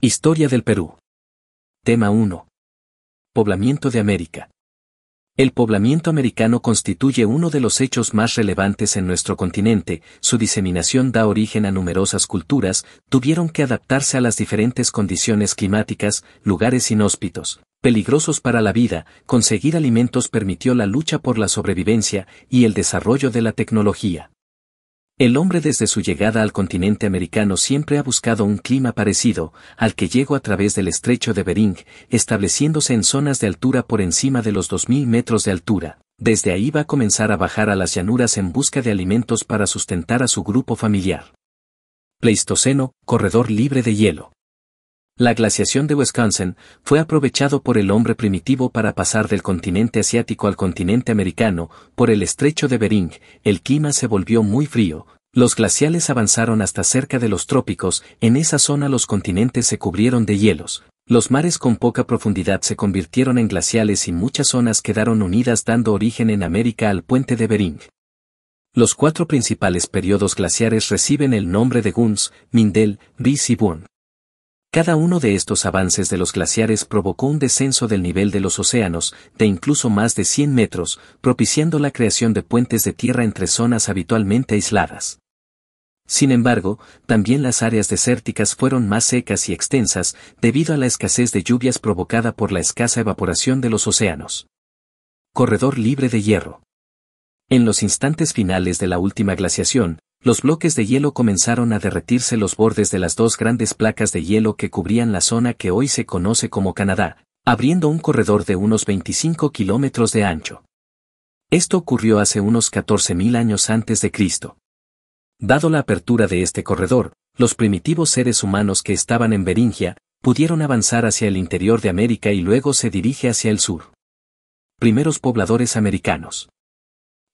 Historia del Perú. Tema 1. Poblamiento de América. El poblamiento americano constituye uno de los hechos más relevantes en nuestro continente, su diseminación da origen a numerosas culturas, tuvieron que adaptarse a las diferentes condiciones climáticas, lugares inhóspitos, peligrosos para la vida, conseguir alimentos permitió la lucha por la sobrevivencia y el desarrollo de la tecnología. El hombre desde su llegada al continente americano siempre ha buscado un clima parecido al que llegó a través del estrecho de Bering, estableciéndose en zonas de altura por encima de los 2.000 metros de altura. Desde ahí va a comenzar a bajar a las llanuras en busca de alimentos para sustentar a su grupo familiar. Pleistoceno, corredor libre de hielo. La glaciación de Wisconsin fue aprovechado por el hombre primitivo para pasar del continente asiático al continente americano, por el estrecho de Bering, el clima se volvió muy frío, los glaciales avanzaron hasta cerca de los trópicos, en esa zona los continentes se cubrieron de hielos, los mares con poca profundidad se convirtieron en glaciales y muchas zonas quedaron unidas dando origen en América al puente de Bering. Los cuatro principales periodos glaciares reciben el nombre de Guns, Mindel, Ries y Burn. Cada uno de estos avances de los glaciares provocó un descenso del nivel de los océanos, de incluso más de 100 metros, propiciando la creación de puentes de tierra entre zonas habitualmente aisladas. Sin embargo, también las áreas desérticas fueron más secas y extensas, debido a la escasez de lluvias provocada por la escasa evaporación de los océanos. Corredor libre de hierro. En los instantes finales de la última glaciación, los bloques de hielo comenzaron a derretirse los bordes de las dos grandes placas de hielo que cubrían la zona que hoy se conoce como Canadá, abriendo un corredor de unos 25 kilómetros de ancho. Esto ocurrió hace unos 14.000 años antes de Cristo. Dado la apertura de este corredor, los primitivos seres humanos que estaban en Beringia, pudieron avanzar hacia el interior de América y luego se dirige hacia el sur. Primeros pobladores americanos.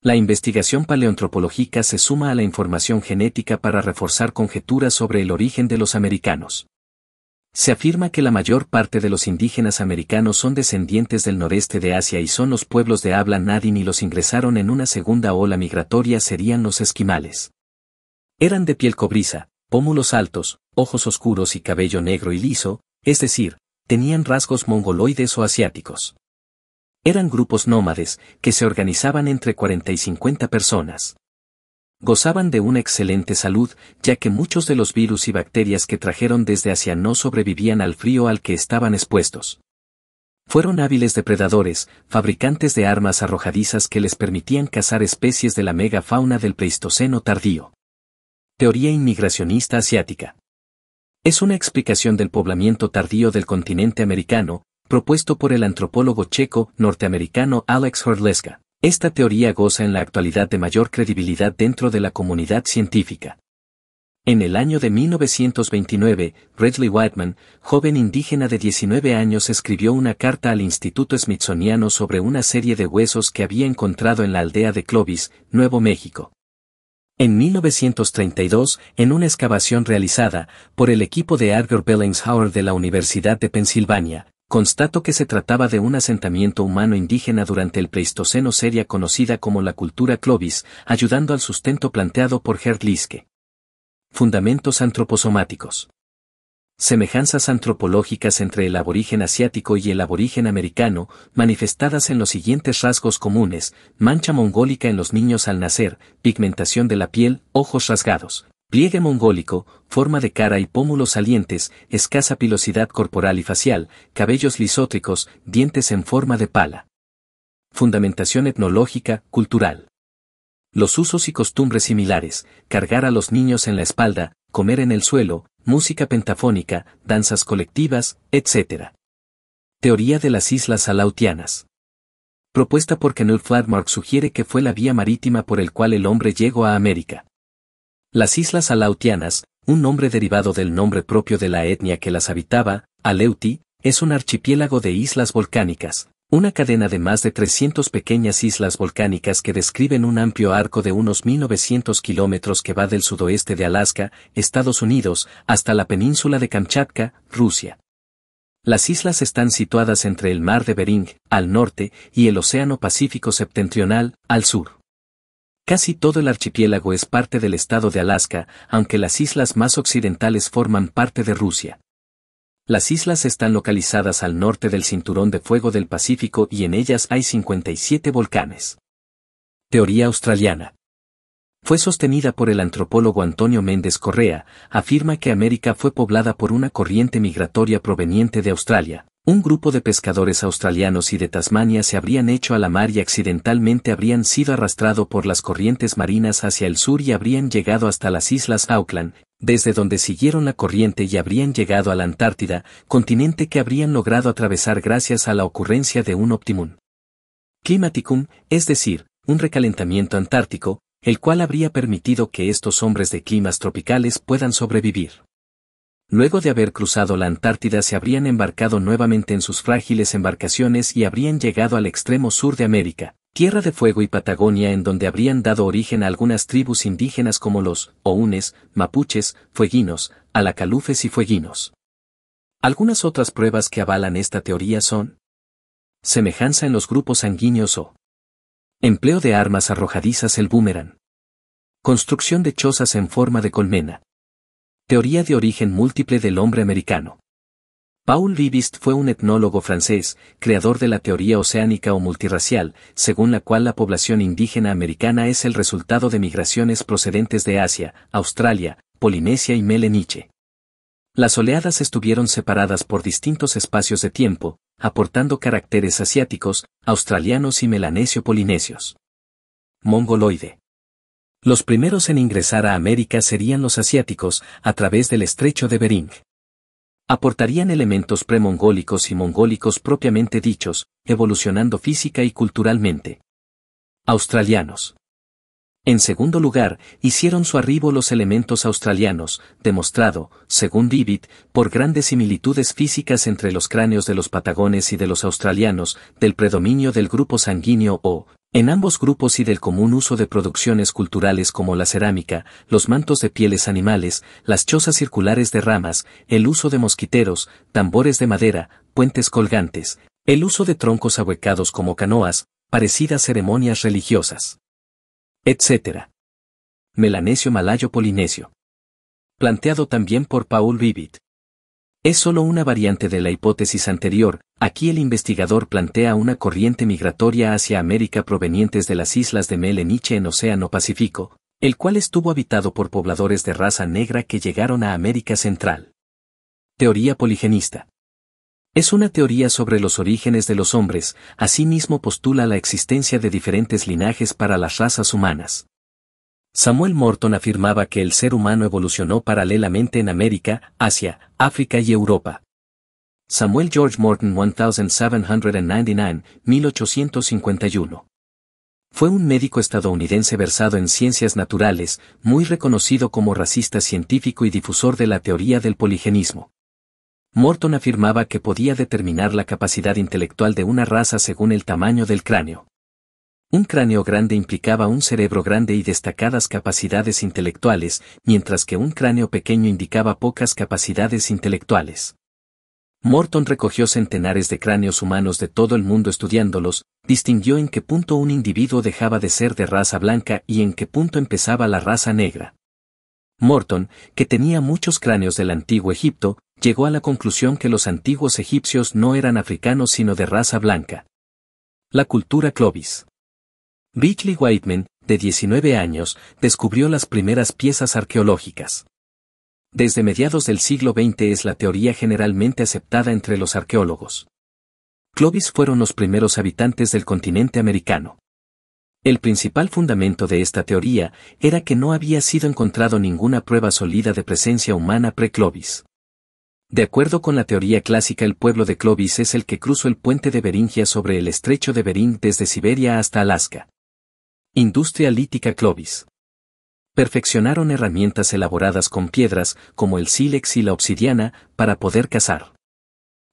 La investigación paleoantropológica se suma a la información genética para reforzar conjeturas sobre el origen de los americanos. Se afirma que la mayor parte de los indígenas americanos son descendientes del noreste de Asia y son los pueblos de habla nadie y los ingresaron en una segunda ola migratoria serían los esquimales. Eran de piel cobriza, pómulos altos, ojos oscuros y cabello negro y liso, es decir, tenían rasgos mongoloides o asiáticos. Eran grupos nómades, que se organizaban entre 40 y 50 personas. Gozaban de una excelente salud, ya que muchos de los virus y bacterias que trajeron desde Asia no sobrevivían al frío al que estaban expuestos. Fueron hábiles depredadores, fabricantes de armas arrojadizas que les permitían cazar especies de la megafauna del Pleistoceno tardío. Teoría inmigracionista asiática. Es una explicación del poblamiento tardío del continente americano, propuesto por el antropólogo checo norteamericano Alex Horleska. Esta teoría goza en la actualidad de mayor credibilidad dentro de la comunidad científica. En el año de 1929, Redley Whiteman, joven indígena de 19 años, escribió una carta al Instituto Smithsoniano sobre una serie de huesos que había encontrado en la aldea de Clovis, Nuevo México. En 1932, en una excavación realizada por el equipo de Edgar Bellingshauer de la Universidad de Pensilvania, constato que se trataba de un asentamiento humano indígena durante el Pleistoceno seria conocida como la cultura Clovis, ayudando al sustento planteado por Gerd Liske. Fundamentos antroposomáticos. Semejanzas antropológicas entre el aborigen asiático y el aborigen americano, manifestadas en los siguientes rasgos comunes, mancha mongólica en los niños al nacer, pigmentación de la piel, ojos rasgados, Pliegue mongólico, forma de cara y pómulos salientes, escasa pilosidad corporal y facial, cabellos lisótricos, dientes en forma de pala. Fundamentación etnológica, cultural. Los usos y costumbres similares, cargar a los niños en la espalda, comer en el suelo, música pentafónica, danzas colectivas, etc. Teoría de las Islas Alautianas. Propuesta por Knut Fladmark sugiere que fue la vía marítima por el cual el hombre llegó a América. Las Islas Alautianas, un nombre derivado del nombre propio de la etnia que las habitaba, Aleuti, es un archipiélago de islas volcánicas, una cadena de más de 300 pequeñas islas volcánicas que describen un amplio arco de unos 1900 kilómetros que va del sudoeste de Alaska, Estados Unidos, hasta la península de Kamchatka, Rusia. Las islas están situadas entre el mar de Bering, al norte, y el Océano Pacífico septentrional, al sur. Casi todo el archipiélago es parte del estado de Alaska, aunque las islas más occidentales forman parte de Rusia. Las islas están localizadas al norte del cinturón de fuego del Pacífico y en ellas hay 57 volcanes. Teoría australiana. Fue sostenida por el antropólogo Antonio Méndez Correa, afirma que América fue poblada por una corriente migratoria proveniente de Australia. Un grupo de pescadores australianos y de Tasmania se habrían hecho a la mar y accidentalmente habrían sido arrastrado por las corrientes marinas hacia el sur y habrían llegado hasta las islas Auckland, desde donde siguieron la corriente y habrían llegado a la Antártida, continente que habrían logrado atravesar gracias a la ocurrencia de un optimum climaticum, es decir, un recalentamiento antártico, el cual habría permitido que estos hombres de climas tropicales puedan sobrevivir. Luego de haber cruzado la Antártida se habrían embarcado nuevamente en sus frágiles embarcaciones y habrían llegado al extremo sur de América, Tierra de Fuego y Patagonia en donde habrían dado origen a algunas tribus indígenas como los ounes, mapuches, fueguinos, alacalufes y fueguinos. Algunas otras pruebas que avalan esta teoría son semejanza en los grupos sanguíneos o empleo de armas arrojadizas el boomerang, construcción de chozas en forma de colmena, teoría de origen múltiple del hombre americano. Paul Vivist fue un etnólogo francés, creador de la teoría oceánica o multirracial, según la cual la población indígena americana es el resultado de migraciones procedentes de Asia, Australia, Polinesia y Meleniche. Las oleadas estuvieron separadas por distintos espacios de tiempo, aportando caracteres asiáticos, australianos y melanesio-polinesios. Mongoloide. Los primeros en ingresar a América serían los asiáticos, a través del estrecho de Bering aportarían elementos premongólicos y mongólicos propiamente dichos, evolucionando física y culturalmente. Australianos. En segundo lugar, hicieron su arribo los elementos australianos, demostrado, según Divid, por grandes similitudes físicas entre los cráneos de los patagones y de los australianos, del predominio del grupo sanguíneo o, en ambos grupos y del común uso de producciones culturales como la cerámica, los mantos de pieles animales, las chozas circulares de ramas, el uso de mosquiteros, tambores de madera, puentes colgantes, el uso de troncos ahuecados como canoas, parecidas ceremonias religiosas, etc. Melanesio malayo polinesio. Planteado también por Paul Vivid. Es solo una variante de la hipótesis anterior, aquí el investigador plantea una corriente migratoria hacia América provenientes de las islas de Meleniche en Océano Pacífico, el cual estuvo habitado por pobladores de raza negra que llegaron a América Central. Teoría poligenista. Es una teoría sobre los orígenes de los hombres, asimismo postula la existencia de diferentes linajes para las razas humanas. Samuel Morton afirmaba que el ser humano evolucionó paralelamente en América, Asia, África y Europa. Samuel George Morton 1799, 1851. Fue un médico estadounidense versado en ciencias naturales, muy reconocido como racista científico y difusor de la teoría del poligenismo. Morton afirmaba que podía determinar la capacidad intelectual de una raza según el tamaño del cráneo. Un cráneo grande implicaba un cerebro grande y destacadas capacidades intelectuales, mientras que un cráneo pequeño indicaba pocas capacidades intelectuales. Morton recogió centenares de cráneos humanos de todo el mundo estudiándolos, distinguió en qué punto un individuo dejaba de ser de raza blanca y en qué punto empezaba la raza negra. Morton, que tenía muchos cráneos del antiguo Egipto, llegó a la conclusión que los antiguos egipcios no eran africanos sino de raza blanca. La cultura Clovis. Beachley Whiteman, de 19 años, descubrió las primeras piezas arqueológicas. Desde mediados del siglo XX es la teoría generalmente aceptada entre los arqueólogos. Clovis fueron los primeros habitantes del continente americano. El principal fundamento de esta teoría era que no había sido encontrado ninguna prueba sólida de presencia humana pre-Clovis. De acuerdo con la teoría clásica el pueblo de Clovis es el que cruzó el puente de Beringia sobre el estrecho de Bering desde Siberia hasta Alaska. Industria lítica Clovis. Perfeccionaron herramientas elaboradas con piedras, como el sílex y la obsidiana, para poder cazar.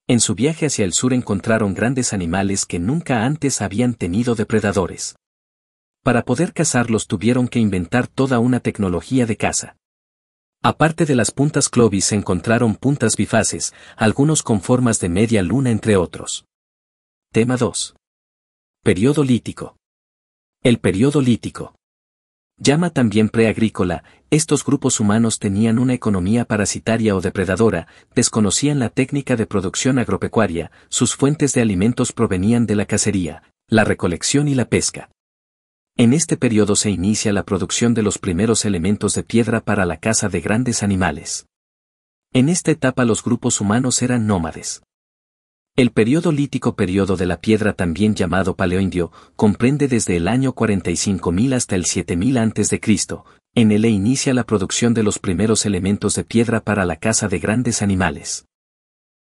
En su viaje hacia el sur encontraron grandes animales que nunca antes habían tenido depredadores. Para poder cazarlos tuvieron que inventar toda una tecnología de caza. Aparte de las puntas Clovis encontraron puntas bifaces, algunos con formas de media luna entre otros. Tema 2. Periodo lítico. El periodo lítico. llama también preagrícola, estos grupos humanos tenían una economía parasitaria o depredadora, desconocían la técnica de producción agropecuaria, sus fuentes de alimentos provenían de la cacería, la recolección y la pesca. En este periodo se inicia la producción de los primeros elementos de piedra para la caza de grandes animales. En esta etapa los grupos humanos eran nómades. El periodo lítico periodo de la piedra también llamado paleoindio, comprende desde el año 45.000 hasta el 7000 a.C., en él inicia la producción de los primeros elementos de piedra para la caza de grandes animales.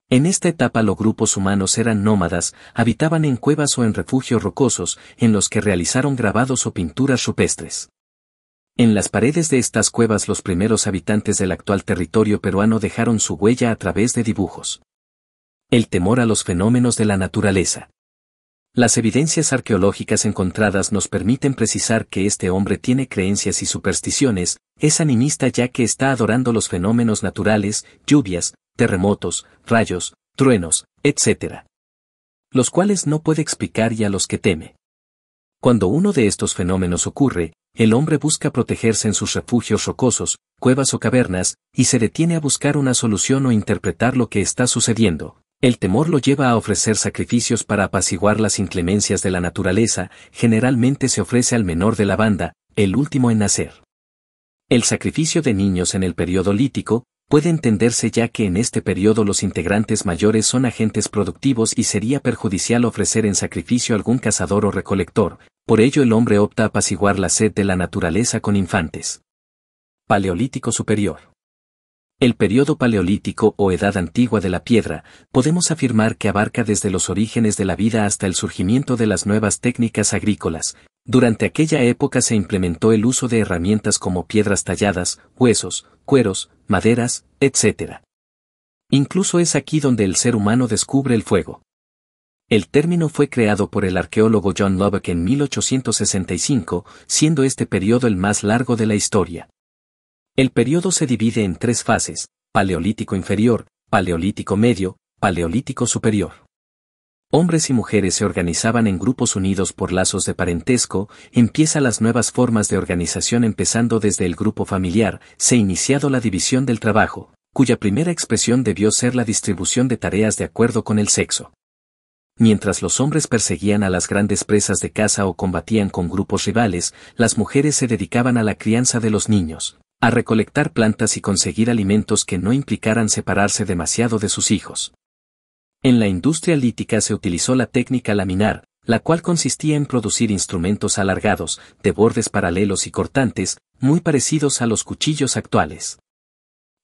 En esta etapa los grupos humanos eran nómadas, habitaban en cuevas o en refugios rocosos, en los que realizaron grabados o pinturas rupestres. En las paredes de estas cuevas los primeros habitantes del actual territorio peruano dejaron su huella a través de dibujos. El temor a los fenómenos de la naturaleza. Las evidencias arqueológicas encontradas nos permiten precisar que este hombre tiene creencias y supersticiones, es animista ya que está adorando los fenómenos naturales, lluvias, terremotos, rayos, truenos, etc. Los cuales no puede explicar y a los que teme. Cuando uno de estos fenómenos ocurre, el hombre busca protegerse en sus refugios rocosos, cuevas o cavernas, y se detiene a buscar una solución o interpretar lo que está sucediendo, el temor lo lleva a ofrecer sacrificios para apaciguar las inclemencias de la naturaleza, generalmente se ofrece al menor de la banda, el último en nacer. El sacrificio de niños en el periodo lítico, puede entenderse ya que en este periodo los integrantes mayores son agentes productivos y sería perjudicial ofrecer en sacrificio algún cazador o recolector, por ello el hombre opta a apaciguar la sed de la naturaleza con infantes. Paleolítico Superior el periodo paleolítico o edad antigua de la piedra, podemos afirmar que abarca desde los orígenes de la vida hasta el surgimiento de las nuevas técnicas agrícolas. Durante aquella época se implementó el uso de herramientas como piedras talladas, huesos, cueros, maderas, etc. Incluso es aquí donde el ser humano descubre el fuego. El término fue creado por el arqueólogo John Lubbock en 1865, siendo este periodo el más largo de la historia. El periodo se divide en tres fases, Paleolítico inferior, Paleolítico medio, Paleolítico superior. Hombres y mujeres se organizaban en grupos unidos por lazos de parentesco, empieza las nuevas formas de organización empezando desde el grupo familiar, se iniciado la división del trabajo, cuya primera expresión debió ser la distribución de tareas de acuerdo con el sexo. Mientras los hombres perseguían a las grandes presas de caza o combatían con grupos rivales, las mujeres se dedicaban a la crianza de los niños a recolectar plantas y conseguir alimentos que no implicaran separarse demasiado de sus hijos. En la industria lítica se utilizó la técnica laminar, la cual consistía en producir instrumentos alargados, de bordes paralelos y cortantes, muy parecidos a los cuchillos actuales.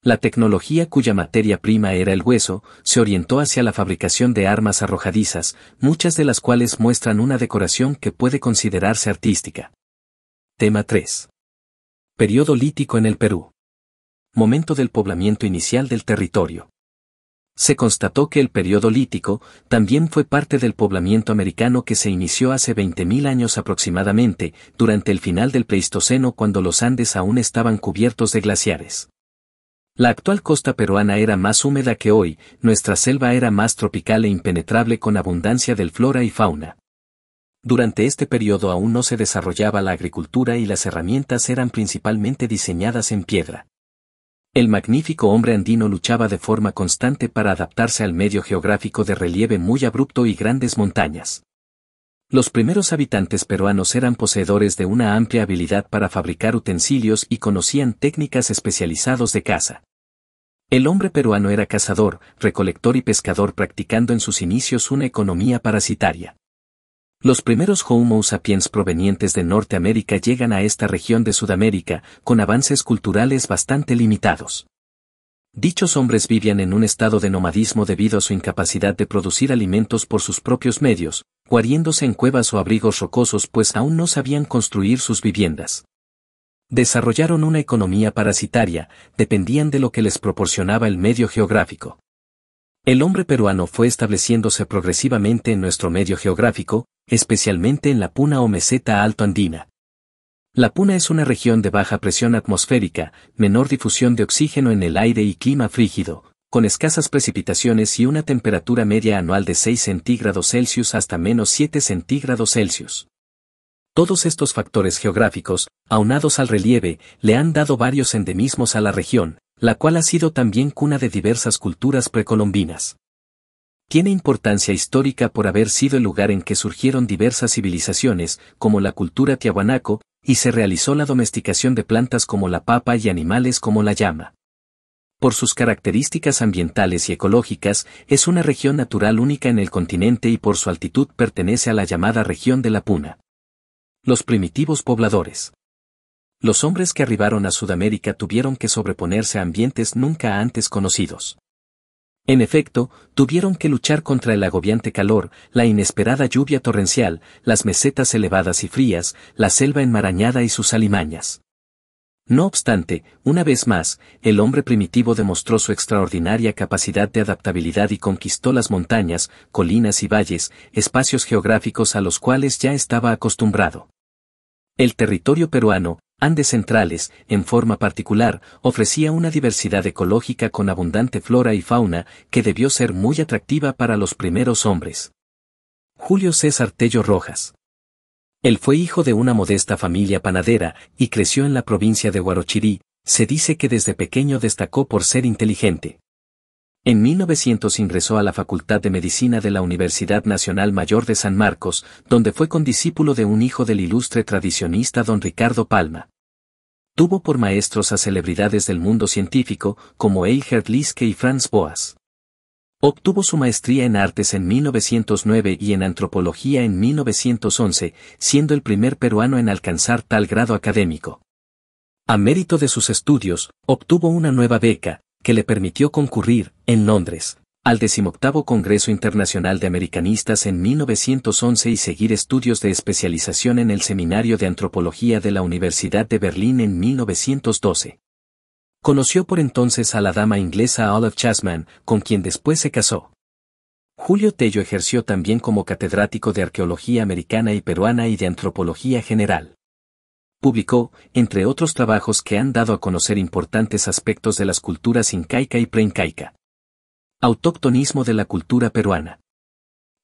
La tecnología cuya materia prima era el hueso, se orientó hacia la fabricación de armas arrojadizas, muchas de las cuales muestran una decoración que puede considerarse artística. Tema 3. Periodo lítico en el Perú. Momento del poblamiento inicial del territorio. Se constató que el periodo lítico también fue parte del poblamiento americano que se inició hace 20.000 años aproximadamente, durante el final del Pleistoceno cuando los Andes aún estaban cubiertos de glaciares. La actual costa peruana era más húmeda que hoy, nuestra selva era más tropical e impenetrable con abundancia del flora y fauna. Durante este periodo aún no se desarrollaba la agricultura y las herramientas eran principalmente diseñadas en piedra. El magnífico hombre andino luchaba de forma constante para adaptarse al medio geográfico de relieve muy abrupto y grandes montañas. Los primeros habitantes peruanos eran poseedores de una amplia habilidad para fabricar utensilios y conocían técnicas especializadas de caza. El hombre peruano era cazador, recolector y pescador practicando en sus inicios una economía parasitaria. Los primeros Homo sapiens provenientes de Norteamérica llegan a esta región de Sudamérica, con avances culturales bastante limitados. Dichos hombres vivían en un estado de nomadismo debido a su incapacidad de producir alimentos por sus propios medios, guariéndose en cuevas o abrigos rocosos pues aún no sabían construir sus viviendas. Desarrollaron una economía parasitaria, dependían de lo que les proporcionaba el medio geográfico. El hombre peruano fue estableciéndose progresivamente en nuestro medio geográfico, especialmente en la Puna o meseta alto andina. La Puna es una región de baja presión atmosférica, menor difusión de oxígeno en el aire y clima frígido, con escasas precipitaciones y una temperatura media anual de 6 centígrados Celsius hasta menos 7 centígrados Celsius. Todos estos factores geográficos, aunados al relieve, le han dado varios endemismos a la región, la cual ha sido también cuna de diversas culturas precolombinas. Tiene importancia histórica por haber sido el lugar en que surgieron diversas civilizaciones, como la cultura tiahuanaco, y se realizó la domesticación de plantas como la papa y animales como la llama. Por sus características ambientales y ecológicas, es una región natural única en el continente y por su altitud pertenece a la llamada región de la Puna. Los primitivos pobladores. Los hombres que arribaron a Sudamérica tuvieron que sobreponerse a ambientes nunca antes conocidos. En efecto, tuvieron que luchar contra el agobiante calor, la inesperada lluvia torrencial, las mesetas elevadas y frías, la selva enmarañada y sus alimañas. No obstante, una vez más, el hombre primitivo demostró su extraordinaria capacidad de adaptabilidad y conquistó las montañas, colinas y valles, espacios geográficos a los cuales ya estaba acostumbrado. El territorio peruano, Andes centrales, en forma particular, ofrecía una diversidad ecológica con abundante flora y fauna que debió ser muy atractiva para los primeros hombres. Julio César Tello Rojas. Él fue hijo de una modesta familia panadera y creció en la provincia de Huarochirí, se dice que desde pequeño destacó por ser inteligente. En 1900 ingresó a la Facultad de Medicina de la Universidad Nacional Mayor de San Marcos, donde fue condiscípulo de un hijo del ilustre tradicionista don Ricardo Palma. Tuvo por maestros a celebridades del mundo científico, como Eilhard Liske y Franz Boas. Obtuvo su maestría en artes en 1909 y en antropología en 1911, siendo el primer peruano en alcanzar tal grado académico. A mérito de sus estudios, obtuvo una nueva beca, que le permitió concurrir, en Londres, al XVIII Congreso Internacional de Americanistas en 1911 y seguir estudios de especialización en el Seminario de Antropología de la Universidad de Berlín en 1912. Conoció por entonces a la dama inglesa Olive Chasman, con quien después se casó. Julio Tello ejerció también como catedrático de Arqueología Americana y Peruana y de Antropología General publicó, entre otros trabajos que han dado a conocer importantes aspectos de las culturas incaica y preincaica. Autóctonismo de la cultura peruana.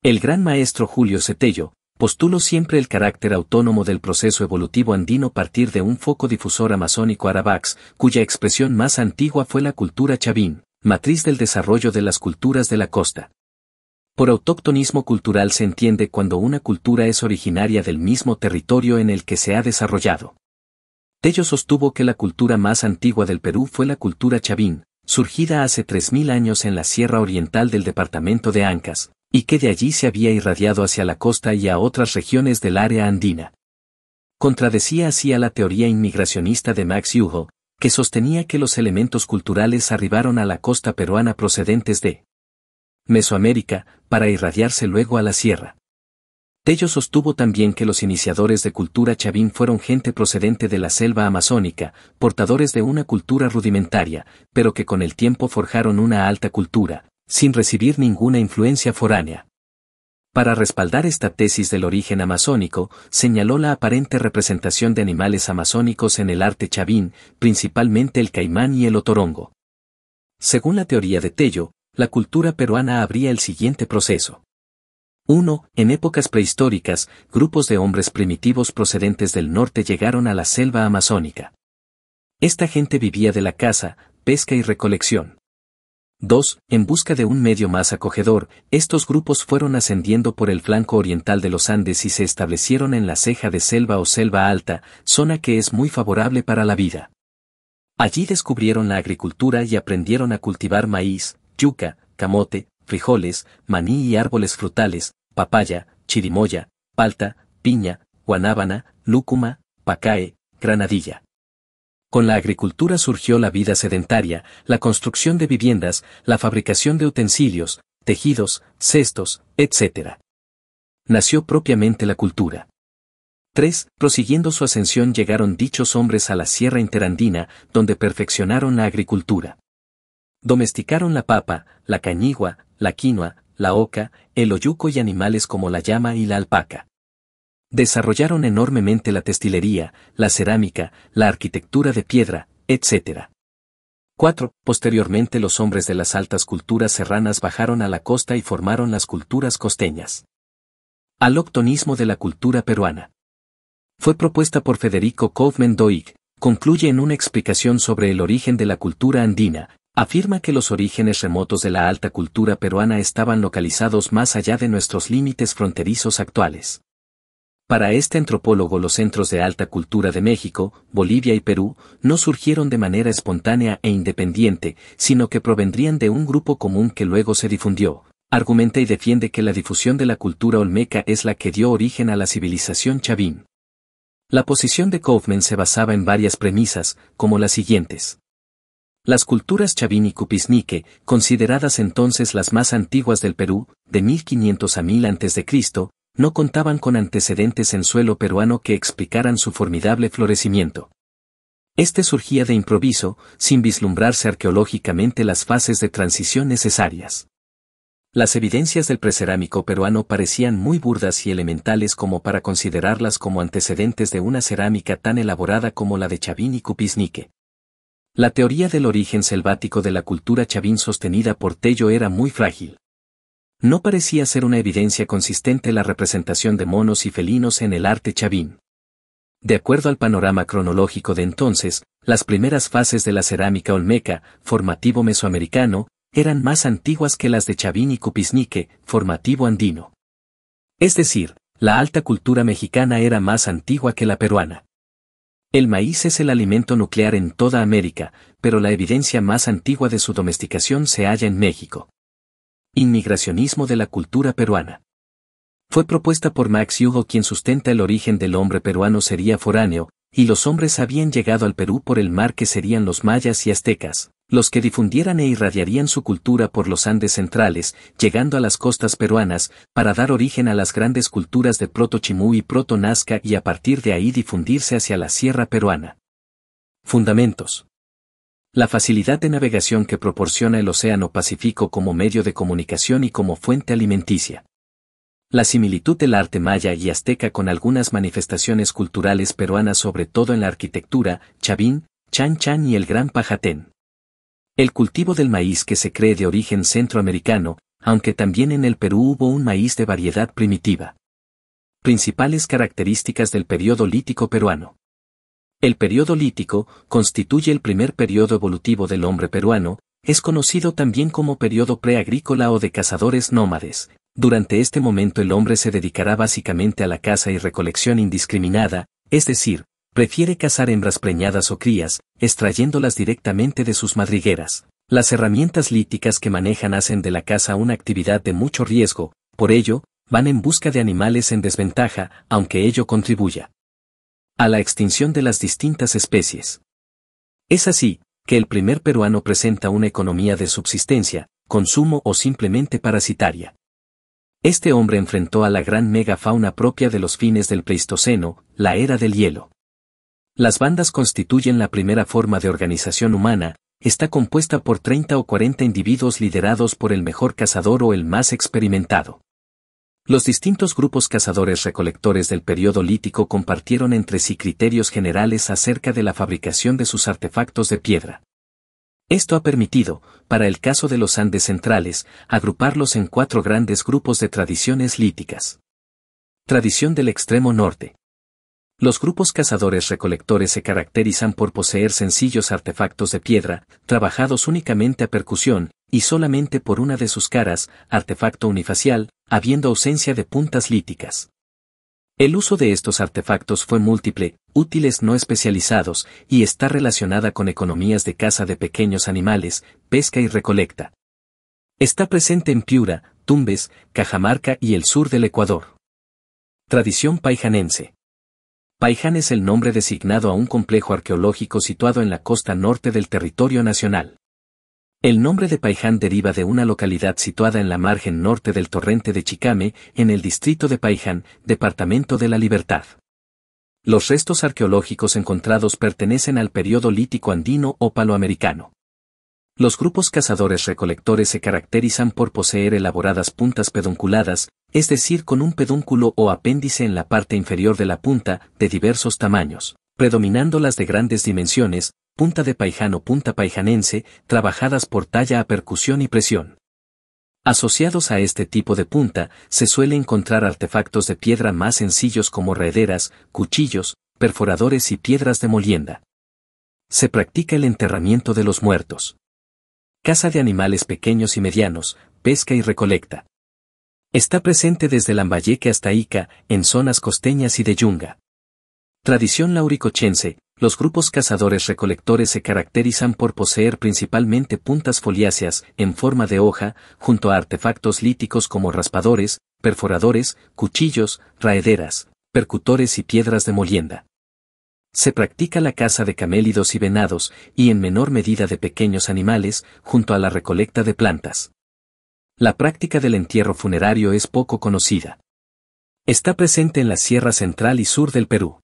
El gran maestro Julio Cetello, postuló siempre el carácter autónomo del proceso evolutivo andino partir de un foco difusor amazónico arabax, cuya expresión más antigua fue la cultura chavín, matriz del desarrollo de las culturas de la costa. Por autóctonismo cultural se entiende cuando una cultura es originaria del mismo territorio en el que se ha desarrollado. Tello sostuvo que la cultura más antigua del Perú fue la cultura chavín, surgida hace 3.000 años en la sierra oriental del departamento de Ancas, y que de allí se había irradiado hacia la costa y a otras regiones del área andina. Contradecía así a la teoría inmigracionista de Max Hugo, que sostenía que los elementos culturales arribaron a la costa peruana procedentes de Mesoamérica, para irradiarse luego a la sierra. Tello sostuvo también que los iniciadores de cultura chavín fueron gente procedente de la selva amazónica, portadores de una cultura rudimentaria, pero que con el tiempo forjaron una alta cultura, sin recibir ninguna influencia foránea. Para respaldar esta tesis del origen amazónico, señaló la aparente representación de animales amazónicos en el arte chavín, principalmente el caimán y el otorongo. Según la teoría de Tello, la cultura peruana habría el siguiente proceso. 1. En épocas prehistóricas, grupos de hombres primitivos procedentes del norte llegaron a la selva amazónica. Esta gente vivía de la caza, pesca y recolección. 2. En busca de un medio más acogedor, estos grupos fueron ascendiendo por el flanco oriental de los Andes y se establecieron en la ceja de selva o selva alta, zona que es muy favorable para la vida. Allí descubrieron la agricultura y aprendieron a cultivar maíz, yuca, camote, frijoles, maní y árboles frutales, papaya, chirimoya, palta, piña, guanábana, lúcuma, pacae, granadilla. Con la agricultura surgió la vida sedentaria, la construcción de viviendas, la fabricación de utensilios, tejidos, cestos, etc. Nació propiamente la cultura. 3. Prosiguiendo su ascensión llegaron dichos hombres a la Sierra Interandina, donde perfeccionaron la agricultura. Domesticaron la papa, la cañigua, la quinoa, la oca, el oyuco y animales como la llama y la alpaca. Desarrollaron enormemente la textilería, la cerámica, la arquitectura de piedra, etc. 4. Posteriormente los hombres de las altas culturas serranas bajaron a la costa y formaron las culturas costeñas. Aloctonismo de la cultura peruana. Fue propuesta por Federico Kaufmann Doig, concluye en una explicación sobre el origen de la cultura andina, afirma que los orígenes remotos de la alta cultura peruana estaban localizados más allá de nuestros límites fronterizos actuales. Para este antropólogo los centros de alta cultura de México, Bolivia y Perú no surgieron de manera espontánea e independiente, sino que provendrían de un grupo común que luego se difundió. Argumenta y defiende que la difusión de la cultura olmeca es la que dio origen a la civilización chavín. La posición de Kaufman se basaba en varias premisas, como las siguientes. Las culturas chavín y cupisnique, consideradas entonces las más antiguas del Perú, de 1500 a 1000 a.C., no contaban con antecedentes en suelo peruano que explicaran su formidable florecimiento. Este surgía de improviso, sin vislumbrarse arqueológicamente las fases de transición necesarias. Las evidencias del precerámico peruano parecían muy burdas y elementales como para considerarlas como antecedentes de una cerámica tan elaborada como la de Chavín y Cupisnique. La teoría del origen selvático de la cultura chavín sostenida por Tello era muy frágil. No parecía ser una evidencia consistente la representación de monos y felinos en el arte chavín. De acuerdo al panorama cronológico de entonces, las primeras fases de la cerámica olmeca, formativo mesoamericano, eran más antiguas que las de Chavín y Cupisnique, formativo andino. Es decir, la alta cultura mexicana era más antigua que la peruana. El maíz es el alimento nuclear en toda América, pero la evidencia más antigua de su domesticación se halla en México. Inmigracionismo de la cultura peruana. Fue propuesta por Max Hugo quien sustenta el origen del hombre peruano sería foráneo, y los hombres habían llegado al Perú por el mar que serían los mayas y aztecas, los que difundieran e irradiarían su cultura por los Andes centrales, llegando a las costas peruanas, para dar origen a las grandes culturas de Proto-Chimú y Proto-Nazca y a partir de ahí difundirse hacia la sierra peruana. Fundamentos. La facilidad de navegación que proporciona el Océano Pacífico como medio de comunicación y como fuente alimenticia. La similitud del arte maya y azteca con algunas manifestaciones culturales peruanas sobre todo en la arquitectura, Chavín, Chan Chan y el Gran Pajatén. El cultivo del maíz que se cree de origen centroamericano, aunque también en el Perú hubo un maíz de variedad primitiva. Principales características del periodo lítico peruano. El periodo lítico constituye el primer periodo evolutivo del hombre peruano, es conocido también como periodo preagrícola o de cazadores nómades. Durante este momento el hombre se dedicará básicamente a la caza y recolección indiscriminada, es decir, prefiere cazar hembras preñadas o crías, extrayéndolas directamente de sus madrigueras. Las herramientas líticas que manejan hacen de la caza una actividad de mucho riesgo, por ello, van en busca de animales en desventaja, aunque ello contribuya a la extinción de las distintas especies. Es así, que el primer peruano presenta una economía de subsistencia, consumo o simplemente parasitaria. Este hombre enfrentó a la gran megafauna propia de los fines del Pleistoceno, la era del hielo. Las bandas constituyen la primera forma de organización humana, está compuesta por 30 o 40 individuos liderados por el mejor cazador o el más experimentado. Los distintos grupos cazadores-recolectores del periodo lítico compartieron entre sí criterios generales acerca de la fabricación de sus artefactos de piedra. Esto ha permitido, para el caso de los Andes centrales, agruparlos en cuatro grandes grupos de tradiciones líticas. Tradición del extremo norte. Los grupos cazadores-recolectores se caracterizan por poseer sencillos artefactos de piedra, trabajados únicamente a percusión, y solamente por una de sus caras, artefacto unifacial, habiendo ausencia de puntas líticas. El uso de estos artefactos fue múltiple, útiles no especializados, y está relacionada con economías de caza de pequeños animales, pesca y recolecta. Está presente en Piura, Tumbes, Cajamarca y el sur del Ecuador. Tradición paijanense. Paiján es el nombre designado a un complejo arqueológico situado en la costa norte del territorio nacional. El nombre de Paiján deriva de una localidad situada en la margen norte del torrente de Chicame, en el distrito de Paiján, departamento de la Libertad. Los restos arqueológicos encontrados pertenecen al periodo lítico andino o paloamericano. Los grupos cazadores-recolectores se caracterizan por poseer elaboradas puntas pedunculadas, es decir, con un pedúnculo o apéndice en la parte inferior de la punta, de diversos tamaños, predominando las de grandes dimensiones, punta de paijano punta paijanense, trabajadas por talla a percusión y presión. Asociados a este tipo de punta, se suele encontrar artefactos de piedra más sencillos como rederas, cuchillos, perforadores y piedras de molienda. Se practica el enterramiento de los muertos. Caza de animales pequeños y medianos, pesca y recolecta. Está presente desde Lambayeque hasta Ica, en zonas costeñas y de Yunga. Tradición lauricochense, los grupos cazadores-recolectores se caracterizan por poseer principalmente puntas foliáceas, en forma de hoja, junto a artefactos líticos como raspadores, perforadores, cuchillos, raederas, percutores y piedras de molienda. Se practica la caza de camélidos y venados, y en menor medida de pequeños animales, junto a la recolecta de plantas. La práctica del entierro funerario es poco conocida. Está presente en la Sierra Central y Sur del Perú.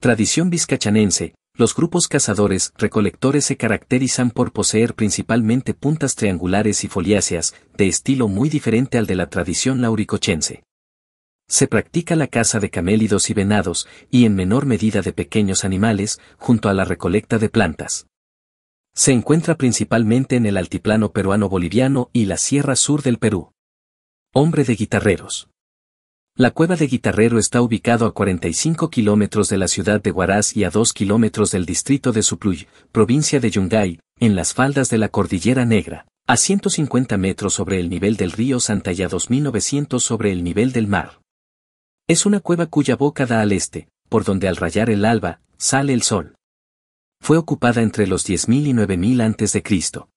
Tradición vizcachanense, los grupos cazadores recolectores se caracterizan por poseer principalmente puntas triangulares y foliáceas, de estilo muy diferente al de la tradición lauricochense. Se practica la caza de camélidos y venados, y en menor medida de pequeños animales, junto a la recolecta de plantas. Se encuentra principalmente en el altiplano peruano-boliviano y la sierra sur del Perú. Hombre de guitarreros. La cueva de Guitarrero está ubicado a 45 kilómetros de la ciudad de Huaraz y a 2 kilómetros del distrito de Supluy, provincia de Yungay, en las faldas de la Cordillera Negra, a 150 metros sobre el nivel del río Santa y a 2.900 sobre el nivel del mar. Es una cueva cuya boca da al este, por donde al rayar el alba, sale el sol. Fue ocupada entre los 10.000 y 9.000 antes de Cristo.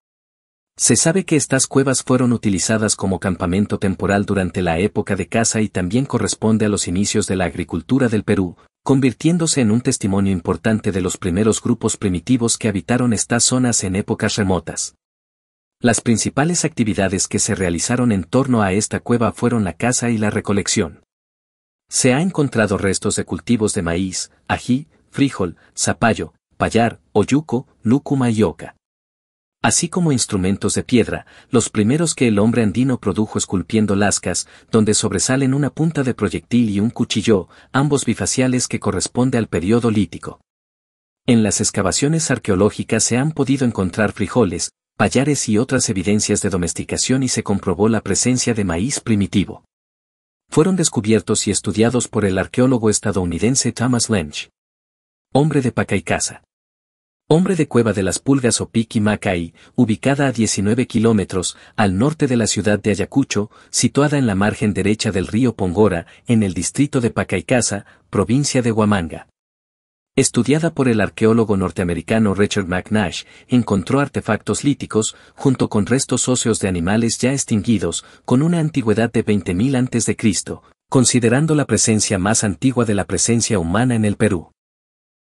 Se sabe que estas cuevas fueron utilizadas como campamento temporal durante la época de caza y también corresponde a los inicios de la agricultura del Perú, convirtiéndose en un testimonio importante de los primeros grupos primitivos que habitaron estas zonas en épocas remotas. Las principales actividades que se realizaron en torno a esta cueva fueron la caza y la recolección. Se ha encontrado restos de cultivos de maíz, ají, frijol, zapallo, payar, oyuco, lúcuma y oca así como instrumentos de piedra, los primeros que el hombre andino produjo esculpiendo lascas, donde sobresalen una punta de proyectil y un cuchillo, ambos bifaciales que corresponde al periodo lítico. En las excavaciones arqueológicas se han podido encontrar frijoles, payares y otras evidencias de domesticación y se comprobó la presencia de maíz primitivo. Fueron descubiertos y estudiados por el arqueólogo estadounidense Thomas Lynch. Hombre de paca y casa. Hombre de Cueva de las Pulgas o Piqui Macay, ubicada a 19 kilómetros al norte de la ciudad de Ayacucho, situada en la margen derecha del río Pongora, en el distrito de Pacaycasa, provincia de Huamanga. Estudiada por el arqueólogo norteamericano Richard McNash, encontró artefactos líticos, junto con restos óseos de animales ya extinguidos, con una antigüedad de 20.000 a.C., considerando la presencia más antigua de la presencia humana en el Perú.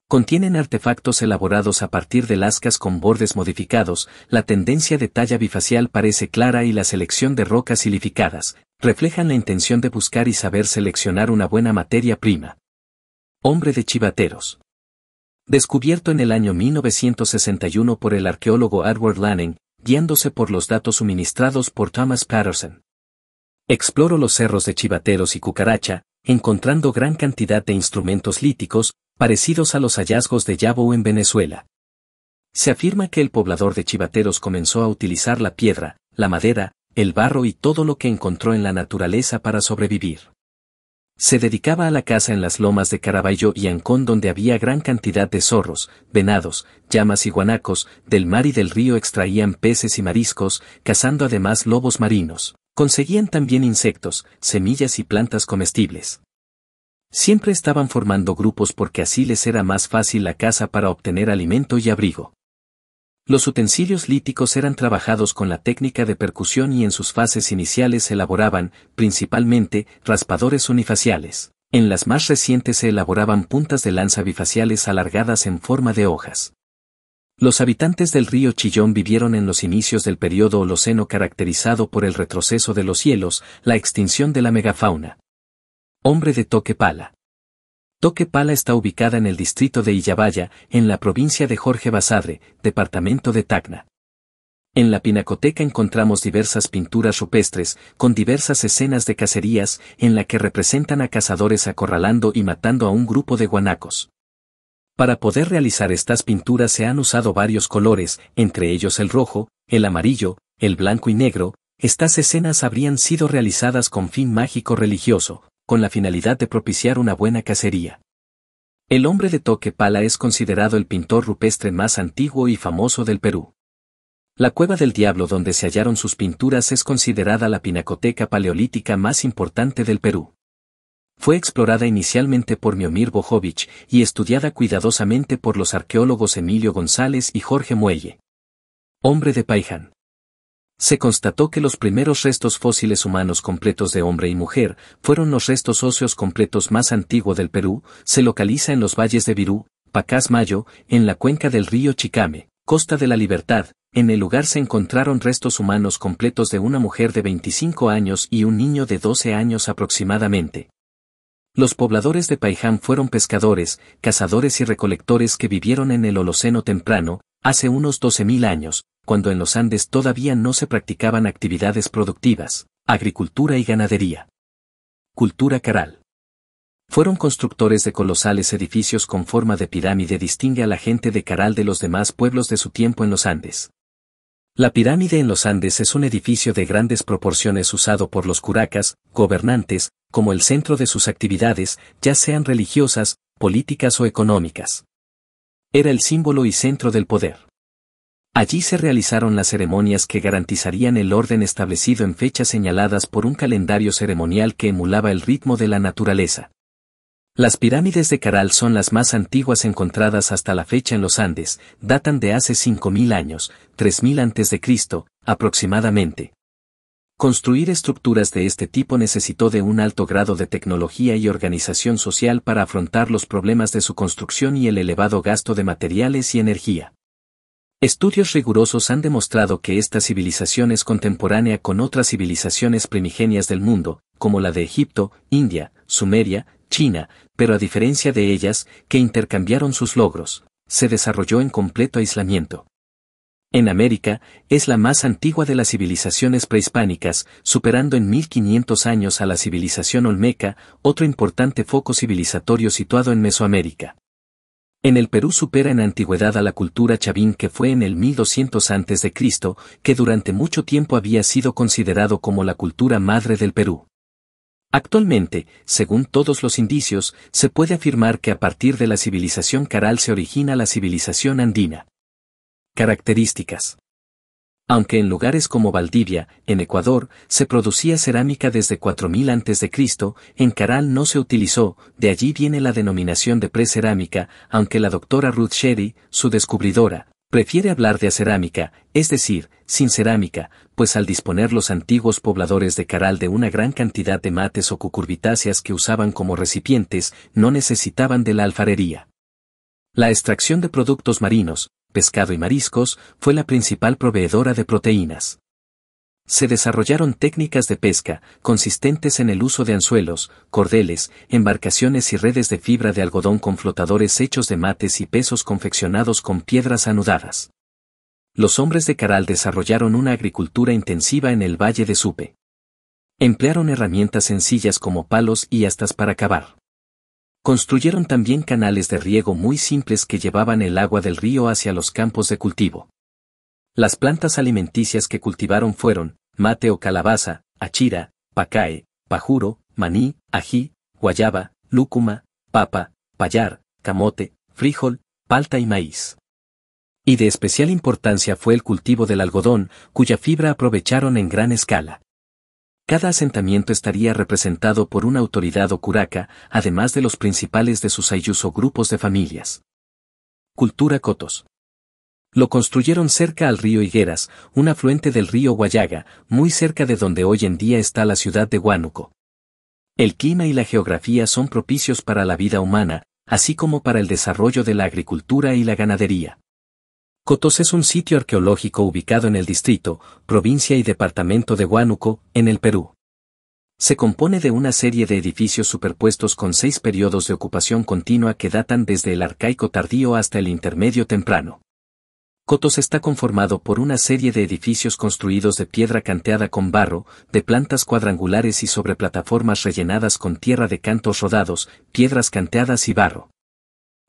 Contienen artefactos elaborados a partir de lascas con bordes modificados, la tendencia de talla bifacial parece clara y la selección de rocas silificadas, reflejan la intención de buscar y saber seleccionar una buena materia prima. Hombre de chivateros. Descubierto en el año 1961 por el arqueólogo Edward Lanning, guiándose por los datos suministrados por Thomas Patterson. Exploro los cerros de chivateros y cucaracha, encontrando gran cantidad de instrumentos líticos, parecidos a los hallazgos de Yabo en Venezuela. Se afirma que el poblador de Chivateros comenzó a utilizar la piedra, la madera, el barro y todo lo que encontró en la naturaleza para sobrevivir. Se dedicaba a la caza en las lomas de Caraballo y Ancón donde había gran cantidad de zorros, venados, llamas y guanacos, del mar y del río extraían peces y mariscos, cazando además lobos marinos. Conseguían también insectos, semillas y plantas comestibles. Siempre estaban formando grupos porque así les era más fácil la caza para obtener alimento y abrigo. Los utensilios líticos eran trabajados con la técnica de percusión y en sus fases iniciales se elaboraban, principalmente, raspadores unifaciales. En las más recientes se elaboraban puntas de lanza bifaciales alargadas en forma de hojas. Los habitantes del río Chillón vivieron en los inicios del periodo Holoceno caracterizado por el retroceso de los cielos, la extinción de la megafauna. Hombre de Toque Pala. Toque Pala está ubicada en el distrito de Illabaya, en la provincia de Jorge Basadre, departamento de Tacna. En la pinacoteca encontramos diversas pinturas rupestres, con diversas escenas de cacerías, en la que representan a cazadores acorralando y matando a un grupo de guanacos. Para poder realizar estas pinturas se han usado varios colores, entre ellos el rojo, el amarillo, el blanco y negro, Estas escenas habrían sido realizadas con fin mágico religioso, con la finalidad de propiciar una buena cacería. El hombre de Toque Pala es considerado el pintor rupestre más antiguo y famoso del Perú. La cueva del diablo donde se hallaron sus pinturas es considerada la pinacoteca paleolítica más importante del Perú. Fue explorada inicialmente por Miomir Bojovich y estudiada cuidadosamente por los arqueólogos Emilio González y Jorge Muelle. Hombre de Paiján. Se constató que los primeros restos fósiles humanos completos de hombre y mujer fueron los restos óseos completos más antiguos del Perú, se localiza en los valles de Virú, Pacasmayo, en la cuenca del río Chicame, Costa de la Libertad, en el lugar se encontraron restos humanos completos de una mujer de 25 años y un niño de 12 años aproximadamente. Los pobladores de Paiján fueron pescadores, cazadores y recolectores que vivieron en el Holoceno temprano, hace unos 12.000 años, cuando en los Andes todavía no se practicaban actividades productivas, agricultura y ganadería. Cultura Caral. Fueron constructores de colosales edificios con forma de pirámide distingue a la gente de Caral de los demás pueblos de su tiempo en los Andes. La pirámide en los Andes es un edificio de grandes proporciones usado por los curacas, gobernantes, como el centro de sus actividades, ya sean religiosas, políticas o económicas. Era el símbolo y centro del poder. Allí se realizaron las ceremonias que garantizarían el orden establecido en fechas señaladas por un calendario ceremonial que emulaba el ritmo de la naturaleza. Las pirámides de Caral son las más antiguas encontradas hasta la fecha en los Andes, datan de hace 5.000 años, 3.000 a.C., aproximadamente. Construir estructuras de este tipo necesitó de un alto grado de tecnología y organización social para afrontar los problemas de su construcción y el elevado gasto de materiales y energía. Estudios rigurosos han demostrado que esta civilización es contemporánea con otras civilizaciones primigenias del mundo, como la de Egipto, India, Sumeria, China, pero a diferencia de ellas, que intercambiaron sus logros, se desarrolló en completo aislamiento. En América, es la más antigua de las civilizaciones prehispánicas, superando en 1500 años a la civilización olmeca, otro importante foco civilizatorio situado en Mesoamérica. En el Perú supera en antigüedad a la cultura chavín que fue en el 1200 a.C., que durante mucho tiempo había sido considerado como la cultura madre del Perú. Actualmente, según todos los indicios, se puede afirmar que a partir de la civilización caral se origina la civilización andina. Características. Aunque en lugares como Valdivia, en Ecuador, se producía cerámica desde 4000 a.C., en Caral no se utilizó, de allí viene la denominación de precerámica, aunque la doctora Ruth Sherry, su descubridora, Prefiere hablar de cerámica, es decir, sin cerámica, pues al disponer los antiguos pobladores de Caral de una gran cantidad de mates o cucurbitáceas que usaban como recipientes, no necesitaban de la alfarería. La extracción de productos marinos, pescado y mariscos, fue la principal proveedora de proteínas. Se desarrollaron técnicas de pesca, consistentes en el uso de anzuelos, cordeles, embarcaciones y redes de fibra de algodón con flotadores hechos de mates y pesos confeccionados con piedras anudadas. Los hombres de Caral desarrollaron una agricultura intensiva en el valle de Supe. Emplearon herramientas sencillas como palos y astas para cavar. Construyeron también canales de riego muy simples que llevaban el agua del río hacia los campos de cultivo. Las plantas alimenticias que cultivaron fueron, mate o calabaza, achira, pacae, pajuro, maní, ají, guayaba, lúcuma, papa, payar, camote, frijol, palta y maíz. Y de especial importancia fue el cultivo del algodón, cuya fibra aprovecharon en gran escala. Cada asentamiento estaría representado por una autoridad o curaca, además de los principales de sus ayuso grupos de familias. Cultura Cotos. Lo construyeron cerca al río Higueras, un afluente del río Guayaga, muy cerca de donde hoy en día está la ciudad de Huánuco. El clima y la geografía son propicios para la vida humana, así como para el desarrollo de la agricultura y la ganadería. Cotos es un sitio arqueológico ubicado en el distrito, provincia y departamento de Huánuco, en el Perú. Se compone de una serie de edificios superpuestos con seis periodos de ocupación continua que datan desde el arcaico tardío hasta el intermedio temprano. Cotos está conformado por una serie de edificios construidos de piedra canteada con barro, de plantas cuadrangulares y sobre plataformas rellenadas con tierra de cantos rodados, piedras canteadas y barro.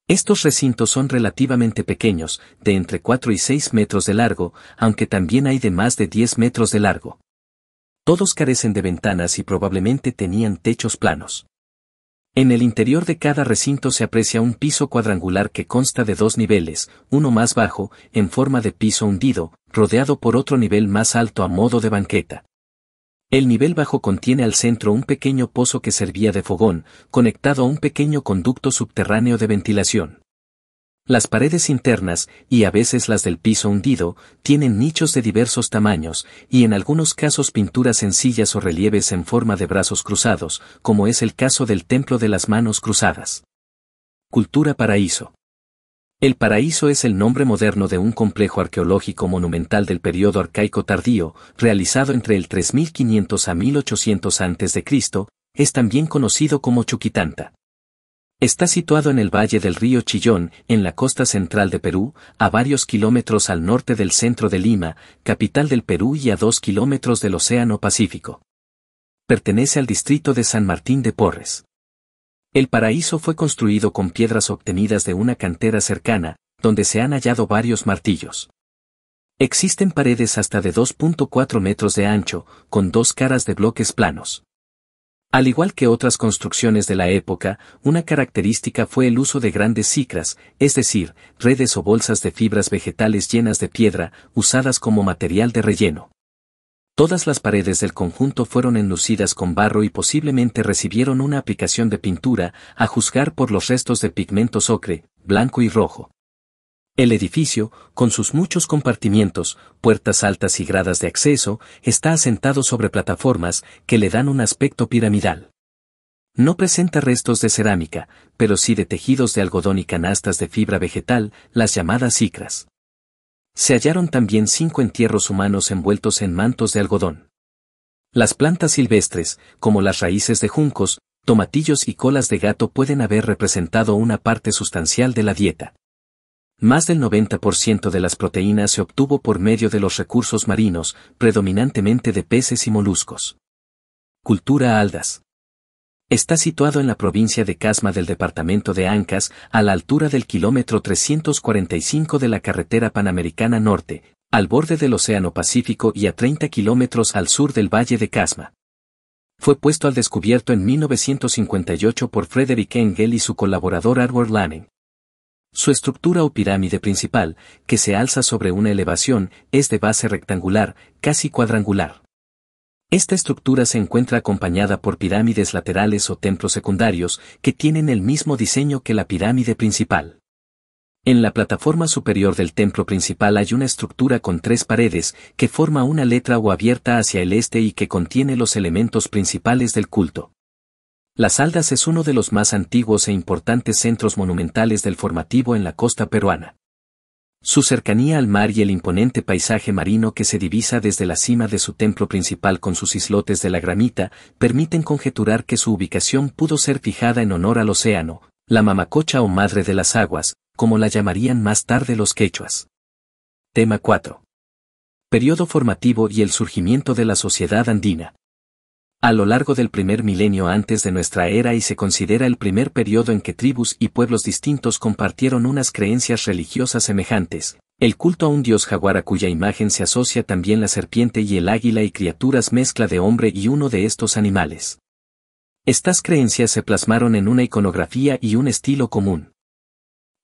Estos recintos son relativamente pequeños, de entre 4 y 6 metros de largo, aunque también hay de más de 10 metros de largo. Todos carecen de ventanas y probablemente tenían techos planos. En el interior de cada recinto se aprecia un piso cuadrangular que consta de dos niveles, uno más bajo, en forma de piso hundido, rodeado por otro nivel más alto a modo de banqueta. El nivel bajo contiene al centro un pequeño pozo que servía de fogón, conectado a un pequeño conducto subterráneo de ventilación. Las paredes internas, y a veces las del piso hundido, tienen nichos de diversos tamaños, y en algunos casos pinturas sencillas o relieves en forma de brazos cruzados, como es el caso del Templo de las Manos Cruzadas. Cultura Paraíso. El Paraíso es el nombre moderno de un complejo arqueológico monumental del periodo arcaico tardío, realizado entre el 3500 a 1800 a.C., es también conocido como Chuquitanta. Está situado en el valle del río Chillón, en la costa central de Perú, a varios kilómetros al norte del centro de Lima, capital del Perú y a dos kilómetros del Océano Pacífico. Pertenece al distrito de San Martín de Porres. El paraíso fue construido con piedras obtenidas de una cantera cercana, donde se han hallado varios martillos. Existen paredes hasta de 2.4 metros de ancho, con dos caras de bloques planos. Al igual que otras construcciones de la época, una característica fue el uso de grandes cicras, es decir, redes o bolsas de fibras vegetales llenas de piedra, usadas como material de relleno. Todas las paredes del conjunto fueron enlucidas con barro y posiblemente recibieron una aplicación de pintura, a juzgar por los restos de pigmentos ocre, blanco y rojo. El edificio, con sus muchos compartimientos, puertas altas y gradas de acceso, está asentado sobre plataformas que le dan un aspecto piramidal. No presenta restos de cerámica, pero sí de tejidos de algodón y canastas de fibra vegetal, las llamadas cicras. Se hallaron también cinco entierros humanos envueltos en mantos de algodón. Las plantas silvestres, como las raíces de juncos, tomatillos y colas de gato pueden haber representado una parte sustancial de la dieta. Más del 90% de las proteínas se obtuvo por medio de los recursos marinos, predominantemente de peces y moluscos. Cultura Aldas. Está situado en la provincia de Casma del departamento de Ancas, a la altura del kilómetro 345 de la carretera panamericana norte, al borde del Océano Pacífico y a 30 kilómetros al sur del valle de Casma. Fue puesto al descubierto en 1958 por Frederick Engel y su colaborador Edward Lanning. Su estructura o pirámide principal, que se alza sobre una elevación, es de base rectangular, casi cuadrangular. Esta estructura se encuentra acompañada por pirámides laterales o templos secundarios, que tienen el mismo diseño que la pirámide principal. En la plataforma superior del templo principal hay una estructura con tres paredes, que forma una letra o abierta hacia el este y que contiene los elementos principales del culto. Las Aldas es uno de los más antiguos e importantes centros monumentales del formativo en la costa peruana. Su cercanía al mar y el imponente paisaje marino que se divisa desde la cima de su templo principal con sus islotes de la gramita, permiten conjeturar que su ubicación pudo ser fijada en honor al océano, la mamacocha o madre de las aguas, como la llamarían más tarde los quechuas. Tema 4. Periodo formativo y el surgimiento de la sociedad andina a lo largo del primer milenio antes de nuestra era y se considera el primer periodo en que tribus y pueblos distintos compartieron unas creencias religiosas semejantes, el culto a un dios jaguar a cuya imagen se asocia también la serpiente y el águila y criaturas mezcla de hombre y uno de estos animales. Estas creencias se plasmaron en una iconografía y un estilo común.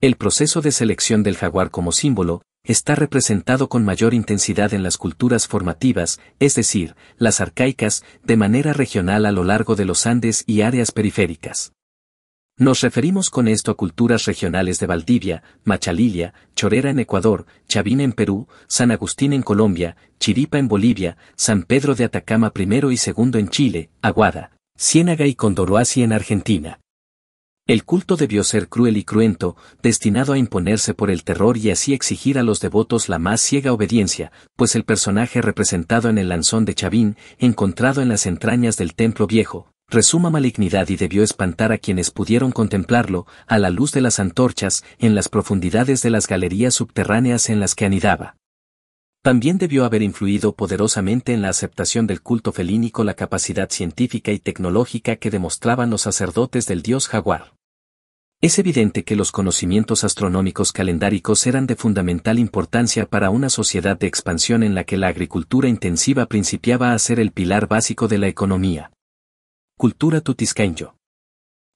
El proceso de selección del jaguar como símbolo, está representado con mayor intensidad en las culturas formativas, es decir, las arcaicas, de manera regional a lo largo de los Andes y áreas periféricas. Nos referimos con esto a culturas regionales de Valdivia, Machalilia, Chorera en Ecuador, Chavina en Perú, San Agustín en Colombia, Chiripa en Bolivia, San Pedro de Atacama I y II en Chile, Aguada, Ciénaga y Condoroasi en Argentina. El culto debió ser cruel y cruento, destinado a imponerse por el terror y así exigir a los devotos la más ciega obediencia, pues el personaje representado en el lanzón de Chavín, encontrado en las entrañas del templo viejo, resuma malignidad y debió espantar a quienes pudieron contemplarlo, a la luz de las antorchas, en las profundidades de las galerías subterráneas en las que anidaba. También debió haber influido poderosamente en la aceptación del culto felínico la capacidad científica y tecnológica que demostraban los sacerdotes del dios jaguar. Es evidente que los conocimientos astronómicos calendáricos eran de fundamental importancia para una sociedad de expansión en la que la agricultura intensiva principiaba a ser el pilar básico de la economía. Cultura tutiscaño.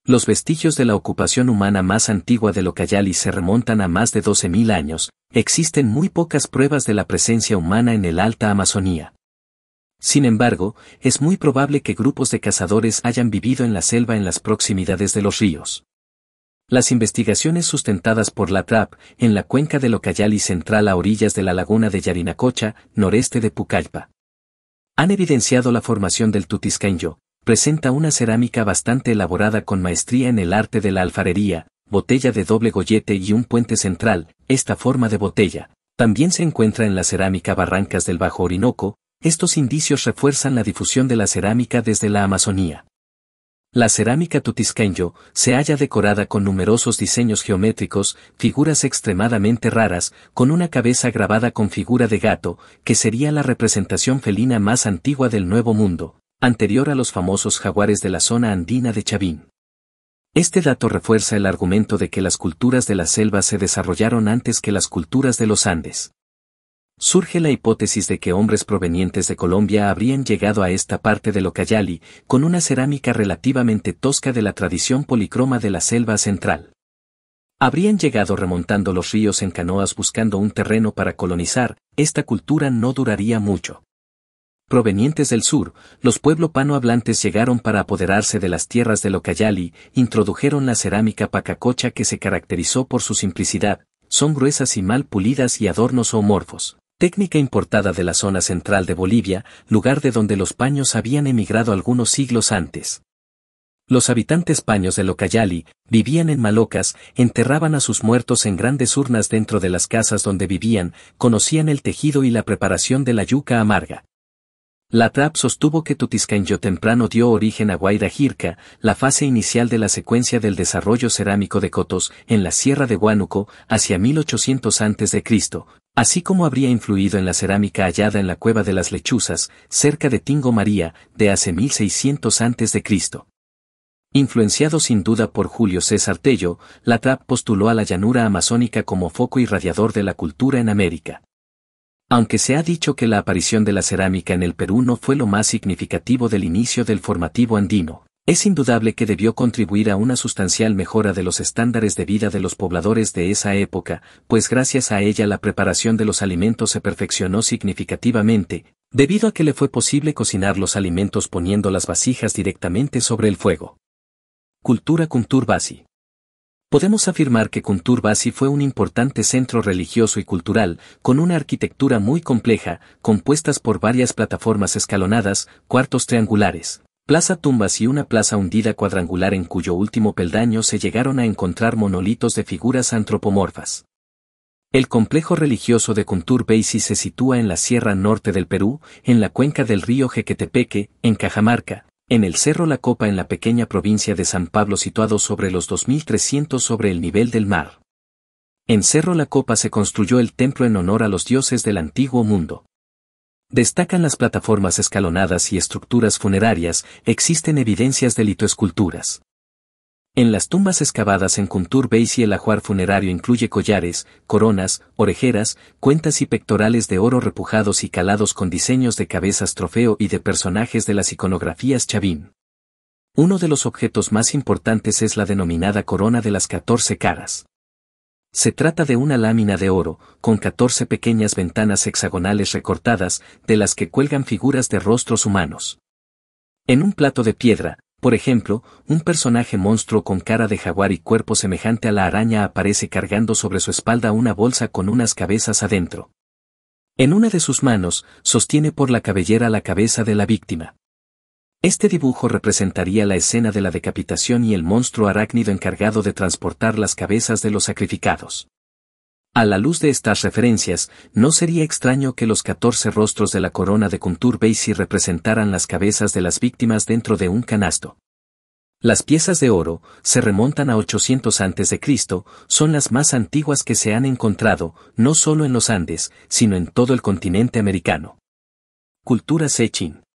Los vestigios de la ocupación humana más antigua de Locayali se remontan a más de 12.000 años, existen muy pocas pruebas de la presencia humana en el Alta Amazonía. Sin embargo, es muy probable que grupos de cazadores hayan vivido en la selva en las proximidades de los ríos. Las investigaciones sustentadas por la TRAP, en la cuenca de Locayali central a orillas de la laguna de Yarinacocha, noreste de Pucallpa, han evidenciado la formación del tutiscaño, presenta una cerámica bastante elaborada con maestría en el arte de la alfarería, botella de doble gollete y un puente central, esta forma de botella, también se encuentra en la cerámica Barrancas del Bajo Orinoco, estos indicios refuerzan la difusión de la cerámica desde la Amazonía. La cerámica tutisqueño se halla decorada con numerosos diseños geométricos, figuras extremadamente raras, con una cabeza grabada con figura de gato, que sería la representación felina más antigua del Nuevo Mundo, anterior a los famosos jaguares de la zona andina de Chavín. Este dato refuerza el argumento de que las culturas de la selva se desarrollaron antes que las culturas de los Andes. Surge la hipótesis de que hombres provenientes de Colombia habrían llegado a esta parte de Locayali con una cerámica relativamente tosca de la tradición policroma de la selva central. Habrían llegado remontando los ríos en canoas buscando un terreno para colonizar, esta cultura no duraría mucho. Provenientes del sur, los pueblo pano hablantes llegaron para apoderarse de las tierras de Locayali, introdujeron la cerámica pacacocha que se caracterizó por su simplicidad, son gruesas y mal pulidas y adornos zoomorfos técnica importada de la zona central de Bolivia, lugar de donde los paños habían emigrado algunos siglos antes. Los habitantes paños de Locayali vivían en malocas, enterraban a sus muertos en grandes urnas dentro de las casas donde vivían, conocían el tejido y la preparación de la yuca amarga. La TRAP sostuvo que Tutiscaño temprano dio origen a Guaira Jirca, la fase inicial de la secuencia del desarrollo cerámico de Cotos, en la Sierra de Huánuco, hacia 1800 a.C., así como habría influido en la cerámica hallada en la cueva de las lechuzas, cerca de Tingo María, de hace 1600 a.C. Influenciado sin duda por Julio César Tello, la TRAP postuló a la llanura amazónica como foco irradiador de la cultura en América. Aunque se ha dicho que la aparición de la cerámica en el Perú no fue lo más significativo del inicio del formativo andino, es indudable que debió contribuir a una sustancial mejora de los estándares de vida de los pobladores de esa época, pues gracias a ella la preparación de los alimentos se perfeccionó significativamente, debido a que le fue posible cocinar los alimentos poniendo las vasijas directamente sobre el fuego. Cultura Kunturbasi Podemos afirmar que Kunturbasi fue un importante centro religioso y cultural, con una arquitectura muy compleja, compuestas por varias plataformas escalonadas, cuartos triangulares, plaza tumbas y una plaza hundida cuadrangular en cuyo último peldaño se llegaron a encontrar monolitos de figuras antropomorfas. El complejo religioso de Kuntur-Beisi se sitúa en la sierra norte del Perú, en la cuenca del río Jequetepeque, en Cajamarca, en el Cerro La Copa en la pequeña provincia de San Pablo situado sobre los 2300 sobre el nivel del mar. En Cerro La Copa se construyó el templo en honor a los dioses del antiguo mundo. Destacan las plataformas escalonadas y estructuras funerarias, existen evidencias de litoesculturas. En las tumbas excavadas en Kuntur y el ajuar funerario incluye collares, coronas, orejeras, cuentas y pectorales de oro repujados y calados con diseños de cabezas trofeo y de personajes de las iconografías chavín. Uno de los objetos más importantes es la denominada corona de las catorce caras. Se trata de una lámina de oro, con 14 pequeñas ventanas hexagonales recortadas, de las que cuelgan figuras de rostros humanos. En un plato de piedra, por ejemplo, un personaje monstruo con cara de jaguar y cuerpo semejante a la araña aparece cargando sobre su espalda una bolsa con unas cabezas adentro. En una de sus manos, sostiene por la cabellera la cabeza de la víctima. Este dibujo representaría la escena de la decapitación y el monstruo arácnido encargado de transportar las cabezas de los sacrificados. A la luz de estas referencias, no sería extraño que los catorce rostros de la corona de Kuntur Beisi representaran las cabezas de las víctimas dentro de un canasto. Las piezas de oro, se remontan a 800 a.C., son las más antiguas que se han encontrado, no solo en los Andes, sino en todo el continente americano. Cultura Sechin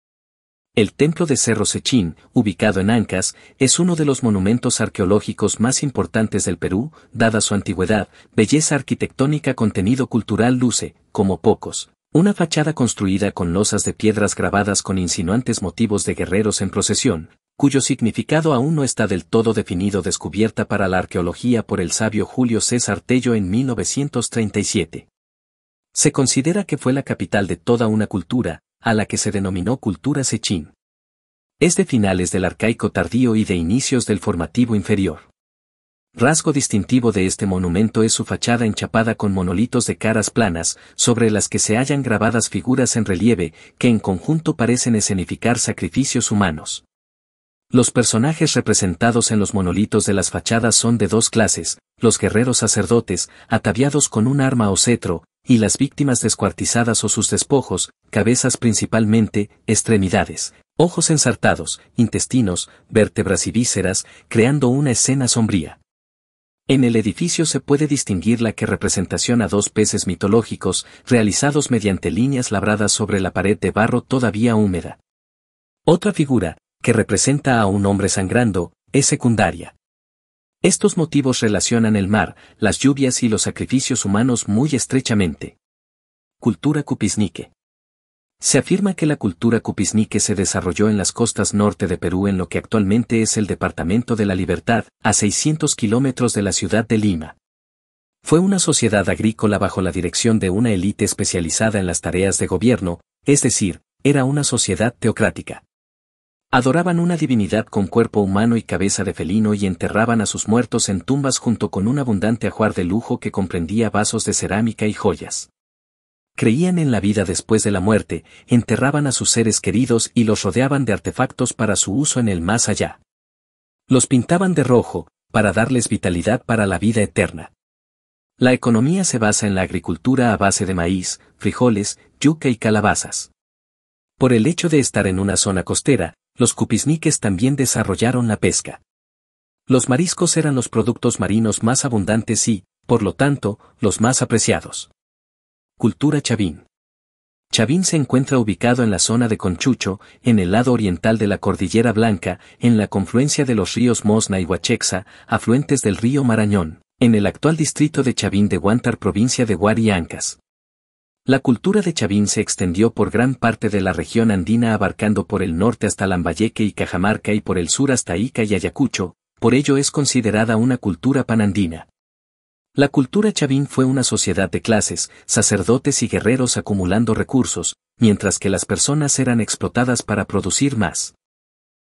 El templo de Cerro Sechín, ubicado en Ancas, es uno de los monumentos arqueológicos más importantes del Perú, dada su antigüedad, belleza arquitectónica contenido cultural luce, como pocos, una fachada construida con losas de piedras grabadas con insinuantes motivos de guerreros en procesión, cuyo significado aún no está del todo definido descubierta para la arqueología por el sabio Julio César Tello en 1937. Se considera que fue la capital de toda una cultura, a la que se denominó cultura sechín. Es de finales del arcaico tardío y de inicios del formativo inferior. Rasgo distintivo de este monumento es su fachada enchapada con monolitos de caras planas, sobre las que se hallan grabadas figuras en relieve, que en conjunto parecen escenificar sacrificios humanos. Los personajes representados en los monolitos de las fachadas son de dos clases, los guerreros sacerdotes, ataviados con un arma o cetro, y las víctimas descuartizadas o sus despojos, cabezas principalmente, extremidades, ojos ensartados, intestinos, vértebras y vísceras, creando una escena sombría. En el edificio se puede distinguir la que representación a dos peces mitológicos, realizados mediante líneas labradas sobre la pared de barro todavía húmeda. Otra figura, que representa a un hombre sangrando, es secundaria. Estos motivos relacionan el mar, las lluvias y los sacrificios humanos muy estrechamente. Cultura cupisnique. Se afirma que la cultura cupisnique se desarrolló en las costas norte de Perú en lo que actualmente es el Departamento de la Libertad, a 600 kilómetros de la ciudad de Lima. Fue una sociedad agrícola bajo la dirección de una élite especializada en las tareas de gobierno, es decir, era una sociedad teocrática. Adoraban una divinidad con cuerpo humano y cabeza de felino y enterraban a sus muertos en tumbas junto con un abundante ajuar de lujo que comprendía vasos de cerámica y joyas. Creían en la vida después de la muerte, enterraban a sus seres queridos y los rodeaban de artefactos para su uso en el más allá. Los pintaban de rojo, para darles vitalidad para la vida eterna. La economía se basa en la agricultura a base de maíz, frijoles, yuca y calabazas. Por el hecho de estar en una zona costera, los cupisniques también desarrollaron la pesca. Los mariscos eran los productos marinos más abundantes y, por lo tanto, los más apreciados. Cultura Chavín. Chavín se encuentra ubicado en la zona de Conchucho, en el lado oriental de la Cordillera Blanca, en la confluencia de los ríos Mosna y Huachexa, afluentes del río Marañón, en el actual distrito de Chavín de Huántar provincia de Ancas. La cultura de Chavín se extendió por gran parte de la región andina abarcando por el norte hasta Lambayeque y Cajamarca y por el sur hasta Ica y Ayacucho, por ello es considerada una cultura panandina. La cultura chavín fue una sociedad de clases, sacerdotes y guerreros acumulando recursos, mientras que las personas eran explotadas para producir más.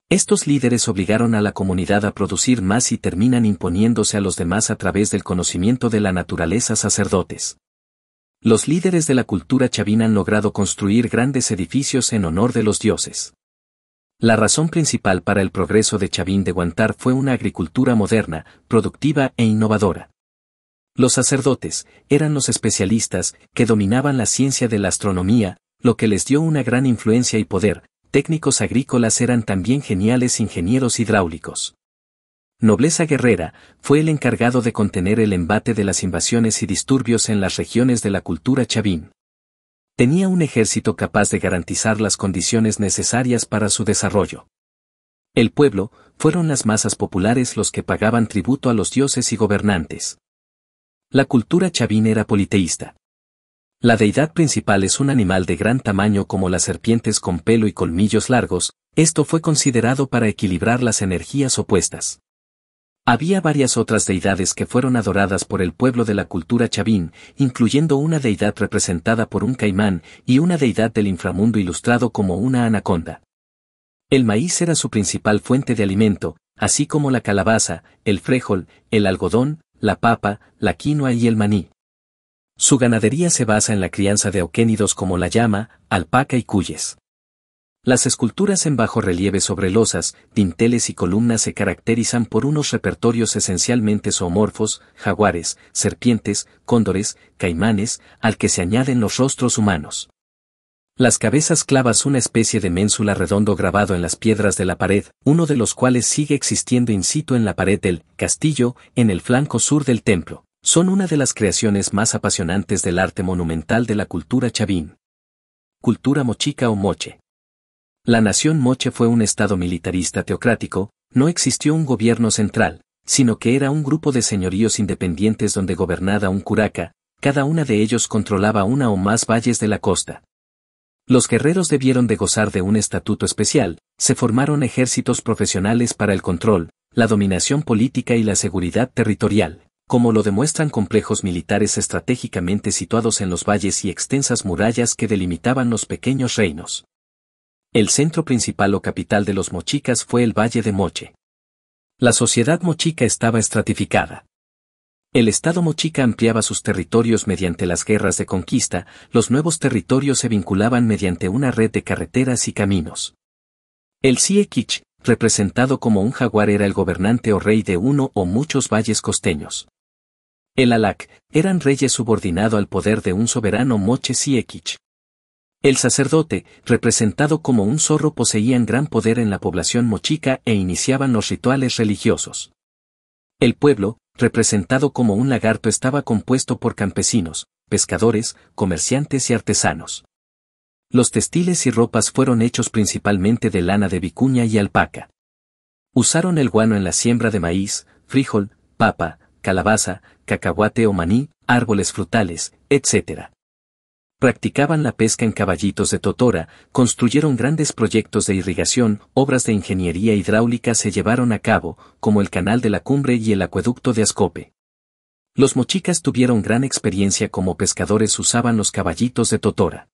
Estos líderes obligaron a la comunidad a producir más y terminan imponiéndose a los demás a través del conocimiento de la naturaleza sacerdotes. Los líderes de la cultura chavina han logrado construir grandes edificios en honor de los dioses. La razón principal para el progreso de Chavín de Guantar fue una agricultura moderna, productiva e innovadora. Los sacerdotes eran los especialistas que dominaban la ciencia de la astronomía, lo que les dio una gran influencia y poder, técnicos agrícolas eran también geniales ingenieros hidráulicos. Nobleza Guerrera, fue el encargado de contener el embate de las invasiones y disturbios en las regiones de la cultura chavín. Tenía un ejército capaz de garantizar las condiciones necesarias para su desarrollo. El pueblo, fueron las masas populares los que pagaban tributo a los dioses y gobernantes. La cultura chavín era politeísta. La deidad principal es un animal de gran tamaño como las serpientes con pelo y colmillos largos, esto fue considerado para equilibrar las energías opuestas. Había varias otras deidades que fueron adoradas por el pueblo de la cultura chavín, incluyendo una deidad representada por un caimán y una deidad del inframundo ilustrado como una anaconda. El maíz era su principal fuente de alimento, así como la calabaza, el frijol, el algodón, la papa, la quinoa y el maní. Su ganadería se basa en la crianza de auquénidos como la llama, alpaca y cuyes. Las esculturas en bajo relieve sobre losas, dinteles y columnas se caracterizan por unos repertorios esencialmente zoomorfos, jaguares, serpientes, cóndores, caimanes, al que se añaden los rostros humanos. Las cabezas clavas una especie de ménsula redondo grabado en las piedras de la pared, uno de los cuales sigue existiendo in situ en la pared del castillo, en el flanco sur del templo, son una de las creaciones más apasionantes del arte monumental de la cultura chavín. Cultura mochica o moche. La nación Moche fue un estado militarista teocrático, no existió un gobierno central, sino que era un grupo de señoríos independientes donde gobernaba un curaca, cada una de ellos controlaba una o más valles de la costa. Los guerreros debieron de gozar de un estatuto especial, se formaron ejércitos profesionales para el control, la dominación política y la seguridad territorial, como lo demuestran complejos militares estratégicamente situados en los valles y extensas murallas que delimitaban los pequeños reinos. El centro principal o capital de los mochicas fue el Valle de Moche. La sociedad mochica estaba estratificada. El Estado mochica ampliaba sus territorios mediante las guerras de conquista, los nuevos territorios se vinculaban mediante una red de carreteras y caminos. El Siekich, representado como un jaguar era el gobernante o rey de uno o muchos valles costeños. El Alak, eran reyes subordinado al poder de un soberano moche Siekich. El sacerdote, representado como un zorro poseían gran poder en la población mochica e iniciaban los rituales religiosos. El pueblo, representado como un lagarto estaba compuesto por campesinos, pescadores, comerciantes y artesanos. Los textiles y ropas fueron hechos principalmente de lana de vicuña y alpaca. Usaron el guano en la siembra de maíz, frijol, papa, calabaza, cacahuate o maní, árboles frutales, etc. Practicaban la pesca en caballitos de totora, construyeron grandes proyectos de irrigación, obras de ingeniería hidráulica se llevaron a cabo, como el canal de la cumbre y el acueducto de Ascope. Los mochicas tuvieron gran experiencia como pescadores usaban los caballitos de totora.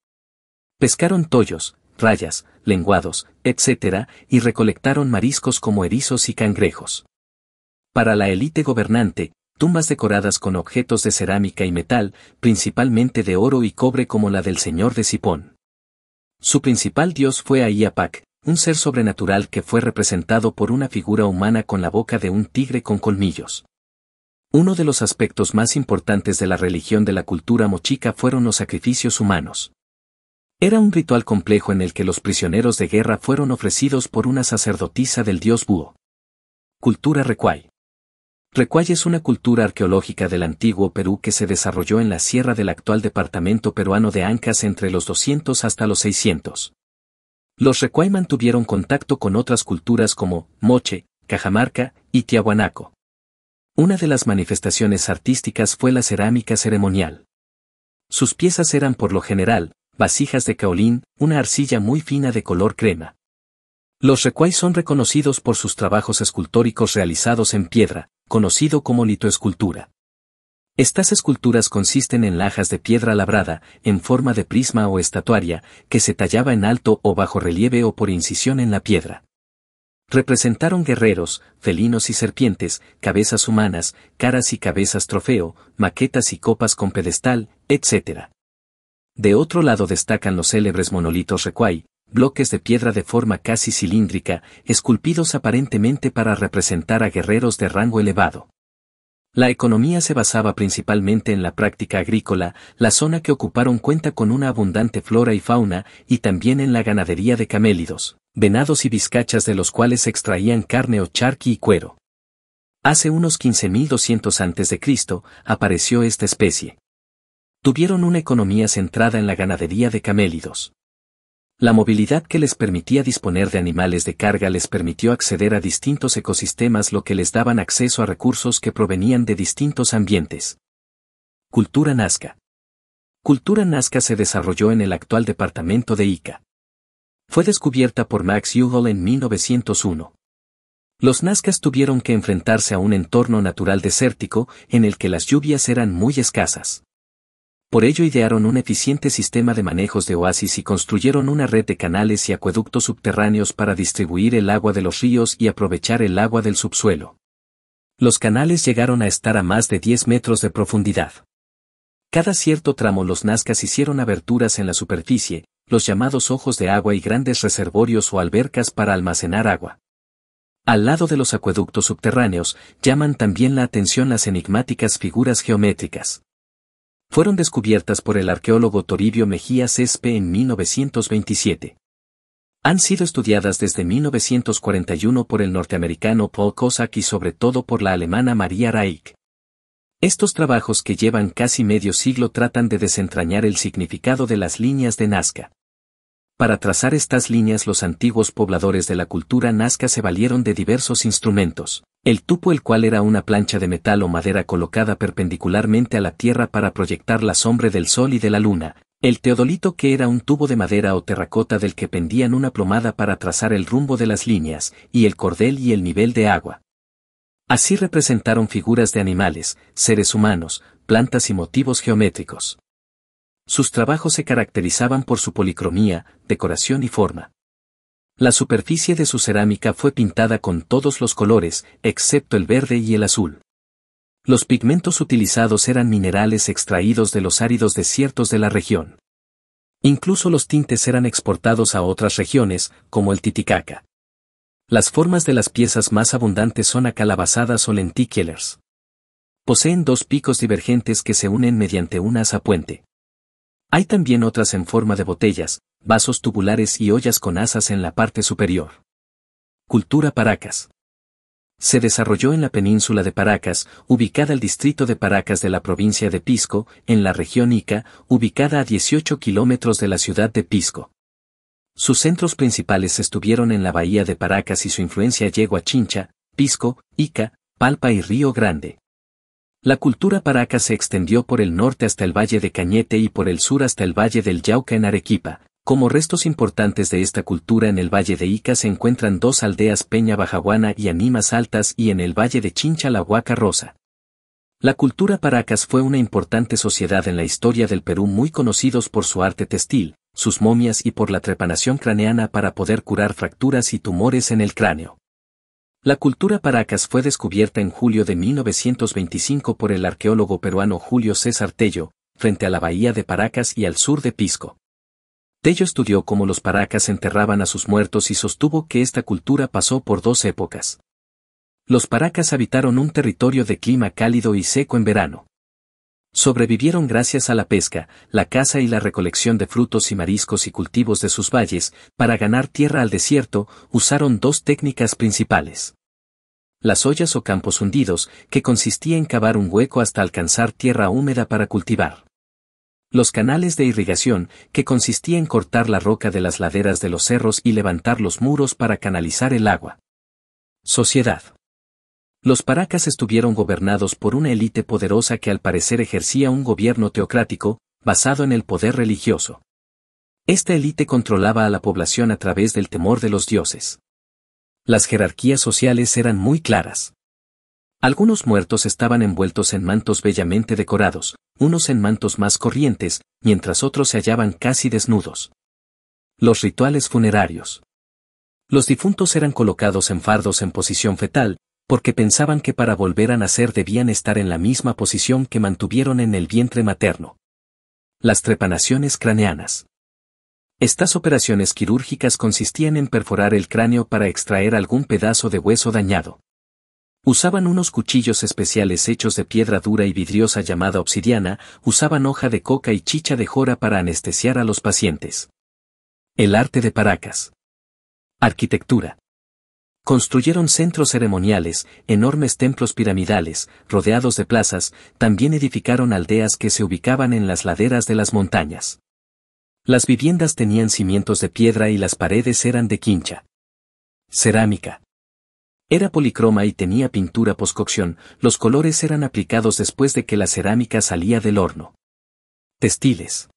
Pescaron tollos, rayas, lenguados, etc., y recolectaron mariscos como erizos y cangrejos. Para la élite gobernante, tumbas decoradas con objetos de cerámica y metal, principalmente de oro y cobre como la del señor de Sipón. Su principal dios fue Aiapac, un ser sobrenatural que fue representado por una figura humana con la boca de un tigre con colmillos. Uno de los aspectos más importantes de la religión de la cultura mochica fueron los sacrificios humanos. Era un ritual complejo en el que los prisioneros de guerra fueron ofrecidos por una sacerdotisa del dios Búho. Cultura Recuay. Recuay es una cultura arqueológica del antiguo Perú que se desarrolló en la sierra del actual departamento peruano de Ancas entre los 200 hasta los 600. Los Recuay mantuvieron contacto con otras culturas como Moche, Cajamarca y Tiahuanaco. Una de las manifestaciones artísticas fue la cerámica ceremonial. Sus piezas eran por lo general, vasijas de caolín, una arcilla muy fina de color crema. Los Recuay son reconocidos por sus trabajos escultóricos realizados en piedra, conocido como litoescultura. Estas esculturas consisten en lajas de piedra labrada, en forma de prisma o estatuaria, que se tallaba en alto o bajo relieve o por incisión en la piedra. Representaron guerreros, felinos y serpientes, cabezas humanas, caras y cabezas trofeo, maquetas y copas con pedestal, etc. De otro lado destacan los célebres monolitos recuay, bloques de piedra de forma casi cilíndrica, esculpidos aparentemente para representar a guerreros de rango elevado. La economía se basaba principalmente en la práctica agrícola, la zona que ocuparon cuenta con una abundante flora y fauna, y también en la ganadería de camélidos, venados y vizcachas de los cuales se extraían carne o charqui y cuero. Hace unos 15.200 a.C. apareció esta especie. Tuvieron una economía centrada en la ganadería de camélidos. La movilidad que les permitía disponer de animales de carga les permitió acceder a distintos ecosistemas lo que les daban acceso a recursos que provenían de distintos ambientes. Cultura Nazca. Cultura Nazca se desarrolló en el actual departamento de Ica. Fue descubierta por Max Hugel en 1901. Los nazcas tuvieron que enfrentarse a un entorno natural desértico en el que las lluvias eran muy escasas. Por ello idearon un eficiente sistema de manejos de oasis y construyeron una red de canales y acueductos subterráneos para distribuir el agua de los ríos y aprovechar el agua del subsuelo. Los canales llegaron a estar a más de 10 metros de profundidad. Cada cierto tramo los nazcas hicieron aberturas en la superficie, los llamados ojos de agua y grandes reservorios o albercas para almacenar agua. Al lado de los acueductos subterráneos, llaman también la atención las enigmáticas figuras geométricas fueron descubiertas por el arqueólogo Toribio Mejía Cespe en 1927. Han sido estudiadas desde 1941 por el norteamericano Paul Cossack y sobre todo por la alemana Maria Reich. Estos trabajos que llevan casi medio siglo tratan de desentrañar el significado de las líneas de Nazca. Para trazar estas líneas los antiguos pobladores de la cultura nazca se valieron de diversos instrumentos. El tupo el cual era una plancha de metal o madera colocada perpendicularmente a la tierra para proyectar la sombra del sol y de la luna, el teodolito que era un tubo de madera o terracota del que pendían una plomada para trazar el rumbo de las líneas, y el cordel y el nivel de agua. Así representaron figuras de animales, seres humanos, plantas y motivos geométricos. Sus trabajos se caracterizaban por su policromía, decoración y forma. La superficie de su cerámica fue pintada con todos los colores, excepto el verde y el azul. Los pigmentos utilizados eran minerales extraídos de los áridos desiertos de la región. Incluso los tintes eran exportados a otras regiones, como el Titicaca. Las formas de las piezas más abundantes son acalabazadas o lenticulars. Poseen dos picos divergentes que se unen mediante una asa puente. Hay también otras en forma de botellas, vasos tubulares y ollas con asas en la parte superior. Cultura Paracas. Se desarrolló en la península de Paracas, ubicada el distrito de Paracas de la provincia de Pisco, en la región Ica, ubicada a 18 kilómetros de la ciudad de Pisco. Sus centros principales estuvieron en la bahía de Paracas y su influencia llegó a Chincha, Pisco, Ica, Palpa y Río Grande. La cultura paraca se extendió por el norte hasta el valle de Cañete y por el sur hasta el valle del Yauca en Arequipa. Como restos importantes de esta cultura en el valle de Ica se encuentran dos aldeas Peña Bajaguana y Animas Altas y en el valle de Chincha la Huaca Rosa. La cultura Paracas fue una importante sociedad en la historia del Perú muy conocidos por su arte textil, sus momias y por la trepanación craneana para poder curar fracturas y tumores en el cráneo. La cultura Paracas fue descubierta en julio de 1925 por el arqueólogo peruano Julio César Tello, frente a la bahía de Paracas y al sur de Pisco. Tello estudió cómo los Paracas enterraban a sus muertos y sostuvo que esta cultura pasó por dos épocas. Los Paracas habitaron un territorio de clima cálido y seco en verano. Sobrevivieron gracias a la pesca, la caza y la recolección de frutos y mariscos y cultivos de sus valles, para ganar tierra al desierto, usaron dos técnicas principales. Las ollas o campos hundidos, que consistía en cavar un hueco hasta alcanzar tierra húmeda para cultivar. Los canales de irrigación, que consistía en cortar la roca de las laderas de los cerros y levantar los muros para canalizar el agua. Sociedad. Los Paracas estuvieron gobernados por una élite poderosa que al parecer ejercía un gobierno teocrático, basado en el poder religioso. Esta élite controlaba a la población a través del temor de los dioses. Las jerarquías sociales eran muy claras. Algunos muertos estaban envueltos en mantos bellamente decorados, unos en mantos más corrientes, mientras otros se hallaban casi desnudos. Los rituales funerarios. Los difuntos eran colocados en fardos en posición fetal, porque pensaban que para volver a nacer debían estar en la misma posición que mantuvieron en el vientre materno. Las trepanaciones craneanas. Estas operaciones quirúrgicas consistían en perforar el cráneo para extraer algún pedazo de hueso dañado. Usaban unos cuchillos especiales hechos de piedra dura y vidriosa llamada obsidiana, usaban hoja de coca y chicha de jora para anestesiar a los pacientes. El arte de Paracas. Arquitectura. Construyeron centros ceremoniales, enormes templos piramidales, rodeados de plazas, también edificaron aldeas que se ubicaban en las laderas de las montañas. Las viviendas tenían cimientos de piedra y las paredes eran de quincha. Cerámica. Era policroma y tenía pintura poscocción, los colores eran aplicados después de que la cerámica salía del horno. Textiles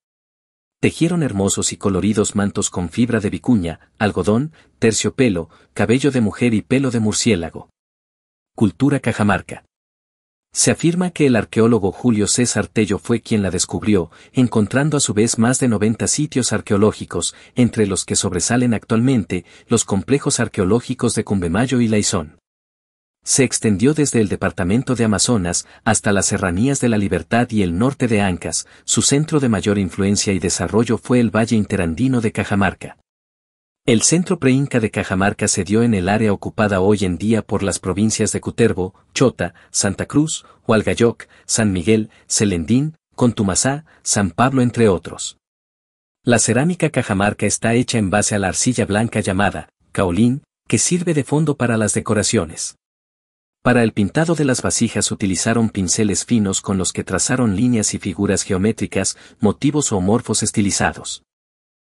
tejieron hermosos y coloridos mantos con fibra de vicuña, algodón, terciopelo, cabello de mujer y pelo de murciélago. Cultura Cajamarca. Se afirma que el arqueólogo Julio César Tello fue quien la descubrió, encontrando a su vez más de 90 sitios arqueológicos, entre los que sobresalen actualmente los complejos arqueológicos de Cumbemayo y Laizón se extendió desde el departamento de Amazonas hasta las serranías de la Libertad y el norte de Ancas, su centro de mayor influencia y desarrollo fue el Valle Interandino de Cajamarca. El centro preinca de Cajamarca se dio en el área ocupada hoy en día por las provincias de Cutervo, Chota, Santa Cruz, Hualgayoc, San Miguel, Celendín, Contumazá, San Pablo entre otros. La cerámica Cajamarca está hecha en base a la arcilla blanca llamada, caolín, que sirve de fondo para las decoraciones. Para el pintado de las vasijas utilizaron pinceles finos con los que trazaron líneas y figuras geométricas, motivos o morfos estilizados.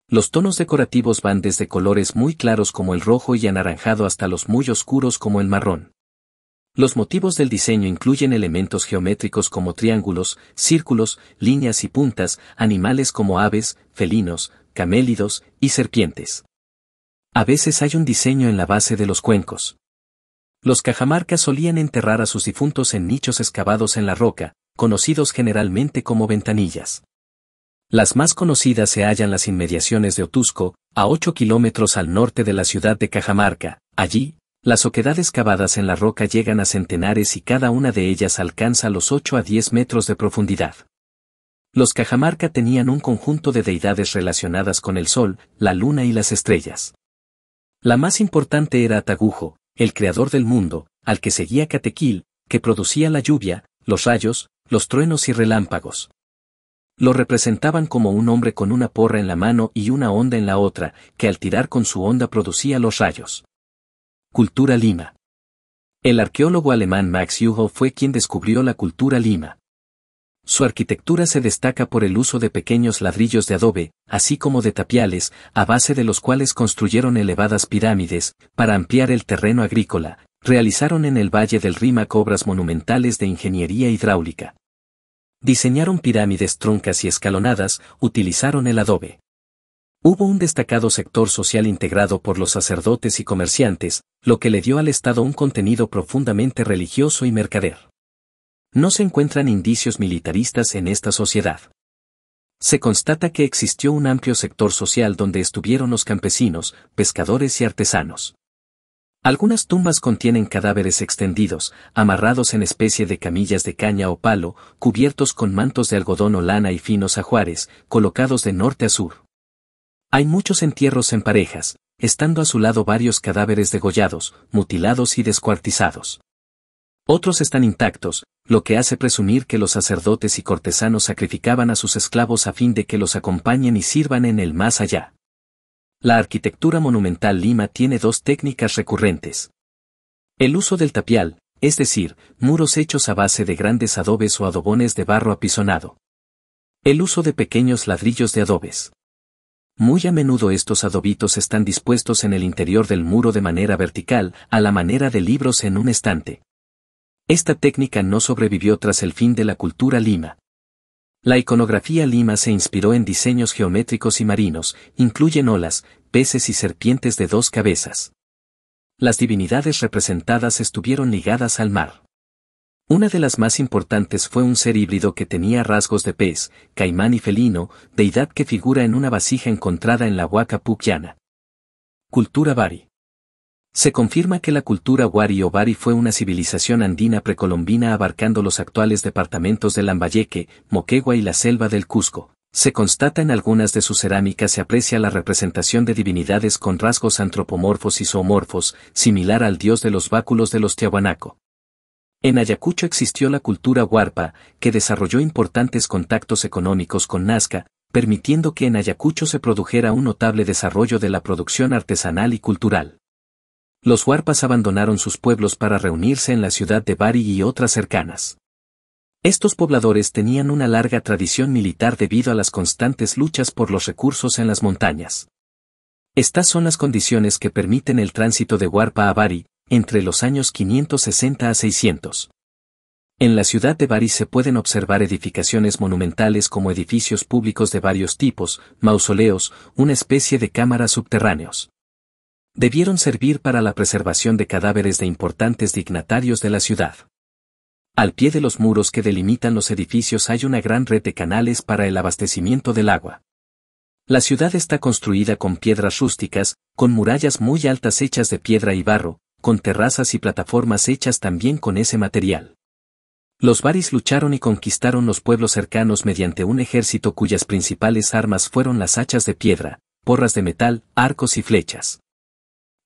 Los tonos decorativos van desde colores muy claros como el rojo y anaranjado hasta los muy oscuros como el marrón. Los motivos del diseño incluyen elementos geométricos como triángulos, círculos, líneas y puntas, animales como aves, felinos, camélidos y serpientes. A veces hay un diseño en la base de los cuencos. Los cajamarcas solían enterrar a sus difuntos en nichos excavados en la roca, conocidos generalmente como ventanillas. Las más conocidas se hallan las inmediaciones de Otusco, a 8 kilómetros al norte de la ciudad de Cajamarca. Allí, las oquedades cavadas en la roca llegan a centenares y cada una de ellas alcanza los 8 a 10 metros de profundidad. Los Cajamarca tenían un conjunto de deidades relacionadas con el sol, la luna y las estrellas. La más importante era Atagujo, el creador del mundo, al que seguía Catequil, que producía la lluvia, los rayos, los truenos y relámpagos. Lo representaban como un hombre con una porra en la mano y una onda en la otra, que al tirar con su onda producía los rayos. Cultura Lima. El arqueólogo alemán Max Juho fue quien descubrió la cultura Lima. Su arquitectura se destaca por el uso de pequeños ladrillos de adobe, así como de tapiales, a base de los cuales construyeron elevadas pirámides, para ampliar el terreno agrícola, realizaron en el Valle del Rímac obras monumentales de ingeniería hidráulica. Diseñaron pirámides truncas y escalonadas, utilizaron el adobe. Hubo un destacado sector social integrado por los sacerdotes y comerciantes, lo que le dio al Estado un contenido profundamente religioso y mercader. No se encuentran indicios militaristas en esta sociedad. Se constata que existió un amplio sector social donde estuvieron los campesinos, pescadores y artesanos. Algunas tumbas contienen cadáveres extendidos, amarrados en especie de camillas de caña o palo, cubiertos con mantos de algodón o lana y finos ajuares, colocados de norte a sur. Hay muchos entierros en parejas, estando a su lado varios cadáveres degollados, mutilados y descuartizados. Otros están intactos, lo que hace presumir que los sacerdotes y cortesanos sacrificaban a sus esclavos a fin de que los acompañen y sirvan en el más allá. La arquitectura monumental Lima tiene dos técnicas recurrentes. El uso del tapial, es decir, muros hechos a base de grandes adobes o adobones de barro apisonado. El uso de pequeños ladrillos de adobes. Muy a menudo estos adobitos están dispuestos en el interior del muro de manera vertical, a la manera de libros en un estante. Esta técnica no sobrevivió tras el fin de la cultura lima. La iconografía lima se inspiró en diseños geométricos y marinos, incluyen olas, peces y serpientes de dos cabezas. Las divinidades representadas estuvieron ligadas al mar. Una de las más importantes fue un ser híbrido que tenía rasgos de pez, caimán y felino, deidad que figura en una vasija encontrada en la Huaca Pucllana. Cultura Bari. Se confirma que la cultura Wari o fue una civilización andina precolombina abarcando los actuales departamentos de Lambayeque, Moquegua y la selva del Cusco. Se constata en algunas de sus cerámicas se aprecia la representación de divinidades con rasgos antropomorfos y zoomorfos, similar al dios de los báculos de los Tiahuanaco. En Ayacucho existió la cultura huarpa, que desarrolló importantes contactos económicos con Nazca, permitiendo que en Ayacucho se produjera un notable desarrollo de la producción artesanal y cultural los huarpas abandonaron sus pueblos para reunirse en la ciudad de Bari y otras cercanas. Estos pobladores tenían una larga tradición militar debido a las constantes luchas por los recursos en las montañas. Estas son las condiciones que permiten el tránsito de Huarpa a Bari, entre los años 560 a 600. En la ciudad de Bari se pueden observar edificaciones monumentales como edificios públicos de varios tipos, mausoleos, una especie de cámaras subterráneos debieron servir para la preservación de cadáveres de importantes dignatarios de la ciudad. Al pie de los muros que delimitan los edificios hay una gran red de canales para el abastecimiento del agua. La ciudad está construida con piedras rústicas, con murallas muy altas hechas de piedra y barro, con terrazas y plataformas hechas también con ese material. Los baris lucharon y conquistaron los pueblos cercanos mediante un ejército cuyas principales armas fueron las hachas de piedra, porras de metal, arcos y flechas.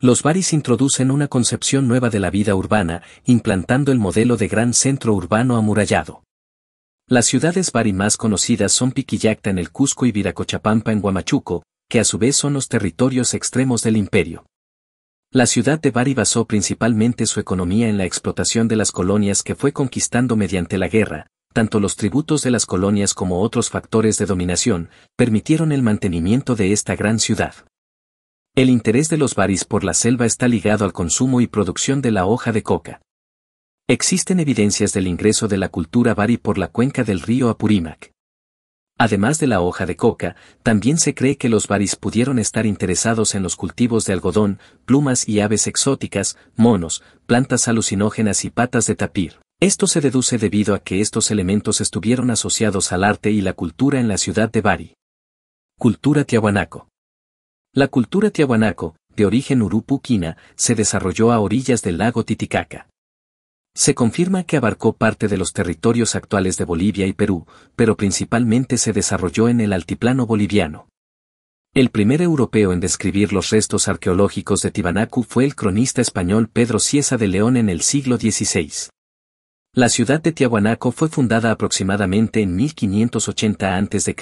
Los baris introducen una concepción nueva de la vida urbana, implantando el modelo de gran centro urbano amurallado. Las ciudades bari más conocidas son Piquillacta en el Cusco y Viracochapampa en Huamachuco, que a su vez son los territorios extremos del imperio. La ciudad de Bari basó principalmente su economía en la explotación de las colonias que fue conquistando mediante la guerra, tanto los tributos de las colonias como otros factores de dominación, permitieron el mantenimiento de esta gran ciudad. El interés de los baris por la selva está ligado al consumo y producción de la hoja de coca. Existen evidencias del ingreso de la cultura bari por la cuenca del río Apurímac. Además de la hoja de coca, también se cree que los baris pudieron estar interesados en los cultivos de algodón, plumas y aves exóticas, monos, plantas alucinógenas y patas de tapir. Esto se deduce debido a que estos elementos estuvieron asociados al arte y la cultura en la ciudad de Bari. Cultura Tiahuanaco. La cultura Tiahuanaco, de origen urupuquina, se desarrolló a orillas del lago Titicaca. Se confirma que abarcó parte de los territorios actuales de Bolivia y Perú, pero principalmente se desarrolló en el altiplano boliviano. El primer europeo en describir los restos arqueológicos de Tibanacu fue el cronista español Pedro Ciesa de León en el siglo XVI. La ciudad de Tiahuanaco fue fundada aproximadamente en 1580 a.C.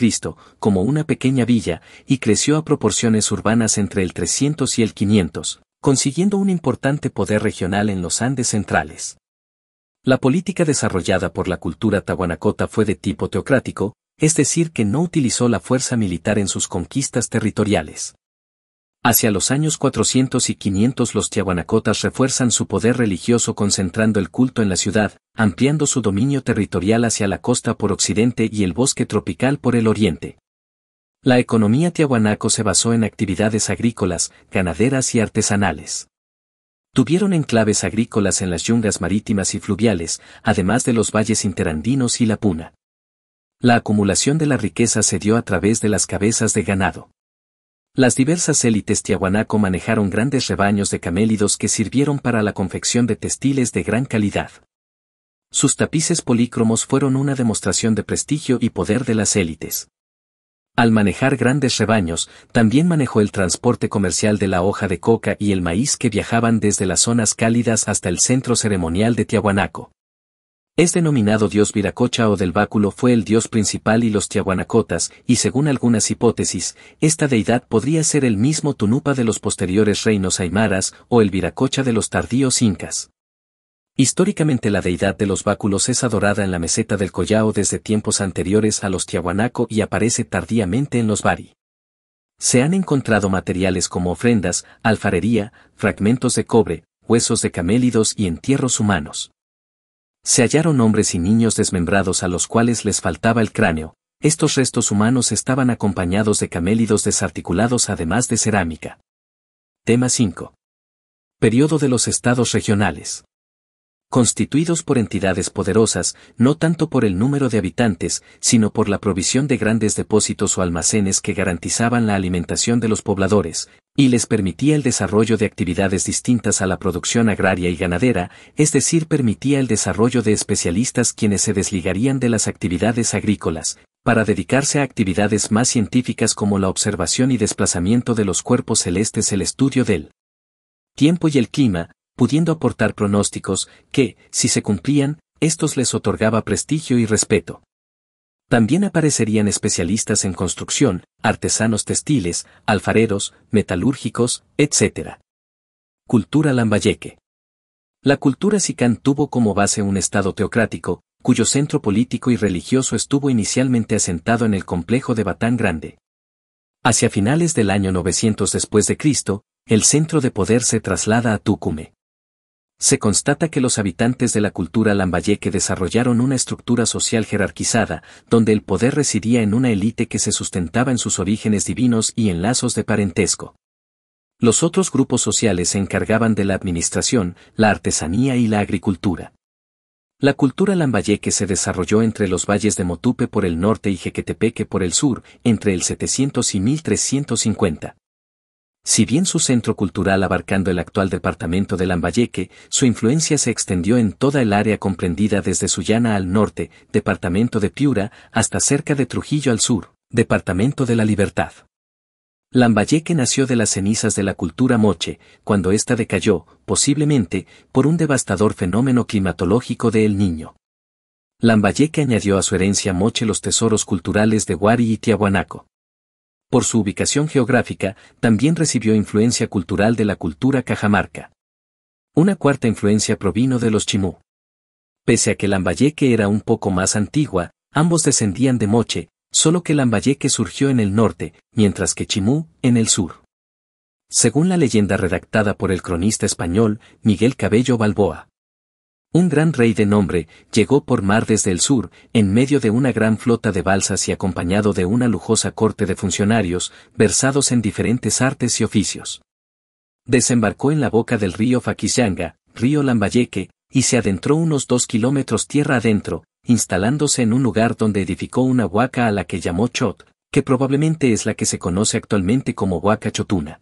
como una pequeña villa y creció a proporciones urbanas entre el 300 y el 500, consiguiendo un importante poder regional en los Andes centrales. La política desarrollada por la cultura tahuanacota fue de tipo teocrático, es decir, que no utilizó la fuerza militar en sus conquistas territoriales. Hacia los años 400 y 500 los tiahuanacotas refuerzan su poder religioso concentrando el culto en la ciudad, ampliando su dominio territorial hacia la costa por occidente y el bosque tropical por el oriente. La economía tiahuanaco se basó en actividades agrícolas, ganaderas y artesanales. Tuvieron enclaves agrícolas en las yungas marítimas y fluviales, además de los valles interandinos y la puna. La acumulación de la riqueza se dio a través de las cabezas de ganado. Las diversas élites tiahuanaco manejaron grandes rebaños de camélidos que sirvieron para la confección de textiles de gran calidad. Sus tapices polícromos fueron una demostración de prestigio y poder de las élites. Al manejar grandes rebaños, también manejó el transporte comercial de la hoja de coca y el maíz que viajaban desde las zonas cálidas hasta el centro ceremonial de Tiahuanaco. Es denominado dios Viracocha o del báculo fue el dios principal y los tiahuanacotas, y según algunas hipótesis, esta deidad podría ser el mismo Tunupa de los posteriores reinos aymaras o el Viracocha de los tardíos incas. Históricamente la deidad de los báculos es adorada en la meseta del Collao desde tiempos anteriores a los Tiahuanaco y aparece tardíamente en los Bari. Se han encontrado materiales como ofrendas, alfarería, fragmentos de cobre, huesos de camélidos y entierros humanos. Se hallaron hombres y niños desmembrados a los cuales les faltaba el cráneo, estos restos humanos estaban acompañados de camélidos desarticulados además de cerámica. Tema 5. Periodo de los estados regionales constituidos por entidades poderosas, no tanto por el número de habitantes, sino por la provisión de grandes depósitos o almacenes que garantizaban la alimentación de los pobladores, y les permitía el desarrollo de actividades distintas a la producción agraria y ganadera, es decir, permitía el desarrollo de especialistas quienes se desligarían de las actividades agrícolas, para dedicarse a actividades más científicas como la observación y desplazamiento de los cuerpos celestes, el estudio del tiempo y el clima, pudiendo aportar pronósticos que, si se cumplían, estos les otorgaba prestigio y respeto. También aparecerían especialistas en construcción, artesanos textiles, alfareros, metalúrgicos, etc. Cultura lambayeque. La cultura sicán tuvo como base un estado teocrático, cuyo centro político y religioso estuvo inicialmente asentado en el complejo de Batán Grande. Hacia finales del año 900 después de Cristo, el centro de poder se traslada a Tucume se constata que los habitantes de la cultura lambayeque desarrollaron una estructura social jerarquizada, donde el poder residía en una élite que se sustentaba en sus orígenes divinos y en lazos de parentesco. Los otros grupos sociales se encargaban de la administración, la artesanía y la agricultura. La cultura lambayeque se desarrolló entre los valles de Motupe por el norte y Jequetepeque por el sur, entre el 700 y 1350. Si bien su centro cultural abarcando el actual departamento de Lambayeque, su influencia se extendió en toda el área comprendida desde Sullana al norte, departamento de Piura, hasta cerca de Trujillo al sur, departamento de la Libertad. Lambayeque nació de las cenizas de la cultura moche, cuando ésta decayó, posiblemente, por un devastador fenómeno climatológico de El Niño. Lambayeque añadió a su herencia moche los tesoros culturales de Huari y Tiahuanaco. Por su ubicación geográfica, también recibió influencia cultural de la cultura cajamarca. Una cuarta influencia provino de los chimú. Pese a que Lambayeque era un poco más antigua, ambos descendían de Moche, solo que Lambayeque surgió en el norte, mientras que Chimú, en el sur. Según la leyenda redactada por el cronista español Miguel Cabello Balboa. Un gran rey de nombre llegó por mar desde el sur, en medio de una gran flota de balsas y acompañado de una lujosa corte de funcionarios, versados en diferentes artes y oficios. Desembarcó en la boca del río Faquisanga, río Lambayeque, y se adentró unos dos kilómetros tierra adentro, instalándose en un lugar donde edificó una huaca a la que llamó Chot, que probablemente es la que se conoce actualmente como Huaca Chotuna.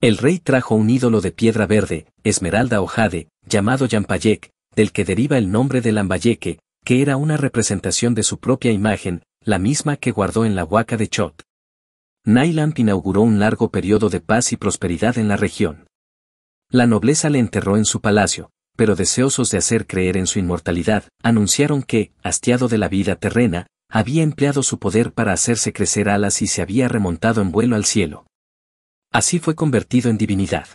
El rey trajo un ídolo de piedra verde, esmeralda o jade, llamado Yampayek, del que deriva el nombre de Lambayeque, que era una representación de su propia imagen, la misma que guardó en la Huaca de Chot. Nailamp inauguró un largo periodo de paz y prosperidad en la región. La nobleza le enterró en su palacio, pero deseosos de hacer creer en su inmortalidad, anunciaron que, hastiado de la vida terrena, había empleado su poder para hacerse crecer alas y se había remontado en vuelo al cielo. Así fue convertido en divinidad.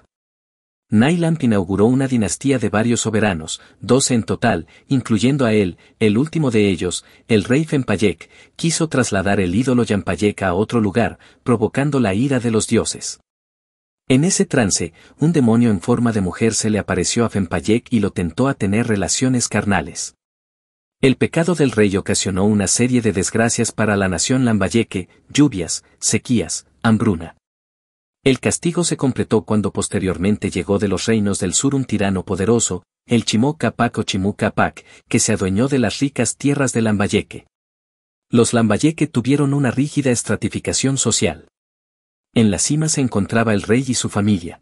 Nailamp inauguró una dinastía de varios soberanos, doce en total, incluyendo a él, el último de ellos, el rey Fempayek, quiso trasladar el ídolo Yampayek a otro lugar, provocando la ira de los dioses. En ese trance, un demonio en forma de mujer se le apareció a Fempayek y lo tentó a tener relaciones carnales. El pecado del rey ocasionó una serie de desgracias para la nación lambayeque, lluvias, sequías, hambruna. El castigo se completó cuando posteriormente llegó de los reinos del sur un tirano poderoso, el Chimó Capac o Chimú Capac, que se adueñó de las ricas tierras de Lambayeque. Los Lambayeque tuvieron una rígida estratificación social. En la cima se encontraba el rey y su familia.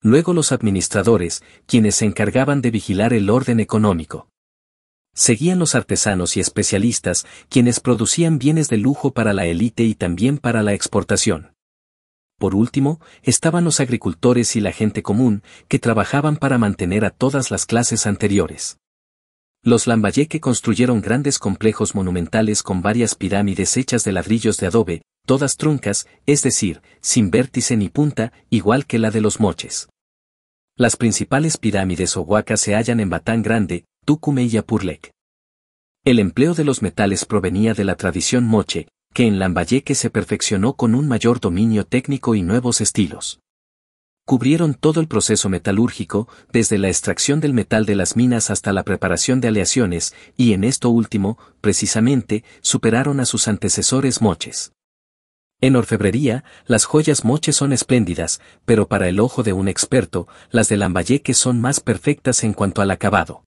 Luego los administradores, quienes se encargaban de vigilar el orden económico. Seguían los artesanos y especialistas, quienes producían bienes de lujo para la élite y también para la exportación. Por último, estaban los agricultores y la gente común, que trabajaban para mantener a todas las clases anteriores. Los Lambayeque construyeron grandes complejos monumentales con varias pirámides hechas de ladrillos de adobe, todas truncas, es decir, sin vértice ni punta, igual que la de los moches. Las principales pirámides o huacas se hallan en Batán Grande, Tucume y Yapurlec. El empleo de los metales provenía de la tradición moche, que en Lambayeque se perfeccionó con un mayor dominio técnico y nuevos estilos cubrieron todo el proceso metalúrgico, desde la extracción del metal de las minas hasta la preparación de aleaciones, y en esto último, precisamente, superaron a sus antecesores moches. En orfebrería, las joyas moches son espléndidas, pero para el ojo de un experto, las de Lambayeque son más perfectas en cuanto al acabado.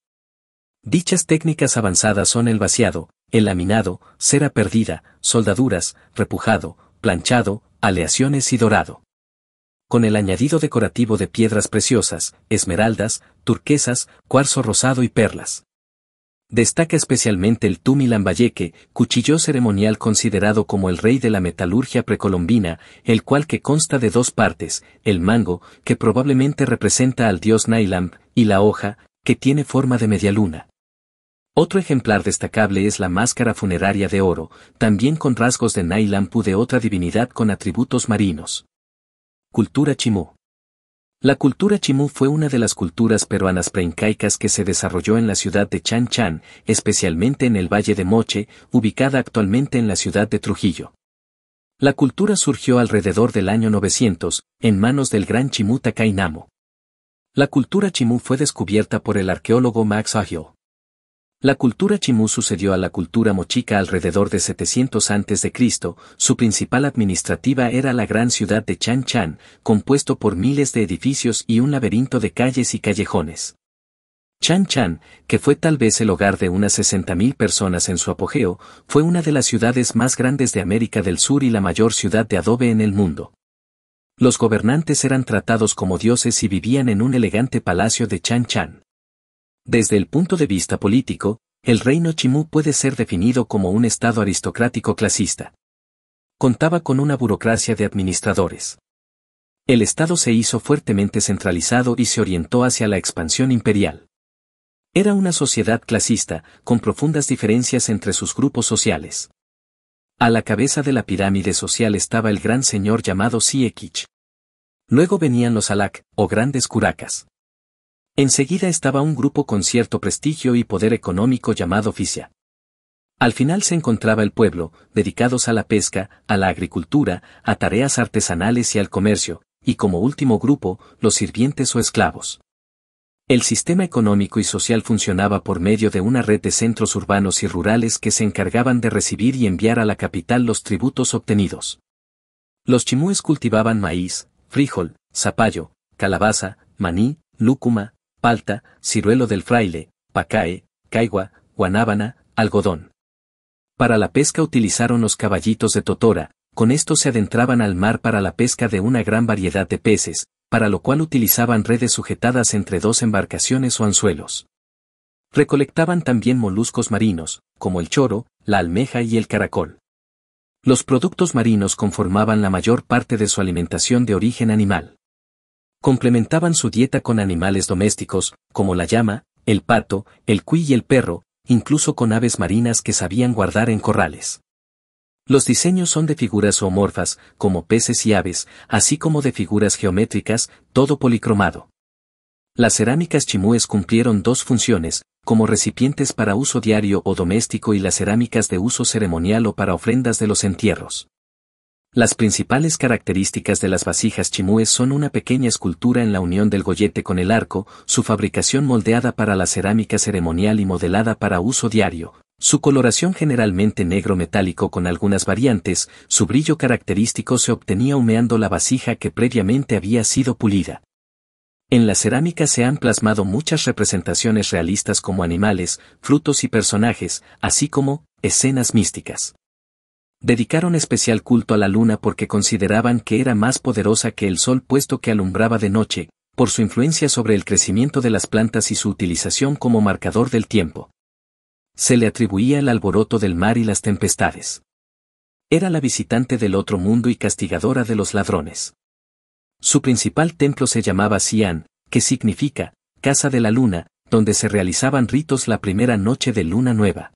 Dichas técnicas avanzadas son el vaciado, el laminado, cera perdida, soldaduras, repujado, planchado, aleaciones y dorado con el añadido decorativo de piedras preciosas, esmeraldas, turquesas, cuarzo rosado y perlas. Destaca especialmente el Tumi Lambayeque, cuchillo ceremonial considerado como el rey de la metalurgia precolombina, el cual que consta de dos partes, el mango, que probablemente representa al dios Nailamp, y la hoja, que tiene forma de media luna. Otro ejemplar destacable es la máscara funeraria de oro, también con rasgos de Nailamp u de otra divinidad con atributos marinos. Cultura Chimú. La cultura Chimú fue una de las culturas peruanas preincaicas que se desarrolló en la ciudad de Chan Chan, especialmente en el Valle de Moche, ubicada actualmente en la ciudad de Trujillo. La cultura surgió alrededor del año 900, en manos del gran Chimú Takainamo. La cultura Chimú fue descubierta por el arqueólogo Max Agio. La cultura chimú sucedió a la cultura mochica alrededor de 700 a.C., su principal administrativa era la gran ciudad de Chan Chan, compuesto por miles de edificios y un laberinto de calles y callejones. Chan Chan, que fue tal vez el hogar de unas 60.000 personas en su apogeo, fue una de las ciudades más grandes de América del Sur y la mayor ciudad de adobe en el mundo. Los gobernantes eran tratados como dioses y vivían en un elegante palacio de Chan Chan. Desde el punto de vista político, el reino Chimú puede ser definido como un estado aristocrático clasista. Contaba con una burocracia de administradores. El estado se hizo fuertemente centralizado y se orientó hacia la expansión imperial. Era una sociedad clasista, con profundas diferencias entre sus grupos sociales. A la cabeza de la pirámide social estaba el gran señor llamado Siekich. Luego venían los Alak, o grandes curacas. Enseguida estaba un grupo con cierto prestigio y poder económico llamado Fisia. Al final se encontraba el pueblo, dedicados a la pesca, a la agricultura, a tareas artesanales y al comercio, y como último grupo, los sirvientes o esclavos. El sistema económico y social funcionaba por medio de una red de centros urbanos y rurales que se encargaban de recibir y enviar a la capital los tributos obtenidos. Los chimúes cultivaban maíz, frijol, zapallo, calabaza, maní, lúcuma, palta, ciruelo del fraile, pacae, caigua, guanábana, algodón. Para la pesca utilizaron los caballitos de Totora, con estos se adentraban al mar para la pesca de una gran variedad de peces, para lo cual utilizaban redes sujetadas entre dos embarcaciones o anzuelos. Recolectaban también moluscos marinos, como el choro, la almeja y el caracol. Los productos marinos conformaban la mayor parte de su alimentación de origen animal. Complementaban su dieta con animales domésticos, como la llama, el pato, el cuy y el perro, incluso con aves marinas que sabían guardar en corrales. Los diseños son de figuras zoomorfas, como peces y aves, así como de figuras geométricas, todo policromado. Las cerámicas chimúes cumplieron dos funciones, como recipientes para uso diario o doméstico y las cerámicas de uso ceremonial o para ofrendas de los entierros. Las principales características de las vasijas chimúes son una pequeña escultura en la unión del gollete con el arco, su fabricación moldeada para la cerámica ceremonial y modelada para uso diario, su coloración generalmente negro metálico con algunas variantes, su brillo característico se obtenía humeando la vasija que previamente había sido pulida. En la cerámica se han plasmado muchas representaciones realistas como animales, frutos y personajes, así como escenas místicas. Dedicaron especial culto a la luna porque consideraban que era más poderosa que el sol puesto que alumbraba de noche, por su influencia sobre el crecimiento de las plantas y su utilización como marcador del tiempo se le atribuía el alboroto del mar y las tempestades. Era la visitante del otro mundo y castigadora de los ladrones. Su principal templo se llamaba Xi'an, que significa, Casa de la Luna, donde se realizaban ritos la primera noche de Luna Nueva.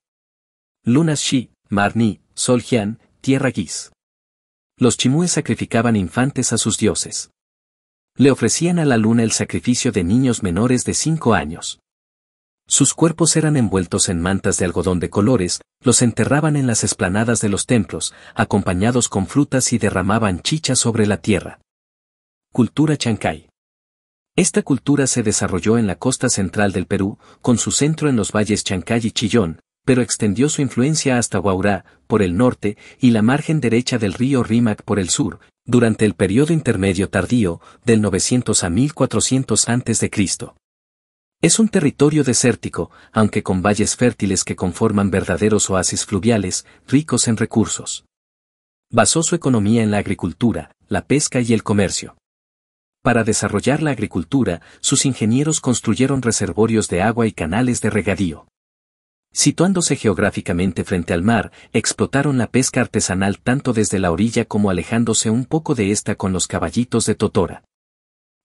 Luna Shi, Marni, Sol Jian, Tierra Gis. Los chimúes sacrificaban infantes a sus dioses. Le ofrecían a la luna el sacrificio de niños menores de cinco años. Sus cuerpos eran envueltos en mantas de algodón de colores, los enterraban en las esplanadas de los templos, acompañados con frutas y derramaban chicha sobre la tierra. Cultura Chancay. Esta cultura se desarrolló en la costa central del Perú, con su centro en los valles Chancay y Chillón, pero extendió su influencia hasta Guaurá, por el norte, y la margen derecha del río Rímac por el sur, durante el periodo intermedio tardío, del 900 a 1400 a.C. Es un territorio desértico, aunque con valles fértiles que conforman verdaderos oasis fluviales, ricos en recursos. Basó su economía en la agricultura, la pesca y el comercio. Para desarrollar la agricultura, sus ingenieros construyeron reservorios de agua y canales de regadío. Situándose geográficamente frente al mar, explotaron la pesca artesanal tanto desde la orilla como alejándose un poco de esta con los caballitos de Totora.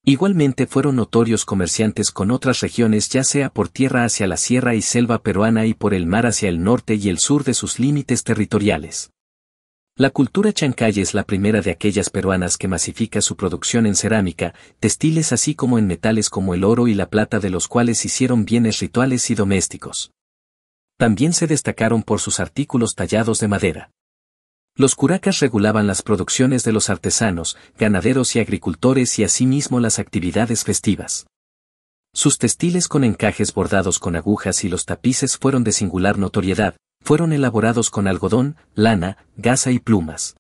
Igualmente fueron notorios comerciantes con otras regiones ya sea por tierra hacia la sierra y selva peruana y por el mar hacia el norte y el sur de sus límites territoriales. La cultura chancay es la primera de aquellas peruanas que masifica su producción en cerámica, textiles así como en metales como el oro y la plata de los cuales hicieron bienes rituales y domésticos. También se destacaron por sus artículos tallados de madera. Los curacas regulaban las producciones de los artesanos, ganaderos y agricultores y asimismo las actividades festivas. Sus textiles con encajes bordados con agujas y los tapices fueron de singular notoriedad, fueron elaborados con algodón, lana, gasa y plumas.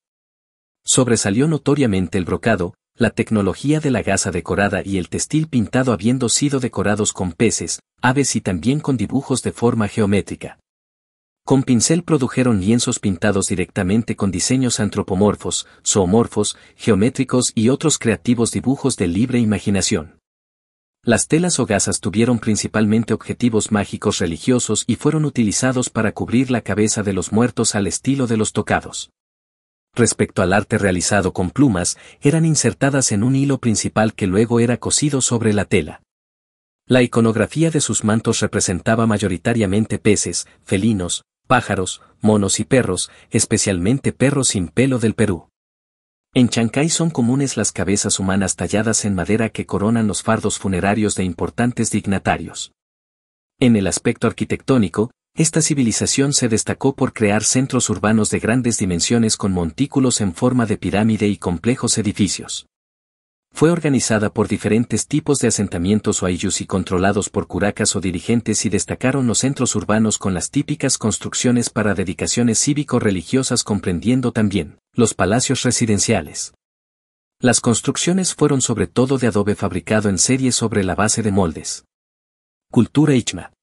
Sobresalió notoriamente el brocado, la tecnología de la gasa decorada y el textil pintado habiendo sido decorados con peces, aves y también con dibujos de forma geométrica. Con pincel produjeron lienzos pintados directamente con diseños antropomorfos, zoomorfos, geométricos y otros creativos dibujos de libre imaginación. Las telas o gasas tuvieron principalmente objetivos mágicos religiosos y fueron utilizados para cubrir la cabeza de los muertos al estilo de los tocados. Respecto al arte realizado con plumas, eran insertadas en un hilo principal que luego era cosido sobre la tela. La iconografía de sus mantos representaba mayoritariamente peces, felinos, pájaros, monos y perros, especialmente perros sin pelo del Perú. En Chancay son comunes las cabezas humanas talladas en madera que coronan los fardos funerarios de importantes dignatarios. En el aspecto arquitectónico, esta civilización se destacó por crear centros urbanos de grandes dimensiones con montículos en forma de pirámide y complejos edificios. Fue organizada por diferentes tipos de asentamientos o ayllus y controlados por curacas o dirigentes y destacaron los centros urbanos con las típicas construcciones para dedicaciones cívico-religiosas comprendiendo también los palacios residenciales. Las construcciones fueron sobre todo de adobe fabricado en serie sobre la base de moldes. Cultura Ichma.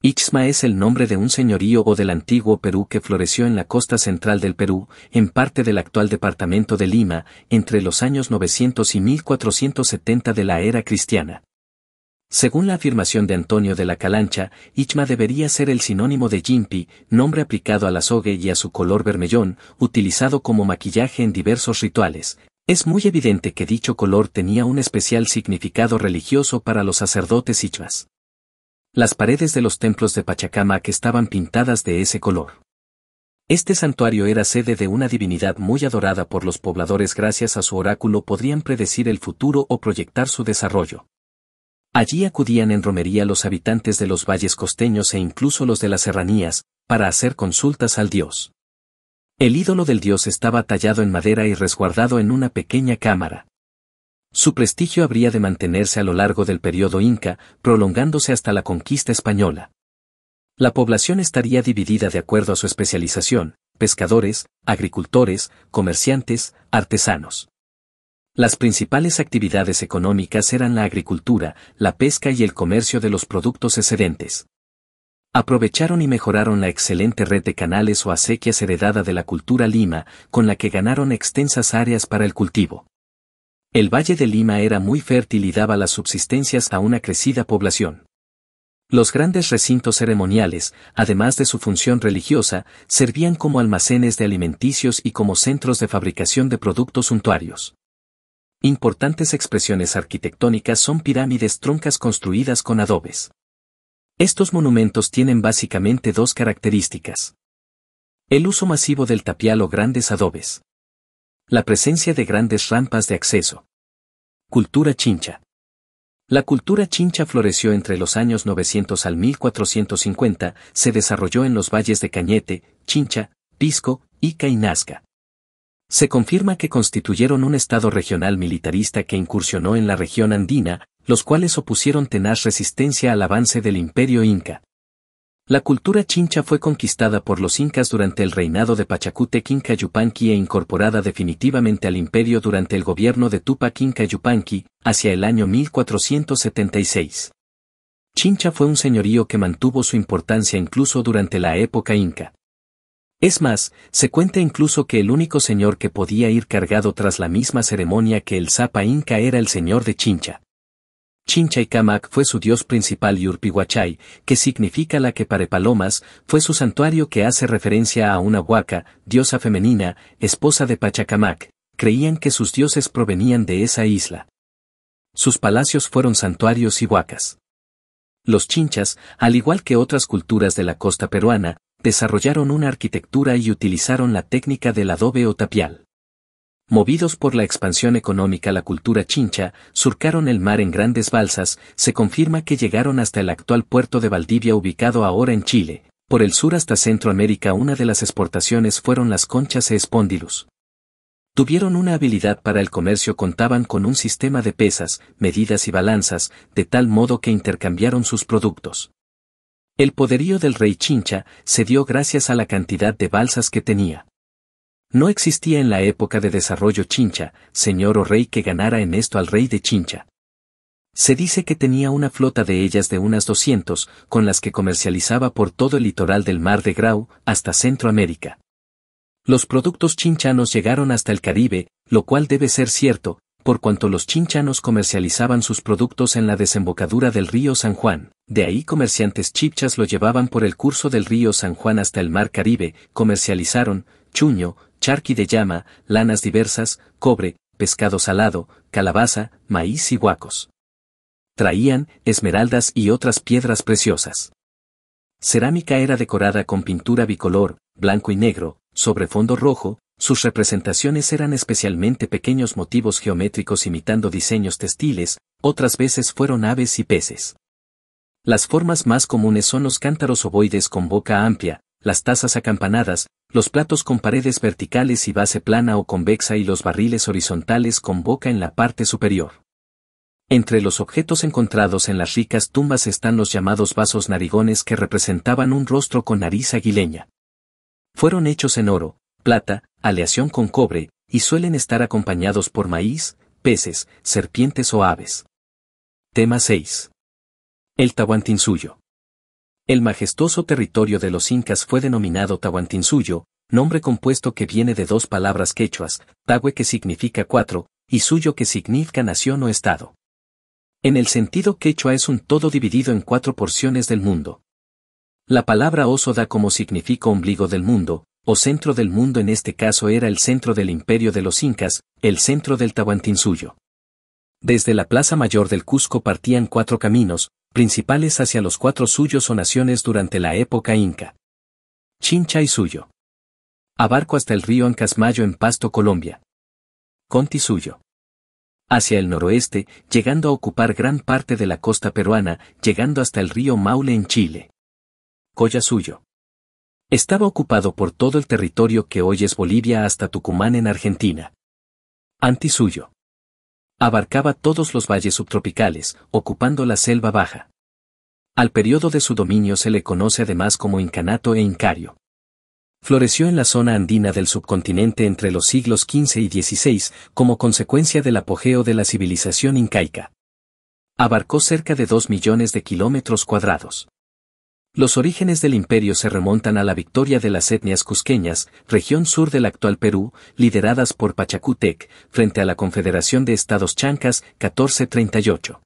Ixma es el nombre de un señorío o del antiguo Perú que floreció en la costa central del Perú, en parte del actual departamento de Lima, entre los años 900 y 1470 de la era cristiana. Según la afirmación de Antonio de la Calancha, Ichma debería ser el sinónimo de Yimpi, nombre aplicado a la sogue y a su color vermellón, utilizado como maquillaje en diversos rituales. Es muy evidente que dicho color tenía un especial significado religioso para los sacerdotes ichmas. Las paredes de los templos de Pachacamac estaban pintadas de ese color. Este santuario era sede de una divinidad muy adorada por los pobladores gracias a su oráculo podrían predecir el futuro o proyectar su desarrollo. Allí acudían en romería los habitantes de los valles costeños e incluso los de las serranías, para hacer consultas al dios. El ídolo del dios estaba tallado en madera y resguardado en una pequeña cámara. Su prestigio habría de mantenerse a lo largo del periodo inca, prolongándose hasta la conquista española. La población estaría dividida de acuerdo a su especialización, pescadores, agricultores, comerciantes, artesanos. Las principales actividades económicas eran la agricultura, la pesca y el comercio de los productos excedentes. Aprovecharon y mejoraron la excelente red de canales o acequias heredada de la cultura lima, con la que ganaron extensas áreas para el cultivo. El Valle de Lima era muy fértil y daba las subsistencias a una crecida población. Los grandes recintos ceremoniales, además de su función religiosa, servían como almacenes de alimenticios y como centros de fabricación de productos suntuarios. Importantes expresiones arquitectónicas son pirámides troncas construidas con adobes. Estos monumentos tienen básicamente dos características. El uso masivo del tapial o grandes adobes. La presencia de grandes rampas de acceso. Cultura chincha. La cultura chincha floreció entre los años 900 al 1450, se desarrolló en los valles de Cañete, Chincha, Pisco, Ica y Nazca. Se confirma que constituyeron un estado regional militarista que incursionó en la región andina, los cuales opusieron tenaz resistencia al avance del imperio inca. La cultura chincha fue conquistada por los incas durante el reinado de Pachacútec Inca Yupanqui e incorporada definitivamente al imperio durante el gobierno de Tupac Inca Yupanqui, hacia el año 1476. Chincha fue un señorío que mantuvo su importancia incluso durante la época inca. Es más, se cuenta incluso que el único señor que podía ir cargado tras la misma ceremonia que el Zapa Inca era el señor de Chincha. Chinchaycamac fue su dios principal y Urpihuachay, que significa la que pare palomas, fue su santuario que hace referencia a una huaca, diosa femenina, esposa de Pachacamac, creían que sus dioses provenían de esa isla. Sus palacios fueron santuarios y huacas. Los chinchas, al igual que otras culturas de la costa peruana, desarrollaron una arquitectura y utilizaron la técnica del adobe o tapial. Movidos por la expansión económica la cultura chincha, surcaron el mar en grandes balsas, se confirma que llegaron hasta el actual puerto de Valdivia ubicado ahora en Chile. Por el sur hasta Centroamérica una de las exportaciones fueron las conchas e espondilus. Tuvieron una habilidad para el comercio contaban con un sistema de pesas, medidas y balanzas, de tal modo que intercambiaron sus productos. El poderío del rey Chincha se dio gracias a la cantidad de balsas que tenía. No existía en la época de desarrollo Chincha, señor o rey que ganara en esto al rey de Chincha. Se dice que tenía una flota de ellas de unas 200, con las que comercializaba por todo el litoral del mar de Grau, hasta Centroamérica. Los productos chinchanos llegaron hasta el Caribe, lo cual debe ser cierto, por cuanto los chinchanos comercializaban sus productos en la desembocadura del río San Juan, de ahí comerciantes chipchas lo llevaban por el curso del río San Juan hasta el mar Caribe, comercializaron, chuño, charqui de llama, lanas diversas, cobre, pescado salado, calabaza, maíz y guacos. Traían esmeraldas y otras piedras preciosas. Cerámica era decorada con pintura bicolor, blanco y negro, sobre fondo rojo, sus representaciones eran especialmente pequeños motivos geométricos imitando diseños textiles, otras veces fueron aves y peces. Las formas más comunes son los cántaros ovoides con boca amplia, las tazas acampanadas, los platos con paredes verticales y base plana o convexa y los barriles horizontales con boca en la parte superior. Entre los objetos encontrados en las ricas tumbas están los llamados vasos narigones que representaban un rostro con nariz aguileña. Fueron hechos en oro, plata, aleación con cobre, y suelen estar acompañados por maíz, peces, serpientes o aves. Tema 6. El Tahuantinsuyo. El majestuoso territorio de los incas fue denominado Tahuantinsuyo, nombre compuesto que viene de dos palabras quechuas, Tahue que significa cuatro, y suyo que significa nación o estado. En el sentido quechua es un todo dividido en cuatro porciones del mundo. La palabra oso da como significa ombligo del mundo, o centro del mundo en este caso era el centro del imperio de los incas, el centro del Tahuantinsuyo. Desde la Plaza Mayor del Cusco partían cuatro caminos, principales hacia los cuatro suyos o naciones durante la época inca. Chincha y Suyo. Abarco hasta el río Ancasmayo en Pasto, Colombia. Conti Suyo. Hacia el noroeste, llegando a ocupar gran parte de la costa peruana, llegando hasta el río Maule en Chile. Coya Suyo. Estaba ocupado por todo el territorio que hoy es Bolivia hasta Tucumán en Argentina. Antisuyo. Abarcaba todos los valles subtropicales, ocupando la selva baja. Al periodo de su dominio se le conoce además como Incanato e Incario. Floreció en la zona andina del subcontinente entre los siglos XV y XVI, como consecuencia del apogeo de la civilización incaica. Abarcó cerca de dos millones de kilómetros cuadrados. Los orígenes del imperio se remontan a la victoria de las etnias cusqueñas, región sur del actual Perú, lideradas por Pachacútec, frente a la Confederación de Estados Chancas, 1438.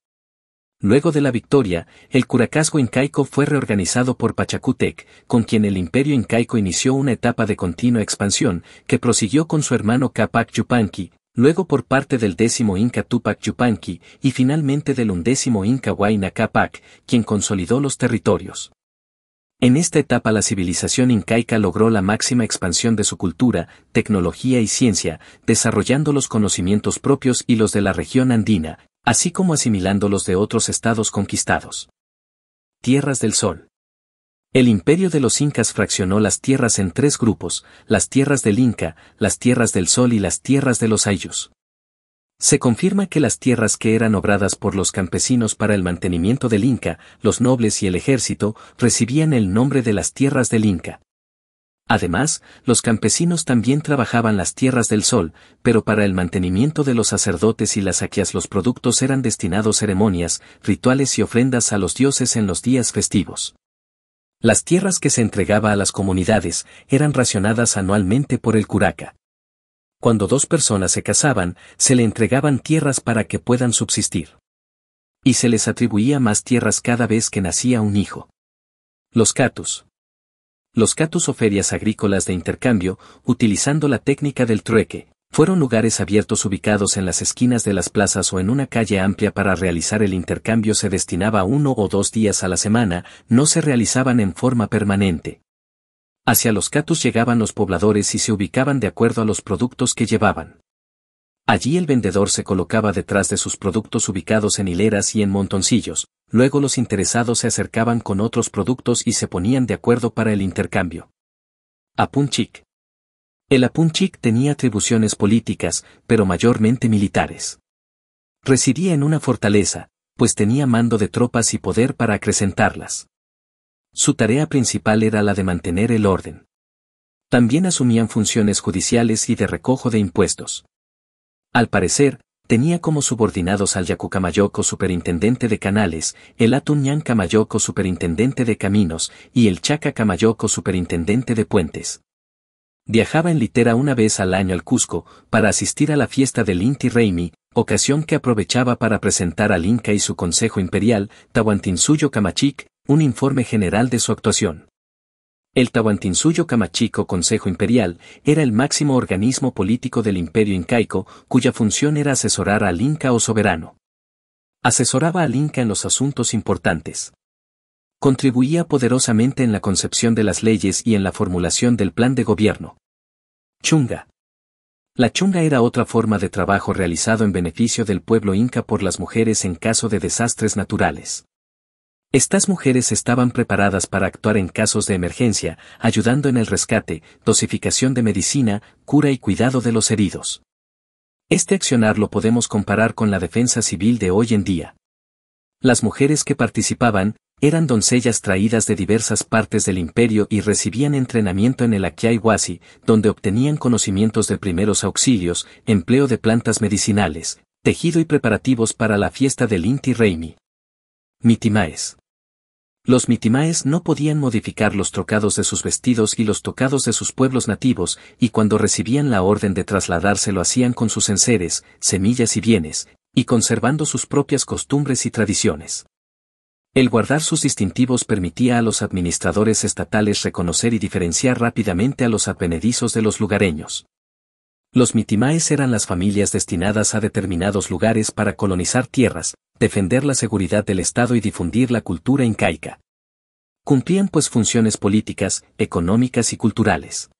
Luego de la victoria, el curacazgo incaico fue reorganizado por Pachacútec, con quien el imperio incaico inició una etapa de continua expansión, que prosiguió con su hermano Capac Yupanqui, luego por parte del décimo Inca Tupac Yupanqui, y finalmente del undécimo Inca Huayna Capac, quien consolidó los territorios. En esta etapa la civilización incaica logró la máxima expansión de su cultura, tecnología y ciencia, desarrollando los conocimientos propios y los de la región andina, así como asimilando los de otros estados conquistados. Tierras del Sol. El imperio de los incas fraccionó las tierras en tres grupos, las tierras del Inca, las tierras del Sol y las tierras de los Ayllus. Se confirma que las tierras que eran obradas por los campesinos para el mantenimiento del Inca, los nobles y el ejército, recibían el nombre de las tierras del Inca. Además, los campesinos también trabajaban las tierras del sol, pero para el mantenimiento de los sacerdotes y las aquías los productos eran destinados ceremonias, rituales y ofrendas a los dioses en los días festivos. Las tierras que se entregaba a las comunidades eran racionadas anualmente por el curaca cuando dos personas se casaban, se le entregaban tierras para que puedan subsistir. Y se les atribuía más tierras cada vez que nacía un hijo. Los catus. Los catus o ferias agrícolas de intercambio, utilizando la técnica del trueque, fueron lugares abiertos ubicados en las esquinas de las plazas o en una calle amplia para realizar el intercambio se destinaba uno o dos días a la semana, no se realizaban en forma permanente. Hacia los catus llegaban los pobladores y se ubicaban de acuerdo a los productos que llevaban. Allí el vendedor se colocaba detrás de sus productos ubicados en hileras y en montoncillos, luego los interesados se acercaban con otros productos y se ponían de acuerdo para el intercambio. Apunchik. El Apunchik tenía atribuciones políticas, pero mayormente militares. Residía en una fortaleza, pues tenía mando de tropas y poder para acrecentarlas. Su tarea principal era la de mantener el orden. También asumían funciones judiciales y de recojo de impuestos. Al parecer, tenía como subordinados al Yacucamayoco superintendente de canales, el Atuñán Camayoco superintendente de caminos y el Chaca Camayoco superintendente de puentes. Viajaba en litera una vez al año al Cusco para asistir a la fiesta del Inti Reimi, ocasión que aprovechaba para presentar al Inca y su Consejo Imperial, Tahuantinsuyo Camachic, un informe general de su actuación. El Tahuantinsuyo Camachico Consejo Imperial era el máximo organismo político del imperio incaico, cuya función era asesorar al Inca o soberano. Asesoraba al Inca en los asuntos importantes. Contribuía poderosamente en la concepción de las leyes y en la formulación del plan de gobierno. Chunga. La chunga era otra forma de trabajo realizado en beneficio del pueblo inca por las mujeres en caso de desastres naturales. Estas mujeres estaban preparadas para actuar en casos de emergencia, ayudando en el rescate, dosificación de medicina, cura y cuidado de los heridos. Este accionar lo podemos comparar con la defensa civil de hoy en día. Las mujeres que participaban, eran doncellas traídas de diversas partes del imperio y recibían entrenamiento en el Akiai-Wasi, donde obtenían conocimientos de primeros auxilios, empleo de plantas medicinales, tejido y preparativos para la fiesta del Inti Reimi. Mitimaes. Los mitimaes no podían modificar los trocados de sus vestidos y los tocados de sus pueblos nativos, y cuando recibían la orden de trasladarse lo hacían con sus enseres, semillas y bienes, y conservando sus propias costumbres y tradiciones. El guardar sus distintivos permitía a los administradores estatales reconocer y diferenciar rápidamente a los advenedizos de los lugareños. Los mitimaes eran las familias destinadas a determinados lugares para colonizar tierras, defender la seguridad del Estado y difundir la cultura incaica. Cumplían pues funciones políticas, económicas y culturales.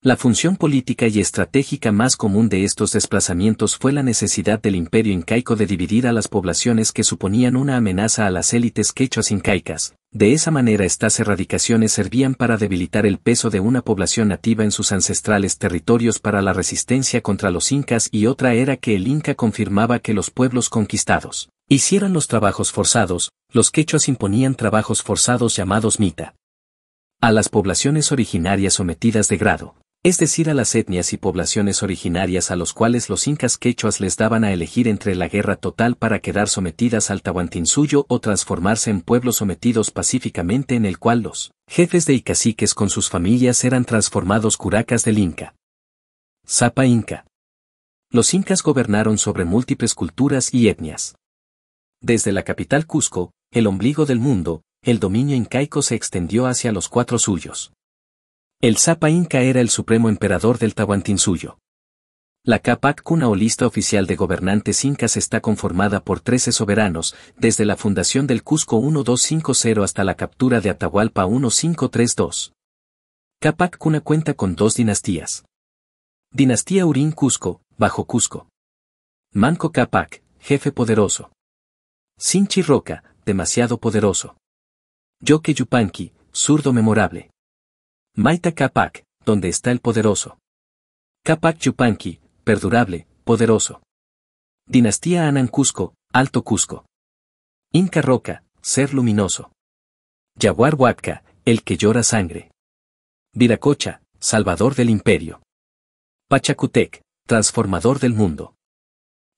La función política y estratégica más común de estos desplazamientos fue la necesidad del imperio incaico de dividir a las poblaciones que suponían una amenaza a las élites quechuas incaicas. De esa manera estas erradicaciones servían para debilitar el peso de una población nativa en sus ancestrales territorios para la resistencia contra los incas y otra era que el inca confirmaba que los pueblos conquistados hicieran los trabajos forzados, los quechuas imponían trabajos forzados llamados mita. A las poblaciones originarias sometidas de grado, es decir, a las etnias y poblaciones originarias a los cuales los incas quechuas les daban a elegir entre la guerra total para quedar sometidas al Tahuantinsuyo o transformarse en pueblos sometidos pacíficamente en el cual los jefes de y caciques con sus familias eran transformados curacas del Inca. Zapa Inca. Los incas gobernaron sobre múltiples culturas y etnias. Desde la capital Cusco, el ombligo del mundo, el dominio incaico se extendió hacia los cuatro suyos. El Zapa Inca era el supremo emperador del Tahuantinsuyo. La Capac Cuna o lista oficial de gobernantes incas está conformada por 13 soberanos, desde la fundación del Cusco 1250 hasta la captura de Atahualpa 1532. Capac Cuna cuenta con dos dinastías. Dinastía Urín Cusco, bajo Cusco. Manco Capac, jefe poderoso. Sinchi Roca, demasiado poderoso. Yoke Yupanqui, zurdo memorable. Maita Capac, donde está el poderoso. Capac Yupanqui, perdurable, poderoso. Dinastía Anan Cusco, Alto Cusco. Inca Roca, ser luminoso. Yaguar Huatca, el que llora sangre. Viracocha, salvador del imperio. Pachacutec, transformador del mundo.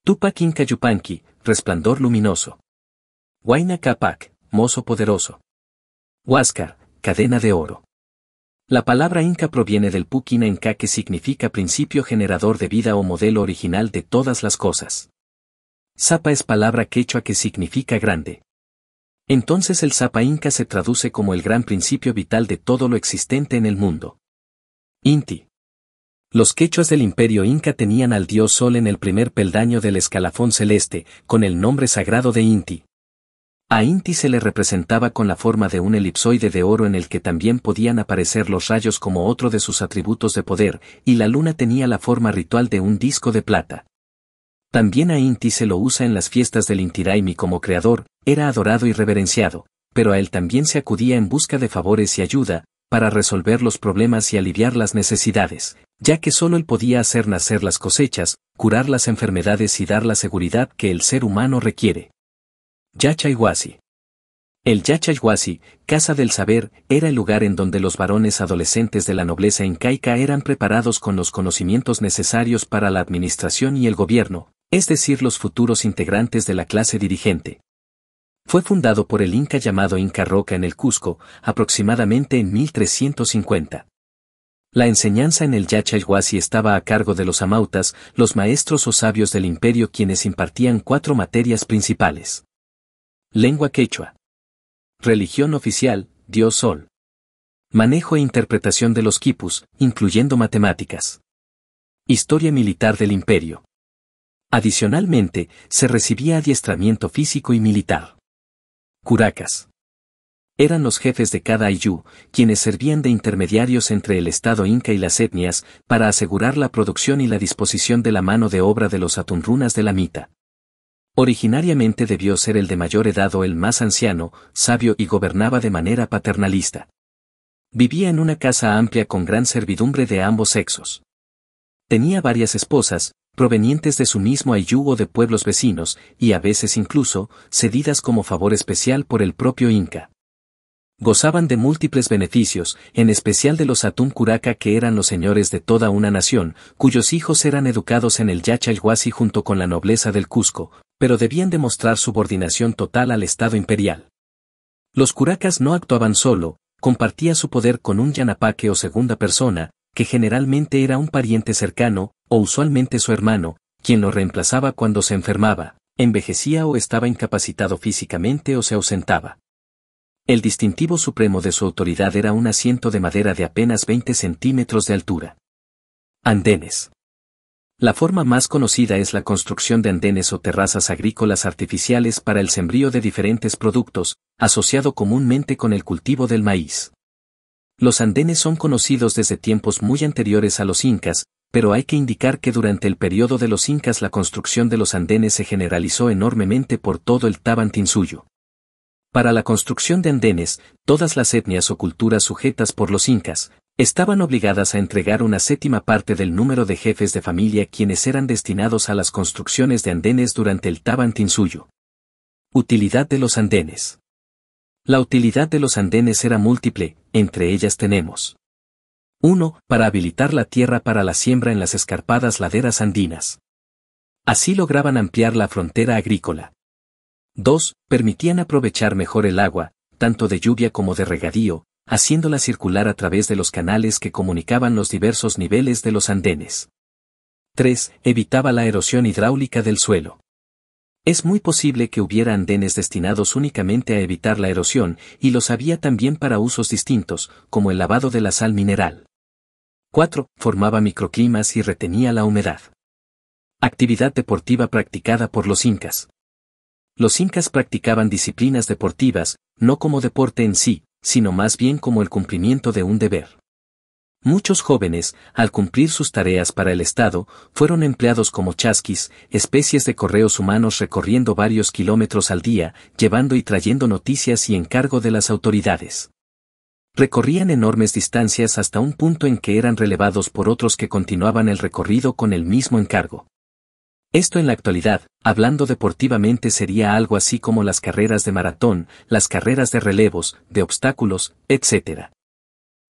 Tupac Inca Yupanqui, resplandor luminoso. Huayna Capac, mozo poderoso. Huáscar, cadena de oro. La palabra Inca proviene del Puquina Inca que significa principio generador de vida o modelo original de todas las cosas. Zapa es palabra quechua que significa grande. Entonces el Zapa Inca se traduce como el gran principio vital de todo lo existente en el mundo. Inti. Los quechuas del imperio Inca tenían al dios Sol en el primer peldaño del escalafón celeste, con el nombre sagrado de Inti. A Inti se le representaba con la forma de un elipsoide de oro en el que también podían aparecer los rayos como otro de sus atributos de poder, y la luna tenía la forma ritual de un disco de plata. También a Inti se lo usa en las fiestas del Intiraimi como creador, era adorado y reverenciado, pero a él también se acudía en busca de favores y ayuda, para resolver los problemas y aliviar las necesidades, ya que solo él podía hacer nacer las cosechas, curar las enfermedades y dar la seguridad que el ser humano requiere. Yachayhuasi. El Yachayhuasi, Casa del Saber, era el lugar en donde los varones adolescentes de la nobleza incaica eran preparados con los conocimientos necesarios para la administración y el gobierno, es decir, los futuros integrantes de la clase dirigente. Fue fundado por el inca llamado Inca Roca en el Cusco, aproximadamente en 1350. La enseñanza en el Yachayhuasi estaba a cargo de los amautas, los maestros o sabios del imperio quienes impartían cuatro materias principales. Lengua quechua. Religión oficial, Dios Sol. Manejo e interpretación de los quipus, incluyendo matemáticas. Historia militar del imperio. Adicionalmente, se recibía adiestramiento físico y militar. Curacas. Eran los jefes de cada ayú, quienes servían de intermediarios entre el Estado inca y las etnias, para asegurar la producción y la disposición de la mano de obra de los atunrunas de la mita. Originariamente debió ser el de mayor edad o el más anciano, sabio y gobernaba de manera paternalista. Vivía en una casa amplia con gran servidumbre de ambos sexos. Tenía varias esposas, provenientes de su mismo ayú o de pueblos vecinos, y a veces incluso, cedidas como favor especial por el propio Inca. Gozaban de múltiples beneficios, en especial de los Atún Curaca que eran los señores de toda una nación, cuyos hijos eran educados en el Yachalhuasi junto con la nobleza del Cusco, pero debían demostrar subordinación total al Estado imperial. Los curacas no actuaban solo, compartía su poder con un yanapaque o segunda persona, que generalmente era un pariente cercano, o usualmente su hermano, quien lo reemplazaba cuando se enfermaba, envejecía o estaba incapacitado físicamente o se ausentaba. El distintivo supremo de su autoridad era un asiento de madera de apenas 20 centímetros de altura. Andenes. La forma más conocida es la construcción de andenes o terrazas agrícolas artificiales para el sembrío de diferentes productos, asociado comúnmente con el cultivo del maíz. Los andenes son conocidos desde tiempos muy anteriores a los incas, pero hay que indicar que durante el periodo de los incas la construcción de los andenes se generalizó enormemente por todo el Tabantinsuyo. Para la construcción de andenes, todas las etnias o culturas sujetas por los incas, estaban obligadas a entregar una séptima parte del número de jefes de familia quienes eran destinados a las construcciones de andenes durante el Tabantinsuyo. Utilidad de los andenes. La utilidad de los andenes era múltiple, entre ellas tenemos 1. Para habilitar la tierra para la siembra en las escarpadas laderas andinas. Así lograban ampliar la frontera agrícola. 2. Permitían aprovechar mejor el agua, tanto de lluvia como de regadío, haciéndola circular a través de los canales que comunicaban los diversos niveles de los andenes. 3. Evitaba la erosión hidráulica del suelo. Es muy posible que hubiera andenes destinados únicamente a evitar la erosión, y los había también para usos distintos, como el lavado de la sal mineral. 4. Formaba microclimas y retenía la humedad. Actividad deportiva practicada por los incas. Los incas practicaban disciplinas deportivas, no como deporte en sí, sino más bien como el cumplimiento de un deber. Muchos jóvenes, al cumplir sus tareas para el Estado, fueron empleados como chasquis, especies de correos humanos recorriendo varios kilómetros al día, llevando y trayendo noticias y encargo de las autoridades. Recorrían enormes distancias hasta un punto en que eran relevados por otros que continuaban el recorrido con el mismo encargo. Esto en la actualidad, hablando deportivamente sería algo así como las carreras de maratón, las carreras de relevos, de obstáculos, etc.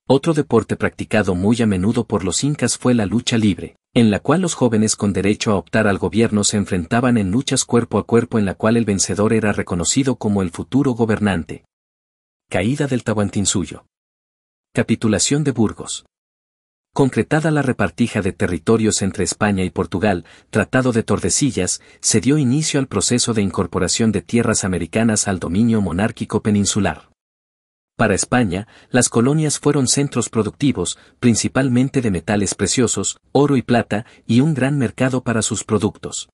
Otro deporte practicado muy a menudo por los incas fue la lucha libre, en la cual los jóvenes con derecho a optar al gobierno se enfrentaban en luchas cuerpo a cuerpo en la cual el vencedor era reconocido como el futuro gobernante. Caída del Tahuantinsuyo. Capitulación de Burgos. Concretada la repartija de territorios entre España y Portugal, Tratado de Tordesillas, se dio inicio al proceso de incorporación de tierras americanas al dominio monárquico peninsular. Para España, las colonias fueron centros productivos, principalmente de metales preciosos, oro y plata, y un gran mercado para sus productos.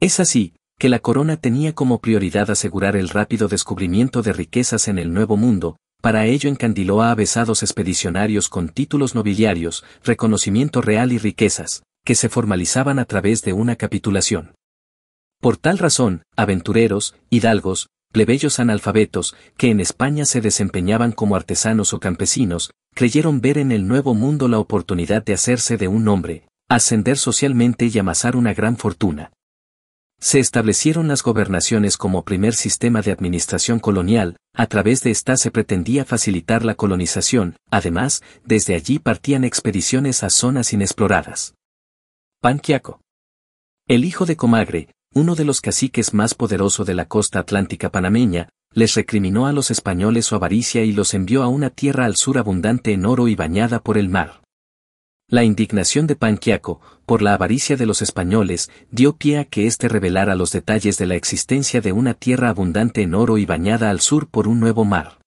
Es así, que la corona tenía como prioridad asegurar el rápido descubrimiento de riquezas en el Nuevo Mundo, para ello encandiló a avesados expedicionarios con títulos nobiliarios, reconocimiento real y riquezas, que se formalizaban a través de una capitulación. Por tal razón, aventureros, hidalgos, plebeyos analfabetos, que en España se desempeñaban como artesanos o campesinos, creyeron ver en el nuevo mundo la oportunidad de hacerse de un nombre, ascender socialmente y amasar una gran fortuna. Se establecieron las gobernaciones como primer sistema de administración colonial, a través de esta se pretendía facilitar la colonización, además, desde allí partían expediciones a zonas inexploradas. Panquiaco. El hijo de Comagre, uno de los caciques más poderoso de la costa atlántica panameña, les recriminó a los españoles su avaricia y los envió a una tierra al sur abundante en oro y bañada por el mar. La indignación de Panquiaco, por la avaricia de los españoles, dio pie a que éste revelara los detalles de la existencia de una tierra abundante en oro y bañada al sur por un nuevo mar.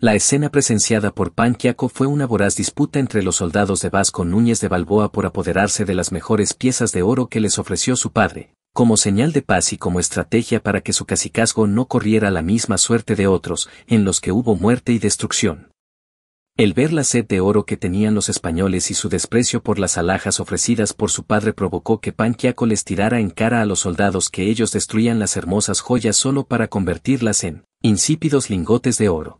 La escena presenciada por Panquiaco fue una voraz disputa entre los soldados de Vasco Núñez de Balboa por apoderarse de las mejores piezas de oro que les ofreció su padre, como señal de paz y como estrategia para que su cacicazgo no corriera la misma suerte de otros, en los que hubo muerte y destrucción. El ver la sed de oro que tenían los españoles y su desprecio por las alhajas ofrecidas por su padre provocó que Panquiaco les tirara en cara a los soldados que ellos destruían las hermosas joyas solo para convertirlas en insípidos lingotes de oro.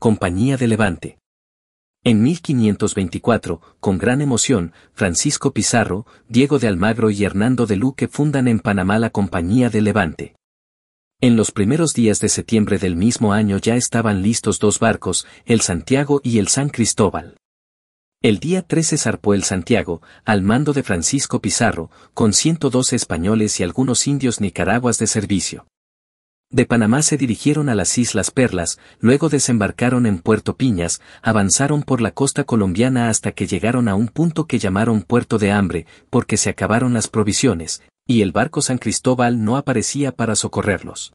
Compañía de Levante. En 1524, con gran emoción, Francisco Pizarro, Diego de Almagro y Hernando de Luque fundan en Panamá la Compañía de Levante. En los primeros días de septiembre del mismo año ya estaban listos dos barcos, el Santiago y el San Cristóbal. El día 13 zarpó el Santiago, al mando de Francisco Pizarro, con 112 españoles y algunos indios nicaraguas de servicio. De Panamá se dirigieron a las Islas Perlas, luego desembarcaron en Puerto Piñas, avanzaron por la costa colombiana hasta que llegaron a un punto que llamaron Puerto de Hambre, porque se acabaron las provisiones, y el barco San Cristóbal no aparecía para socorrerlos.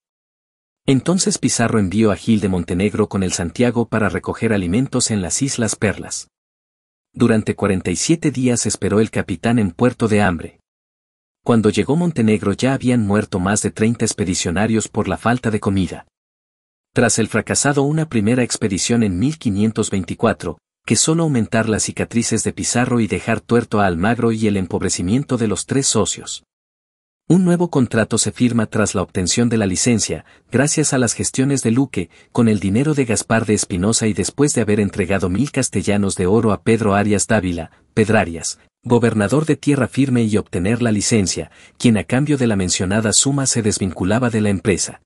Entonces Pizarro envió a Gil de Montenegro con el Santiago para recoger alimentos en las Islas Perlas. Durante 47 días esperó el capitán en Puerto de Hambre. Cuando llegó Montenegro ya habían muerto más de 30 expedicionarios por la falta de comida. Tras el fracasado una primera expedición en 1524, que solo aumentar las cicatrices de Pizarro y dejar tuerto a Almagro y el empobrecimiento de los tres socios. Un nuevo contrato se firma tras la obtención de la licencia, gracias a las gestiones de Luque, con el dinero de Gaspar de Espinosa y después de haber entregado mil castellanos de oro a Pedro Arias Dávila, Pedrarias, gobernador de tierra firme y obtener la licencia, quien a cambio de la mencionada suma se desvinculaba de la empresa.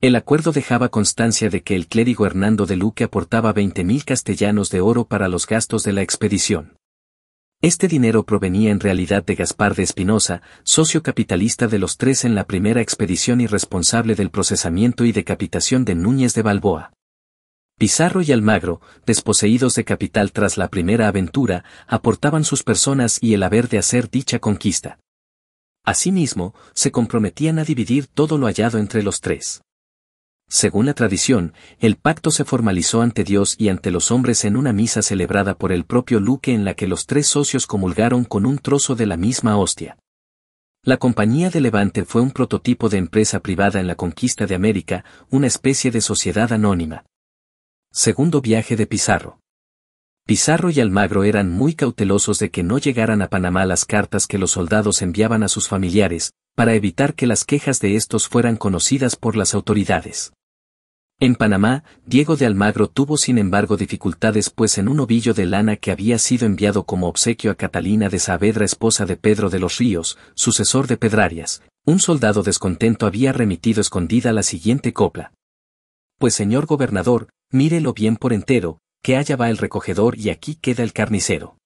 El acuerdo dejaba constancia de que el clérigo Hernando de Luque aportaba 20.000 castellanos de oro para los gastos de la expedición. Este dinero provenía en realidad de Gaspar de Espinosa, socio capitalista de los tres en la primera expedición y responsable del procesamiento y decapitación de Núñez de Balboa. Pizarro y Almagro, desposeídos de capital tras la primera aventura, aportaban sus personas y el haber de hacer dicha conquista. Asimismo, se comprometían a dividir todo lo hallado entre los tres. Según la tradición, el pacto se formalizó ante Dios y ante los hombres en una misa celebrada por el propio Luque en la que los tres socios comulgaron con un trozo de la misma hostia. La Compañía de Levante fue un prototipo de empresa privada en la conquista de América, una especie de sociedad anónima. Segundo viaje de Pizarro. Pizarro y Almagro eran muy cautelosos de que no llegaran a Panamá las cartas que los soldados enviaban a sus familiares, para evitar que las quejas de estos fueran conocidas por las autoridades. En Panamá, Diego de Almagro tuvo sin embargo dificultades pues en un ovillo de lana que había sido enviado como obsequio a Catalina de Saavedra esposa de Pedro de los Ríos, sucesor de Pedrarias, un soldado descontento había remitido escondida la siguiente copla. Pues señor gobernador, mírelo bien por entero, que allá va el recogedor y aquí queda el carnicero.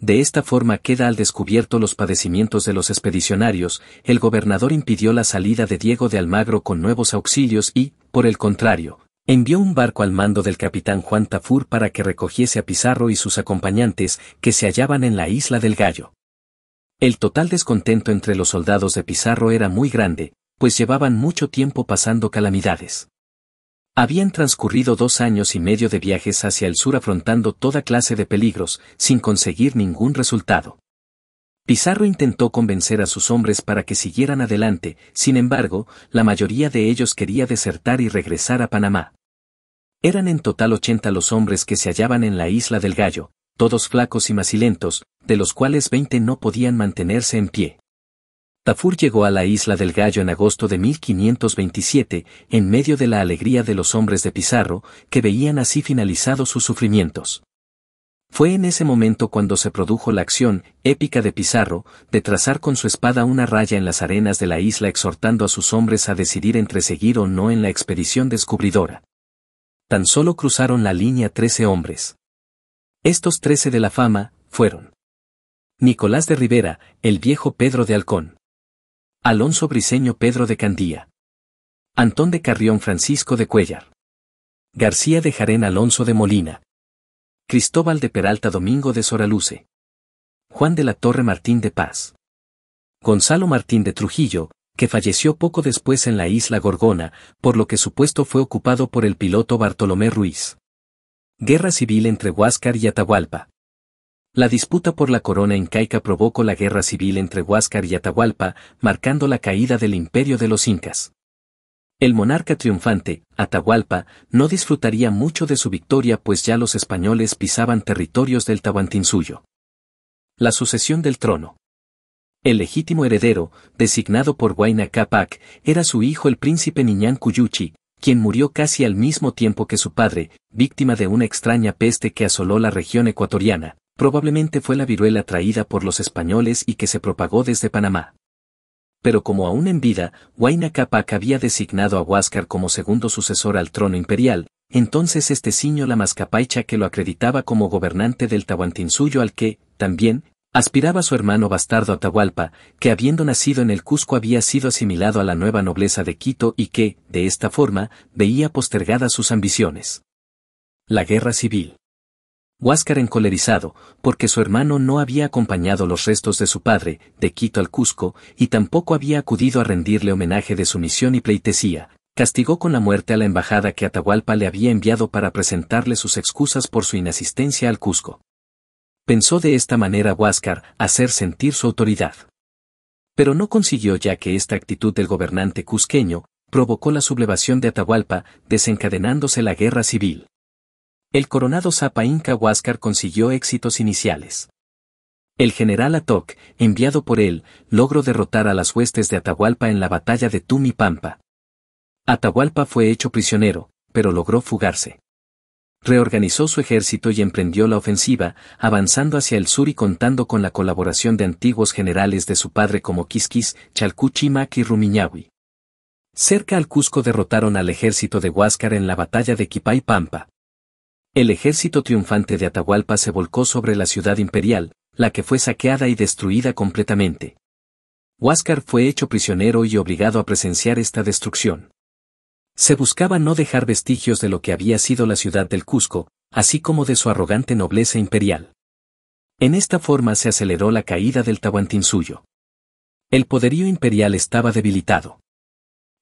De esta forma queda al descubierto los padecimientos de los expedicionarios, el gobernador impidió la salida de Diego de Almagro con nuevos auxilios y, por el contrario, envió un barco al mando del capitán Juan Tafur para que recogiese a Pizarro y sus acompañantes, que se hallaban en la isla del Gallo. El total descontento entre los soldados de Pizarro era muy grande, pues llevaban mucho tiempo pasando calamidades. Habían transcurrido dos años y medio de viajes hacia el sur afrontando toda clase de peligros, sin conseguir ningún resultado. Pizarro intentó convencer a sus hombres para que siguieran adelante, sin embargo, la mayoría de ellos quería desertar y regresar a Panamá. Eran en total ochenta los hombres que se hallaban en la isla del Gallo, todos flacos y macilentos, de los cuales veinte no podían mantenerse en pie. Tafur llegó a la isla del Gallo en agosto de 1527, en medio de la alegría de los hombres de Pizarro, que veían así finalizados sus sufrimientos. Fue en ese momento cuando se produjo la acción, épica de Pizarro, de trazar con su espada una raya en las arenas de la isla exhortando a sus hombres a decidir entre seguir o no en la expedición descubridora. Tan solo cruzaron la línea trece hombres. Estos trece de la fama, fueron. Nicolás de Rivera, el viejo Pedro de Halcón. Alonso Briceño Pedro de Candía. Antón de Carrión Francisco de Cuellar. García de Jarén Alonso de Molina. Cristóbal de Peralta Domingo de Soraluce. Juan de la Torre Martín de Paz. Gonzalo Martín de Trujillo, que falleció poco después en la isla Gorgona, por lo que su puesto fue ocupado por el piloto Bartolomé Ruiz. Guerra civil entre Huáscar y Atahualpa. La disputa por la corona incaica provocó la guerra civil entre Huáscar y Atahualpa, marcando la caída del imperio de los incas. El monarca triunfante, Atahualpa, no disfrutaría mucho de su victoria pues ya los españoles pisaban territorios del Tahuantinsuyo. La sucesión del trono. El legítimo heredero, designado por Huayna Capac, era su hijo el príncipe Niñán Cuyuchi, quien murió casi al mismo tiempo que su padre, víctima de una extraña peste que asoló la región ecuatoriana, probablemente fue la viruela traída por los españoles y que se propagó desde Panamá. Pero como aún en vida, Huayna Capac había designado a Huáscar como segundo sucesor al trono imperial, entonces este ciño la mascapaicha que lo acreditaba como gobernante del Tahuantinsuyo al que, también, aspiraba su hermano bastardo Atahualpa, que habiendo nacido en el Cusco había sido asimilado a la nueva nobleza de Quito y que, de esta forma, veía postergadas sus ambiciones. La guerra civil. Huáscar encolerizado, porque su hermano no había acompañado los restos de su padre, de Quito al Cusco, y tampoco había acudido a rendirle homenaje de sumisión y pleitesía, castigó con la muerte a la embajada que Atahualpa le había enviado para presentarle sus excusas por su inasistencia al Cusco. Pensó de esta manera Huáscar hacer sentir su autoridad. Pero no consiguió ya que esta actitud del gobernante cusqueño provocó la sublevación de Atahualpa, desencadenándose la guerra civil. El coronado Zapa Inca Huáscar consiguió éxitos iniciales. El general Atok, enviado por él, logró derrotar a las huestes de Atahualpa en la batalla de Tumipampa. Atahualpa fue hecho prisionero, pero logró fugarse. Reorganizó su ejército y emprendió la ofensiva, avanzando hacia el sur y contando con la colaboración de antiguos generales de su padre como Quisquis, Chalcuchimac y Rumiñahui. Cerca al Cusco derrotaron al ejército de Huáscar en la batalla de Quipay-Pampa. El ejército triunfante de Atahualpa se volcó sobre la ciudad imperial, la que fue saqueada y destruida completamente. Huáscar fue hecho prisionero y obligado a presenciar esta destrucción. Se buscaba no dejar vestigios de lo que había sido la ciudad del Cusco, así como de su arrogante nobleza imperial. En esta forma se aceleró la caída del Tahuantinsuyo. El poderío imperial estaba debilitado.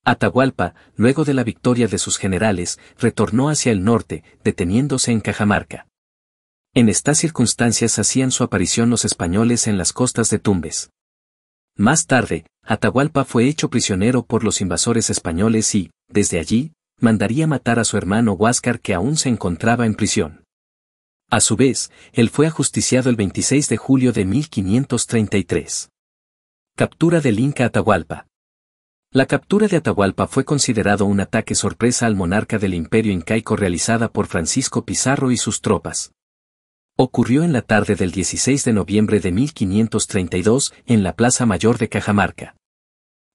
Atahualpa, luego de la victoria de sus generales, retornó hacia el norte, deteniéndose en Cajamarca. En estas circunstancias hacían su aparición los españoles en las costas de Tumbes. Más tarde, Atahualpa fue hecho prisionero por los invasores españoles y, desde allí, mandaría matar a su hermano Huáscar que aún se encontraba en prisión. A su vez, él fue ajusticiado el 26 de julio de 1533. Captura del Inca Atahualpa. La captura de Atahualpa fue considerado un ataque sorpresa al monarca del imperio incaico realizada por Francisco Pizarro y sus tropas. Ocurrió en la tarde del 16 de noviembre de 1532 en la Plaza Mayor de Cajamarca.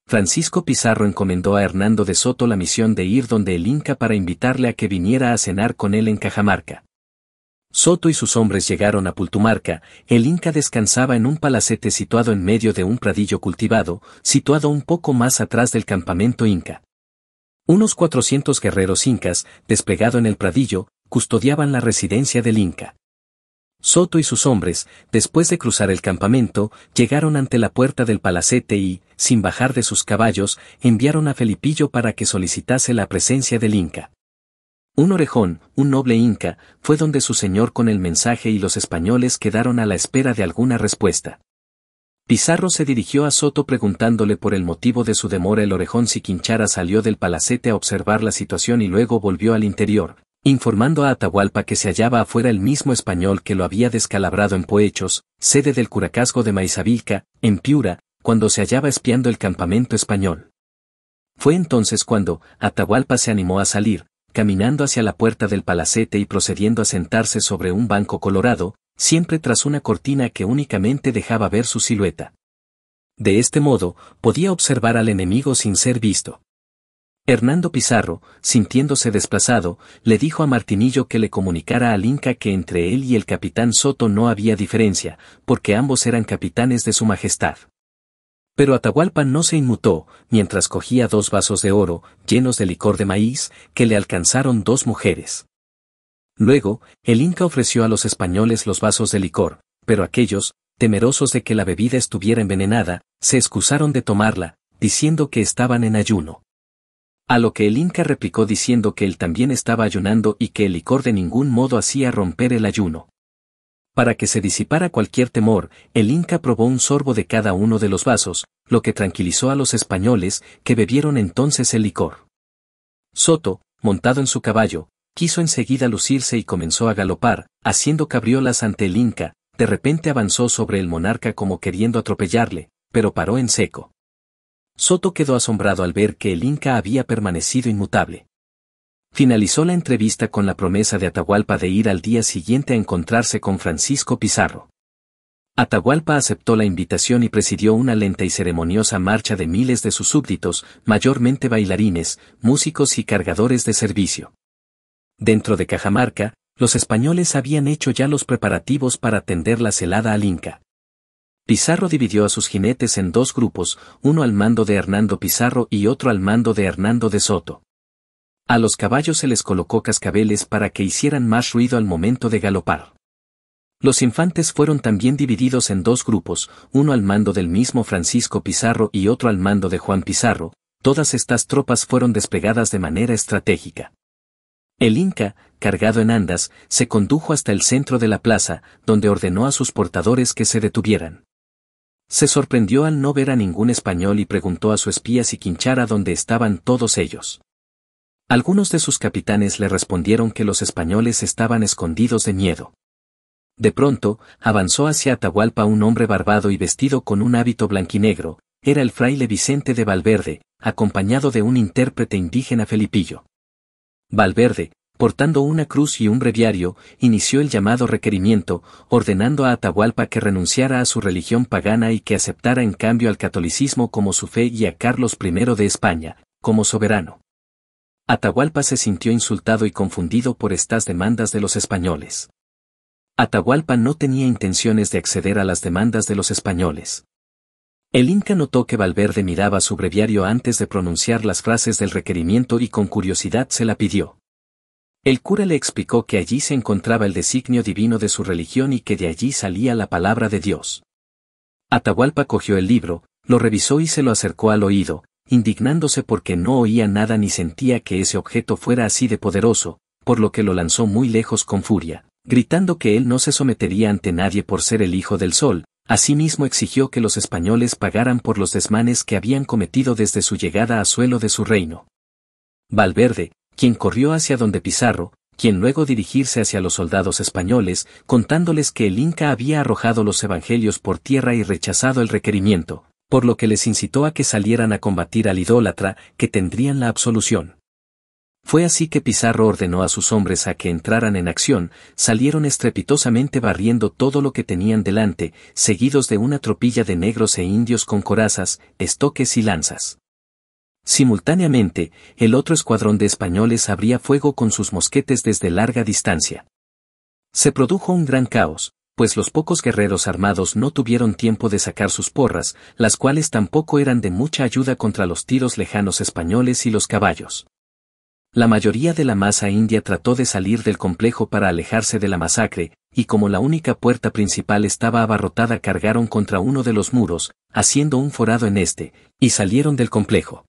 Francisco Pizarro encomendó a Hernando de Soto la misión de ir donde el Inca para invitarle a que viniera a cenar con él en Cajamarca. Soto y sus hombres llegaron a Pultumarca, el Inca descansaba en un palacete situado en medio de un pradillo cultivado, situado un poco más atrás del campamento Inca. Unos 400 guerreros incas, desplegado en el pradillo, custodiaban la residencia del Inca. Soto y sus hombres, después de cruzar el campamento, llegaron ante la puerta del palacete y, sin bajar de sus caballos, enviaron a Felipillo para que solicitase la presencia del Inca. Un orejón, un noble inca, fue donde su señor con el mensaje y los españoles quedaron a la espera de alguna respuesta. Pizarro se dirigió a Soto preguntándole por el motivo de su demora. El orejón Siquinchara salió del palacete a observar la situación y luego volvió al interior, informando a Atahualpa que se hallaba afuera el mismo español que lo había descalabrado en Poechos, sede del curacazgo de Maizavilca, en Piura, cuando se hallaba espiando el campamento español. Fue entonces cuando Atahualpa se animó a salir, caminando hacia la puerta del palacete y procediendo a sentarse sobre un banco colorado, siempre tras una cortina que únicamente dejaba ver su silueta. De este modo, podía observar al enemigo sin ser visto. Hernando Pizarro, sintiéndose desplazado, le dijo a Martinillo que le comunicara al Inca que entre él y el capitán Soto no había diferencia, porque ambos eran capitanes de su majestad. Pero Atahualpa no se inmutó, mientras cogía dos vasos de oro, llenos de licor de maíz, que le alcanzaron dos mujeres. Luego, el Inca ofreció a los españoles los vasos de licor, pero aquellos, temerosos de que la bebida estuviera envenenada, se excusaron de tomarla, diciendo que estaban en ayuno. A lo que el Inca replicó diciendo que él también estaba ayunando y que el licor de ningún modo hacía romper el ayuno. Para que se disipara cualquier temor, el Inca probó un sorbo de cada uno de los vasos, lo que tranquilizó a los españoles, que bebieron entonces el licor. Soto, montado en su caballo, quiso enseguida lucirse y comenzó a galopar, haciendo cabriolas ante el Inca, de repente avanzó sobre el monarca como queriendo atropellarle, pero paró en seco. Soto quedó asombrado al ver que el Inca había permanecido inmutable. Finalizó la entrevista con la promesa de Atahualpa de ir al día siguiente a encontrarse con Francisco Pizarro. Atahualpa aceptó la invitación y presidió una lenta y ceremoniosa marcha de miles de sus súbditos, mayormente bailarines, músicos y cargadores de servicio. Dentro de Cajamarca, los españoles habían hecho ya los preparativos para tender la celada al Inca. Pizarro dividió a sus jinetes en dos grupos, uno al mando de Hernando Pizarro y otro al mando de Hernando de Soto. A los caballos se les colocó cascabeles para que hicieran más ruido al momento de galopar. Los infantes fueron también divididos en dos grupos, uno al mando del mismo Francisco Pizarro y otro al mando de Juan Pizarro, todas estas tropas fueron desplegadas de manera estratégica. El Inca, cargado en andas, se condujo hasta el centro de la plaza, donde ordenó a sus portadores que se detuvieran. Se sorprendió al no ver a ningún español y preguntó a su espía si quinchara dónde estaban todos ellos. Algunos de sus capitanes le respondieron que los españoles estaban escondidos de miedo. De pronto, avanzó hacia Atahualpa un hombre barbado y vestido con un hábito blanquinegro, era el fraile Vicente de Valverde, acompañado de un intérprete indígena Felipillo. Valverde, portando una cruz y un breviario, inició el llamado requerimiento, ordenando a Atahualpa que renunciara a su religión pagana y que aceptara en cambio al catolicismo como su fe y a Carlos I de España, como soberano. Atahualpa se sintió insultado y confundido por estas demandas de los españoles. Atahualpa no tenía intenciones de acceder a las demandas de los españoles. El Inca notó que Valverde miraba su breviario antes de pronunciar las frases del requerimiento y con curiosidad se la pidió. El cura le explicó que allí se encontraba el designio divino de su religión y que de allí salía la palabra de Dios. Atahualpa cogió el libro, lo revisó y se lo acercó al oído, indignándose porque no oía nada ni sentía que ese objeto fuera así de poderoso, por lo que lo lanzó muy lejos con furia, gritando que él no se sometería ante nadie por ser el hijo del sol, asimismo exigió que los españoles pagaran por los desmanes que habían cometido desde su llegada a suelo de su reino. Valverde, quien corrió hacia donde Pizarro, quien luego dirigirse hacia los soldados españoles, contándoles que el Inca había arrojado los evangelios por tierra y rechazado el requerimiento, por lo que les incitó a que salieran a combatir al idólatra, que tendrían la absolución. Fue así que Pizarro ordenó a sus hombres a que entraran en acción, salieron estrepitosamente barriendo todo lo que tenían delante, seguidos de una tropilla de negros e indios con corazas, estoques y lanzas. Simultáneamente, el otro escuadrón de españoles abría fuego con sus mosquetes desde larga distancia. Se produjo un gran caos, pues los pocos guerreros armados no tuvieron tiempo de sacar sus porras, las cuales tampoco eran de mucha ayuda contra los tiros lejanos españoles y los caballos. La mayoría de la masa india trató de salir del complejo para alejarse de la masacre, y como la única puerta principal estaba abarrotada cargaron contra uno de los muros, haciendo un forado en este, y salieron del complejo.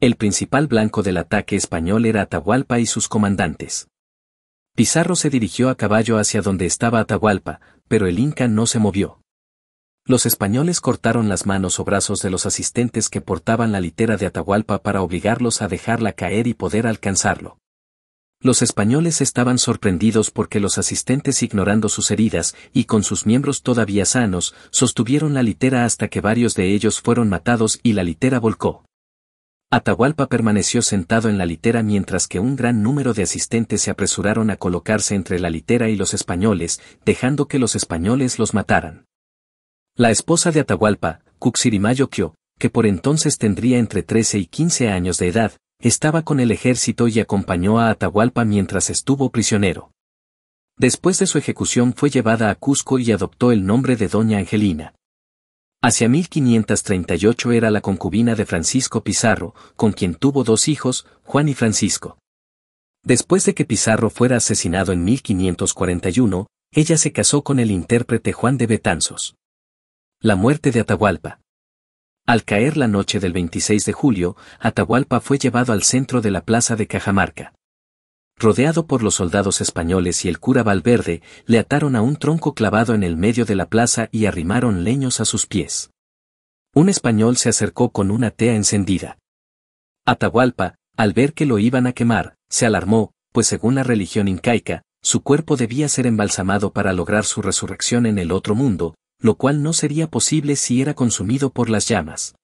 El principal blanco del ataque español era Atahualpa y sus comandantes. Pizarro se dirigió a caballo hacia donde estaba Atahualpa, pero el Inca no se movió. Los españoles cortaron las manos o brazos de los asistentes que portaban la litera de Atahualpa para obligarlos a dejarla caer y poder alcanzarlo. Los españoles estaban sorprendidos porque los asistentes ignorando sus heridas y con sus miembros todavía sanos, sostuvieron la litera hasta que varios de ellos fueron matados y la litera volcó. Atahualpa permaneció sentado en la litera mientras que un gran número de asistentes se apresuraron a colocarse entre la litera y los españoles, dejando que los españoles los mataran. La esposa de Atahualpa, Cuxirimayo Kyo, que por entonces tendría entre 13 y 15 años de edad, estaba con el ejército y acompañó a Atahualpa mientras estuvo prisionero. Después de su ejecución fue llevada a Cusco y adoptó el nombre de Doña Angelina. Hacia 1538 era la concubina de Francisco Pizarro, con quien tuvo dos hijos, Juan y Francisco. Después de que Pizarro fuera asesinado en 1541, ella se casó con el intérprete Juan de Betanzos. La muerte de Atahualpa. Al caer la noche del 26 de julio, Atahualpa fue llevado al centro de la plaza de Cajamarca. Rodeado por los soldados españoles y el cura Valverde, le ataron a un tronco clavado en el medio de la plaza y arrimaron leños a sus pies. Un español se acercó con una tea encendida. Atahualpa, al ver que lo iban a quemar, se alarmó, pues según la religión incaica, su cuerpo debía ser embalsamado para lograr su resurrección en el otro mundo, lo cual no sería posible si era consumido por las llamas.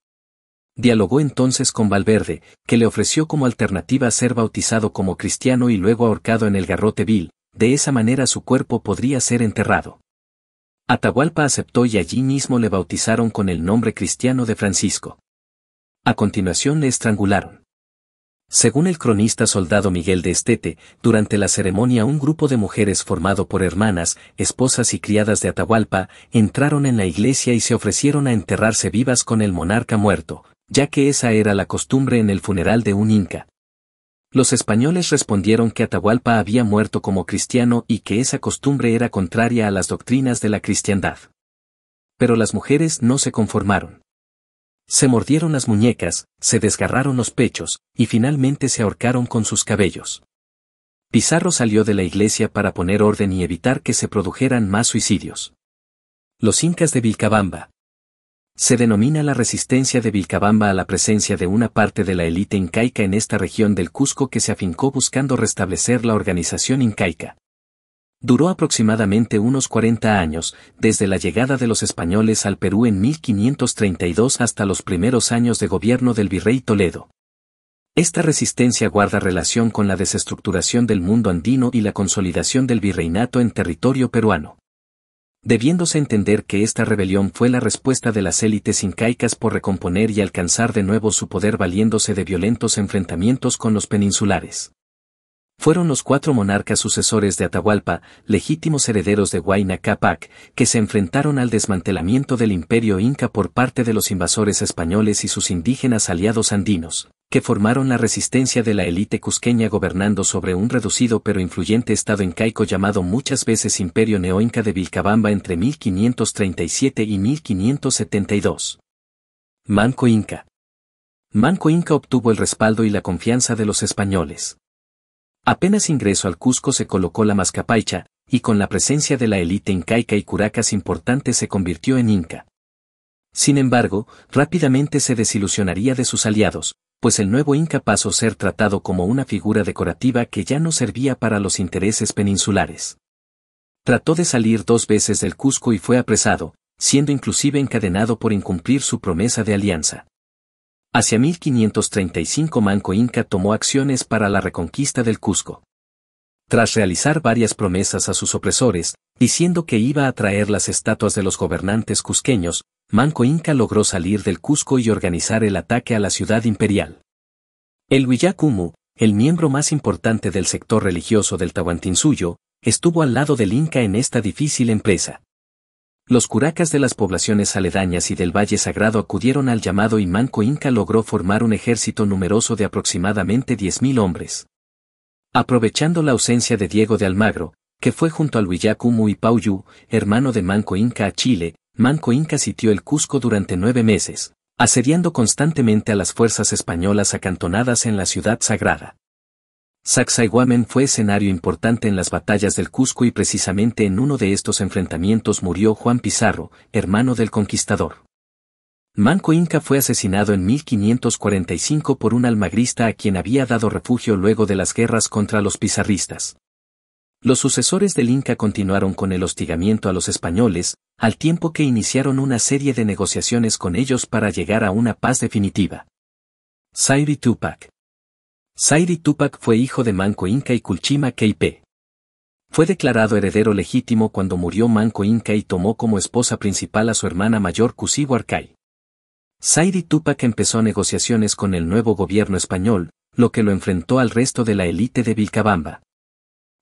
Dialogó entonces con Valverde, que le ofreció como alternativa ser bautizado como cristiano y luego ahorcado en el garrote vil, de esa manera su cuerpo podría ser enterrado. Atahualpa aceptó y allí mismo le bautizaron con el nombre cristiano de Francisco. A continuación le estrangularon. Según el cronista soldado Miguel de Estete, durante la ceremonia un grupo de mujeres formado por hermanas, esposas y criadas de Atahualpa, entraron en la iglesia y se ofrecieron a enterrarse vivas con el monarca muerto, ya que esa era la costumbre en el funeral de un inca. Los españoles respondieron que Atahualpa había muerto como cristiano y que esa costumbre era contraria a las doctrinas de la cristiandad. Pero las mujeres no se conformaron. Se mordieron las muñecas, se desgarraron los pechos, y finalmente se ahorcaron con sus cabellos. Pizarro salió de la iglesia para poner orden y evitar que se produjeran más suicidios. Los incas de Vilcabamba. Se denomina la resistencia de Vilcabamba a la presencia de una parte de la élite incaica en esta región del Cusco que se afincó buscando restablecer la organización incaica. Duró aproximadamente unos 40 años, desde la llegada de los españoles al Perú en 1532 hasta los primeros años de gobierno del virrey Toledo. Esta resistencia guarda relación con la desestructuración del mundo andino y la consolidación del virreinato en territorio peruano. Debiéndose entender que esta rebelión fue la respuesta de las élites incaicas por recomponer y alcanzar de nuevo su poder valiéndose de violentos enfrentamientos con los peninsulares fueron los cuatro monarcas sucesores de Atahualpa, legítimos herederos de Huayna Capac, que se enfrentaron al desmantelamiento del imperio inca por parte de los invasores españoles y sus indígenas aliados andinos, que formaron la resistencia de la élite cusqueña gobernando sobre un reducido pero influyente estado incaico llamado muchas veces Imperio Neoinca de Vilcabamba entre 1537 y 1572. Manco Inca. Manco Inca obtuvo el respaldo y la confianza de los españoles. Apenas ingreso al Cusco se colocó la mascapaicha, y con la presencia de la élite incaica y curacas importante se convirtió en inca. Sin embargo, rápidamente se desilusionaría de sus aliados, pues el nuevo inca pasó a ser tratado como una figura decorativa que ya no servía para los intereses peninsulares. Trató de salir dos veces del Cusco y fue apresado, siendo inclusive encadenado por incumplir su promesa de alianza. Hacia 1535 Manco Inca tomó acciones para la reconquista del Cusco. Tras realizar varias promesas a sus opresores, diciendo que iba a traer las estatuas de los gobernantes cusqueños, Manco Inca logró salir del Cusco y organizar el ataque a la ciudad imperial. El Huillacumu, el miembro más importante del sector religioso del Tahuantinsuyo, estuvo al lado del Inca en esta difícil empresa. Los curacas de las poblaciones aledañas y del Valle Sagrado acudieron al llamado y Manco Inca logró formar un ejército numeroso de aproximadamente 10.000 hombres. Aprovechando la ausencia de Diego de Almagro, que fue junto al Huillacumu y Pauyu, hermano de Manco Inca a Chile, Manco Inca sitió el Cusco durante nueve meses, asediando constantemente a las fuerzas españolas acantonadas en la ciudad sagrada. Sacsayhuamen fue escenario importante en las batallas del Cusco y precisamente en uno de estos enfrentamientos murió Juan Pizarro, hermano del conquistador. Manco Inca fue asesinado en 1545 por un almagrista a quien había dado refugio luego de las guerras contra los pizarristas. Los sucesores del Inca continuaron con el hostigamiento a los españoles, al tiempo que iniciaron una serie de negociaciones con ellos para llegar a una paz definitiva. Sairi Tupac Sairi Tupac fue hijo de Manco Inca y Culchima Keipe. Fue declarado heredero legítimo cuando murió Manco Inca y tomó como esposa principal a su hermana mayor Cusibo Arcay. Sairi Tupac empezó negociaciones con el nuevo gobierno español, lo que lo enfrentó al resto de la élite de Vilcabamba.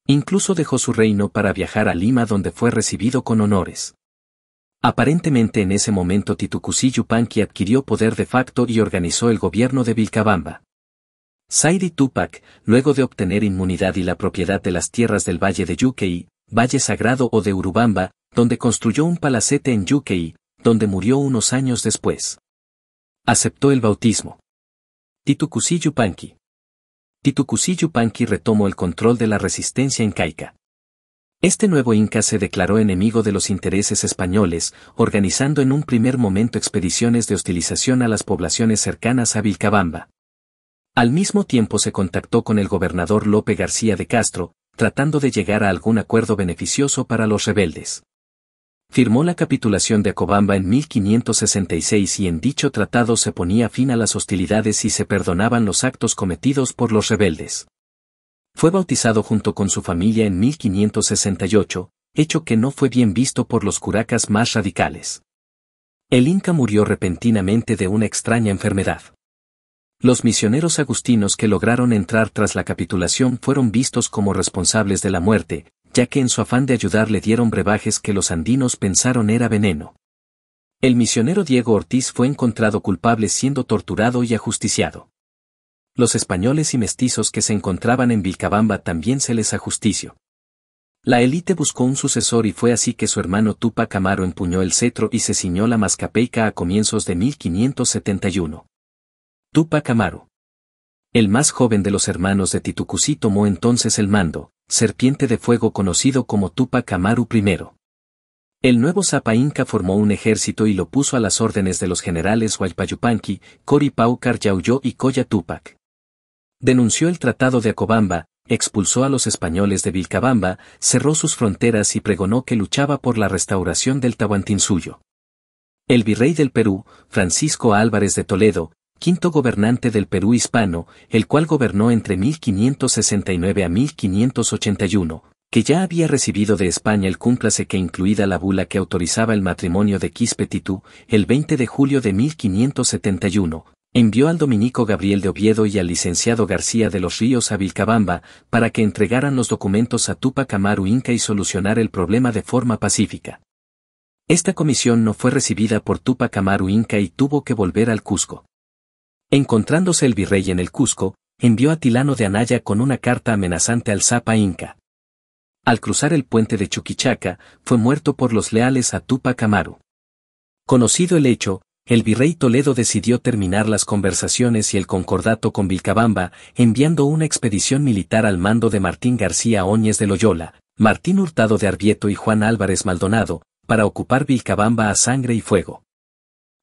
Incluso dejó su reino para viajar a Lima donde fue recibido con honores. Aparentemente en ese momento Titucusi Yupanqui adquirió poder de facto y organizó el gobierno de Vilcabamba. Sairi Tupac, luego de obtener inmunidad y la propiedad de las tierras del Valle de Yuquei, Valle Sagrado o de Urubamba, donde construyó un palacete en Yuquei, donde murió unos años después. Aceptó el bautismo. Titucusi Yupanqui. Titucucí Yupanqui retomó el control de la resistencia incaica. Este nuevo Inca se declaró enemigo de los intereses españoles, organizando en un primer momento expediciones de hostilización a las poblaciones cercanas a Vilcabamba. Al mismo tiempo se contactó con el gobernador Lope García de Castro, tratando de llegar a algún acuerdo beneficioso para los rebeldes. Firmó la capitulación de Acobamba en 1566 y en dicho tratado se ponía fin a las hostilidades y se perdonaban los actos cometidos por los rebeldes. Fue bautizado junto con su familia en 1568, hecho que no fue bien visto por los curacas más radicales. El Inca murió repentinamente de una extraña enfermedad. Los misioneros agustinos que lograron entrar tras la capitulación fueron vistos como responsables de la muerte, ya que en su afán de ayudar le dieron brebajes que los andinos pensaron era veneno. El misionero Diego Ortiz fue encontrado culpable siendo torturado y ajusticiado los españoles y mestizos que se encontraban en Vilcabamba también se les ajustició. La élite buscó un sucesor y fue así que su hermano Tupac Amaro empuñó el cetro y se ciñó la mascapeica a comienzos de 1571. Tupac Amaro. El más joven de los hermanos de Titucucí tomó entonces el mando, serpiente de fuego conocido como Tupac Amaru I. El nuevo Zapa Inca formó un ejército y lo puso a las órdenes de los generales Huaypayupanqui, Coripau Caryauyó y Coya Tupac. Denunció el Tratado de Acobamba, expulsó a los españoles de Vilcabamba, cerró sus fronteras y pregonó que luchaba por la restauración del Tahuantinsuyo. El virrey del Perú, Francisco Álvarez de Toledo, quinto gobernante del Perú hispano, el cual gobernó entre 1569 a 1581, que ya había recibido de España el cúmplice que incluida la bula que autorizaba el matrimonio de Quispetitú, el 20 de julio de 1571, envió al dominico Gabriel de Oviedo y al licenciado García de los Ríos a Vilcabamba, para que entregaran los documentos a Tupac Amaru Inca y solucionar el problema de forma pacífica. Esta comisión no fue recibida por Tupac Amaru Inca y tuvo que volver al Cusco. Encontrándose el virrey en el Cusco, envió a Tilano de Anaya con una carta amenazante al Zapa Inca. Al cruzar el puente de Chuquichaca, fue muerto por los leales a Tupac Amaru. Conocido el hecho, el virrey Toledo decidió terminar las conversaciones y el concordato con Vilcabamba, enviando una expedición militar al mando de Martín García Óñez de Loyola, Martín Hurtado de Arbieto y Juan Álvarez Maldonado, para ocupar Vilcabamba a sangre y fuego.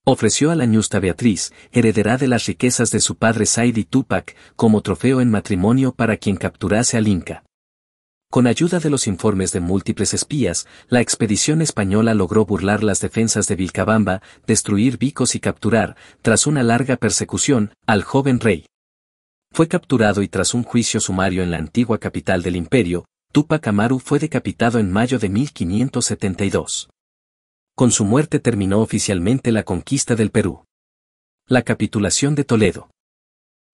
Ofreció a la ñusta Beatriz, heredera de las riquezas de su padre Said Tupac, como trofeo en matrimonio para quien capturase al Inca. Con ayuda de los informes de múltiples espías, la expedición española logró burlar las defensas de Vilcabamba, destruir Vicos y capturar, tras una larga persecución, al joven rey. Fue capturado y tras un juicio sumario en la antigua capital del imperio, Tupac Amaru fue decapitado en mayo de 1572. Con su muerte terminó oficialmente la conquista del Perú. La capitulación de Toledo.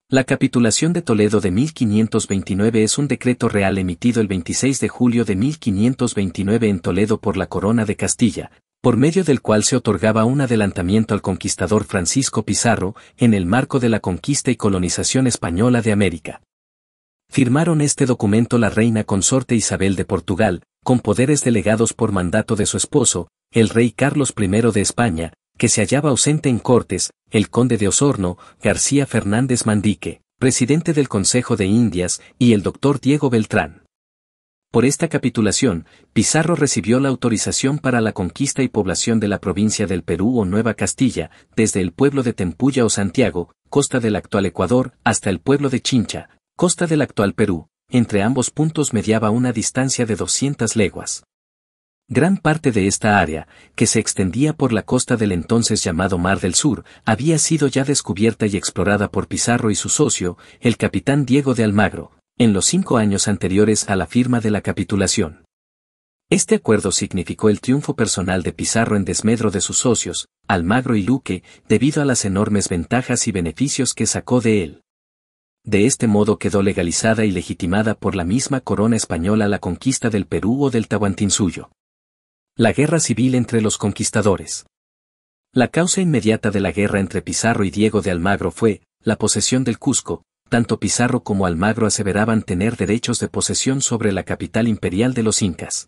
La capitulación de Toledo de 1529 es un decreto real emitido el 26 de julio de 1529 en Toledo por la Corona de Castilla, por medio del cual se otorgaba un adelantamiento al conquistador Francisco Pizarro en el marco de la conquista y colonización española de América. Firmaron este documento la reina consorte Isabel de Portugal, con poderes delegados por mandato de su esposo, el rey Carlos I de España, que se hallaba ausente en Cortes, el conde de Osorno, García Fernández Mandique, presidente del Consejo de Indias, y el doctor Diego Beltrán. Por esta capitulación, Pizarro recibió la autorización para la conquista y población de la provincia del Perú o Nueva Castilla, desde el pueblo de Tempuya o Santiago, costa del actual Ecuador, hasta el pueblo de Chincha, costa del actual Perú, entre ambos puntos mediaba una distancia de 200 leguas. Gran parte de esta área, que se extendía por la costa del entonces llamado Mar del Sur, había sido ya descubierta y explorada por Pizarro y su socio, el capitán Diego de Almagro, en los cinco años anteriores a la firma de la capitulación. Este acuerdo significó el triunfo personal de Pizarro en desmedro de sus socios, Almagro y Luque, debido a las enormes ventajas y beneficios que sacó de él. De este modo quedó legalizada y legitimada por la misma corona española la conquista del Perú o del Tahuantinsuyo. La guerra civil entre los conquistadores. La causa inmediata de la guerra entre Pizarro y Diego de Almagro fue, la posesión del Cusco, tanto Pizarro como Almagro aseveraban tener derechos de posesión sobre la capital imperial de los incas.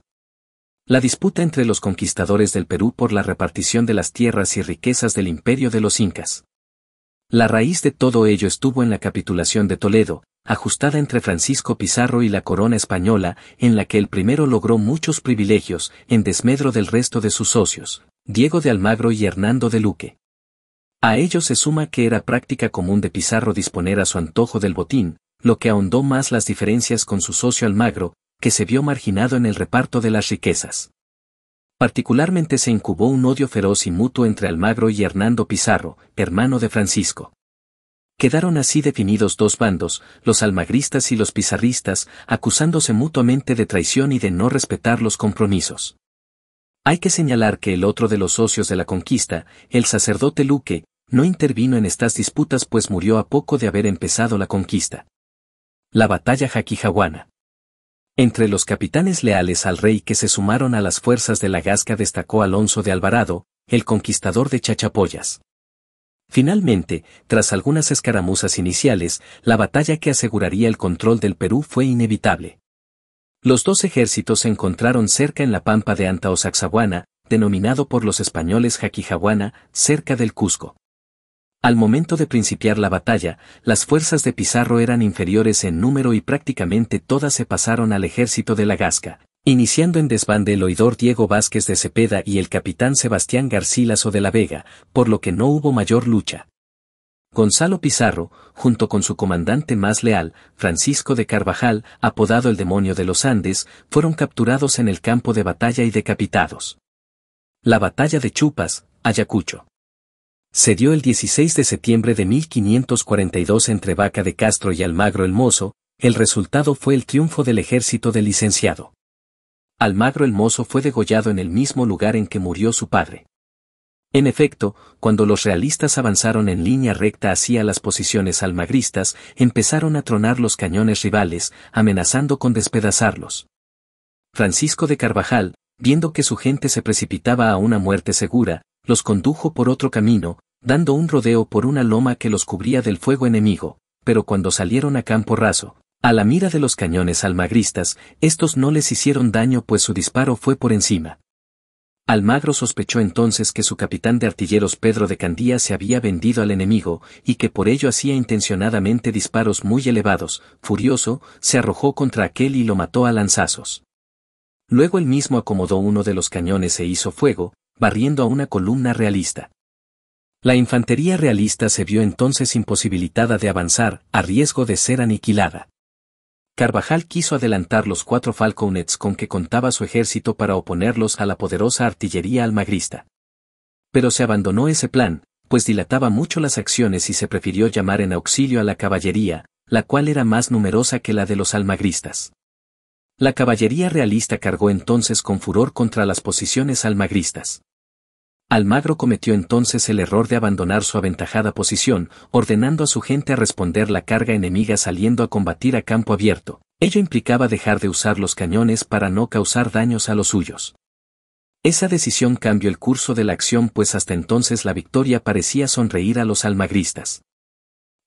La disputa entre los conquistadores del Perú por la repartición de las tierras y riquezas del imperio de los incas. La raíz de todo ello estuvo en la capitulación de Toledo, ajustada entre Francisco Pizarro y la corona española, en la que el primero logró muchos privilegios, en desmedro del resto de sus socios, Diego de Almagro y Hernando de Luque. A ello se suma que era práctica común de Pizarro disponer a su antojo del botín, lo que ahondó más las diferencias con su socio Almagro, que se vio marginado en el reparto de las riquezas. Particularmente se incubó un odio feroz y mutuo entre Almagro y Hernando Pizarro, hermano de Francisco. Quedaron así definidos dos bandos, los almagristas y los pizarristas, acusándose mutuamente de traición y de no respetar los compromisos. Hay que señalar que el otro de los socios de la conquista, el sacerdote Luque, no intervino en estas disputas pues murió a poco de haber empezado la conquista. La batalla jaquijahuana. Entre los capitanes leales al rey que se sumaron a las fuerzas de la Gasca destacó Alonso de Alvarado, el conquistador de Chachapoyas. Finalmente, tras algunas escaramuzas iniciales, la batalla que aseguraría el control del Perú fue inevitable. Los dos ejércitos se encontraron cerca en la pampa de Antaosaxahuana, denominado por los españoles Jaquijahuana, cerca del Cusco. Al momento de principiar la batalla, las fuerzas de Pizarro eran inferiores en número y prácticamente todas se pasaron al ejército de la Gasca, iniciando en desbande el oidor Diego Vázquez de Cepeda y el capitán Sebastián Garcilaso de la Vega, por lo que no hubo mayor lucha. Gonzalo Pizarro, junto con su comandante más leal, Francisco de Carvajal, apodado el demonio de los Andes, fueron capturados en el campo de batalla y decapitados. La batalla de Chupas, Ayacucho. Se dio el 16 de septiembre de 1542 entre Vaca de Castro y Almagro el Mozo, el resultado fue el triunfo del ejército del licenciado. Almagro el Mozo fue degollado en el mismo lugar en que murió su padre. En efecto, cuando los realistas avanzaron en línea recta hacia las posiciones almagristas, empezaron a tronar los cañones rivales, amenazando con despedazarlos. Francisco de Carvajal, viendo que su gente se precipitaba a una muerte segura, los condujo por otro camino, dando un rodeo por una loma que los cubría del fuego enemigo, pero cuando salieron a campo raso, a la mira de los cañones almagristas, estos no les hicieron daño pues su disparo fue por encima. Almagro sospechó entonces que su capitán de artilleros Pedro de Candía se había vendido al enemigo, y que por ello hacía intencionadamente disparos muy elevados, furioso, se arrojó contra aquel y lo mató a lanzazos. Luego él mismo acomodó uno de los cañones e hizo fuego, barriendo a una columna realista. La infantería realista se vio entonces imposibilitada de avanzar, a riesgo de ser aniquilada. Carvajal quiso adelantar los cuatro falconets con que contaba su ejército para oponerlos a la poderosa artillería almagrista. Pero se abandonó ese plan, pues dilataba mucho las acciones y se prefirió llamar en auxilio a la caballería, la cual era más numerosa que la de los almagristas. La caballería realista cargó entonces con furor contra las posiciones almagristas. Almagro cometió entonces el error de abandonar su aventajada posición, ordenando a su gente a responder la carga enemiga saliendo a combatir a campo abierto. Ello implicaba dejar de usar los cañones para no causar daños a los suyos. Esa decisión cambió el curso de la acción pues hasta entonces la victoria parecía sonreír a los almagristas.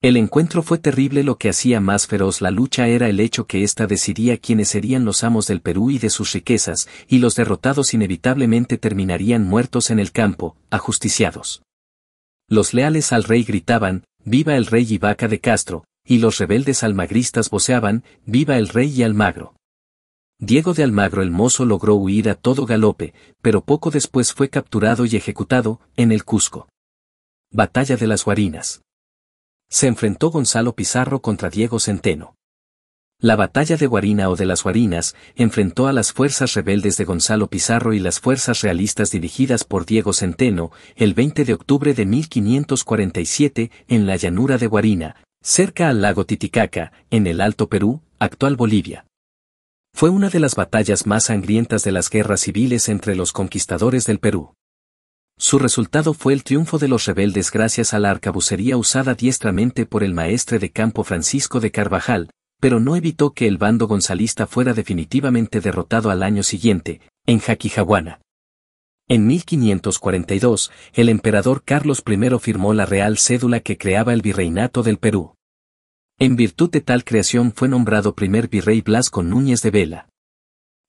El encuentro fue terrible lo que hacía más feroz la lucha era el hecho que ésta decidía quiénes serían los amos del Perú y de sus riquezas, y los derrotados inevitablemente terminarían muertos en el campo, ajusticiados. Los leales al rey gritaban, viva el rey y vaca de Castro, y los rebeldes almagristas voceaban, viva el rey y Almagro. Diego de Almagro el mozo logró huir a todo galope, pero poco después fue capturado y ejecutado, en el Cusco. Batalla de las Guarinas se enfrentó Gonzalo Pizarro contra Diego Centeno. La batalla de Guarina o de las Guarinas enfrentó a las fuerzas rebeldes de Gonzalo Pizarro y las fuerzas realistas dirigidas por Diego Centeno, el 20 de octubre de 1547, en la llanura de Guarina, cerca al lago Titicaca, en el Alto Perú, actual Bolivia. Fue una de las batallas más sangrientas de las guerras civiles entre los conquistadores del Perú. Su resultado fue el triunfo de los rebeldes gracias a la arcabucería usada diestramente por el maestre de campo Francisco de Carvajal, pero no evitó que el bando gonzalista fuera definitivamente derrotado al año siguiente, en Jaquijahuana. En 1542, el emperador Carlos I firmó la real cédula que creaba el virreinato del Perú. En virtud de tal creación fue nombrado primer virrey Blasco Núñez de Vela.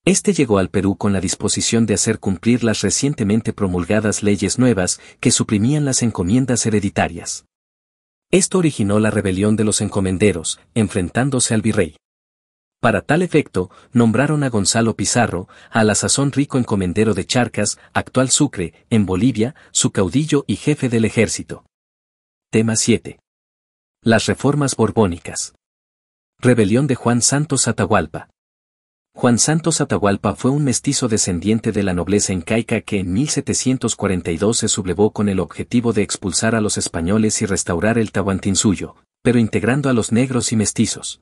Este llegó al Perú con la disposición de hacer cumplir las recientemente promulgadas leyes nuevas que suprimían las encomiendas hereditarias. Esto originó la rebelión de los encomenderos, enfrentándose al virrey. Para tal efecto, nombraron a Gonzalo Pizarro, a la sazón rico encomendero de Charcas, actual Sucre, en Bolivia, su caudillo y jefe del ejército. Tema 7. Las reformas borbónicas. Rebelión de Juan Santos Atahualpa. Juan Santos Atahualpa fue un mestizo descendiente de la nobleza incaica que en 1742 se sublevó con el objetivo de expulsar a los españoles y restaurar el Tahuantinsuyo, pero integrando a los negros y mestizos.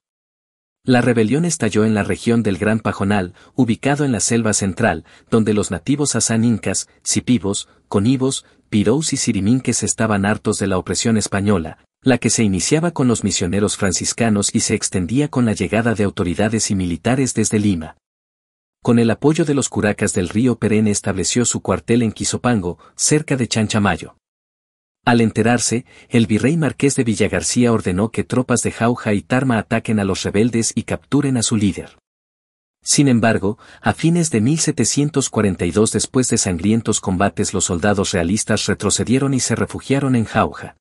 La rebelión estalló en la región del Gran Pajonal, ubicado en la selva central, donde los nativos asán incas, sipivos, conivos, pirous y siriminques estaban hartos de la opresión española, la que se iniciaba con los misioneros franciscanos y se extendía con la llegada de autoridades y militares desde Lima. Con el apoyo de los curacas del río Perene estableció su cuartel en Quizopango, cerca de Chanchamayo. Al enterarse, el virrey marqués de Villagarcía ordenó que tropas de Jauja y Tarma ataquen a los rebeldes y capturen a su líder. Sin embargo, a fines de 1742 después de sangrientos combates los soldados realistas retrocedieron y se refugiaron en Jauja.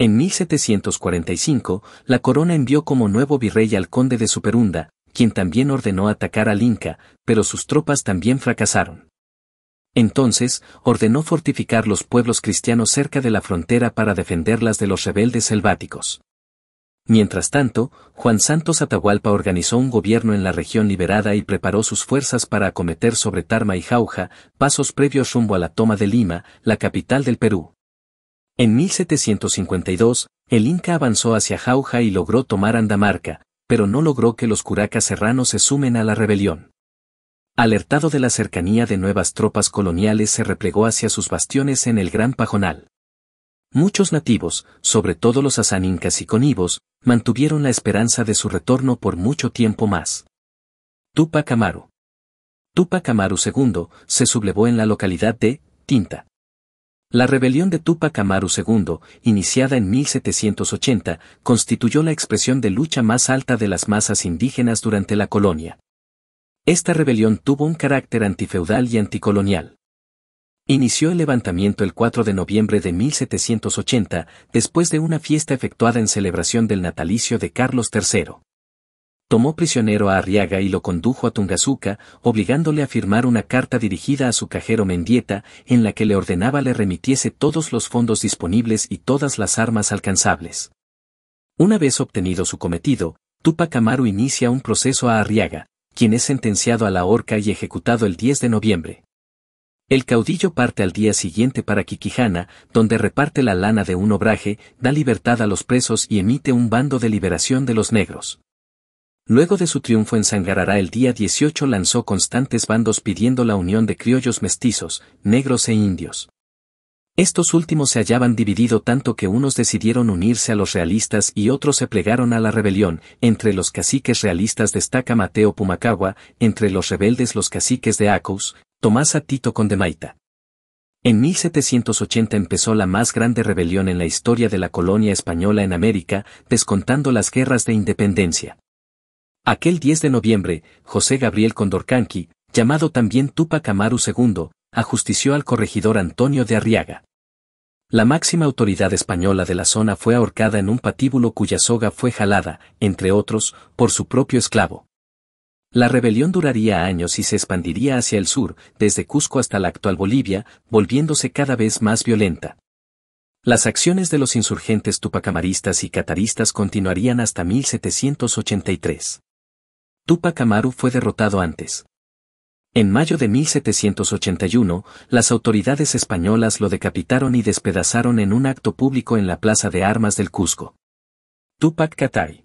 En 1745, la corona envió como nuevo virrey al conde de Superunda, quien también ordenó atacar al Inca, pero sus tropas también fracasaron. Entonces, ordenó fortificar los pueblos cristianos cerca de la frontera para defenderlas de los rebeldes selváticos. Mientras tanto, Juan Santos Atahualpa organizó un gobierno en la región liberada y preparó sus fuerzas para acometer sobre Tarma y Jauja, pasos previos rumbo a la toma de Lima, la capital del Perú. En 1752, el Inca avanzó hacia Jauja y logró tomar Andamarca, pero no logró que los curacas serranos se sumen a la rebelión. Alertado de la cercanía de nuevas tropas coloniales se replegó hacia sus bastiones en el Gran Pajonal. Muchos nativos, sobre todo los asanincas y conivos, mantuvieron la esperanza de su retorno por mucho tiempo más. Tupac Amaru. Tupac Amaru II se sublevó en la localidad de Tinta. La rebelión de Tupac Amaru II, iniciada en 1780, constituyó la expresión de lucha más alta de las masas indígenas durante la colonia. Esta rebelión tuvo un carácter antifeudal y anticolonial. Inició el levantamiento el 4 de noviembre de 1780, después de una fiesta efectuada en celebración del natalicio de Carlos III tomó prisionero a Arriaga y lo condujo a Tungazuca, obligándole a firmar una carta dirigida a su cajero Mendieta, en la que le ordenaba le remitiese todos los fondos disponibles y todas las armas alcanzables. Una vez obtenido su cometido, Tupac Amaru inicia un proceso a Arriaga, quien es sentenciado a la horca y ejecutado el 10 de noviembre. El caudillo parte al día siguiente para Quiquijana, donde reparte la lana de un obraje, da libertad a los presos y emite un bando de liberación de los negros. Luego de su triunfo en Sangarará el día 18 lanzó constantes bandos pidiendo la unión de criollos mestizos, negros e indios. Estos últimos se hallaban dividido tanto que unos decidieron unirse a los realistas y otros se plegaron a la rebelión, entre los caciques realistas destaca Mateo Pumacagua, entre los rebeldes los caciques de Acus, Tomás Tito Condemaita. En 1780 empezó la más grande rebelión en la historia de la colonia española en América, descontando las guerras de independencia. Aquel 10 de noviembre, José Gabriel Condorcanqui, llamado también Tupac Amaru II, ajustició al corregidor Antonio de Arriaga. La máxima autoridad española de la zona fue ahorcada en un patíbulo cuya soga fue jalada, entre otros, por su propio esclavo. La rebelión duraría años y se expandiría hacia el sur, desde Cusco hasta la actual Bolivia, volviéndose cada vez más violenta. Las acciones de los insurgentes tupacamaristas y cataristas continuarían hasta 1783. Tupac Amaru fue derrotado antes. En mayo de 1781, las autoridades españolas lo decapitaron y despedazaron en un acto público en la Plaza de Armas del Cusco. Tupac Katari.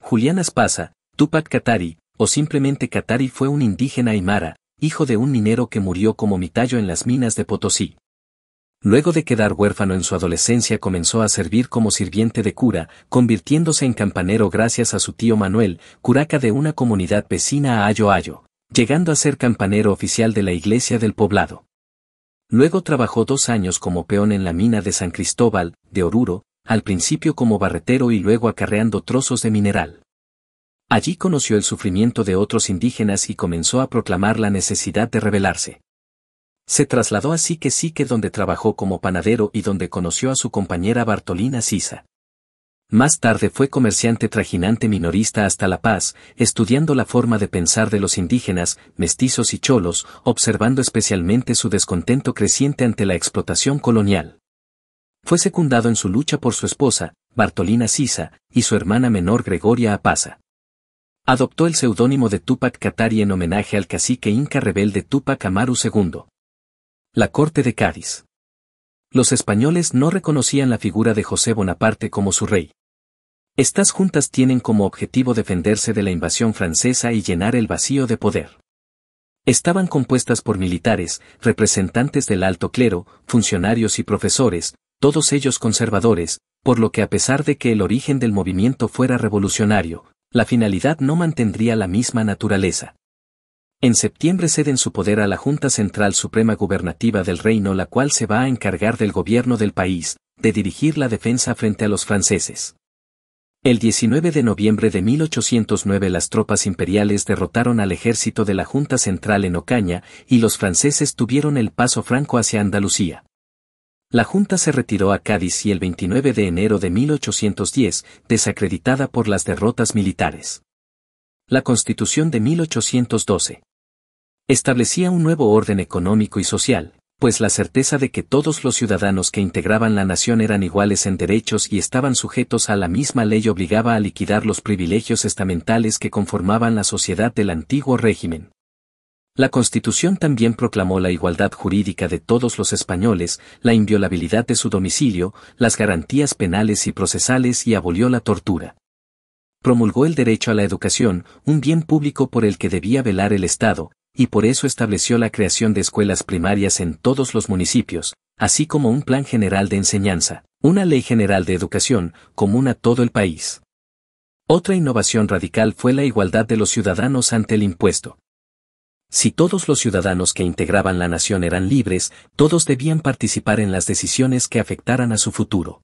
Julián Espasa, Tupac Katari, o simplemente Katari fue un indígena aymara, hijo de un minero que murió como mitayo en las minas de Potosí. Luego de quedar huérfano en su adolescencia comenzó a servir como sirviente de cura, convirtiéndose en campanero gracias a su tío Manuel, curaca de una comunidad vecina a Ayo Ayo, llegando a ser campanero oficial de la iglesia del poblado. Luego trabajó dos años como peón en la mina de San Cristóbal, de Oruro, al principio como barretero y luego acarreando trozos de mineral. Allí conoció el sufrimiento de otros indígenas y comenzó a proclamar la necesidad de rebelarse. Se trasladó a Sique Sique donde trabajó como panadero y donde conoció a su compañera Bartolina Sisa. Más tarde fue comerciante trajinante minorista hasta La Paz, estudiando la forma de pensar de los indígenas, mestizos y cholos, observando especialmente su descontento creciente ante la explotación colonial. Fue secundado en su lucha por su esposa, Bartolina Sisa, y su hermana menor Gregoria Apaza. Adoptó el seudónimo de Tupac Katari en homenaje al cacique inca rebelde Tupac Amaru II. La Corte de Cádiz. Los españoles no reconocían la figura de José Bonaparte como su rey. Estas juntas tienen como objetivo defenderse de la invasión francesa y llenar el vacío de poder. Estaban compuestas por militares, representantes del alto clero, funcionarios y profesores, todos ellos conservadores, por lo que a pesar de que el origen del movimiento fuera revolucionario, la finalidad no mantendría la misma naturaleza. En septiembre ceden su poder a la Junta Central Suprema Gubernativa del Reino la cual se va a encargar del gobierno del país, de dirigir la defensa frente a los franceses. El 19 de noviembre de 1809 las tropas imperiales derrotaron al ejército de la Junta Central en Ocaña y los franceses tuvieron el paso franco hacia Andalucía. La Junta se retiró a Cádiz y el 29 de enero de 1810, desacreditada por las derrotas militares. La Constitución de 1812 establecía un nuevo orden económico y social, pues la certeza de que todos los ciudadanos que integraban la nación eran iguales en derechos y estaban sujetos a la misma ley obligaba a liquidar los privilegios estamentales que conformaban la sociedad del antiguo régimen. La Constitución también proclamó la igualdad jurídica de todos los españoles, la inviolabilidad de su domicilio, las garantías penales y procesales y abolió la tortura. Promulgó el derecho a la educación, un bien público por el que debía velar el Estado, y por eso estableció la creación de escuelas primarias en todos los municipios, así como un plan general de enseñanza, una ley general de educación, común a todo el país. Otra innovación radical fue la igualdad de los ciudadanos ante el impuesto. Si todos los ciudadanos que integraban la nación eran libres, todos debían participar en las decisiones que afectaran a su futuro.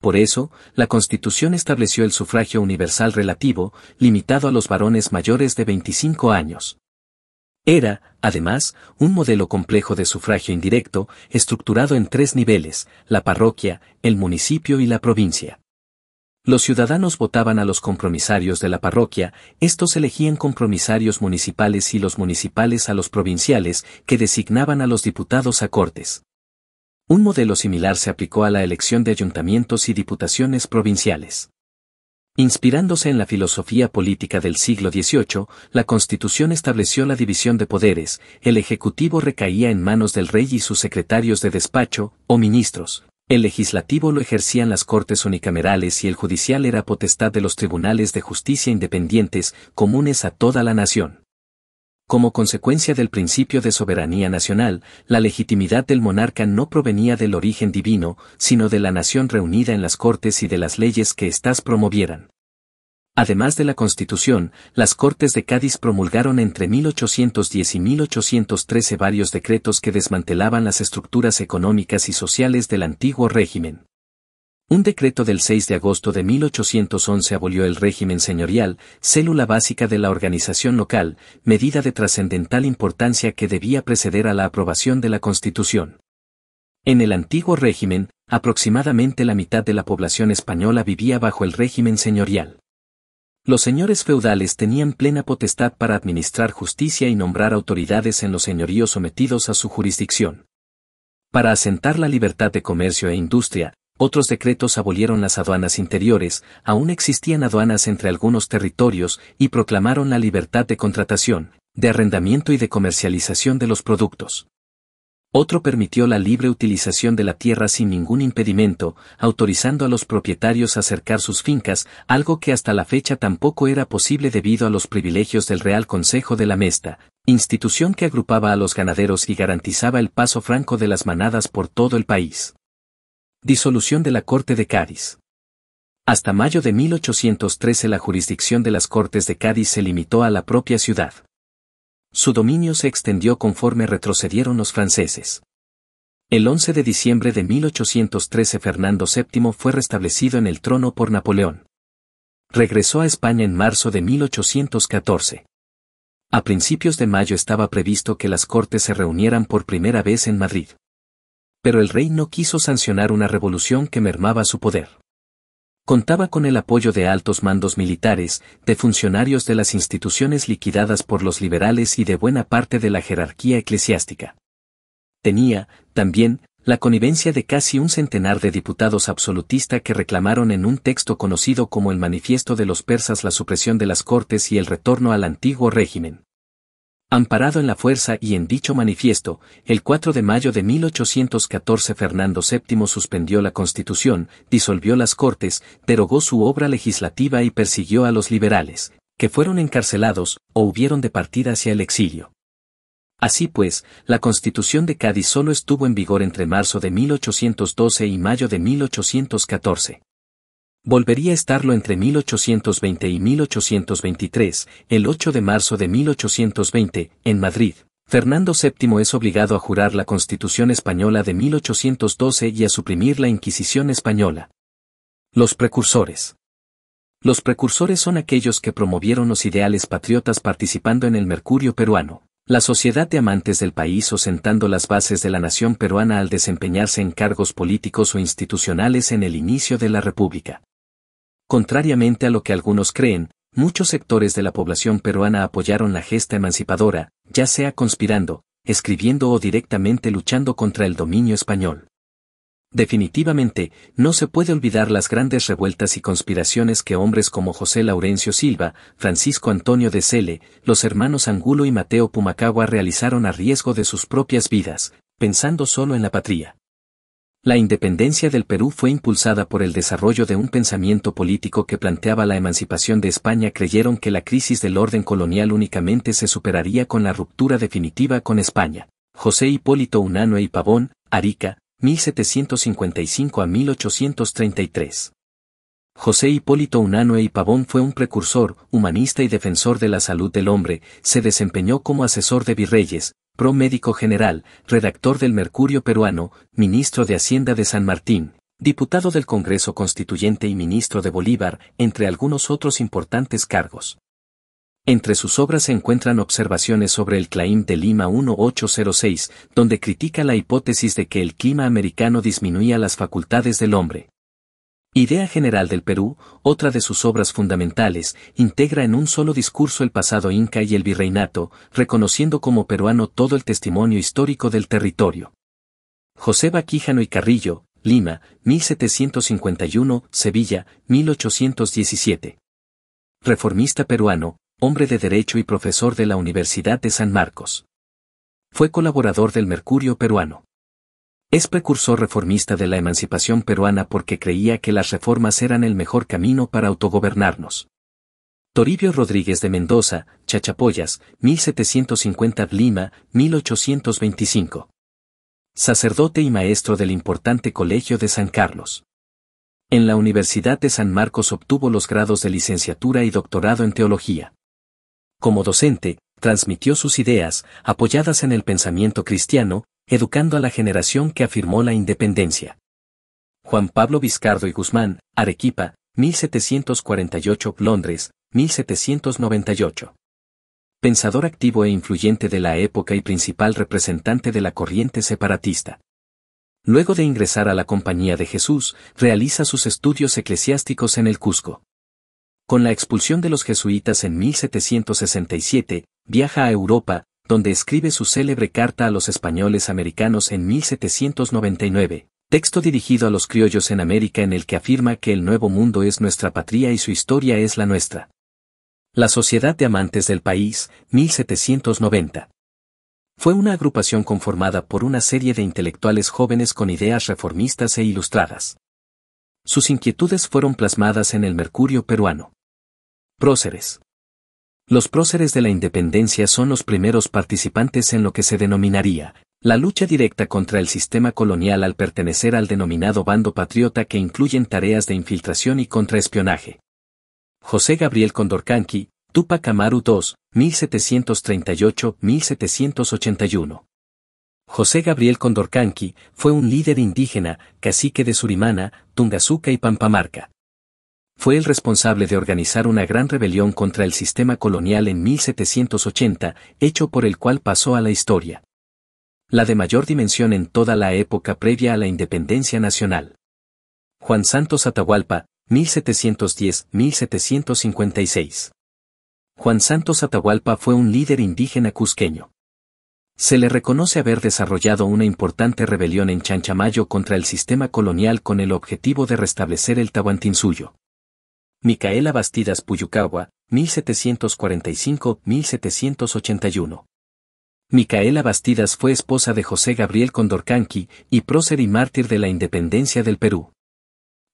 Por eso, la Constitución estableció el sufragio universal relativo, limitado a los varones mayores de 25 años. Era, además, un modelo complejo de sufragio indirecto, estructurado en tres niveles, la parroquia, el municipio y la provincia. Los ciudadanos votaban a los compromisarios de la parroquia, estos elegían compromisarios municipales y los municipales a los provinciales, que designaban a los diputados a cortes. Un modelo similar se aplicó a la elección de ayuntamientos y diputaciones provinciales. Inspirándose en la filosofía política del siglo XVIII, la Constitución estableció la división de poderes, el Ejecutivo recaía en manos del rey y sus secretarios de despacho, o ministros, el legislativo lo ejercían las cortes unicamerales y el judicial era potestad de los tribunales de justicia independientes, comunes a toda la nación. Como consecuencia del principio de soberanía nacional, la legitimidad del monarca no provenía del origen divino, sino de la nación reunida en las cortes y de las leyes que éstas promovieran. Además de la Constitución, las Cortes de Cádiz promulgaron entre 1810 y 1813 varios decretos que desmantelaban las estructuras económicas y sociales del antiguo régimen. Un decreto del 6 de agosto de 1811 abolió el régimen señorial, célula básica de la organización local, medida de trascendental importancia que debía preceder a la aprobación de la Constitución. En el antiguo régimen, aproximadamente la mitad de la población española vivía bajo el régimen señorial. Los señores feudales tenían plena potestad para administrar justicia y nombrar autoridades en los señoríos sometidos a su jurisdicción. Para asentar la libertad de comercio e industria, otros decretos abolieron las aduanas interiores, aún existían aduanas entre algunos territorios, y proclamaron la libertad de contratación, de arrendamiento y de comercialización de los productos. Otro permitió la libre utilización de la tierra sin ningún impedimento, autorizando a los propietarios a acercar sus fincas, algo que hasta la fecha tampoco era posible debido a los privilegios del Real Consejo de la Mesta, institución que agrupaba a los ganaderos y garantizaba el paso franco de las manadas por todo el país. Disolución de la Corte de Cádiz. Hasta mayo de 1813 la jurisdicción de las Cortes de Cádiz se limitó a la propia ciudad. Su dominio se extendió conforme retrocedieron los franceses. El 11 de diciembre de 1813 Fernando VII fue restablecido en el trono por Napoleón. Regresó a España en marzo de 1814. A principios de mayo estaba previsto que las Cortes se reunieran por primera vez en Madrid. Pero el rey no quiso sancionar una revolución que mermaba su poder. Contaba con el apoyo de altos mandos militares, de funcionarios de las instituciones liquidadas por los liberales y de buena parte de la jerarquía eclesiástica. Tenía, también, la connivencia de casi un centenar de diputados absolutistas que reclamaron en un texto conocido como el Manifiesto de los Persas la supresión de las Cortes y el retorno al antiguo régimen. Amparado en la fuerza y en dicho manifiesto, el 4 de mayo de 1814 Fernando VII suspendió la Constitución, disolvió las Cortes, derogó su obra legislativa y persiguió a los liberales, que fueron encarcelados o hubieron de partir hacia el exilio. Así pues, la Constitución de Cádiz solo estuvo en vigor entre marzo de 1812 y mayo de 1814. Volvería a estarlo entre 1820 y 1823, el 8 de marzo de 1820, en Madrid. Fernando VII es obligado a jurar la Constitución española de 1812 y a suprimir la Inquisición española. Los precursores. Los precursores son aquellos que promovieron los ideales patriotas participando en el Mercurio peruano. La sociedad de amantes del país o sentando las bases de la nación peruana al desempeñarse en cargos políticos o institucionales en el inicio de la República. Contrariamente a lo que algunos creen, muchos sectores de la población peruana apoyaron la gesta emancipadora, ya sea conspirando, escribiendo o directamente luchando contra el dominio español. Definitivamente, no se puede olvidar las grandes revueltas y conspiraciones que hombres como José Laurencio Silva, Francisco Antonio de Cele, los hermanos Angulo y Mateo Pumacagua realizaron a riesgo de sus propias vidas, pensando solo en la patria. La independencia del Perú fue impulsada por el desarrollo de un pensamiento político que planteaba la emancipación de España. Creyeron que la crisis del orden colonial únicamente se superaría con la ruptura definitiva con España. José Hipólito Unanue y Pavón, Arica, 1755 a 1833. José Hipólito Unanue y Pavón fue un precursor, humanista y defensor de la salud del hombre, se desempeñó como asesor de virreyes, pro médico general, redactor del Mercurio peruano, ministro de Hacienda de San Martín, diputado del Congreso Constituyente y ministro de Bolívar, entre algunos otros importantes cargos. Entre sus obras se encuentran observaciones sobre el Claim de Lima 1806, donde critica la hipótesis de que el clima americano disminuía las facultades del hombre. Idea General del Perú, otra de sus obras fundamentales, integra en un solo discurso el pasado inca y el virreinato, reconociendo como peruano todo el testimonio histórico del territorio. José Baquíjano y Carrillo, Lima, 1751, Sevilla, 1817. Reformista peruano, hombre de derecho y profesor de la Universidad de San Marcos. Fue colaborador del Mercurio peruano. Es precursor reformista de la emancipación peruana porque creía que las reformas eran el mejor camino para autogobernarnos. Toribio Rodríguez de Mendoza, Chachapoyas, 1750 Lima, 1825. Sacerdote y maestro del importante Colegio de San Carlos. En la Universidad de San Marcos obtuvo los grados de licenciatura y doctorado en teología. Como docente, transmitió sus ideas, apoyadas en el pensamiento cristiano, educando a la generación que afirmó la independencia. Juan Pablo Vizcardo y Guzmán, Arequipa, 1748, Londres, 1798. Pensador activo e influyente de la época y principal representante de la corriente separatista. Luego de ingresar a la Compañía de Jesús, realiza sus estudios eclesiásticos en el Cusco. Con la expulsión de los jesuitas en 1767, viaja a Europa, donde escribe su célebre carta a los españoles americanos en 1799, texto dirigido a los criollos en América en el que afirma que el Nuevo Mundo es nuestra patria y su historia es la nuestra. La Sociedad de Amantes del País, 1790. Fue una agrupación conformada por una serie de intelectuales jóvenes con ideas reformistas e ilustradas. Sus inquietudes fueron plasmadas en el Mercurio peruano. Próceres. Los próceres de la independencia son los primeros participantes en lo que se denominaría la lucha directa contra el sistema colonial al pertenecer al denominado bando patriota que incluyen tareas de infiltración y contraespionaje. José Gabriel Condorcanqui, Tupac Amaru II, 1738-1781. José Gabriel Condorcanqui fue un líder indígena, cacique de Surimana, Tungazuca y Pampamarca. Fue el responsable de organizar una gran rebelión contra el sistema colonial en 1780, hecho por el cual pasó a la historia. La de mayor dimensión en toda la época previa a la independencia nacional. Juan Santos Atahualpa, 1710-1756. Juan Santos Atahualpa fue un líder indígena cusqueño. Se le reconoce haber desarrollado una importante rebelión en Chanchamayo contra el sistema colonial con el objetivo de restablecer el Tahuantinsuyo. Micaela Bastidas Puyucagua, 1745-1781. Micaela Bastidas fue esposa de José Gabriel Condorcanqui y prócer y mártir de la independencia del Perú.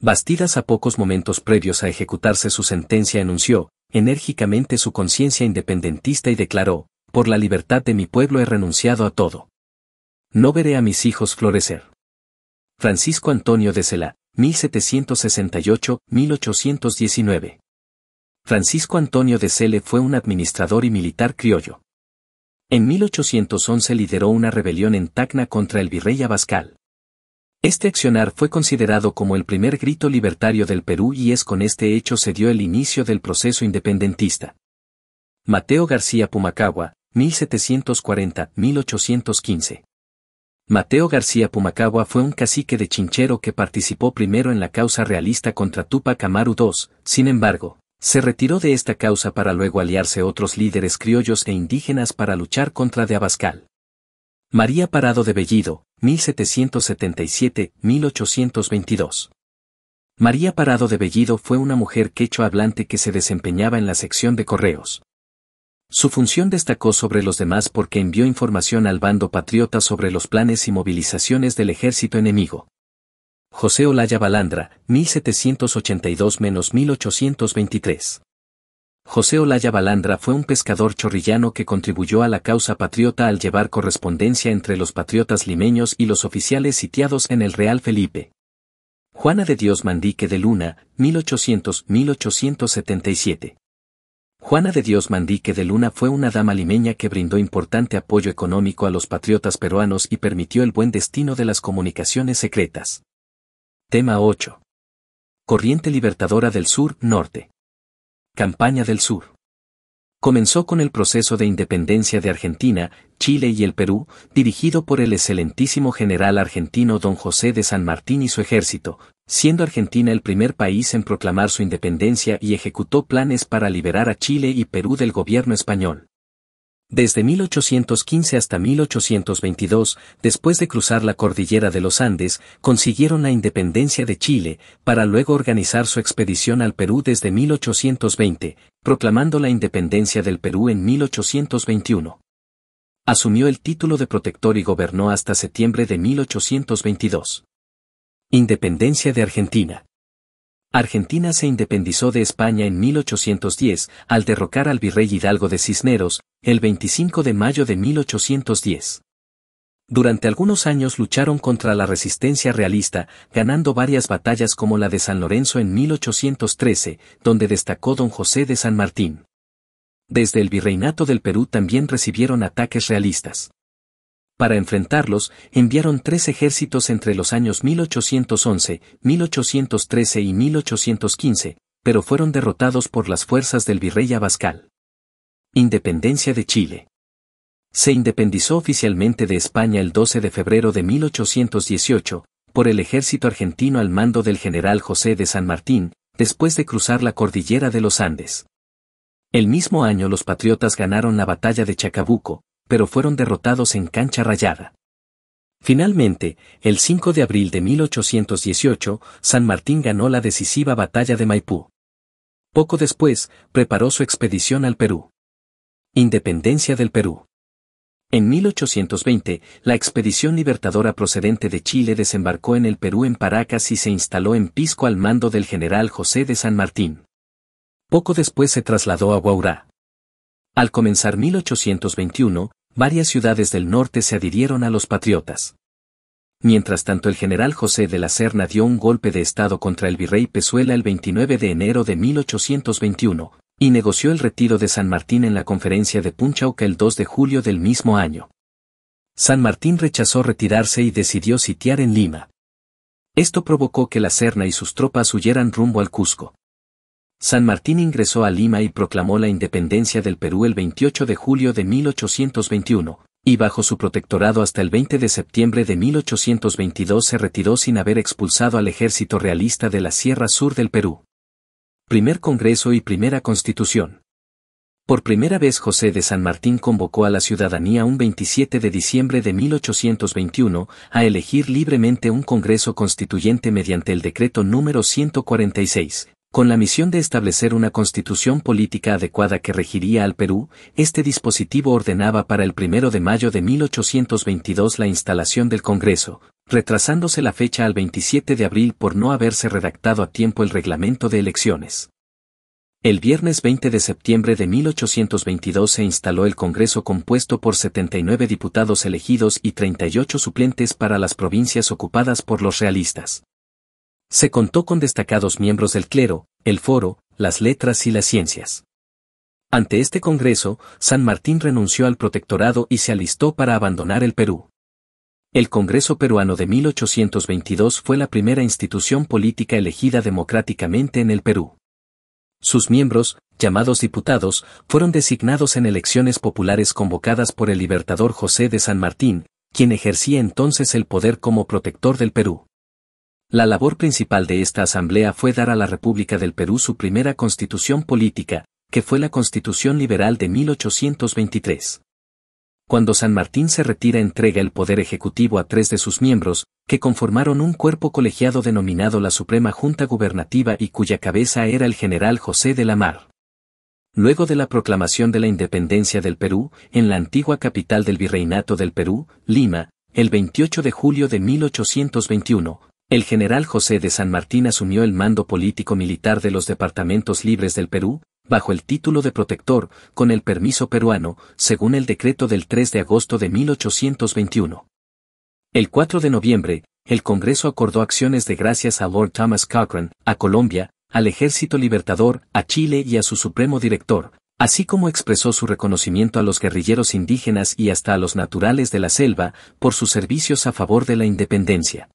Bastidas a pocos momentos previos a ejecutarse su sentencia enunció, enérgicamente su conciencia independentista y declaró, por la libertad de mi pueblo he renunciado a todo. No veré a mis hijos florecer. Francisco Antonio de Cela, 1768-1819. Francisco Antonio de Cele fue un administrador y militar criollo. En 1811 lideró una rebelión en Tacna contra el virrey Abascal. Este accionar fue considerado como el primer grito libertario del Perú y es con este hecho se dio el inicio del proceso independentista. Mateo García Pumacagua, 1740-1815. Mateo García Pumacagua fue un cacique de Chinchero que participó primero en la causa realista contra Tupac Amaru II, sin embargo, se retiró de esta causa para luego aliarse otros líderes criollos e indígenas para luchar contra de Abascal. María Parado de Bellido, 1777-1822. María Parado de Bellido fue una mujer quechua hablante que se desempeñaba en la sección de correos. Su función destacó sobre los demás porque envió información al bando patriota sobre los planes y movilizaciones del ejército enemigo. José Olaya Balandra, 1782-1823. José Olaya Balandra fue un pescador chorrillano que contribuyó a la causa patriota al llevar correspondencia entre los patriotas limeños y los oficiales sitiados en el Real Felipe. Juana de Dios Mandique de Luna, 1800-1877. Juana de Dios Mandique de Luna fue una dama limeña que brindó importante apoyo económico a los patriotas peruanos y permitió el buen destino de las comunicaciones secretas. Tema 8. Corriente Libertadora del Sur-Norte. Campaña del Sur. Comenzó con el proceso de independencia de Argentina, Chile y el Perú, dirigido por el excelentísimo general argentino don José de San Martín y su ejército, siendo Argentina el primer país en proclamar su independencia y ejecutó planes para liberar a Chile y Perú del gobierno español. Desde 1815 hasta 1822, después de cruzar la cordillera de los Andes, consiguieron la independencia de Chile, para luego organizar su expedición al Perú desde 1820, proclamando la independencia del Perú en 1821. Asumió el título de protector y gobernó hasta septiembre de 1822. Independencia de Argentina. Argentina se independizó de España en 1810, al derrocar al virrey Hidalgo de Cisneros, el 25 de mayo de 1810. Durante algunos años lucharon contra la resistencia realista, ganando varias batallas como la de San Lorenzo en 1813, donde destacó don José de San Martín. Desde el virreinato del Perú también recibieron ataques realistas. Para enfrentarlos, enviaron tres ejércitos entre los años 1811, 1813 y 1815, pero fueron derrotados por las fuerzas del virrey Abascal. Independencia de Chile. Se independizó oficialmente de España el 12 de febrero de 1818, por el ejército argentino al mando del general José de San Martín, después de cruzar la cordillera de los Andes. El mismo año los patriotas ganaron la batalla de Chacabuco, pero fueron derrotados en cancha rayada. Finalmente, el 5 de abril de 1818, San Martín ganó la decisiva batalla de Maipú. Poco después, preparó su expedición al Perú. Independencia del Perú. En 1820, la expedición libertadora procedente de Chile desembarcó en el Perú en Paracas y se instaló en Pisco al mando del general José de San Martín. Poco después se trasladó a Guaurá. Al comenzar 1821, varias ciudades del norte se adhirieron a los patriotas. Mientras tanto el general José de la Serna dio un golpe de estado contra el virrey Pezuela el 29 de enero de 1821, y negoció el retiro de San Martín en la conferencia de Punchauca el 2 de julio del mismo año. San Martín rechazó retirarse y decidió sitiar en Lima. Esto provocó que la Serna y sus tropas huyeran rumbo al Cusco. San Martín ingresó a Lima y proclamó la independencia del Perú el 28 de julio de 1821, y bajo su protectorado hasta el 20 de septiembre de 1822 se retiró sin haber expulsado al ejército realista de la Sierra Sur del Perú. Primer Congreso y Primera Constitución. Por primera vez José de San Martín convocó a la ciudadanía un 27 de diciembre de 1821 a elegir libremente un Congreso Constituyente mediante el decreto número 146, con la misión de establecer una constitución política adecuada que regiría al Perú, este dispositivo ordenaba para el primero de mayo de 1822 la instalación del Congreso, retrasándose la fecha al 27 de abril por no haberse redactado a tiempo el reglamento de elecciones. El viernes 20 de septiembre de 1822 se instaló el Congreso compuesto por 79 diputados elegidos y 38 suplentes para las provincias ocupadas por los realistas. Se contó con destacados miembros del clero, el foro, las letras y las ciencias. Ante este Congreso, San Martín renunció al protectorado y se alistó para abandonar el Perú. El Congreso peruano de 1822 fue la primera institución política elegida democráticamente en el Perú. Sus miembros, llamados diputados, fueron designados en elecciones populares convocadas por el libertador José de San Martín, quien ejercía entonces el poder como protector del Perú. La labor principal de esta asamblea fue dar a la República del Perú su primera constitución política, que fue la Constitución Liberal de 1823. Cuando San Martín se retira entrega el poder ejecutivo a tres de sus miembros, que conformaron un cuerpo colegiado denominado la Suprema Junta Gubernativa y cuya cabeza era el general José de la Mar. Luego de la proclamación de la independencia del Perú, en la antigua capital del Virreinato del Perú, Lima, el 28 de julio de 1821, el general José de San Martín asumió el mando político-militar de los departamentos libres del Perú, bajo el título de protector, con el permiso peruano, según el decreto del 3 de agosto de 1821. El 4 de noviembre, el Congreso acordó acciones de gracias a Lord Thomas Cochrane, a Colombia, al Ejército Libertador, a Chile y a su Supremo Director, así como expresó su reconocimiento a los guerrilleros indígenas y hasta a los naturales de la selva, por sus servicios a favor de la independencia.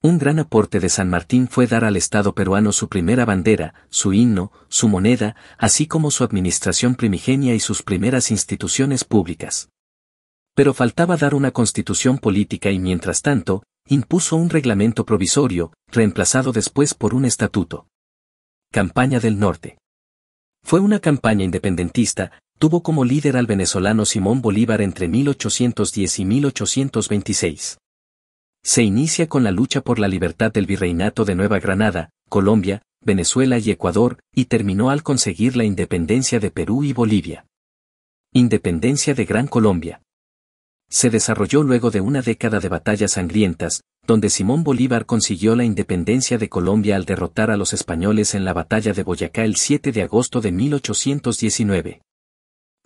Un gran aporte de San Martín fue dar al Estado peruano su primera bandera, su himno, su moneda, así como su administración primigenia y sus primeras instituciones públicas. Pero faltaba dar una constitución política y mientras tanto, impuso un reglamento provisorio, reemplazado después por un estatuto. Campaña del Norte. Fue una campaña independentista, tuvo como líder al venezolano Simón Bolívar entre 1810 y 1826 se inicia con la lucha por la libertad del virreinato de Nueva Granada, Colombia, Venezuela y Ecuador, y terminó al conseguir la independencia de Perú y Bolivia. Independencia de Gran Colombia. Se desarrolló luego de una década de batallas sangrientas, donde Simón Bolívar consiguió la independencia de Colombia al derrotar a los españoles en la batalla de Boyacá el 7 de agosto de 1819.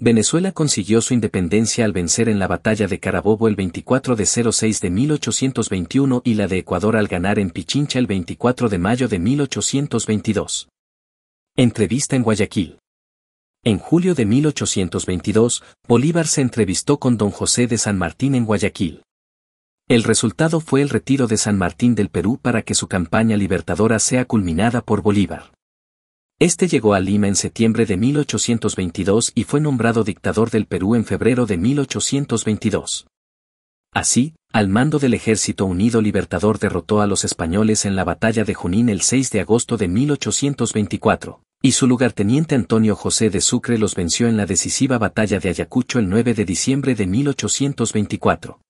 Venezuela consiguió su independencia al vencer en la batalla de Carabobo el 24 de 06 de 1821 y la de Ecuador al ganar en Pichincha el 24 de mayo de 1822. Entrevista en Guayaquil. En julio de 1822, Bolívar se entrevistó con don José de San Martín en Guayaquil. El resultado fue el retiro de San Martín del Perú para que su campaña libertadora sea culminada por Bolívar. Este llegó a Lima en septiembre de 1822 y fue nombrado dictador del Perú en febrero de 1822. Así, al mando del Ejército Unido Libertador derrotó a los españoles en la batalla de Junín el 6 de agosto de 1824, y su lugarteniente Antonio José de Sucre los venció en la decisiva batalla de Ayacucho el 9 de diciembre de 1824.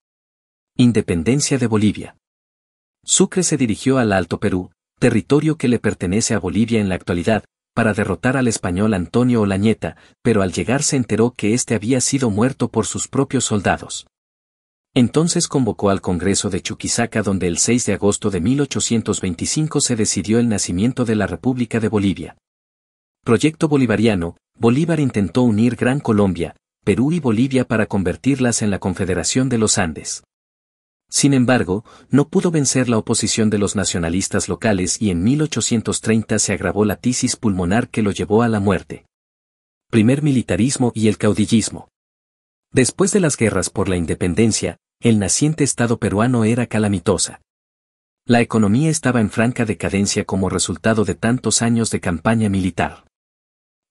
Independencia de Bolivia. Sucre se dirigió al Alto Perú, territorio que le pertenece a Bolivia en la actualidad, para derrotar al español Antonio Olañeta, pero al llegar se enteró que éste había sido muerto por sus propios soldados. Entonces convocó al Congreso de Chuquisaca donde el 6 de agosto de 1825 se decidió el nacimiento de la República de Bolivia. Proyecto bolivariano, Bolívar intentó unir Gran Colombia, Perú y Bolivia para convertirlas en la Confederación de los Andes. Sin embargo, no pudo vencer la oposición de los nacionalistas locales y en 1830 se agravó la tisis pulmonar que lo llevó a la muerte. Primer militarismo y el caudillismo. Después de las guerras por la independencia, el naciente Estado peruano era calamitosa. La economía estaba en franca decadencia como resultado de tantos años de campaña militar.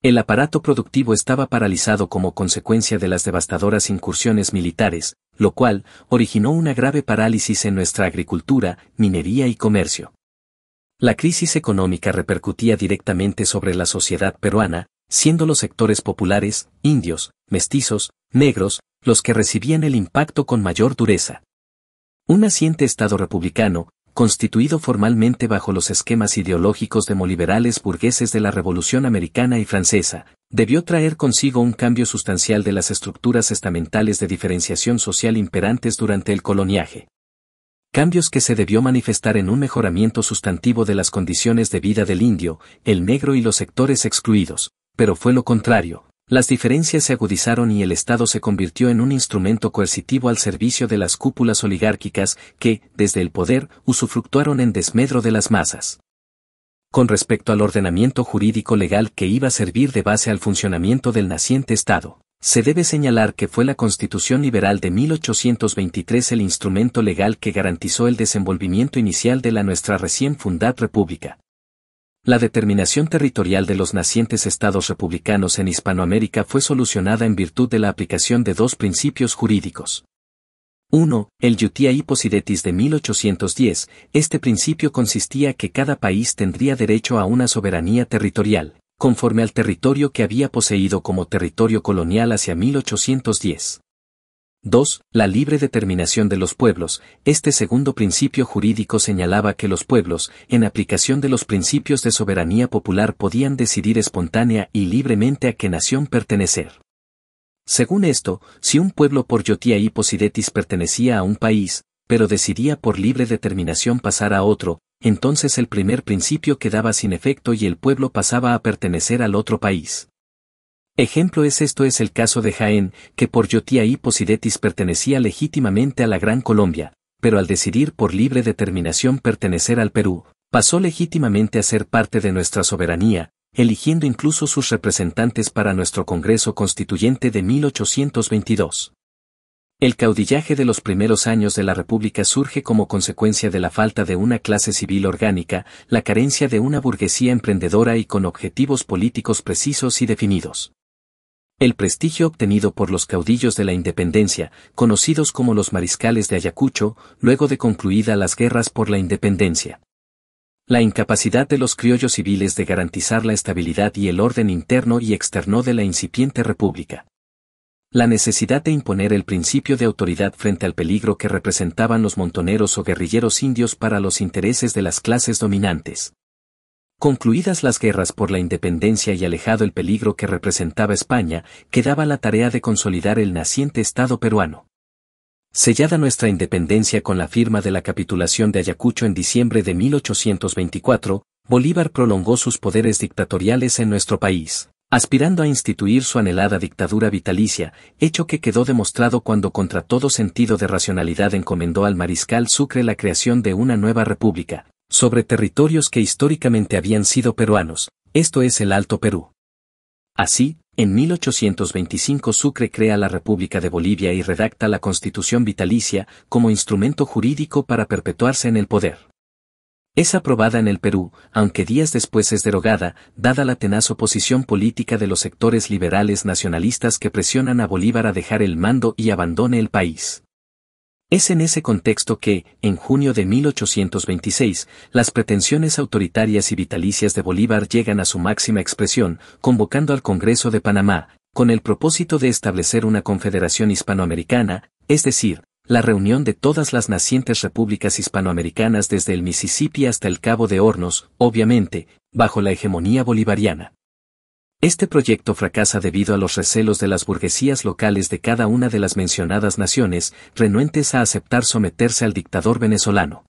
El aparato productivo estaba paralizado como consecuencia de las devastadoras incursiones militares, lo cual originó una grave parálisis en nuestra agricultura, minería y comercio. La crisis económica repercutía directamente sobre la sociedad peruana, siendo los sectores populares, indios, mestizos, negros, los que recibían el impacto con mayor dureza. Un naciente Estado republicano, constituido formalmente bajo los esquemas ideológicos demoliberales burgueses de la Revolución Americana y Francesa, debió traer consigo un cambio sustancial de las estructuras estamentales de diferenciación social imperantes durante el coloniaje. Cambios que se debió manifestar en un mejoramiento sustantivo de las condiciones de vida del indio, el negro y los sectores excluidos, pero fue lo contrario, las diferencias se agudizaron y el Estado se convirtió en un instrumento coercitivo al servicio de las cúpulas oligárquicas que, desde el poder, usufructuaron en desmedro de las masas. Con respecto al ordenamiento jurídico legal que iba a servir de base al funcionamiento del naciente Estado, se debe señalar que fue la Constitución Liberal de 1823 el instrumento legal que garantizó el desenvolvimiento inicial de la nuestra recién fundada República. La determinación territorial de los nacientes estados republicanos en Hispanoamérica fue solucionada en virtud de la aplicación de dos principios jurídicos. 1. El Jutiai Posidetis de 1810, este principio consistía que cada país tendría derecho a una soberanía territorial, conforme al territorio que había poseído como territorio colonial hacia 1810. 2. La libre determinación de los pueblos. Este segundo principio jurídico señalaba que los pueblos, en aplicación de los principios de soberanía popular, podían decidir espontánea y libremente a qué nación pertenecer. Según esto, si un pueblo por Yotia y Posidetis pertenecía a un país, pero decidía por libre determinación pasar a otro, entonces el primer principio quedaba sin efecto y el pueblo pasaba a pertenecer al otro país. Ejemplo es esto es el caso de Jaén, que por Yotia y Posidetis pertenecía legítimamente a la Gran Colombia, pero al decidir por libre determinación pertenecer al Perú, pasó legítimamente a ser parte de nuestra soberanía, eligiendo incluso sus representantes para nuestro Congreso Constituyente de 1822. El caudillaje de los primeros años de la República surge como consecuencia de la falta de una clase civil orgánica, la carencia de una burguesía emprendedora y con objetivos políticos precisos y definidos. El prestigio obtenido por los caudillos de la independencia, conocidos como los mariscales de Ayacucho, luego de concluida las guerras por la independencia. La incapacidad de los criollos civiles de garantizar la estabilidad y el orden interno y externo de la incipiente república. La necesidad de imponer el principio de autoridad frente al peligro que representaban los montoneros o guerrilleros indios para los intereses de las clases dominantes. Concluidas las guerras por la independencia y alejado el peligro que representaba España, quedaba la tarea de consolidar el naciente Estado peruano. Sellada nuestra independencia con la firma de la capitulación de Ayacucho en diciembre de 1824, Bolívar prolongó sus poderes dictatoriales en nuestro país, aspirando a instituir su anhelada dictadura vitalicia, hecho que quedó demostrado cuando contra todo sentido de racionalidad encomendó al mariscal Sucre la creación de una nueva república, sobre territorios que históricamente habían sido peruanos, esto es el Alto Perú. Así, en 1825 Sucre crea la República de Bolivia y redacta la Constitución Vitalicia como instrumento jurídico para perpetuarse en el poder. Es aprobada en el Perú, aunque días después es derogada, dada la tenaz oposición política de los sectores liberales nacionalistas que presionan a Bolívar a dejar el mando y abandone el país. Es en ese contexto que, en junio de 1826, las pretensiones autoritarias y vitalicias de Bolívar llegan a su máxima expresión, convocando al Congreso de Panamá, con el propósito de establecer una confederación hispanoamericana, es decir, la reunión de todas las nacientes repúblicas hispanoamericanas desde el Mississippi hasta el Cabo de Hornos, obviamente, bajo la hegemonía bolivariana. Este proyecto fracasa debido a los recelos de las burguesías locales de cada una de las mencionadas naciones, renuentes a aceptar someterse al dictador venezolano.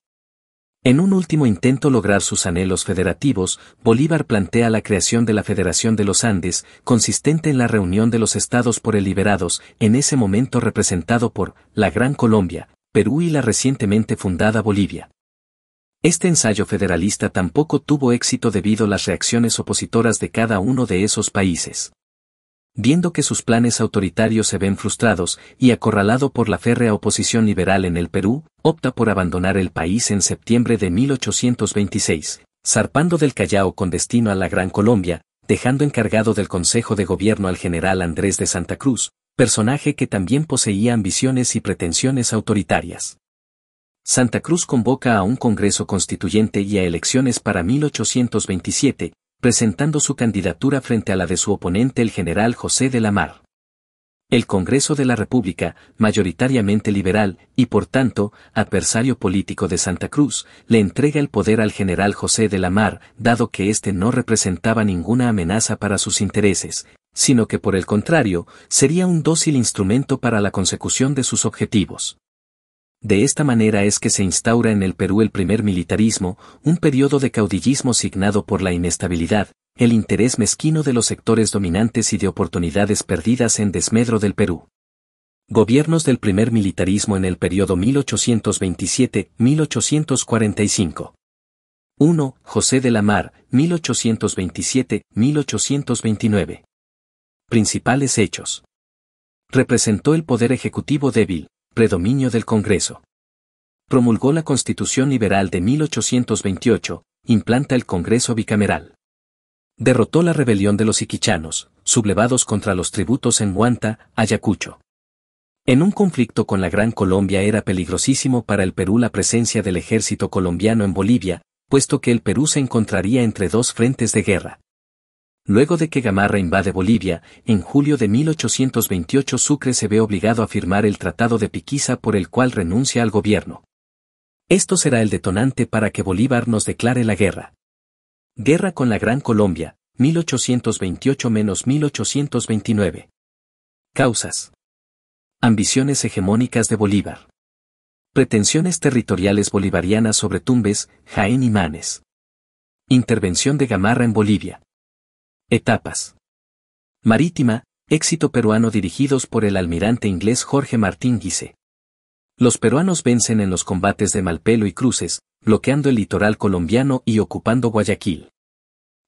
En un último intento lograr sus anhelos federativos, Bolívar plantea la creación de la Federación de los Andes, consistente en la reunión de los estados por el liberados, en ese momento representado por la Gran Colombia, Perú y la recientemente fundada Bolivia. Este ensayo federalista tampoco tuvo éxito debido a las reacciones opositoras de cada uno de esos países. Viendo que sus planes autoritarios se ven frustrados y acorralado por la férrea oposición liberal en el Perú, opta por abandonar el país en septiembre de 1826, zarpando del Callao con destino a la Gran Colombia, dejando encargado del Consejo de Gobierno al general Andrés de Santa Cruz, personaje que también poseía ambiciones y pretensiones autoritarias. Santa Cruz convoca a un Congreso Constituyente y a elecciones para 1827, presentando su candidatura frente a la de su oponente el general José de la Mar. El Congreso de la República, mayoritariamente liberal, y por tanto, adversario político de Santa Cruz, le entrega el poder al general José de la Mar, dado que éste no representaba ninguna amenaza para sus intereses, sino que por el contrario, sería un dócil instrumento para la consecución de sus objetivos. De esta manera es que se instaura en el Perú el primer militarismo, un periodo de caudillismo signado por la inestabilidad, el interés mezquino de los sectores dominantes y de oportunidades perdidas en desmedro del Perú. Gobiernos del primer militarismo en el periodo 1827-1845. 1. José de la Mar, 1827-1829. Principales hechos. Representó el poder ejecutivo débil, predominio del Congreso. Promulgó la Constitución Liberal de 1828, implanta el Congreso bicameral. Derrotó la rebelión de los iquichanos, sublevados contra los tributos en Huanta, Ayacucho. En un conflicto con la Gran Colombia era peligrosísimo para el Perú la presencia del ejército colombiano en Bolivia, puesto que el Perú se encontraría entre dos frentes de guerra. Luego de que Gamarra invade Bolivia, en julio de 1828 Sucre se ve obligado a firmar el Tratado de Piquiza por el cual renuncia al gobierno. Esto será el detonante para que Bolívar nos declare la guerra. Guerra con la Gran Colombia, 1828-1829. Causas. Ambiciones hegemónicas de Bolívar. Pretensiones territoriales bolivarianas sobre Tumbes, Jaén y Manes. Intervención de Gamarra en Bolivia. Etapas. Marítima, éxito peruano dirigidos por el almirante inglés Jorge Martín Guise. Los peruanos vencen en los combates de Malpelo y Cruces, bloqueando el litoral colombiano y ocupando Guayaquil.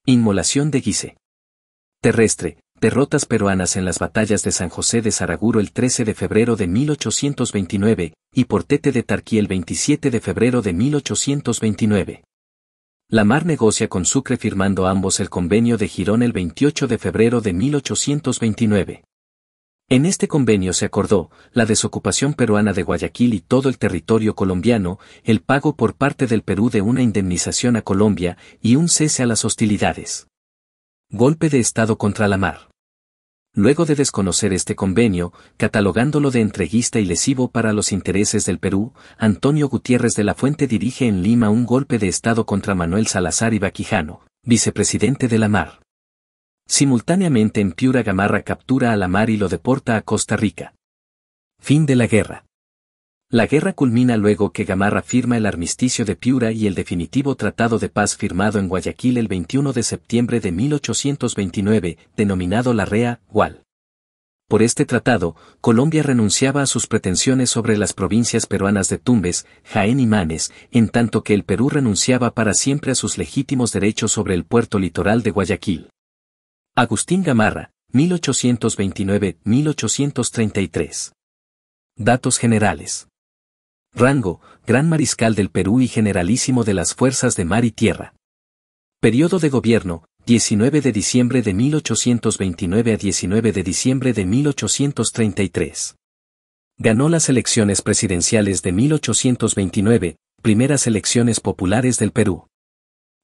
Inmolación de Guise. Terrestre, derrotas peruanas en las batallas de San José de Saraguro el 13 de febrero de 1829 y Portete de Tarquí el 27 de febrero de 1829. La Mar negocia con Sucre firmando ambos el convenio de Girón el 28 de febrero de 1829. En este convenio se acordó la desocupación peruana de Guayaquil y todo el territorio colombiano, el pago por parte del Perú de una indemnización a Colombia y un cese a las hostilidades. Golpe de Estado contra la Mar luego de desconocer este convenio, catalogándolo de entreguista y lesivo para los intereses del Perú, Antonio Gutiérrez de la Fuente dirige en Lima un golpe de Estado contra Manuel Salazar y Baquijano, vicepresidente de la Mar. Simultáneamente en Piura Gamarra captura a la Mar y lo deporta a Costa Rica. Fin de la guerra. La guerra culmina luego que Gamarra firma el armisticio de Piura y el definitivo tratado de paz firmado en Guayaquil el 21 de septiembre de 1829, denominado la Rea, Gual. Por este tratado, Colombia renunciaba a sus pretensiones sobre las provincias peruanas de Tumbes, Jaén y Manes, en tanto que el Perú renunciaba para siempre a sus legítimos derechos sobre el puerto litoral de Guayaquil. Agustín Gamarra, 1829-1833. Datos generales. Rango, Gran Mariscal del Perú y Generalísimo de las Fuerzas de Mar y Tierra. Periodo de gobierno, 19 de diciembre de 1829 a 19 de diciembre de 1833. Ganó las elecciones presidenciales de 1829, primeras elecciones populares del Perú.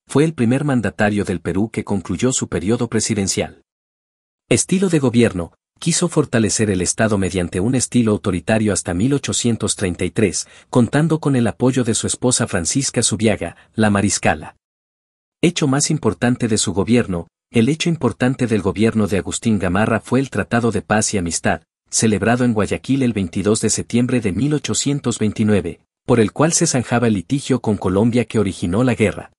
Fue el primer mandatario del Perú que concluyó su periodo presidencial. Estilo de gobierno, quiso fortalecer el Estado mediante un estilo autoritario hasta 1833, contando con el apoyo de su esposa Francisca Subiaga, la mariscala. Hecho más importante de su gobierno, el hecho importante del gobierno de Agustín Gamarra fue el Tratado de Paz y Amistad, celebrado en Guayaquil el 22 de septiembre de 1829, por el cual se zanjaba el litigio con Colombia que originó la guerra.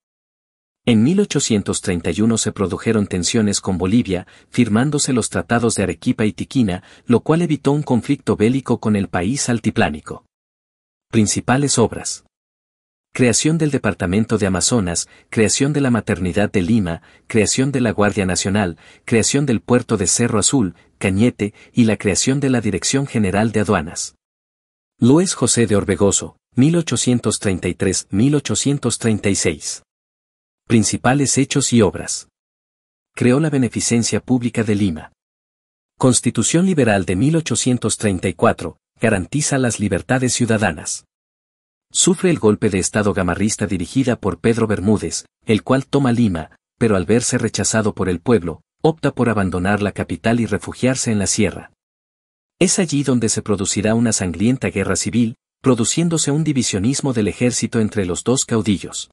En 1831 se produjeron tensiones con Bolivia, firmándose los tratados de Arequipa y Tiquina, lo cual evitó un conflicto bélico con el país altiplánico. Principales obras. Creación del Departamento de Amazonas, creación de la Maternidad de Lima, creación de la Guardia Nacional, creación del puerto de Cerro Azul, Cañete y la creación de la Dirección General de Aduanas. Luis José de Orbegoso, 1833-1836. Principales hechos y obras. Creó la Beneficencia Pública de Lima. Constitución Liberal de 1834, garantiza las libertades ciudadanas. Sufre el golpe de Estado gamarrista dirigida por Pedro Bermúdez, el cual toma Lima, pero al verse rechazado por el pueblo, opta por abandonar la capital y refugiarse en la sierra. Es allí donde se producirá una sangrienta guerra civil, produciéndose un divisionismo del ejército entre los dos caudillos.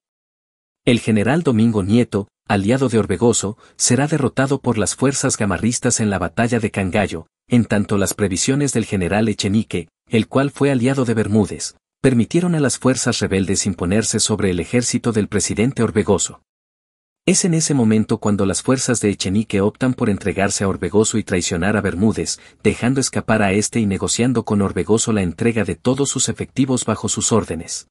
El general Domingo Nieto, aliado de Orbegoso, será derrotado por las fuerzas gamarristas en la batalla de Cangallo, en tanto las previsiones del general Echenique, el cual fue aliado de Bermúdez, permitieron a las fuerzas rebeldes imponerse sobre el ejército del presidente Orbegoso. Es en ese momento cuando las fuerzas de Echenique optan por entregarse a Orbegoso y traicionar a Bermúdez, dejando escapar a este y negociando con Orbegoso la entrega de todos sus efectivos bajo sus órdenes.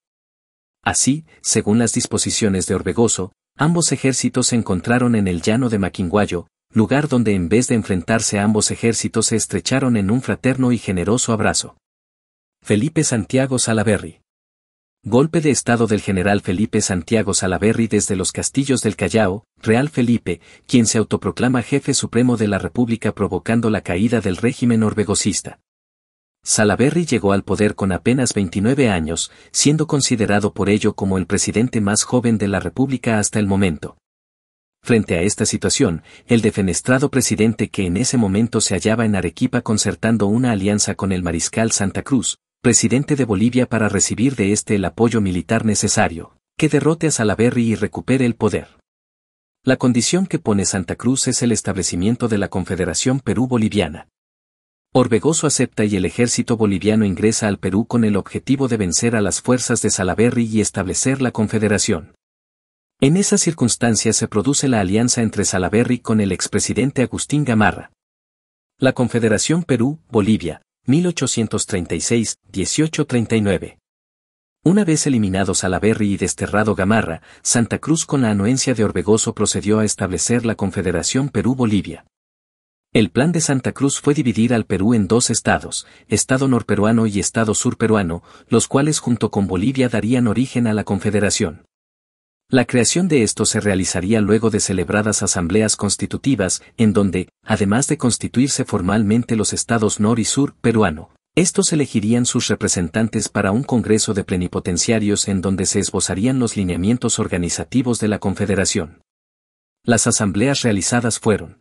Así, según las disposiciones de Orbegoso, ambos ejércitos se encontraron en el llano de Maquinguayo, lugar donde en vez de enfrentarse ambos ejércitos se estrecharon en un fraterno y generoso abrazo. Felipe Santiago Salaberry Golpe de Estado del general Felipe Santiago Salaverry desde los castillos del Callao, Real Felipe, quien se autoproclama jefe supremo de la República provocando la caída del régimen orbegosista. Salaverry llegó al poder con apenas 29 años, siendo considerado por ello como el presidente más joven de la República hasta el momento. Frente a esta situación, el defenestrado presidente que en ese momento se hallaba en Arequipa concertando una alianza con el mariscal Santa Cruz, presidente de Bolivia para recibir de este el apoyo militar necesario, que derrote a Salaverry y recupere el poder. La condición que pone Santa Cruz es el establecimiento de la Confederación Perú-Boliviana. Orbegoso acepta y el ejército boliviano ingresa al Perú con el objetivo de vencer a las fuerzas de Salaverry y establecer la Confederación. En esas circunstancias se produce la alianza entre Salaverry con el expresidente Agustín Gamarra. La Confederación Perú-Bolivia, 1836-1839. Una vez eliminado Salaberry y desterrado Gamarra, Santa Cruz con la anuencia de Orbegoso procedió a establecer la Confederación Perú-Bolivia. El plan de Santa Cruz fue dividir al Perú en dos estados, Estado norperuano y Estado surperuano, los cuales junto con Bolivia darían origen a la Confederación. La creación de esto se realizaría luego de celebradas asambleas constitutivas, en donde, además de constituirse formalmente los estados nor y sur peruano, estos elegirían sus representantes para un congreso de plenipotenciarios en donde se esbozarían los lineamientos organizativos de la Confederación. Las asambleas realizadas fueron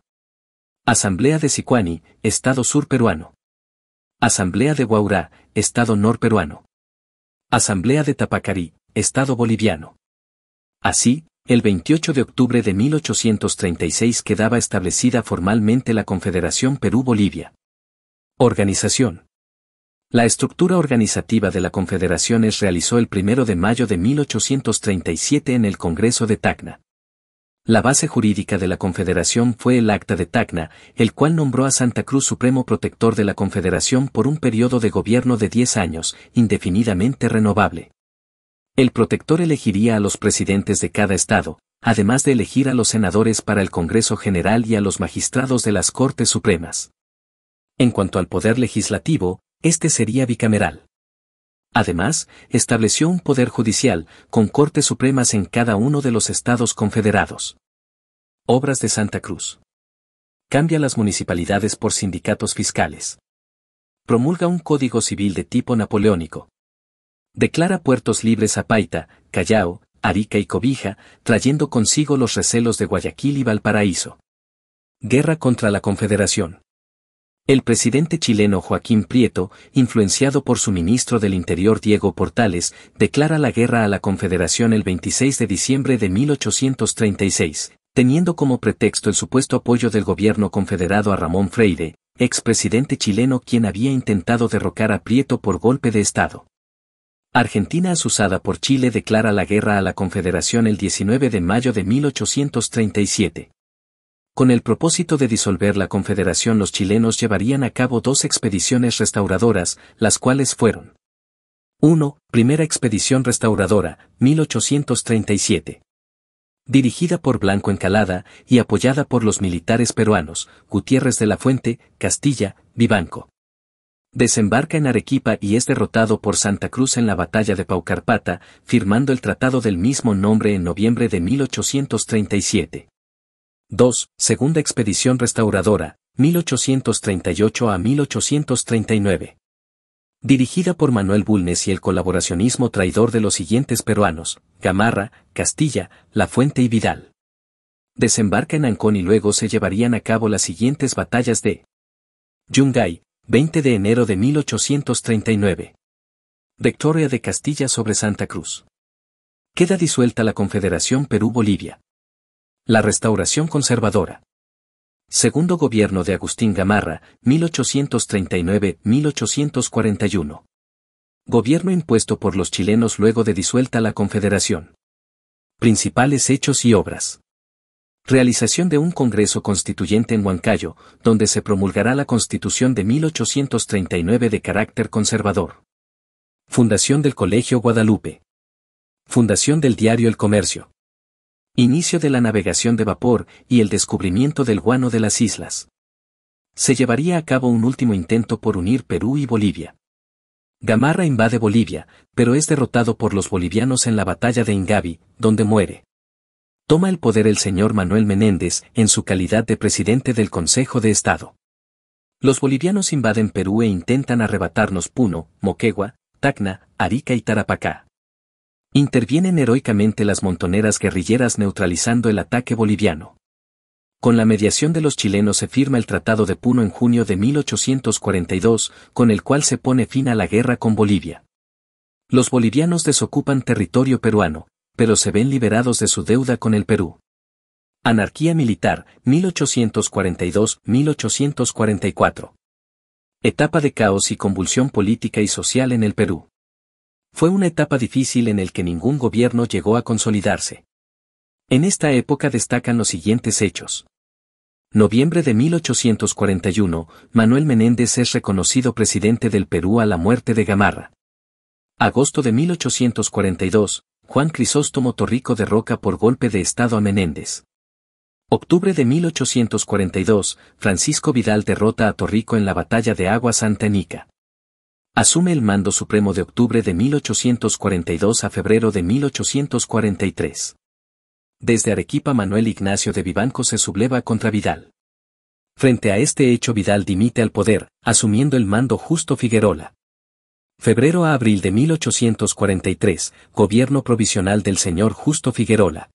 Asamblea de Sicuani, Estado Sur Peruano. Asamblea de Guaurá, Estado Nor Peruano. Asamblea de Tapacarí, Estado Boliviano. Así, el 28 de octubre de 1836 quedaba establecida formalmente la Confederación Perú-Bolivia. Organización. La estructura organizativa de la Confederación es realizó el 1 de mayo de 1837 en el Congreso de Tacna. La base jurídica de la Confederación fue el Acta de Tacna, el cual nombró a Santa Cruz Supremo Protector de la Confederación por un periodo de gobierno de 10 años, indefinidamente renovable. El protector elegiría a los presidentes de cada estado, además de elegir a los senadores para el Congreso General y a los magistrados de las Cortes Supremas. En cuanto al poder legislativo, este sería bicameral. Además, estableció un poder judicial, con Cortes Supremas en cada uno de los estados confederados. Obras de Santa Cruz. Cambia las municipalidades por sindicatos fiscales. Promulga un código civil de tipo napoleónico, Declara puertos libres a Paita, Callao, Arica y Cobija, trayendo consigo los recelos de Guayaquil y Valparaíso. Guerra contra la Confederación. El presidente chileno Joaquín Prieto, influenciado por su ministro del Interior Diego Portales, declara la guerra a la Confederación el 26 de diciembre de 1836, teniendo como pretexto el supuesto apoyo del gobierno confederado a Ramón Freire, expresidente chileno quien había intentado derrocar a Prieto por golpe de Estado. Argentina asusada por Chile declara la guerra a la Confederación el 19 de mayo de 1837. Con el propósito de disolver la Confederación los chilenos llevarían a cabo dos expediciones restauradoras, las cuales fueron 1. Primera Expedición Restauradora, 1837. Dirigida por Blanco Encalada y apoyada por los militares peruanos, Gutiérrez de la Fuente, Castilla, Vivanco. Desembarca en Arequipa y es derrotado por Santa Cruz en la batalla de Paucarpata, firmando el tratado del mismo nombre en noviembre de 1837. 2. Segunda expedición restauradora, 1838 a 1839. Dirigida por Manuel Bulnes y el colaboracionismo traidor de los siguientes peruanos, Gamarra, Castilla, La Fuente y Vidal. Desembarca en Ancón y luego se llevarían a cabo las siguientes batallas de Yungay, 20 de enero de 1839. Victoria de Castilla sobre Santa Cruz. Queda disuelta la Confederación Perú-Bolivia. La restauración conservadora. Segundo gobierno de Agustín Gamarra, 1839-1841. Gobierno impuesto por los chilenos luego de disuelta la Confederación. Principales hechos y obras. Realización de un Congreso Constituyente en Huancayo, donde se promulgará la Constitución de 1839 de carácter conservador. Fundación del Colegio Guadalupe. Fundación del diario El Comercio. Inicio de la navegación de vapor y el descubrimiento del guano de las islas. Se llevaría a cabo un último intento por unir Perú y Bolivia. Gamarra invade Bolivia, pero es derrotado por los bolivianos en la batalla de Ingavi, donde muere. Toma el poder el señor Manuel Menéndez en su calidad de presidente del Consejo de Estado. Los bolivianos invaden Perú e intentan arrebatarnos Puno, Moquegua, Tacna, Arica y Tarapacá. Intervienen heroicamente las montoneras guerrilleras neutralizando el ataque boliviano. Con la mediación de los chilenos se firma el Tratado de Puno en junio de 1842, con el cual se pone fin a la guerra con Bolivia. Los bolivianos desocupan territorio peruano, pero se ven liberados de su deuda con el Perú. Anarquía militar, 1842-1844. Etapa de caos y convulsión política y social en el Perú. Fue una etapa difícil en el que ningún gobierno llegó a consolidarse. En esta época destacan los siguientes hechos. Noviembre de 1841, Manuel Menéndez es reconocido presidente del Perú a la muerte de Gamarra. Agosto de 1842, Juan Crisóstomo Torrico derroca por golpe de Estado a Menéndez. Octubre de 1842, Francisco Vidal derrota a Torrico en la batalla de Agua Santa Nica. Asume el mando supremo de octubre de 1842 a febrero de 1843. Desde Arequipa Manuel Ignacio de Vivanco se subleva contra Vidal. Frente a este hecho Vidal dimite al poder, asumiendo el mando justo Figuerola. Febrero a abril de 1843, gobierno provisional del señor Justo Figuerola.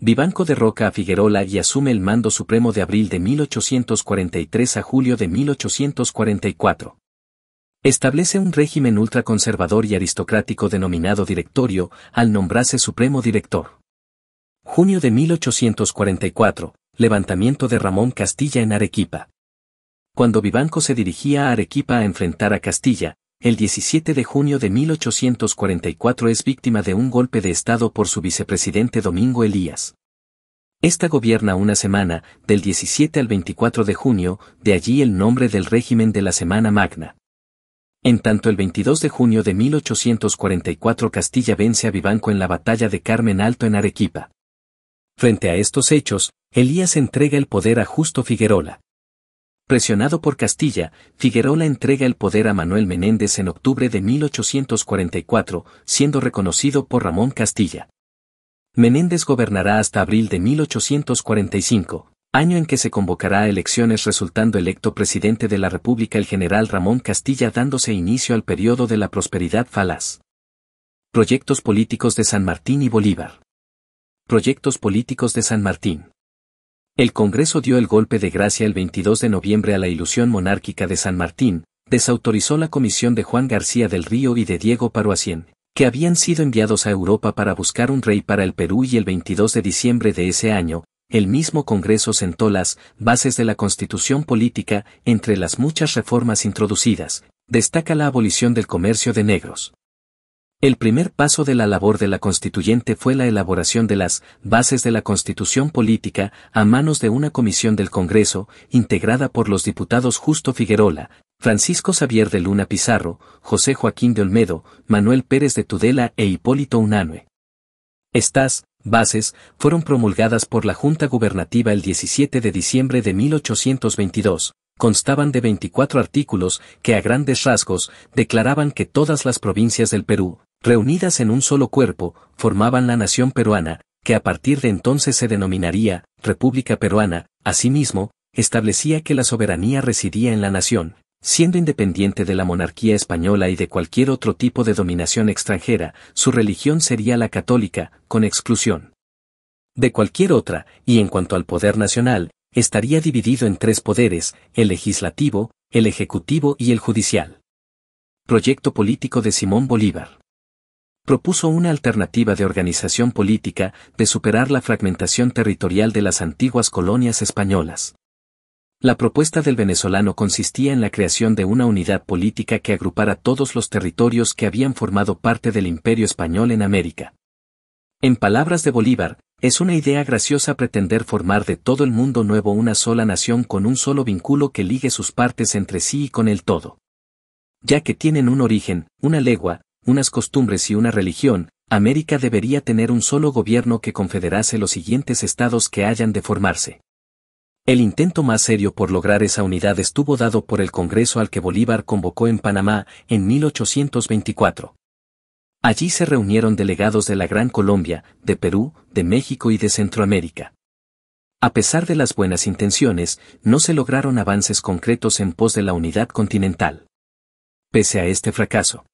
Vivanco derroca a Figuerola y asume el mando supremo de abril de 1843 a julio de 1844. Establece un régimen ultraconservador y aristocrático denominado directorio, al nombrarse supremo director. Junio de 1844, levantamiento de Ramón Castilla en Arequipa. Cuando Vivanco se dirigía a Arequipa a enfrentar a Castilla, el 17 de junio de 1844 es víctima de un golpe de Estado por su vicepresidente Domingo Elías. Esta gobierna una semana, del 17 al 24 de junio, de allí el nombre del régimen de la Semana Magna. En tanto el 22 de junio de 1844 Castilla vence a Vivanco en la batalla de Carmen Alto en Arequipa. Frente a estos hechos, Elías entrega el poder a Justo Figuerola. Presionado por Castilla, Figuerola entrega el poder a Manuel Menéndez en octubre de 1844, siendo reconocido por Ramón Castilla. Menéndez gobernará hasta abril de 1845, año en que se convocará a elecciones resultando electo presidente de la República el general Ramón Castilla dándose inicio al periodo de la prosperidad falaz. Proyectos políticos de San Martín y Bolívar. Proyectos políticos de San Martín. El Congreso dio el golpe de gracia el 22 de noviembre a la ilusión monárquica de San Martín, desautorizó la comisión de Juan García del Río y de Diego Paruacien, que habían sido enviados a Europa para buscar un rey para el Perú y el 22 de diciembre de ese año, el mismo Congreso sentó las bases de la constitución política, entre las muchas reformas introducidas, destaca la abolición del comercio de negros, el primer paso de la labor de la constituyente fue la elaboración de las bases de la constitución política a manos de una comisión del Congreso, integrada por los diputados Justo Figuerola, Francisco Xavier de Luna Pizarro, José Joaquín de Olmedo, Manuel Pérez de Tudela e Hipólito Unanue. Estas bases fueron promulgadas por la Junta Gubernativa el 17 de diciembre de 1822, Constaban de 24 artículos que a grandes rasgos declaraban que todas las provincias del Perú, reunidas en un solo cuerpo, formaban la nación peruana, que a partir de entonces se denominaría República Peruana, asimismo, establecía que la soberanía residía en la nación, siendo independiente de la monarquía española y de cualquier otro tipo de dominación extranjera, su religión sería la católica, con exclusión de cualquier otra, y en cuanto al poder nacional, estaría dividido en tres poderes, el legislativo, el ejecutivo y el judicial. Proyecto político de Simón Bolívar propuso una alternativa de organización política, de superar la fragmentación territorial de las antiguas colonias españolas. La propuesta del venezolano consistía en la creación de una unidad política que agrupara todos los territorios que habían formado parte del imperio español en América. En palabras de Bolívar, es una idea graciosa pretender formar de todo el mundo nuevo una sola nación con un solo vínculo que ligue sus partes entre sí y con el todo. Ya que tienen un origen, una legua, unas costumbres y una religión, América debería tener un solo gobierno que confederase los siguientes estados que hayan de formarse. El intento más serio por lograr esa unidad estuvo dado por el Congreso al que Bolívar convocó en Panamá en 1824. Allí se reunieron delegados de la Gran Colombia, de Perú, de México y de Centroamérica. A pesar de las buenas intenciones, no se lograron avances concretos en pos de la unidad continental. Pese a este fracaso,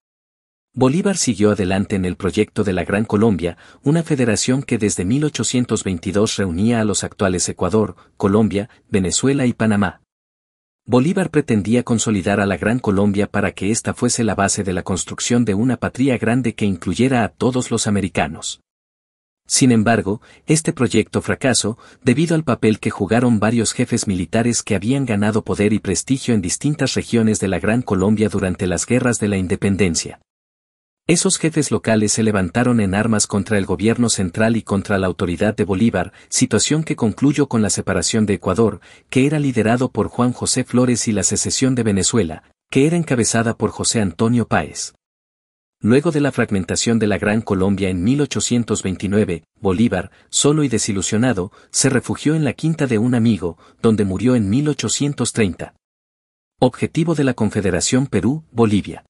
Bolívar siguió adelante en el proyecto de la Gran Colombia, una federación que desde 1822 reunía a los actuales Ecuador, Colombia, Venezuela y Panamá. Bolívar pretendía consolidar a la Gran Colombia para que ésta fuese la base de la construcción de una patria grande que incluyera a todos los americanos. Sin embargo, este proyecto fracasó debido al papel que jugaron varios jefes militares que habían ganado poder y prestigio en distintas regiones de la Gran Colombia durante las guerras de la independencia. Esos jefes locales se levantaron en armas contra el gobierno central y contra la autoridad de Bolívar, situación que concluyó con la separación de Ecuador, que era liderado por Juan José Flores y la secesión de Venezuela, que era encabezada por José Antonio Páez. Luego de la fragmentación de la Gran Colombia en 1829, Bolívar, solo y desilusionado, se refugió en la quinta de un amigo, donde murió en 1830. Objetivo de la Confederación Perú-Bolivia.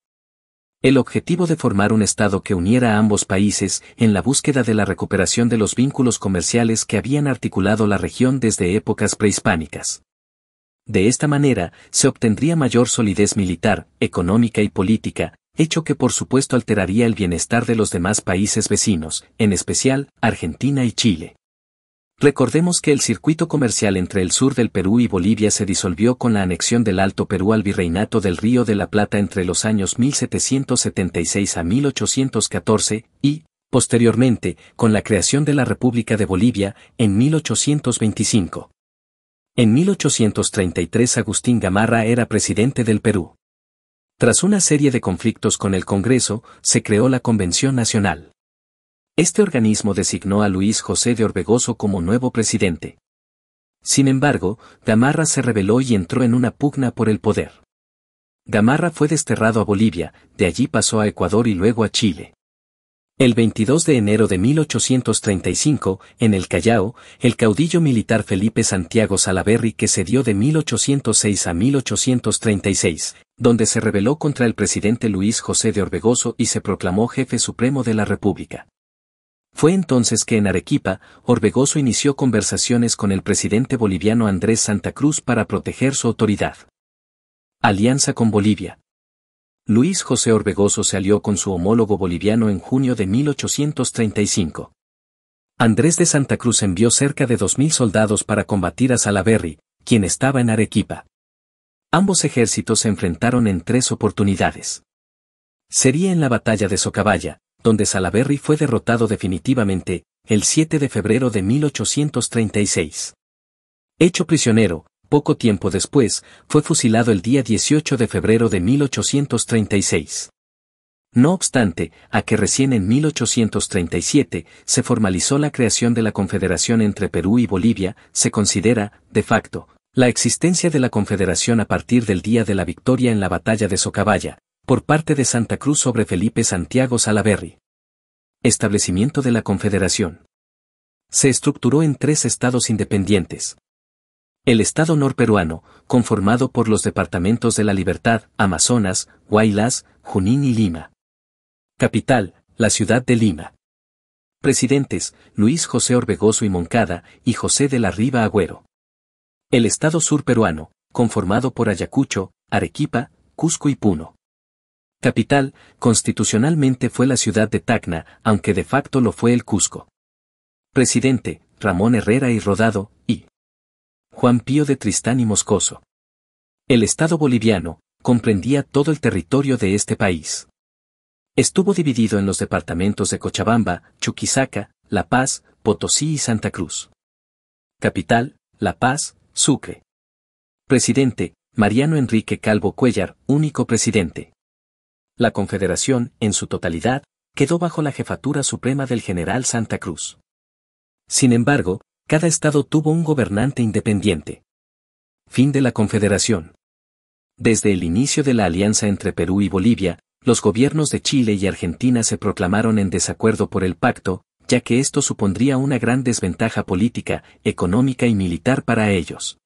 El objetivo de formar un Estado que uniera a ambos países en la búsqueda de la recuperación de los vínculos comerciales que habían articulado la región desde épocas prehispánicas. De esta manera, se obtendría mayor solidez militar, económica y política, hecho que por supuesto alteraría el bienestar de los demás países vecinos, en especial Argentina y Chile. Recordemos que el circuito comercial entre el sur del Perú y Bolivia se disolvió con la anexión del Alto Perú al Virreinato del Río de la Plata entre los años 1776 a 1814, y, posteriormente, con la creación de la República de Bolivia, en 1825. En 1833 Agustín Gamarra era presidente del Perú. Tras una serie de conflictos con el Congreso, se creó la Convención Nacional. Este organismo designó a Luis José de Orbegoso como nuevo presidente. Sin embargo, Gamarra se rebeló y entró en una pugna por el poder. Gamarra fue desterrado a Bolivia, de allí pasó a Ecuador y luego a Chile. El 22 de enero de 1835, en el Callao, el caudillo militar Felipe Santiago Salaverry que cedió de 1806 a 1836, donde se rebeló contra el presidente Luis José de Orbegoso y se proclamó jefe supremo de la República. Fue entonces que en Arequipa, Orbegoso inició conversaciones con el presidente boliviano Andrés Santa Cruz para proteger su autoridad. Alianza con Bolivia. Luis José Orbegoso se alió con su homólogo boliviano en junio de 1835. Andrés de Santa Cruz envió cerca de 2.000 soldados para combatir a Salaverry, quien estaba en Arequipa. Ambos ejércitos se enfrentaron en tres oportunidades. Sería en la batalla de Socabaya, donde Salaberry fue derrotado definitivamente, el 7 de febrero de 1836. Hecho prisionero, poco tiempo después, fue fusilado el día 18 de febrero de 1836. No obstante, a que recién en 1837 se formalizó la creación de la Confederación entre Perú y Bolivia, se considera, de facto, la existencia de la Confederación a partir del día de la victoria en la batalla de Socabaya, por parte de Santa Cruz sobre Felipe Santiago Salaverry. Establecimiento de la Confederación. Se estructuró en tres estados independientes. El Estado norperuano, conformado por los departamentos de la Libertad, Amazonas, Huaylas, Junín y Lima. Capital, la ciudad de Lima. Presidentes, Luis José Orbegoso y Moncada, y José de la Riva Agüero. El Estado surperuano, conformado por Ayacucho, Arequipa, Cusco y Puno. Capital, constitucionalmente fue la ciudad de Tacna, aunque de facto lo fue el Cusco. Presidente, Ramón Herrera y Rodado, y Juan Pío de Tristán y Moscoso. El Estado boliviano, comprendía todo el territorio de este país. Estuvo dividido en los departamentos de Cochabamba, Chuquisaca, La Paz, Potosí y Santa Cruz. Capital, La Paz, Sucre. Presidente, Mariano Enrique Calvo Cuellar, único presidente. La Confederación, en su totalidad, quedó bajo la jefatura suprema del general Santa Cruz. Sin embargo, cada estado tuvo un gobernante independiente. Fin de la Confederación. Desde el inicio de la alianza entre Perú y Bolivia, los gobiernos de Chile y Argentina se proclamaron en desacuerdo por el pacto, ya que esto supondría una gran desventaja política, económica y militar para ellos.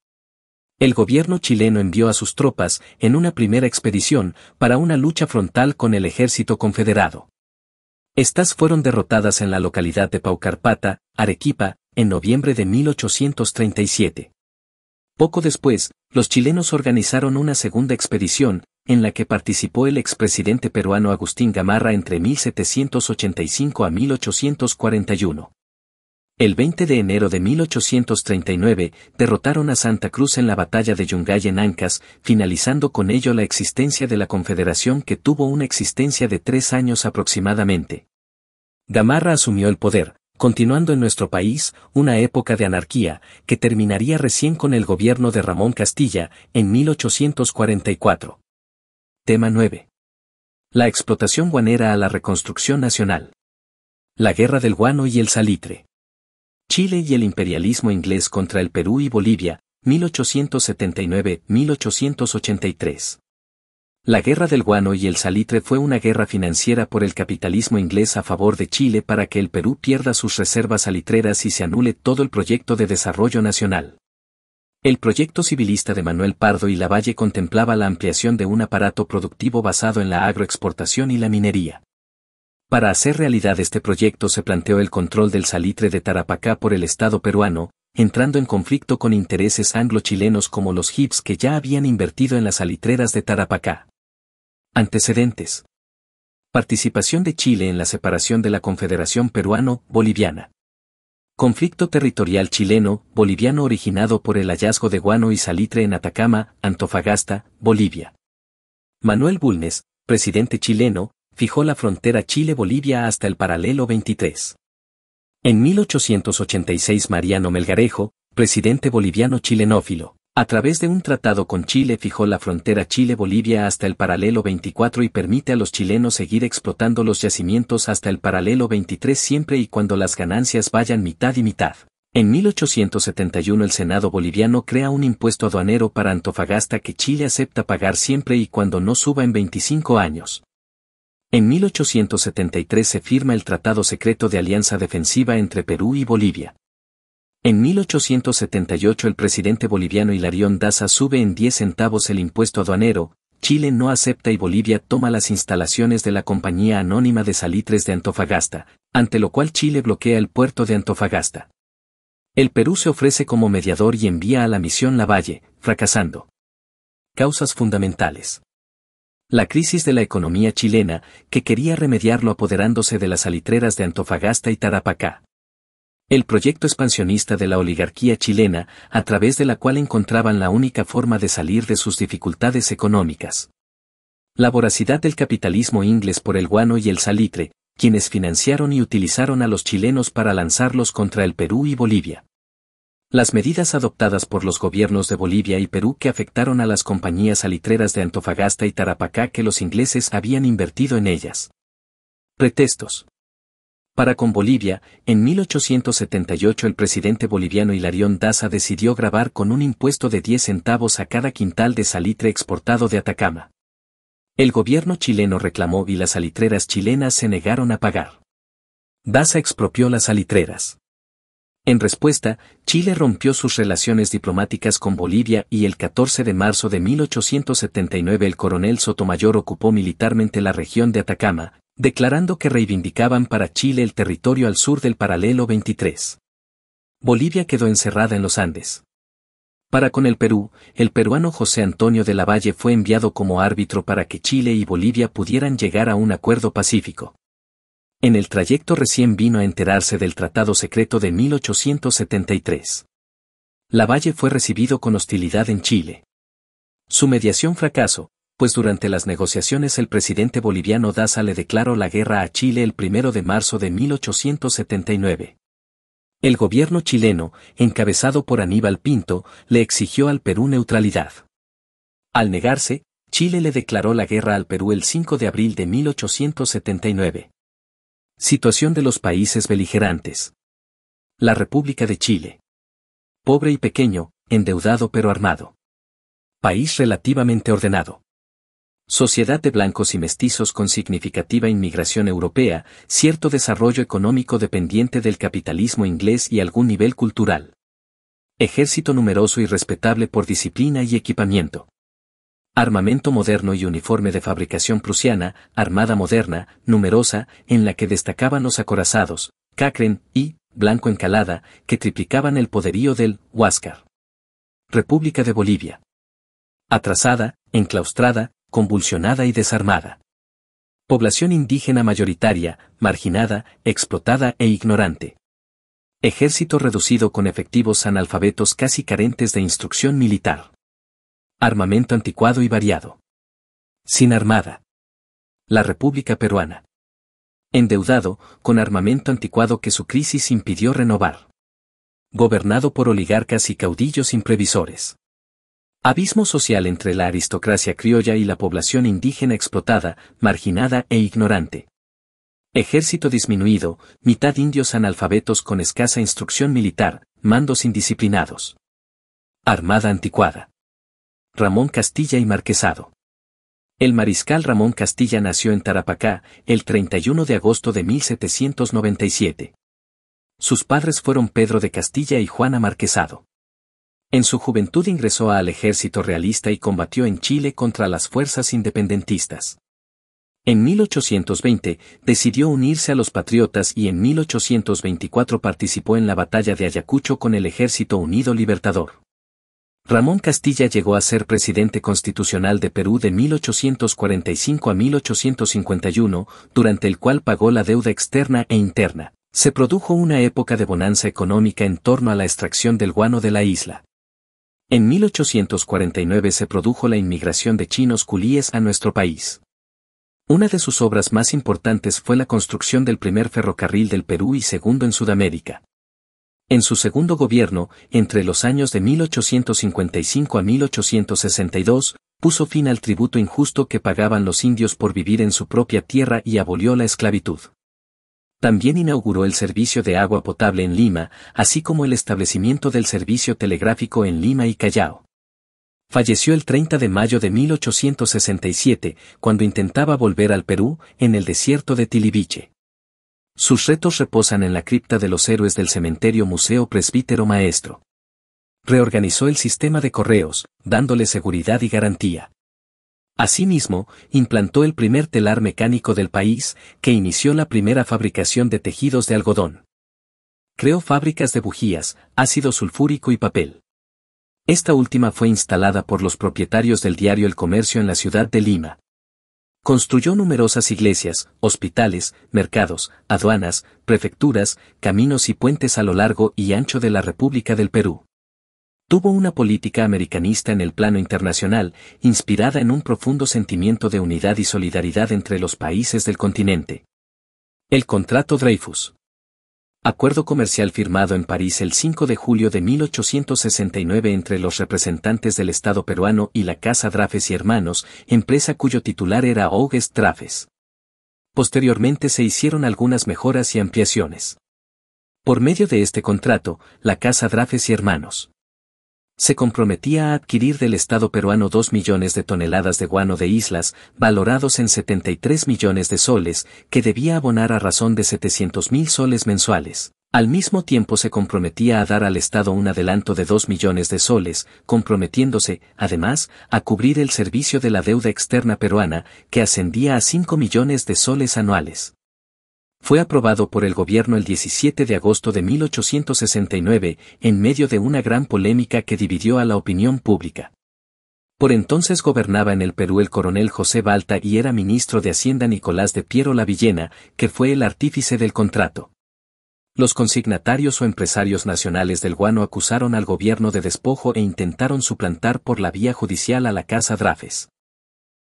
El gobierno chileno envió a sus tropas, en una primera expedición, para una lucha frontal con el ejército confederado. Estas fueron derrotadas en la localidad de Paucarpata, Arequipa, en noviembre de 1837. Poco después, los chilenos organizaron una segunda expedición, en la que participó el expresidente peruano Agustín Gamarra entre 1785 a 1841. El 20 de enero de 1839, derrotaron a Santa Cruz en la batalla de Yungay en Ancas, finalizando con ello la existencia de la Confederación que tuvo una existencia de tres años aproximadamente. Gamarra asumió el poder, continuando en nuestro país una época de anarquía que terminaría recién con el gobierno de Ramón Castilla en 1844. Tema 9. La explotación guanera a la reconstrucción nacional. La guerra del guano y el salitre. Chile y el imperialismo inglés contra el Perú y Bolivia, 1879-1883. La guerra del guano y el salitre fue una guerra financiera por el capitalismo inglés a favor de Chile para que el Perú pierda sus reservas salitreras y se anule todo el proyecto de desarrollo nacional. El proyecto civilista de Manuel Pardo y Lavalle contemplaba la ampliación de un aparato productivo basado en la agroexportación y la minería. Para hacer realidad este proyecto se planteó el control del salitre de Tarapacá por el Estado peruano, entrando en conflicto con intereses anglo-chilenos como los hips que ya habían invertido en las salitreras de Tarapacá. Antecedentes. Participación de Chile en la separación de la Confederación Peruano-Boliviana. Conflicto territorial chileno-boliviano originado por el hallazgo de guano y salitre en Atacama, Antofagasta, Bolivia. Manuel Bulnes, presidente chileno, fijó la frontera Chile-Bolivia hasta el paralelo 23. En 1886 Mariano Melgarejo, presidente boliviano chilenófilo, a través de un tratado con Chile fijó la frontera Chile-Bolivia hasta el paralelo 24 y permite a los chilenos seguir explotando los yacimientos hasta el paralelo 23 siempre y cuando las ganancias vayan mitad y mitad. En 1871 el Senado boliviano crea un impuesto aduanero para Antofagasta que Chile acepta pagar siempre y cuando no suba en 25 años. En 1873 se firma el Tratado Secreto de Alianza Defensiva entre Perú y Bolivia. En 1878 el presidente boliviano Hilarión Daza sube en 10 centavos el impuesto aduanero, Chile no acepta y Bolivia toma las instalaciones de la Compañía Anónima de Salitres de Antofagasta, ante lo cual Chile bloquea el puerto de Antofagasta. El Perú se ofrece como mediador y envía a la misión Lavalle, fracasando. Causas fundamentales. La crisis de la economía chilena, que quería remediarlo apoderándose de las salitreras de Antofagasta y Tarapacá el proyecto expansionista de la oligarquía chilena, a través de la cual encontraban la única forma de salir de sus dificultades económicas. La voracidad del capitalismo inglés por el guano y el salitre, quienes financiaron y utilizaron a los chilenos para lanzarlos contra el Perú y Bolivia. Las medidas adoptadas por los gobiernos de Bolivia y Perú que afectaron a las compañías salitreras de Antofagasta y Tarapacá que los ingleses habían invertido en ellas. Pretextos. Para con Bolivia, en 1878 el presidente boliviano Hilarión Daza decidió grabar con un impuesto de 10 centavos a cada quintal de salitre exportado de Atacama. El gobierno chileno reclamó y las salitreras chilenas se negaron a pagar. Daza expropió las salitreras. En respuesta, Chile rompió sus relaciones diplomáticas con Bolivia y el 14 de marzo de 1879 el coronel Sotomayor ocupó militarmente la región de Atacama, declarando que reivindicaban para Chile el territorio al sur del paralelo 23. Bolivia quedó encerrada en los Andes. Para con el Perú, el peruano José Antonio de la Valle fue enviado como árbitro para que Chile y Bolivia pudieran llegar a un acuerdo pacífico. En el trayecto recién vino a enterarse del Tratado Secreto de 1873. Lavalle fue recibido con hostilidad en Chile. Su mediación fracasó, pues durante las negociaciones el presidente boliviano Daza le declaró la guerra a Chile el 1 de marzo de 1879. El gobierno chileno, encabezado por Aníbal Pinto, le exigió al Perú neutralidad. Al negarse, Chile le declaró la guerra al Perú el 5 de abril de 1879. Situación de los países beligerantes. La República de Chile. Pobre y pequeño, endeudado pero armado. País relativamente ordenado. Sociedad de blancos y mestizos con significativa inmigración europea, cierto desarrollo económico dependiente del capitalismo inglés y algún nivel cultural. Ejército numeroso y respetable por disciplina y equipamiento. Armamento moderno y uniforme de fabricación prusiana, armada moderna, numerosa, en la que destacaban los acorazados, Cachren y Blanco Encalada, que triplicaban el poderío del Huáscar. República de Bolivia. Atrasada, enclaustrada, convulsionada y desarmada. Población indígena mayoritaria, marginada, explotada e ignorante. Ejército reducido con efectivos analfabetos casi carentes de instrucción militar. Armamento anticuado y variado. Sin armada. La República Peruana. Endeudado, con armamento anticuado que su crisis impidió renovar. Gobernado por oligarcas y caudillos imprevisores. Abismo social entre la aristocracia criolla y la población indígena explotada, marginada e ignorante. Ejército disminuido, mitad indios analfabetos con escasa instrucción militar, mandos indisciplinados. Armada anticuada. Ramón Castilla y Marquesado. El mariscal Ramón Castilla nació en Tarapacá, el 31 de agosto de 1797. Sus padres fueron Pedro de Castilla y Juana Marquesado. En su juventud ingresó al ejército realista y combatió en Chile contra las fuerzas independentistas. En 1820 decidió unirse a los patriotas y en 1824 participó en la batalla de Ayacucho con el Ejército Unido Libertador. Ramón Castilla llegó a ser presidente constitucional de Perú de 1845 a 1851, durante el cual pagó la deuda externa e interna. Se produjo una época de bonanza económica en torno a la extracción del guano de la isla. En 1849 se produjo la inmigración de chinos culíes a nuestro país. Una de sus obras más importantes fue la construcción del primer ferrocarril del Perú y segundo en Sudamérica. En su segundo gobierno, entre los años de 1855 a 1862, puso fin al tributo injusto que pagaban los indios por vivir en su propia tierra y abolió la esclavitud. También inauguró el servicio de agua potable en Lima, así como el establecimiento del servicio telegráfico en Lima y Callao. Falleció el 30 de mayo de 1867, cuando intentaba volver al Perú, en el desierto de Tilibiche. Sus retos reposan en la cripta de los héroes del cementerio Museo Presbítero Maestro. Reorganizó el sistema de correos, dándole seguridad y garantía. Asimismo, implantó el primer telar mecánico del país, que inició la primera fabricación de tejidos de algodón. Creó fábricas de bujías, ácido sulfúrico y papel. Esta última fue instalada por los propietarios del diario El Comercio en la ciudad de Lima. Construyó numerosas iglesias, hospitales, mercados, aduanas, prefecturas, caminos y puentes a lo largo y ancho de la República del Perú. Tuvo una política americanista en el plano internacional, inspirada en un profundo sentimiento de unidad y solidaridad entre los países del continente. El contrato Dreyfus. Acuerdo comercial firmado en París el 5 de julio de 1869 entre los representantes del Estado peruano y la Casa Drafes y Hermanos, empresa cuyo titular era Auguste Drafes. Posteriormente se hicieron algunas mejoras y ampliaciones. Por medio de este contrato, la Casa Drafes y Hermanos se comprometía a adquirir del Estado peruano 2 millones de toneladas de guano de islas, valorados en 73 millones de soles, que debía abonar a razón de 700 mil soles mensuales, Al mismo tiempo se comprometía a dar al Estado un adelanto de 2 millones de soles, comprometiéndose, además, a cubrir el servicio de la deuda externa peruana, que ascendía a 5 millones de soles anuales. Fue aprobado por el gobierno el 17 de agosto de 1869, en medio de una gran polémica que dividió a la opinión pública. Por entonces gobernaba en el Perú el coronel José Balta y era ministro de Hacienda Nicolás de Piero Lavillena, que fue el artífice del contrato. Los consignatarios o empresarios nacionales del guano acusaron al gobierno de despojo e intentaron suplantar por la vía judicial a la Casa Drafes.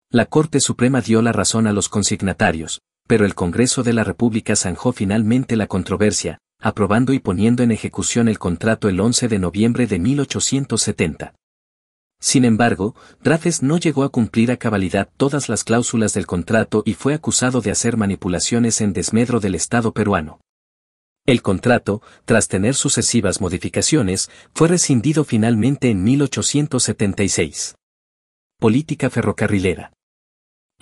La Corte Suprema dio la razón a los consignatarios, pero el Congreso de la República zanjó finalmente la controversia, aprobando y poniendo en ejecución el contrato el 11 de noviembre de 1870. Sin embargo, Drafes no llegó a cumplir a cabalidad todas las cláusulas del contrato y fue acusado de hacer manipulaciones en desmedro del Estado peruano. El contrato, tras tener sucesivas modificaciones, fue rescindido finalmente en 1876. Política ferrocarrilera.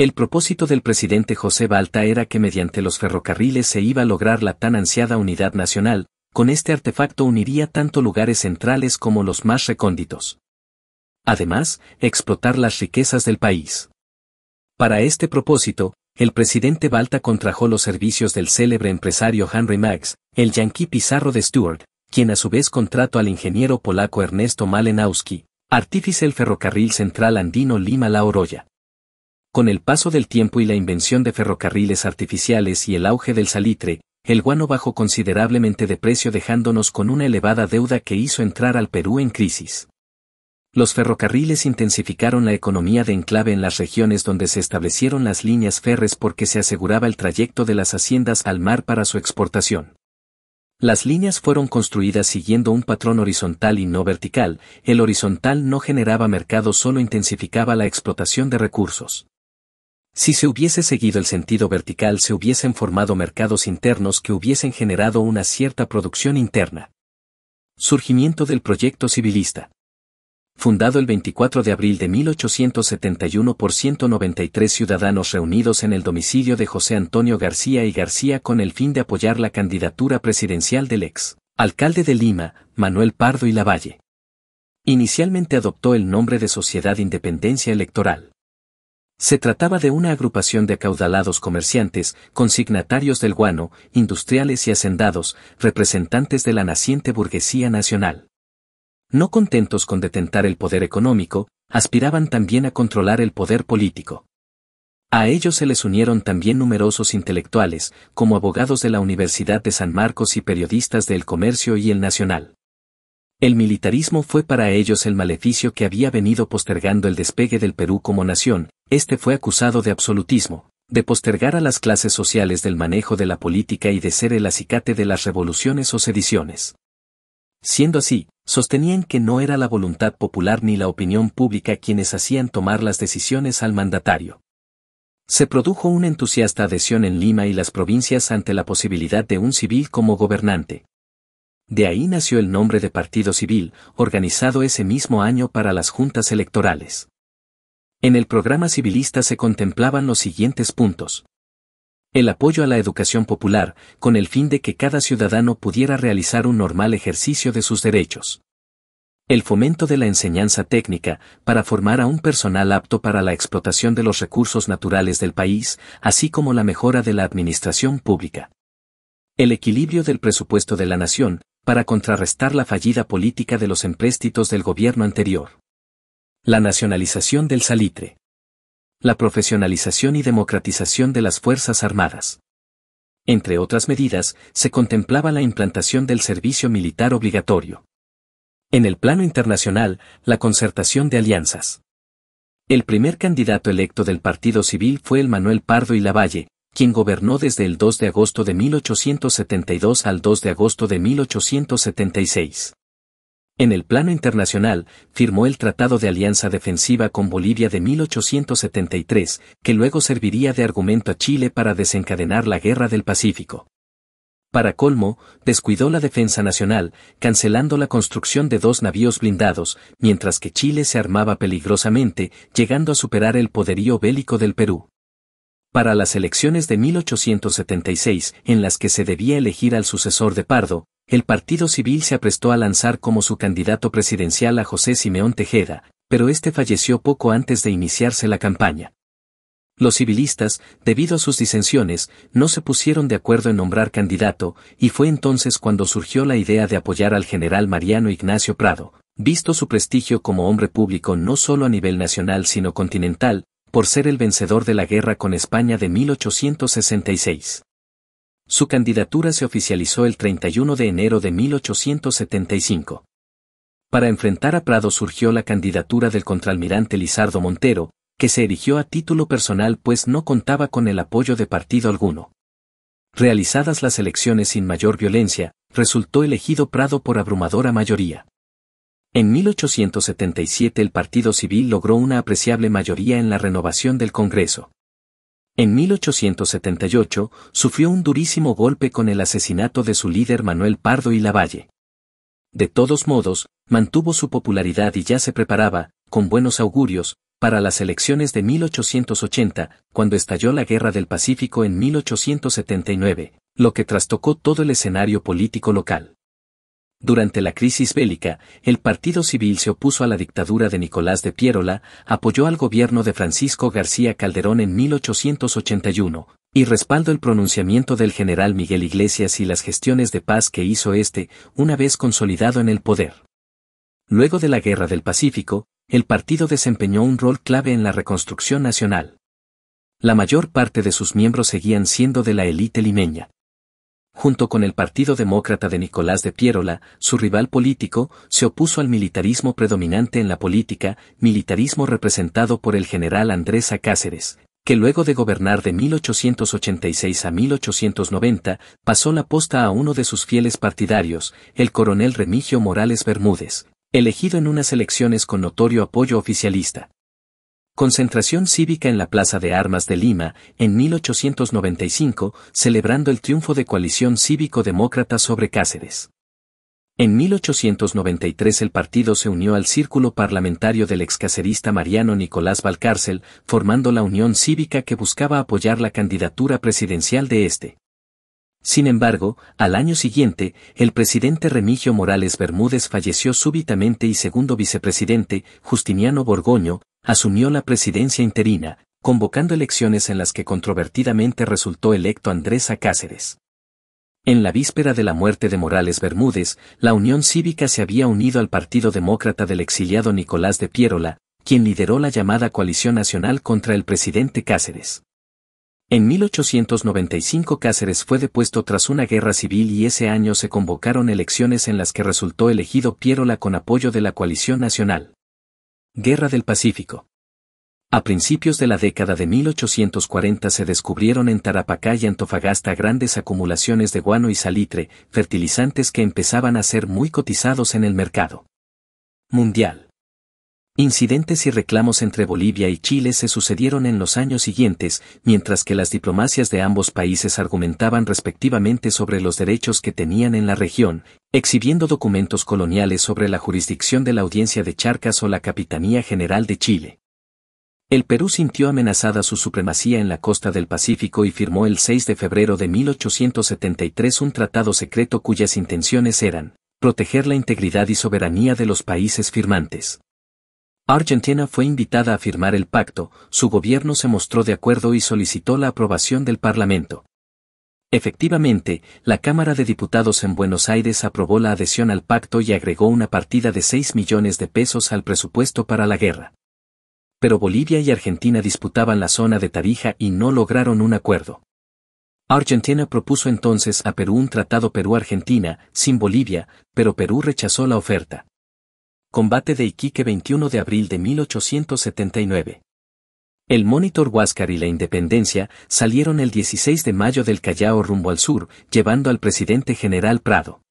El propósito del presidente José Balta era que mediante los ferrocarriles se iba a lograr la tan ansiada unidad nacional, con este artefacto uniría tanto lugares centrales como los más recónditos. Además, explotar las riquezas del país. Para este propósito, el presidente Balta contrajo los servicios del célebre empresario Henry Max, el yanqui Pizarro de Stuart, quien a su vez contrató al ingeniero polaco Ernesto Malenowski, artífice del ferrocarril central andino Lima-La Oroya. Con el paso del tiempo y la invención de ferrocarriles artificiales y el auge del salitre, el guano bajó considerablemente de precio dejándonos con una elevada deuda que hizo entrar al Perú en crisis. Los ferrocarriles intensificaron la economía de enclave en las regiones donde se establecieron las líneas férreas porque se aseguraba el trayecto de las haciendas al mar para su exportación. Las líneas fueron construidas siguiendo un patrón horizontal y no vertical, el horizontal no generaba mercado solo intensificaba la explotación de recursos. Si se hubiese seguido el sentido vertical se hubiesen formado mercados internos que hubiesen generado una cierta producción interna. Surgimiento del proyecto civilista fundado el 24 de abril de 1871 por 193 ciudadanos reunidos en el domicilio de José Antonio García y García con el fin de apoyar la candidatura presidencial del ex alcalde de Lima, Manuel Pardo y Lavalle. Inicialmente adoptó el nombre de Sociedad Independencia Electoral. Se trataba de una agrupación de acaudalados comerciantes, consignatarios del guano, industriales y hacendados, representantes de la naciente burguesía nacional. No contentos con detentar el poder económico, aspiraban también a controlar el poder político. A ellos se les unieron también numerosos intelectuales, como abogados de la Universidad de San Marcos y periodistas del Comercio y el Nacional. El militarismo fue para ellos el maleficio que había venido postergando el despegue del Perú como nación, este fue acusado de absolutismo, de postergar a las clases sociales del manejo de la política y de ser el acicate de las revoluciones o sediciones. Siendo así, sostenían que no era la voluntad popular ni la opinión pública quienes hacían tomar las decisiones al mandatario. Se produjo una entusiasta adhesión en Lima y las provincias ante la posibilidad de un civil como gobernante. De ahí nació el nombre de Partido Civil, organizado ese mismo año para las juntas electorales. En el programa civilista se contemplaban los siguientes puntos. El apoyo a la educación popular, con el fin de que cada ciudadano pudiera realizar un normal ejercicio de sus derechos. El fomento de la enseñanza técnica, para formar a un personal apto para la explotación de los recursos naturales del país, así como la mejora de la administración pública. El equilibrio del presupuesto de la nación, para contrarrestar la fallida política de los empréstitos del gobierno anterior. La nacionalización del salitre la profesionalización y democratización de las Fuerzas Armadas. Entre otras medidas, se contemplaba la implantación del servicio militar obligatorio. En el plano internacional, la concertación de alianzas. El primer candidato electo del Partido Civil fue el Manuel Pardo y Lavalle, quien gobernó desde el 2 de agosto de 1872 al 2 de agosto de 1876. En el plano internacional, firmó el Tratado de Alianza Defensiva con Bolivia de 1873, que luego serviría de argumento a Chile para desencadenar la Guerra del Pacífico. Para colmo, descuidó la defensa nacional, cancelando la construcción de dos navíos blindados, mientras que Chile se armaba peligrosamente, llegando a superar el poderío bélico del Perú. Para las elecciones de 1876, en las que se debía elegir al sucesor de Pardo, el Partido Civil se aprestó a lanzar como su candidato presidencial a José Simeón Tejeda, pero este falleció poco antes de iniciarse la campaña. Los civilistas, debido a sus disensiones, no se pusieron de acuerdo en nombrar candidato, y fue entonces cuando surgió la idea de apoyar al general Mariano Ignacio Prado, visto su prestigio como hombre público no solo a nivel nacional sino continental, por ser el vencedor de la guerra con España de 1866. Su candidatura se oficializó el 31 de enero de 1875. Para enfrentar a Prado surgió la candidatura del contraalmirante Lizardo Montero, que se erigió a título personal pues no contaba con el apoyo de partido alguno. Realizadas las elecciones sin mayor violencia, resultó elegido Prado por abrumadora mayoría. En 1877 el Partido Civil logró una apreciable mayoría en la renovación del Congreso. En 1878 sufrió un durísimo golpe con el asesinato de su líder Manuel Pardo y Lavalle. De todos modos, mantuvo su popularidad y ya se preparaba, con buenos augurios, para las elecciones de 1880, cuando estalló la Guerra del Pacífico en 1879, lo que trastocó todo el escenario político local. Durante la crisis bélica, el Partido Civil se opuso a la dictadura de Nicolás de Piérola, apoyó al gobierno de Francisco García Calderón en 1881, y respaldó el pronunciamiento del general Miguel Iglesias y las gestiones de paz que hizo este, una vez consolidado en el poder. Luego de la Guerra del Pacífico, el partido desempeñó un rol clave en la reconstrucción nacional. La mayor parte de sus miembros seguían siendo de la élite limeña. Junto con el Partido Demócrata de Nicolás de Piérola, su rival político, se opuso al militarismo predominante en la política, militarismo representado por el general Andrés A. Cáceres, que luego de gobernar de 1886 a 1890, pasó la posta a uno de sus fieles partidarios, el coronel Remigio Morales Bermúdez, elegido en unas elecciones con notorio apoyo oficialista. Concentración cívica en la Plaza de Armas de Lima, en 1895, celebrando el triunfo de coalición cívico-demócrata sobre Cáceres. En 1893 el partido se unió al círculo parlamentario del excacerista Mariano Nicolás Valcárcel, formando la Unión Cívica que buscaba apoyar la candidatura presidencial de este. Sin embargo, al año siguiente, el presidente Remigio Morales Bermúdez falleció súbitamente y segundo vicepresidente, Justiniano Borgoño, asumió la presidencia interina, convocando elecciones en las que controvertidamente resultó electo Andrés A. Cáceres. En la víspera de la muerte de Morales Bermúdez, la Unión Cívica se había unido al Partido Demócrata del exiliado Nicolás de Piérola, quien lideró la llamada coalición nacional contra el presidente Cáceres. En 1895 Cáceres fue depuesto tras una guerra civil y ese año se convocaron elecciones en las que resultó elegido Piérola con apoyo de la coalición nacional. Guerra del Pacífico. A principios de la década de 1840 se descubrieron en Tarapacá y Antofagasta grandes acumulaciones de guano y salitre, fertilizantes que empezaban a ser muy cotizados en el mercado mundial. Incidentes y reclamos entre Bolivia y Chile se sucedieron en los años siguientes, mientras que las diplomacias de ambos países argumentaban respectivamente sobre los derechos que tenían en la región, exhibiendo documentos coloniales sobre la jurisdicción de la Audiencia de Charcas o la Capitanía General de Chile. El Perú sintió amenazada su supremacía en la costa del Pacífico y firmó el 6 de febrero de 1873 un tratado secreto cuyas intenciones eran proteger la integridad y soberanía de los países firmantes. Argentina fue invitada a firmar el pacto, su gobierno se mostró de acuerdo y solicitó la aprobación del Parlamento. Efectivamente, la Cámara de Diputados en Buenos Aires aprobó la adhesión al pacto y agregó una partida de 6 millones de pesos al presupuesto para la guerra. Pero Bolivia y Argentina disputaban la zona de Tarija y no lograron un acuerdo. Argentina propuso entonces a Perú un tratado Perú-Argentina, sin Bolivia, pero Perú rechazó la oferta. Combate de Iquique 21 de abril de 1879. El Monitor Huáscar y la Independencia salieron el 16 de mayo del Callao rumbo al sur, llevando al presidente general Prado.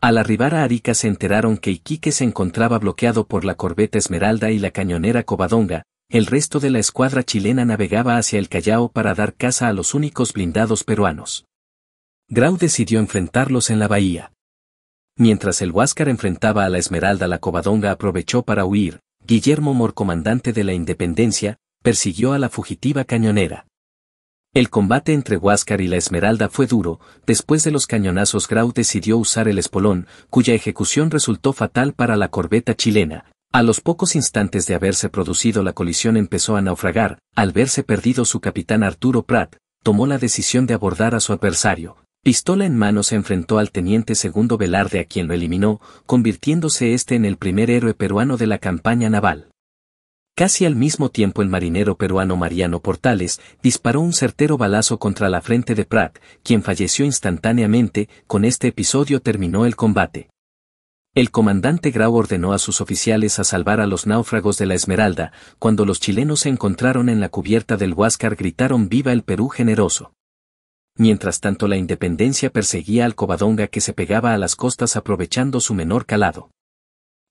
Al arribar a Arica se enteraron que Iquique se encontraba bloqueado por la corbeta Esmeralda y la cañonera Covadonga, el resto de la escuadra chilena navegaba hacia el Callao para dar caza a los únicos blindados peruanos. Grau decidió enfrentarlos en la bahía. Mientras el Huáscar enfrentaba a la Esmeralda la Covadonga aprovechó para huir, Guillermo Mor comandante de la Independencia, persiguió a la fugitiva cañonera. El combate entre Huáscar y la Esmeralda fue duro, después de los cañonazos Grau decidió usar el espolón, cuya ejecución resultó fatal para la corbeta chilena. A los pocos instantes de haberse producido la colisión empezó a naufragar, al verse perdido su capitán Arturo Prat, tomó la decisión de abordar a su adversario. Pistola en mano se enfrentó al teniente segundo Velarde a quien lo eliminó, convirtiéndose este en el primer héroe peruano de la campaña naval. Casi al mismo tiempo el marinero peruano Mariano Portales disparó un certero balazo contra la frente de Prat, quien falleció instantáneamente, con este episodio terminó el combate. El comandante Grau ordenó a sus oficiales a salvar a los náufragos de la Esmeralda, cuando los chilenos se encontraron en la cubierta del Huáscar gritaron Viva el Perú generoso. Mientras tanto la Independencia perseguía al Covadonga que se pegaba a las costas aprovechando su menor calado.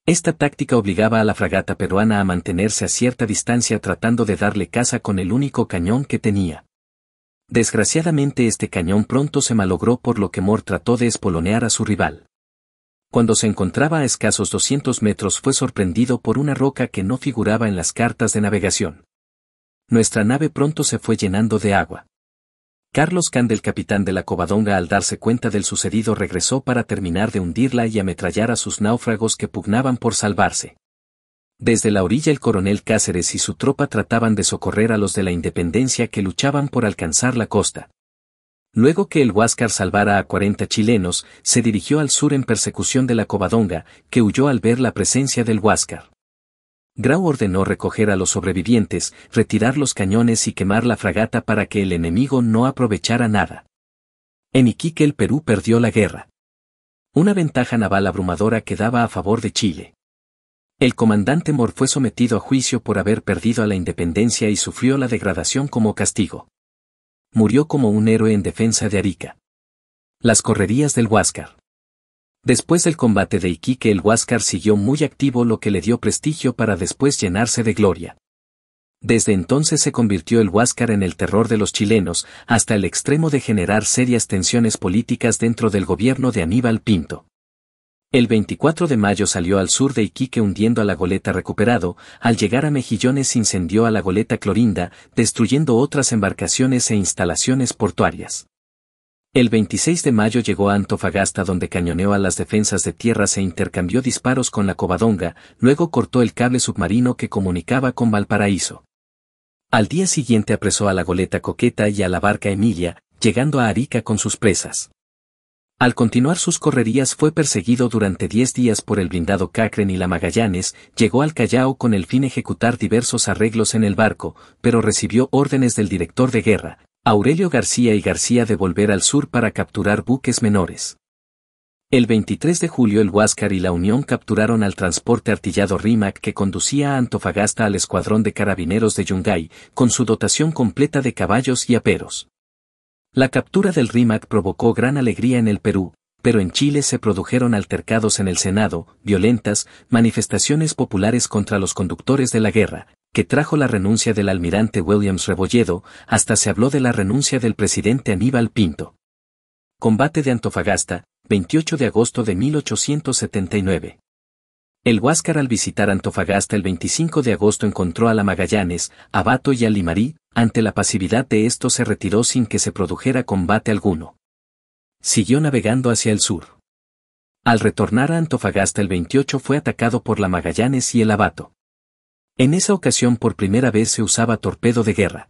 Esta táctica obligaba a la fragata peruana a mantenerse a cierta distancia tratando de darle caza con el único cañón que tenía. Desgraciadamente este cañón pronto se malogró por lo que Moore trató de espolonear a su rival. Cuando se encontraba a escasos 200 metros fue sorprendido por una roca que no figuraba en las cartas de navegación. Nuestra nave pronto se fue llenando de agua. Carlos Candel, capitán de la Covadonga al darse cuenta del sucedido regresó para terminar de hundirla y ametrallar a sus náufragos que pugnaban por salvarse. Desde la orilla el coronel Cáceres y su tropa trataban de socorrer a los de la Independencia que luchaban por alcanzar la costa. Luego que el Huáscar salvara a 40 chilenos, se dirigió al sur en persecución de la Covadonga, que huyó al ver la presencia del Huáscar. Grau ordenó recoger a los sobrevivientes, retirar los cañones y quemar la fragata para que el enemigo no aprovechara nada. En Iquique el Perú perdió la guerra. Una ventaja naval abrumadora quedaba a favor de Chile. El comandante Mor fue sometido a juicio por haber perdido a la independencia y sufrió la degradación como castigo. Murió como un héroe en defensa de Arica. Las correrías del Huáscar. Después del combate de Iquique el Huáscar siguió muy activo lo que le dio prestigio para después llenarse de gloria. Desde entonces se convirtió el Huáscar en el terror de los chilenos, hasta el extremo de generar serias tensiones políticas dentro del gobierno de Aníbal Pinto. El 24 de mayo salió al sur de Iquique hundiendo a la goleta recuperado, al llegar a Mejillones incendió a la goleta Clorinda, destruyendo otras embarcaciones e instalaciones portuarias. El 26 de mayo llegó a Antofagasta donde cañoneó a las defensas de tierras e intercambió disparos con la Covadonga, luego cortó el cable submarino que comunicaba con Valparaíso. Al día siguiente apresó a la goleta Coqueta y a la barca Emilia, llegando a Arica con sus presas. Al continuar sus correrías fue perseguido durante diez días por el blindado Cacren y la Magallanes, llegó al Callao con el fin ejecutar diversos arreglos en el barco, pero recibió órdenes del director de guerra, Aurelio García y García de volver al sur para capturar buques menores. El 23 de julio el Huáscar y la Unión capturaron al transporte artillado Rimac que conducía a Antofagasta al escuadrón de carabineros de Yungay, con su dotación completa de caballos y aperos. La captura del Rimac provocó gran alegría en el Perú, pero en Chile se produjeron altercados en el Senado, violentas, manifestaciones populares contra los conductores de la guerra, que trajo la renuncia del almirante Williams Rebolledo, hasta se habló de la renuncia del presidente Aníbal Pinto. Combate de Antofagasta, 28 de agosto de 1879. El Huáscar al visitar Antofagasta el 25 de agosto encontró a la Magallanes, a Bato y a Limarí, ante la pasividad de esto se retiró sin que se produjera combate alguno. Siguió navegando hacia el sur. Al retornar a Antofagasta el 28 fue atacado por la Magallanes y el Abato. En esa ocasión por primera vez se usaba torpedo de guerra.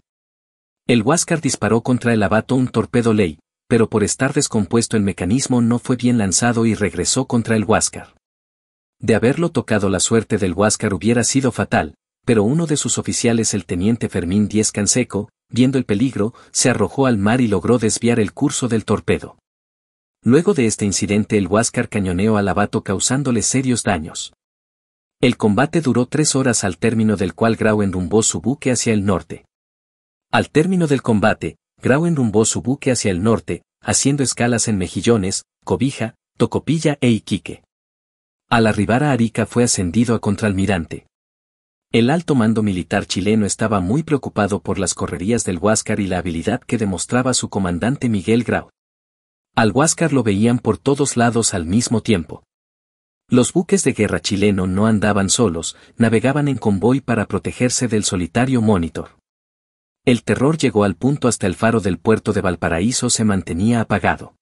El Huáscar disparó contra el abato un torpedo ley, pero por estar descompuesto el mecanismo no fue bien lanzado y regresó contra el Huáscar. De haberlo tocado la suerte del Huáscar hubiera sido fatal, pero uno de sus oficiales el teniente Fermín Díez Canseco, viendo el peligro, se arrojó al mar y logró desviar el curso del torpedo. Luego de este incidente el Huáscar cañoneó al abato causándole serios daños. El combate duró tres horas al término del cual Grau enrumbó su buque hacia el norte. Al término del combate, Grau enrumbó su buque hacia el norte, haciendo escalas en Mejillones, Cobija, Tocopilla e Iquique. Al arribar a Arica fue ascendido a contraalmirante. El alto mando militar chileno estaba muy preocupado por las correrías del Huáscar y la habilidad que demostraba su comandante Miguel Grau. Al Huáscar lo veían por todos lados al mismo tiempo. Los buques de guerra chileno no andaban solos, navegaban en convoy para protegerse del solitario Monitor. El terror llegó al punto hasta el faro del puerto de Valparaíso se mantenía apagado.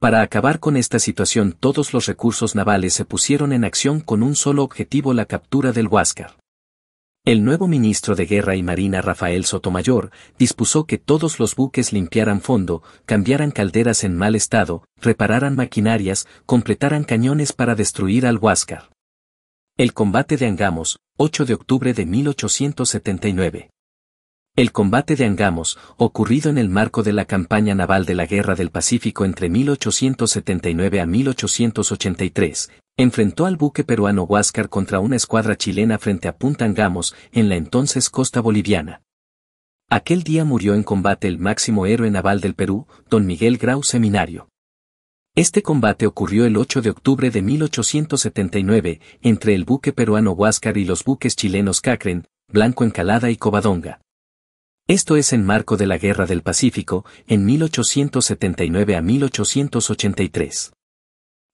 Para acabar con esta situación todos los recursos navales se pusieron en acción con un solo objetivo la captura del Huáscar. El nuevo ministro de Guerra y Marina Rafael Sotomayor dispuso que todos los buques limpiaran fondo, cambiaran calderas en mal estado, repararan maquinarias, completaran cañones para destruir al Huáscar. El combate de Angamos, 8 de octubre de 1879. El combate de Angamos, ocurrido en el marco de la campaña naval de la Guerra del Pacífico entre 1879 a 1883, enfrentó al buque peruano Huáscar contra una escuadra chilena frente a Punta Angamos, en la entonces costa boliviana. Aquel día murió en combate el máximo héroe naval del Perú, don Miguel Grau Seminario. Este combate ocurrió el 8 de octubre de 1879 entre el buque peruano Huáscar y los buques chilenos Cacren, Blanco Encalada y Covadonga. Esto es en marco de la Guerra del Pacífico, en 1879 a 1883.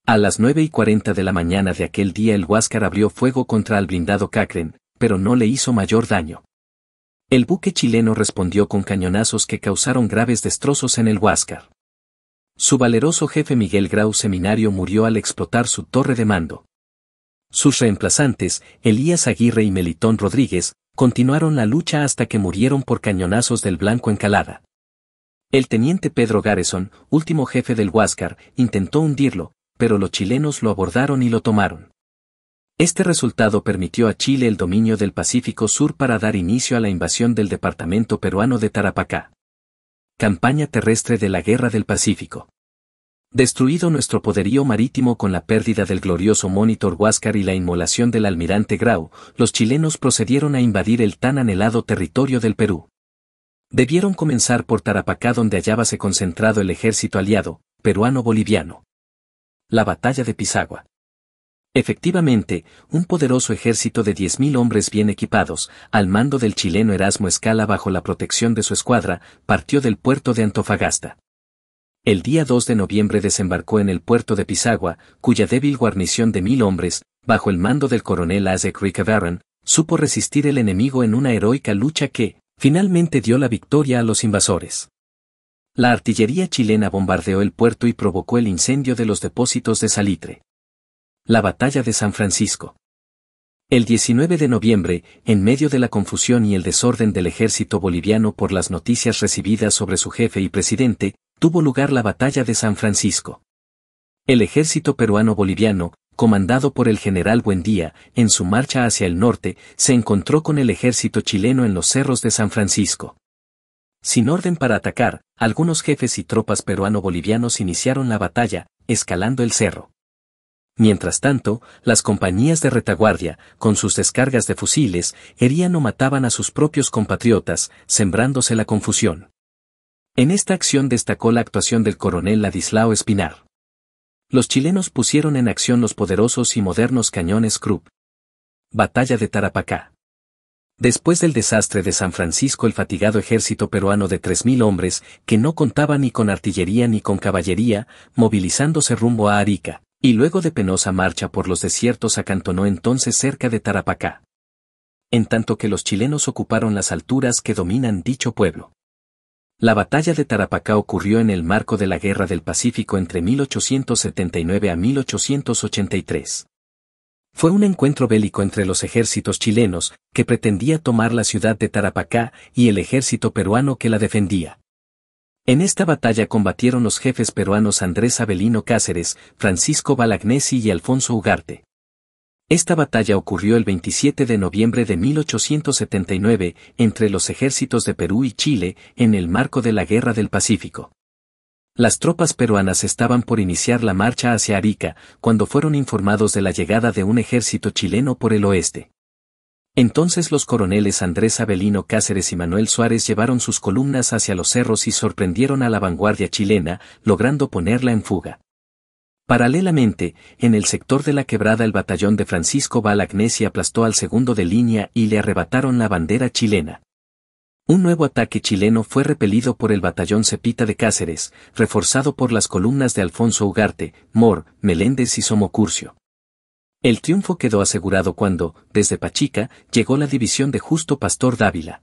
A las 9 y 40 de la mañana de aquel día el Huáscar abrió fuego contra el blindado Cachren, pero no le hizo mayor daño. El buque chileno respondió con cañonazos que causaron graves destrozos en el Huáscar. Su valeroso jefe Miguel Grau Seminario murió al explotar su torre de mando. Sus reemplazantes, Elías Aguirre y Melitón Rodríguez, continuaron la lucha hasta que murieron por cañonazos del Blanco Encalada. El teniente Pedro Garrison, último jefe del Huáscar, intentó hundirlo, pero los chilenos lo abordaron y lo tomaron. Este resultado permitió a Chile el dominio del Pacífico Sur para dar inicio a la invasión del departamento peruano de Tarapacá. Campaña terrestre de la Guerra del Pacífico. Destruido nuestro poderío marítimo con la pérdida del glorioso Monitor Huáscar y la inmolación del almirante Grau, los chilenos procedieron a invadir el tan anhelado territorio del Perú. Debieron comenzar por Tarapacá donde hallábase concentrado el ejército aliado, peruano-boliviano. La batalla de Pisagua. Efectivamente, un poderoso ejército de 10.000 hombres bien equipados, al mando del chileno Erasmo Escala bajo la protección de su escuadra, partió del puerto de Antofagasta. El día 2 de noviembre desembarcó en el puerto de Pisagua, cuya débil guarnición de mil hombres, bajo el mando del coronel Isaac Rickebaron, supo resistir el enemigo en una heroica lucha que, finalmente dio la victoria a los invasores. La artillería chilena bombardeó el puerto y provocó el incendio de los depósitos de salitre. La batalla de San Francisco. El 19 de noviembre, en medio de la confusión y el desorden del ejército boliviano por las noticias recibidas sobre su jefe y presidente, tuvo lugar la batalla de San Francisco. El ejército peruano-boliviano, comandado por el general Buendía, en su marcha hacia el norte, se encontró con el ejército chileno en los cerros de San Francisco. Sin orden para atacar, algunos jefes y tropas peruano-bolivianos iniciaron la batalla, escalando el cerro. Mientras tanto, las compañías de retaguardia, con sus descargas de fusiles, herían o mataban a sus propios compatriotas, sembrándose la confusión. En esta acción destacó la actuación del coronel Ladislao Espinar. Los chilenos pusieron en acción los poderosos y modernos cañones Krupp. Batalla de Tarapacá. Después del desastre de San Francisco el fatigado ejército peruano de 3.000 hombres, que no contaba ni con artillería ni con caballería, movilizándose rumbo a Arica, y luego de penosa marcha por los desiertos acantonó entonces cerca de Tarapacá. En tanto que los chilenos ocuparon las alturas que dominan dicho pueblo. La batalla de Tarapacá ocurrió en el marco de la Guerra del Pacífico entre 1879 a 1883. Fue un encuentro bélico entre los ejércitos chilenos, que pretendía tomar la ciudad de Tarapacá, y el ejército peruano que la defendía. En esta batalla combatieron los jefes peruanos Andrés Avelino Cáceres, Francisco Balagnesi y Alfonso Ugarte. Esta batalla ocurrió el 27 de noviembre de 1879 entre los ejércitos de Perú y Chile en el marco de la Guerra del Pacífico. Las tropas peruanas estaban por iniciar la marcha hacia Arica cuando fueron informados de la llegada de un ejército chileno por el oeste. Entonces los coroneles Andrés Avelino Cáceres y Manuel Suárez llevaron sus columnas hacia los cerros y sorprendieron a la vanguardia chilena, logrando ponerla en fuga. Paralelamente, en el sector de la quebrada el batallón de Francisco Balagnesi aplastó al segundo de línea y le arrebataron la bandera chilena. Un nuevo ataque chileno fue repelido por el batallón Cepita de Cáceres, reforzado por las columnas de Alfonso Ugarte, Mor, Meléndez y Somocurcio. El triunfo quedó asegurado cuando, desde Pachica, llegó la división de Justo Pastor Dávila.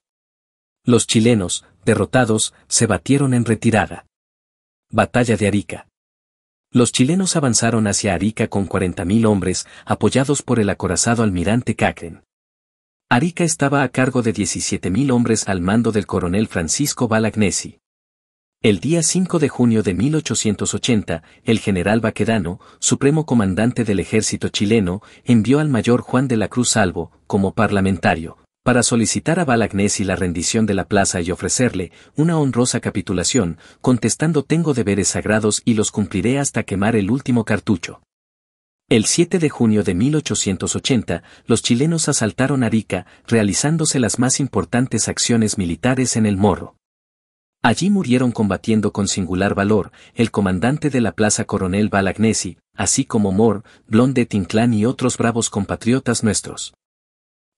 Los chilenos, derrotados, se batieron en retirada. Batalla de Arica. Los chilenos avanzaron hacia Arica con 40.000 hombres, apoyados por el acorazado almirante Cachren. Arica estaba a cargo de 17.000 hombres al mando del coronel Francisco Balagnesi. El día 5 de junio de 1880, el general Baquedano, supremo comandante del ejército chileno, envió al mayor Juan de la Cruz Salvo, como parlamentario, para solicitar a Balagnesi la rendición de la plaza y ofrecerle una honrosa capitulación, contestando tengo deberes sagrados y los cumpliré hasta quemar el último cartucho. El 7 de junio de 1880, los chilenos asaltaron Arica, realizándose las más importantes acciones militares en el Morro. Allí murieron combatiendo con singular valor el comandante de la plaza coronel Balagnesi, así como Mor, Blondet Inclán y otros bravos compatriotas nuestros.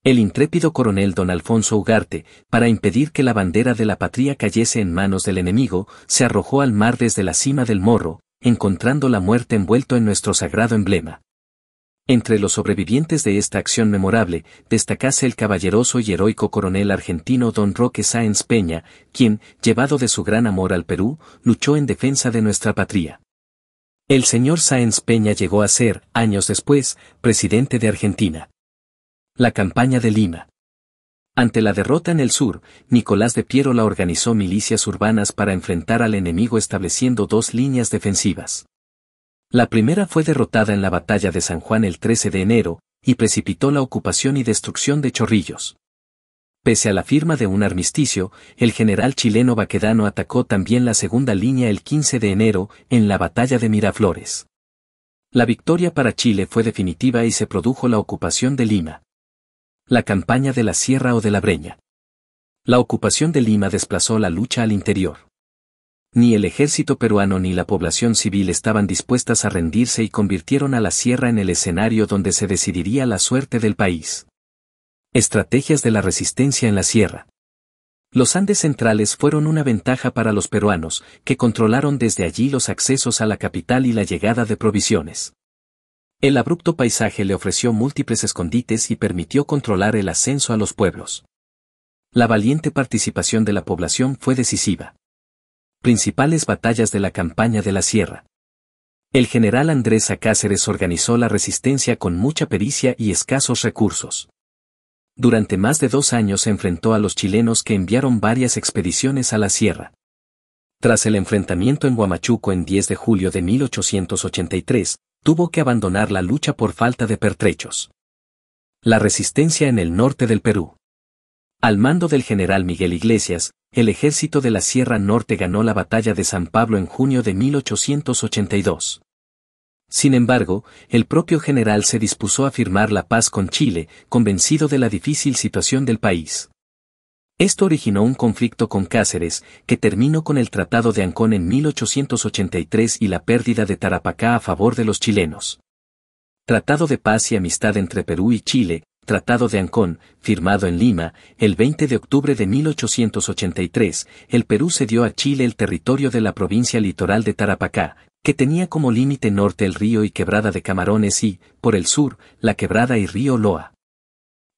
El intrépido coronel don Alfonso Ugarte, para impedir que la bandera de la patria cayese en manos del enemigo, se arrojó al mar desde la cima del morro, encontrando la muerte envuelto en nuestro sagrado emblema. Entre los sobrevivientes de esta acción memorable, destacase el caballeroso y heroico coronel argentino don Roque Sáenz Peña, quien, llevado de su gran amor al Perú, luchó en defensa de nuestra patria. El señor Sáenz Peña llegó a ser, años después, presidente de Argentina. La campaña de Lima. Ante la derrota en el sur, Nicolás de Piero organizó milicias urbanas para enfrentar al enemigo estableciendo dos líneas defensivas. La primera fue derrotada en la batalla de San Juan el 13 de enero, y precipitó la ocupación y destrucción de Chorrillos. Pese a la firma de un armisticio, el general chileno Baquedano atacó también la segunda línea el 15 de enero, en la batalla de Miraflores. La victoria para Chile fue definitiva y se produjo la ocupación de Lima. La campaña de la Sierra o de la Breña. La ocupación de Lima desplazó la lucha al interior ni el ejército peruano ni la población civil estaban dispuestas a rendirse y convirtieron a la sierra en el escenario donde se decidiría la suerte del país. Estrategias de la resistencia en la sierra. Los Andes centrales fueron una ventaja para los peruanos, que controlaron desde allí los accesos a la capital y la llegada de provisiones. El abrupto paisaje le ofreció múltiples escondites y permitió controlar el ascenso a los pueblos. La valiente participación de la población fue decisiva. Principales batallas de la campaña de la Sierra. El general Andrés Acáceres organizó la resistencia con mucha pericia y escasos recursos. Durante más de dos años se enfrentó a los chilenos que enviaron varias expediciones a la sierra. Tras el enfrentamiento en Huamachuco en 10 de julio de 1883, tuvo que abandonar la lucha por falta de pertrechos. La resistencia en el norte del Perú. Al mando del general Miguel Iglesias, el ejército de la Sierra Norte ganó la batalla de San Pablo en junio de 1882. Sin embargo, el propio general se dispuso a firmar la paz con Chile, convencido de la difícil situación del país. Esto originó un conflicto con Cáceres, que terminó con el Tratado de Ancón en 1883 y la pérdida de Tarapacá a favor de los chilenos. Tratado de paz y amistad entre Perú y Chile, Tratado de Ancón, firmado en Lima, el 20 de octubre de 1883, el Perú cedió a Chile el territorio de la provincia litoral de Tarapacá, que tenía como límite norte el río y quebrada de Camarones y, por el sur, la quebrada y río Loa.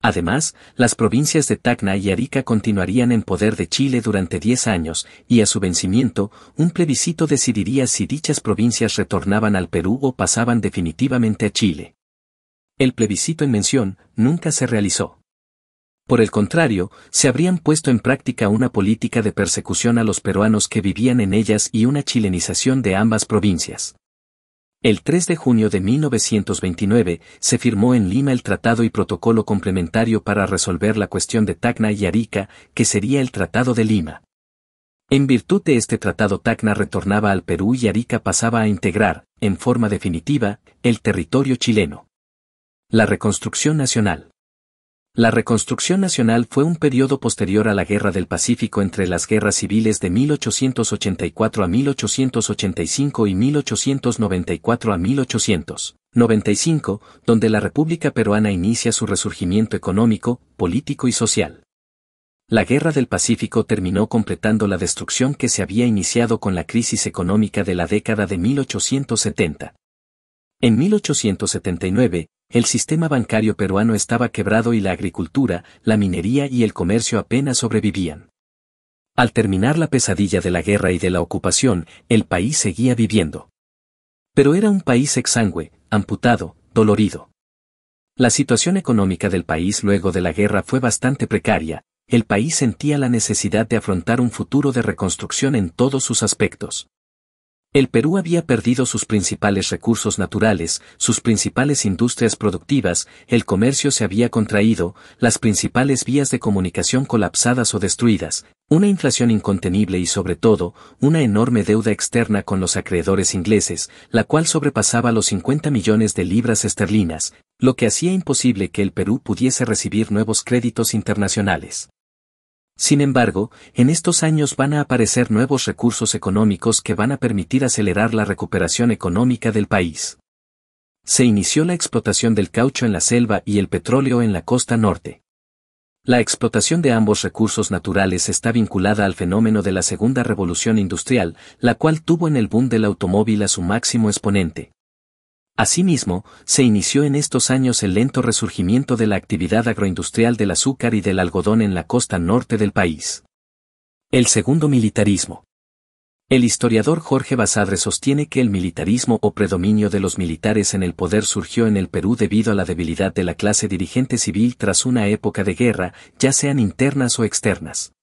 Además, las provincias de Tacna y Arica continuarían en poder de Chile durante diez años, y a su vencimiento, un plebiscito decidiría si dichas provincias retornaban al Perú o pasaban definitivamente a Chile. El plebiscito en mención nunca se realizó. Por el contrario, se habrían puesto en práctica una política de persecución a los peruanos que vivían en ellas y una chilenización de ambas provincias. El 3 de junio de 1929 se firmó en Lima el tratado y protocolo complementario para resolver la cuestión de Tacna y Arica, que sería el Tratado de Lima. En virtud de este tratado Tacna retornaba al Perú y Arica pasaba a integrar, en forma definitiva, el territorio chileno. La reconstrucción nacional. La reconstrucción nacional fue un periodo posterior a la Guerra del Pacífico entre las guerras civiles de 1884 a 1885 y 1894 a 1895, donde la República Peruana inicia su resurgimiento económico, político y social. La Guerra del Pacífico terminó completando la destrucción que se había iniciado con la crisis económica de la década de 1870. En 1879, el sistema bancario peruano estaba quebrado y la agricultura, la minería y el comercio apenas sobrevivían. Al terminar la pesadilla de la guerra y de la ocupación, el país seguía viviendo. Pero era un país exangüe, amputado, dolorido. La situación económica del país luego de la guerra fue bastante precaria, el país sentía la necesidad de afrontar un futuro de reconstrucción en todos sus aspectos. El Perú había perdido sus principales recursos naturales, sus principales industrias productivas, el comercio se había contraído, las principales vías de comunicación colapsadas o destruidas, una inflación incontenible y sobre todo, una enorme deuda externa con los acreedores ingleses, la cual sobrepasaba los 50 millones de libras esterlinas, lo que hacía imposible que el Perú pudiese recibir nuevos créditos internacionales. Sin embargo, en estos años van a aparecer nuevos recursos económicos que van a permitir acelerar la recuperación económica del país. Se inició la explotación del caucho en la selva y el petróleo en la costa norte. La explotación de ambos recursos naturales está vinculada al fenómeno de la segunda revolución industrial, la cual tuvo en el boom del automóvil a su máximo exponente. Asimismo, se inició en estos años el lento resurgimiento de la actividad agroindustrial del azúcar y del algodón en la costa norte del país. El segundo militarismo. El historiador Jorge Basadre sostiene que el militarismo o predominio de los militares en el poder surgió en el Perú debido a la debilidad de la clase dirigente civil tras una época de guerra, ya sean internas o externas.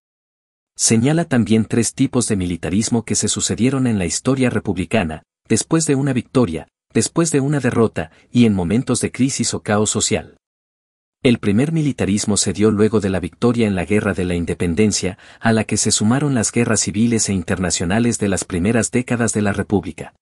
Señala también tres tipos de militarismo que se sucedieron en la historia republicana, después de una victoria, después de una derrota y en momentos de crisis o caos social. El primer militarismo se dio luego de la victoria en la Guerra de la Independencia, a la que se sumaron las guerras civiles e internacionales de las primeras décadas de la República.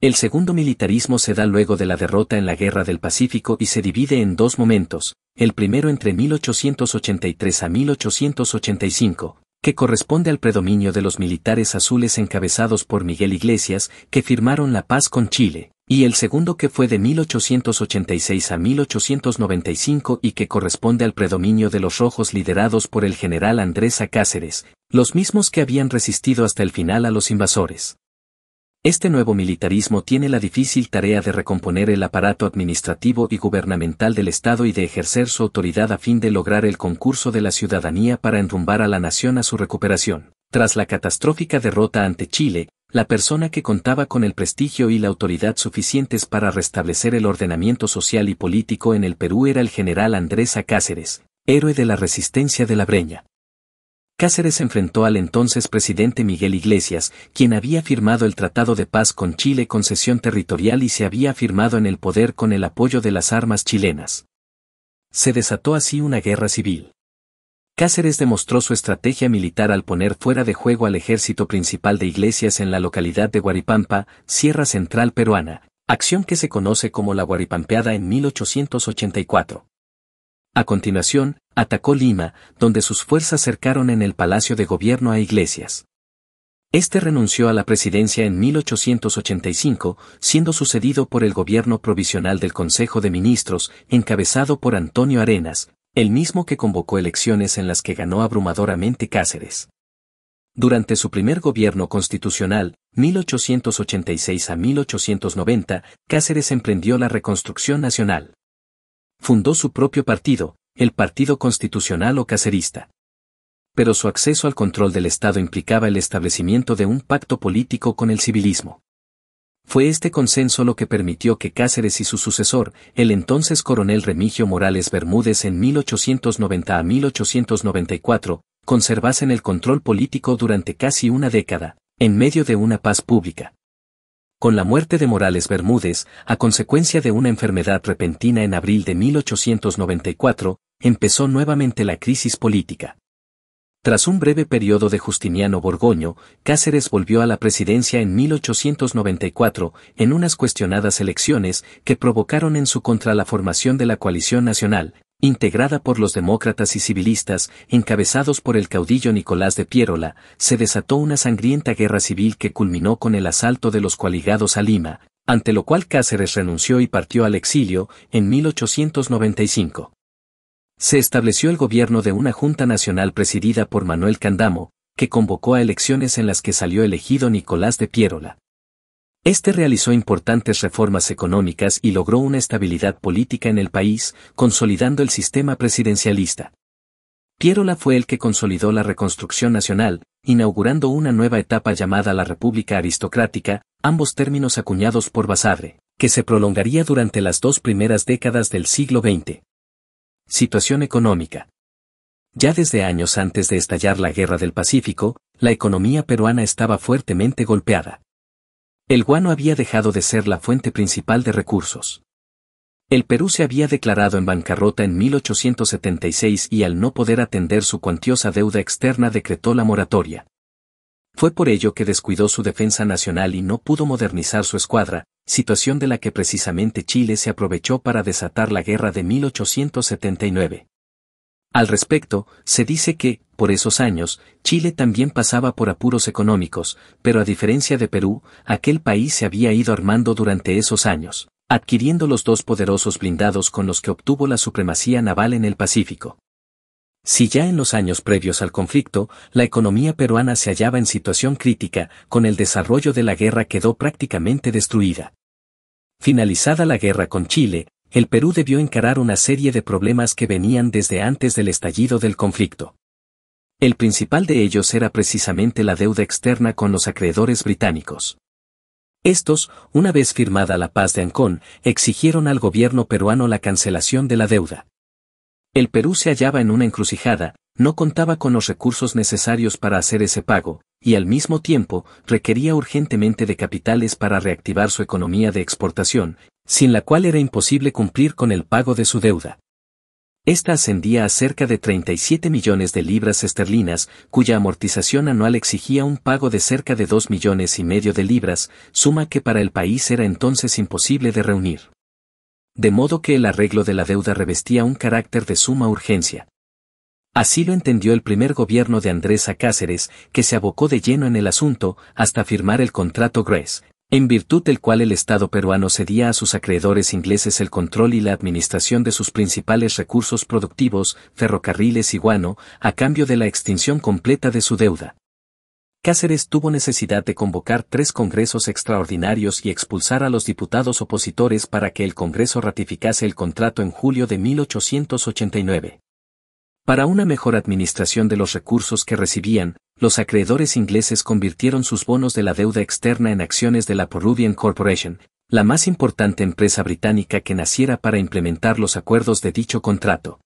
El segundo militarismo se da luego de la derrota en la Guerra del Pacífico y se divide en dos momentos, el primero entre 1883 a 1885, que corresponde al predominio de los militares azules encabezados por Miguel Iglesias, que firmaron la paz con Chile, y el segundo que fue de 1886 a 1895 y que corresponde al predominio de los rojos liderados por el general Andrés A. Cáceres, los mismos que habían resistido hasta el final a los invasores. Este nuevo militarismo tiene la difícil tarea de recomponer el aparato administrativo y gubernamental del Estado y de ejercer su autoridad a fin de lograr el concurso de la ciudadanía para enrumbar a la nación a su recuperación. Tras la catastrófica derrota ante Chile, la persona que contaba con el prestigio y la autoridad suficientes para restablecer el ordenamiento social y político en el Perú era el general Andrés A. Cáceres, héroe de la resistencia de la Breña. Cáceres enfrentó al entonces presidente Miguel Iglesias, quien había firmado el Tratado de Paz con Chile con cesión territorial y se había firmado en el poder con el apoyo de las armas chilenas. Se desató así una guerra civil. Cáceres demostró su estrategia militar al poner fuera de juego al ejército principal de Iglesias en la localidad de Guaripampa, Sierra Central peruana, acción que se conoce como la Guaripampeada en 1884. A continuación, atacó Lima, donde sus fuerzas cercaron en el Palacio de Gobierno a Iglesias. Este renunció a la presidencia en 1885, siendo sucedido por el gobierno provisional del Consejo de Ministros, encabezado por Antonio Arenas, el mismo que convocó elecciones en las que ganó abrumadoramente Cáceres. Durante su primer gobierno constitucional, 1886 a 1890, Cáceres emprendió la reconstrucción nacional. Fundó su propio partido, el Partido Constitucional o Cacerista. Pero su acceso al control del Estado implicaba el establecimiento de un pacto político con el civilismo. Fue este consenso lo que permitió que Cáceres y su sucesor, el entonces coronel Remigio Morales Bermúdez en 1890 a 1894, conservasen el control político durante casi una década, en medio de una paz pública. Con la muerte de Morales Bermúdez, a consecuencia de una enfermedad repentina en abril de 1894, empezó nuevamente la crisis política. Tras un breve periodo de Justiniano Borgoño, Cáceres volvió a la presidencia en 1894, en unas cuestionadas elecciones que provocaron en su contra la formación de la coalición nacional, integrada por los demócratas y civilistas, encabezados por el caudillo Nicolás de Piérola, se desató una sangrienta guerra civil que culminó con el asalto de los coaligados a Lima, ante lo cual Cáceres renunció y partió al exilio, en 1895 se estableció el gobierno de una Junta Nacional presidida por Manuel Candamo, que convocó a elecciones en las que salió elegido Nicolás de Piérola. Este realizó importantes reformas económicas y logró una estabilidad política en el país, consolidando el sistema presidencialista. Piérola fue el que consolidó la reconstrucción nacional, inaugurando una nueva etapa llamada la República Aristocrática, ambos términos acuñados por Basadre, que se prolongaría durante las dos primeras décadas del siglo XX. Situación económica. Ya desde años antes de estallar la Guerra del Pacífico, la economía peruana estaba fuertemente golpeada. El guano había dejado de ser la fuente principal de recursos. El Perú se había declarado en bancarrota en 1876 y al no poder atender su cuantiosa deuda externa decretó la moratoria. Fue por ello que descuidó su defensa nacional y no pudo modernizar su escuadra, situación de la que precisamente Chile se aprovechó para desatar la guerra de 1879. Al respecto, se dice que, por esos años, Chile también pasaba por apuros económicos, pero a diferencia de Perú, aquel país se había ido armando durante esos años, adquiriendo los dos poderosos blindados con los que obtuvo la supremacía naval en el Pacífico. Si ya en los años previos al conflicto, la economía peruana se hallaba en situación crítica, con el desarrollo de la guerra quedó prácticamente destruida. Finalizada la guerra con Chile, el Perú debió encarar una serie de problemas que venían desde antes del estallido del conflicto. El principal de ellos era precisamente la deuda externa con los acreedores británicos. Estos, una vez firmada la paz de Ancón, exigieron al gobierno peruano la cancelación de la deuda. El Perú se hallaba en una encrucijada, no contaba con los recursos necesarios para hacer ese pago, y al mismo tiempo requería urgentemente de capitales para reactivar su economía de exportación, sin la cual era imposible cumplir con el pago de su deuda. Esta ascendía a cerca de 37 millones de libras esterlinas, cuya amortización anual exigía un pago de cerca de 2 millones y medio de libras, suma que para el país era entonces imposible de reunir. De modo que el arreglo de la deuda revestía un carácter de suma urgencia. Así lo entendió el primer gobierno de Andrés A. Cáceres, que se abocó de lleno en el asunto, hasta firmar el contrato Grace, en virtud del cual el Estado peruano cedía a sus acreedores ingleses el control y la administración de sus principales recursos productivos, ferrocarriles y guano, a cambio de la extinción completa de su deuda. Cáceres tuvo necesidad de convocar tres congresos extraordinarios y expulsar a los diputados opositores para que el Congreso ratificase el contrato en julio de 1889. Para una mejor administración de los recursos que recibían, los acreedores ingleses convirtieron sus bonos de la deuda externa en acciones de la Peruvian Corporation, la más importante empresa británica que naciera para implementar los acuerdos de dicho contrato.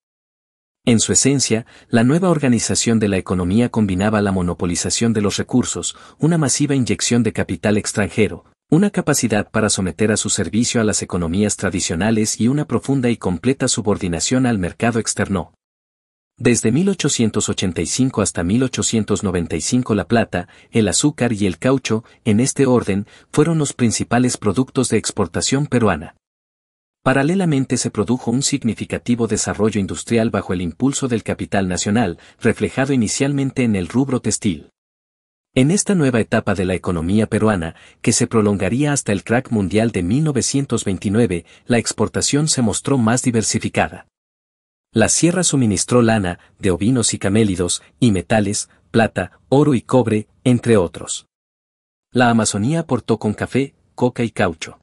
En su esencia, la nueva organización de la economía combinaba la monopolización de los recursos, una masiva inyección de capital extranjero, una capacidad para someter a su servicio a las economías tradicionales y una profunda y completa subordinación al mercado externo. Desde 1885 hasta 1895 la plata, el azúcar y el caucho, en este orden, fueron los principales productos de exportación peruana. Paralelamente se produjo un significativo desarrollo industrial bajo el impulso del capital nacional, reflejado inicialmente en el rubro textil. En esta nueva etapa de la economía peruana, que se prolongaría hasta el crack mundial de 1929, la exportación se mostró más diversificada. La sierra suministró lana, de ovinos y camélidos, y metales, plata, oro y cobre, entre otros. La Amazonía aportó con café, coca y caucho.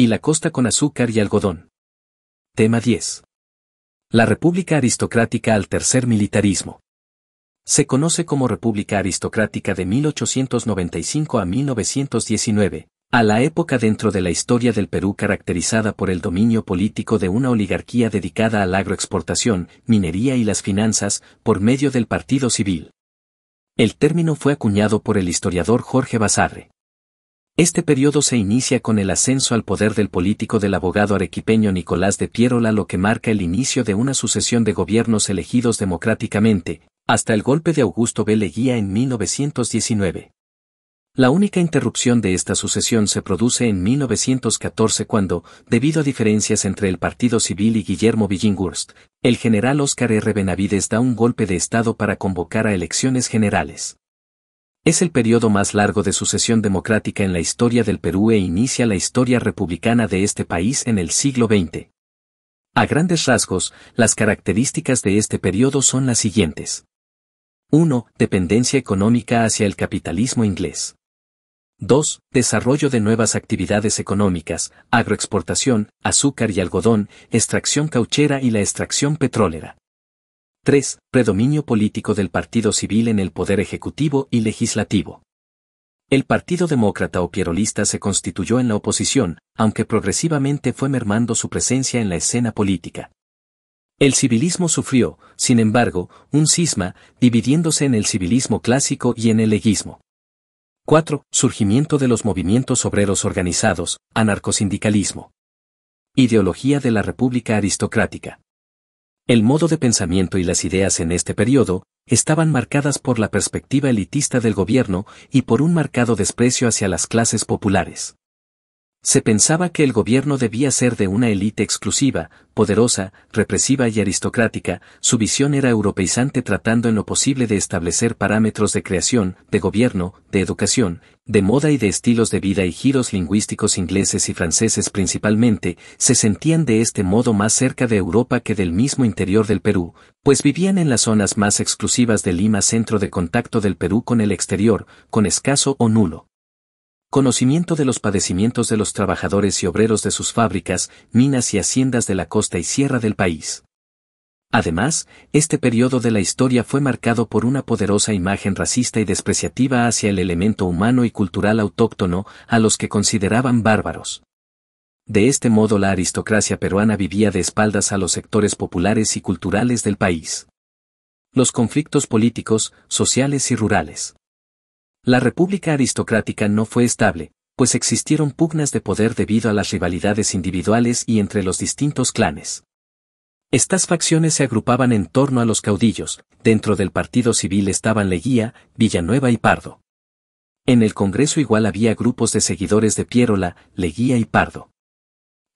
Y la costa con azúcar y algodón. Tema 10. La República Aristocrática al tercer militarismo. Se conoce como República Aristocrática de 1895 a 1919, a la época dentro de la historia del Perú caracterizada por el dominio político de una oligarquía dedicada a la agroexportación, minería y las finanzas, por medio del Partido Civil. El término fue acuñado por el historiador Jorge Basarre. Este periodo se inicia con el ascenso al poder del político del abogado arequipeño Nicolás de Pierola lo que marca el inicio de una sucesión de gobiernos elegidos democráticamente, hasta el golpe de Augusto B. Leguía en 1919. La única interrupción de esta sucesión se produce en 1914 cuando, debido a diferencias entre el Partido Civil y Guillermo Billinghurst, el general Óscar R. Benavides da un golpe de Estado para convocar a elecciones generales. Es el periodo más largo de sucesión democrática en la historia del Perú e inicia la historia republicana de este país en el siglo XX. A grandes rasgos, las características de este periodo son las siguientes. 1. Dependencia económica hacia el capitalismo inglés. 2. Desarrollo de nuevas actividades económicas, agroexportación, azúcar y algodón, extracción cauchera y la extracción petrolera. 3. Predominio político del Partido Civil en el poder ejecutivo y legislativo. El Partido Demócrata o Pierolista se constituyó en la oposición, aunque progresivamente fue mermando su presencia en la escena política. El civilismo sufrió, sin embargo, un cisma, dividiéndose en el civilismo clásico y en el leguismo. 4. Surgimiento de los movimientos obreros organizados, anarcosindicalismo. Ideología de la República Aristocrática. El modo de pensamiento y las ideas en este periodo estaban marcadas por la perspectiva elitista del gobierno y por un marcado desprecio hacia las clases populares. Se pensaba que el gobierno debía ser de una élite exclusiva, poderosa, represiva y aristocrática, su visión era europeizante tratando en lo posible de establecer parámetros de creación, de gobierno, de educación, de moda y de estilos de vida y giros lingüísticos ingleses y franceses principalmente, se sentían de este modo más cerca de Europa que del mismo interior del Perú, pues vivían en las zonas más exclusivas de Lima centro de contacto del Perú con el exterior, con escaso o nulo conocimiento de los padecimientos de los trabajadores y obreros de sus fábricas, minas y haciendas de la costa y sierra del país. Además, este periodo de la historia fue marcado por una poderosa imagen racista y despreciativa hacia el elemento humano y cultural autóctono, a los que consideraban bárbaros. De este modo la aristocracia peruana vivía de espaldas a los sectores populares y culturales del país. Los conflictos políticos, sociales y rurales. La república aristocrática no fue estable, pues existieron pugnas de poder debido a las rivalidades individuales y entre los distintos clanes. Estas facciones se agrupaban en torno a los caudillos, dentro del partido civil estaban Leguía, Villanueva y Pardo. En el Congreso igual había grupos de seguidores de Pierola, Leguía y Pardo.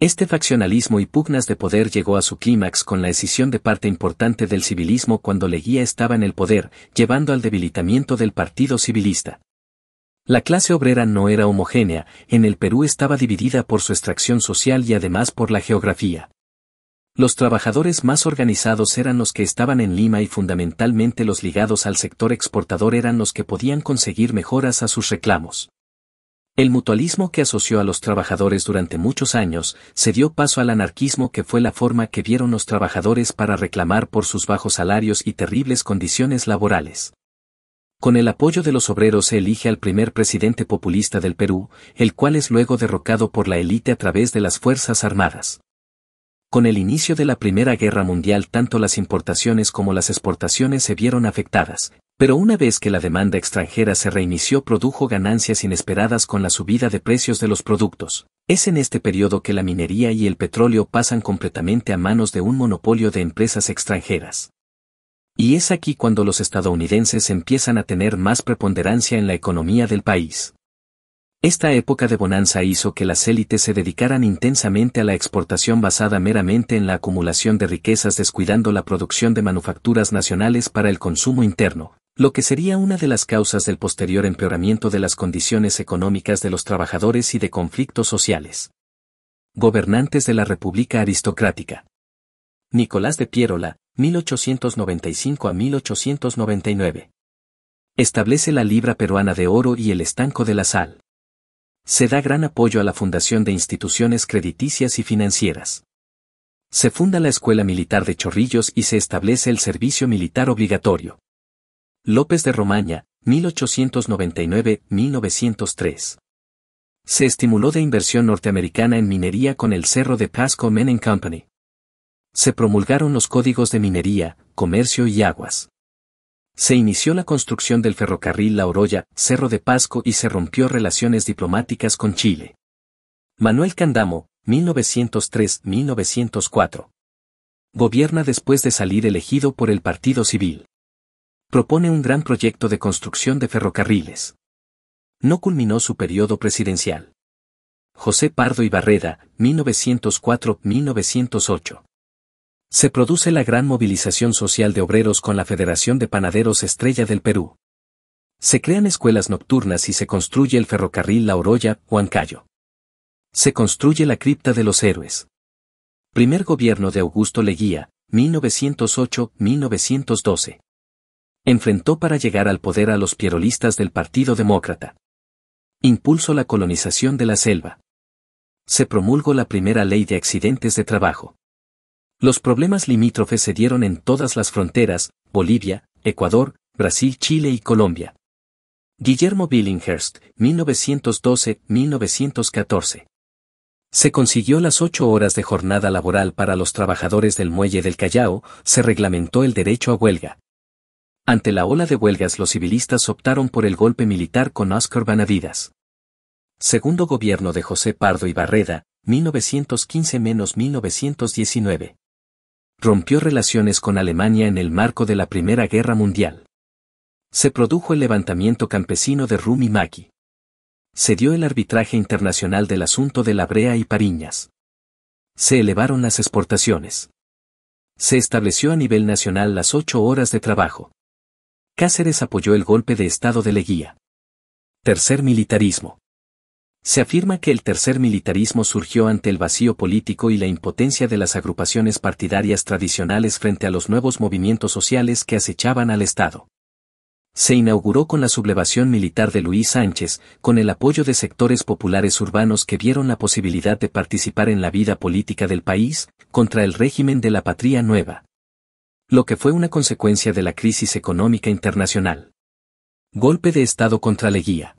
Este faccionalismo y pugnas de poder llegó a su clímax con la escisión de parte importante del civilismo cuando Leguía estaba en el poder, llevando al debilitamiento del partido civilista. La clase obrera no era homogénea, en el Perú estaba dividida por su extracción social y además por la geografía. Los trabajadores más organizados eran los que estaban en Lima y fundamentalmente los ligados al sector exportador eran los que podían conseguir mejoras a sus reclamos. El mutualismo que asoció a los trabajadores durante muchos años, se dio paso al anarquismo que fue la forma que vieron los trabajadores para reclamar por sus bajos salarios y terribles condiciones laborales. Con el apoyo de los obreros se elige al primer presidente populista del Perú, el cual es luego derrocado por la élite a través de las Fuerzas Armadas. Con el inicio de la Primera Guerra Mundial tanto las importaciones como las exportaciones se vieron afectadas, pero una vez que la demanda extranjera se reinició produjo ganancias inesperadas con la subida de precios de los productos. Es en este periodo que la minería y el petróleo pasan completamente a manos de un monopolio de empresas extranjeras. Y es aquí cuando los estadounidenses empiezan a tener más preponderancia en la economía del país. Esta época de bonanza hizo que las élites se dedicaran intensamente a la exportación basada meramente en la acumulación de riquezas descuidando la producción de manufacturas nacionales para el consumo interno, lo que sería una de las causas del posterior empeoramiento de las condiciones económicas de los trabajadores y de conflictos sociales. Gobernantes de la República Aristocrática. Nicolás de Pierola, 1895 a 1899. Establece la libra peruana de oro y el estanco de la sal. Se da gran apoyo a la fundación de instituciones crediticias y financieras. Se funda la Escuela Militar de Chorrillos y se establece el servicio militar obligatorio. López de Romaña, 1899-1903. Se estimuló de inversión norteamericana en minería con el Cerro de Pasco Men Company. Se promulgaron los códigos de minería, comercio y aguas. Se inició la construcción del ferrocarril La Oroya, Cerro de Pasco y se rompió relaciones diplomáticas con Chile. Manuel Candamo, 1903-1904. Gobierna después de salir elegido por el Partido Civil propone un gran proyecto de construcción de ferrocarriles. No culminó su periodo presidencial. José Pardo y Barreda, 1904-1908. Se produce la gran movilización social de obreros con la Federación de Panaderos Estrella del Perú. Se crean escuelas nocturnas y se construye el ferrocarril La Oroya, Huancayo. Se construye la cripta de los héroes. Primer gobierno de Augusto Leguía, 1908-1912 enfrentó para llegar al poder a los pierolistas del Partido Demócrata. Impulso la colonización de la selva. Se promulgó la primera ley de accidentes de trabajo. Los problemas limítrofes se dieron en todas las fronteras, Bolivia, Ecuador, Brasil, Chile y Colombia. Guillermo Billinghurst, 1912-1914. Se consiguió las ocho horas de jornada laboral para los trabajadores del muelle del Callao, se reglamentó el derecho a huelga. Ante la ola de huelgas los civilistas optaron por el golpe militar con Oscar Banavidas. Segundo gobierno de José Pardo y Barreda, 1915-1919. Rompió relaciones con Alemania en el marco de la Primera Guerra Mundial. Se produjo el levantamiento campesino de Rumi Maki se dio el arbitraje internacional del asunto de la Brea y Pariñas. Se elevaron las exportaciones. Se estableció a nivel nacional las ocho horas de trabajo. Cáceres apoyó el golpe de Estado de Leguía. Tercer militarismo. Se afirma que el tercer militarismo surgió ante el vacío político y la impotencia de las agrupaciones partidarias tradicionales frente a los nuevos movimientos sociales que acechaban al Estado se inauguró con la sublevación militar de Luis Sánchez, con el apoyo de sectores populares urbanos que vieron la posibilidad de participar en la vida política del país, contra el régimen de la patria nueva. Lo que fue una consecuencia de la crisis económica internacional. Golpe de Estado contra Leguía.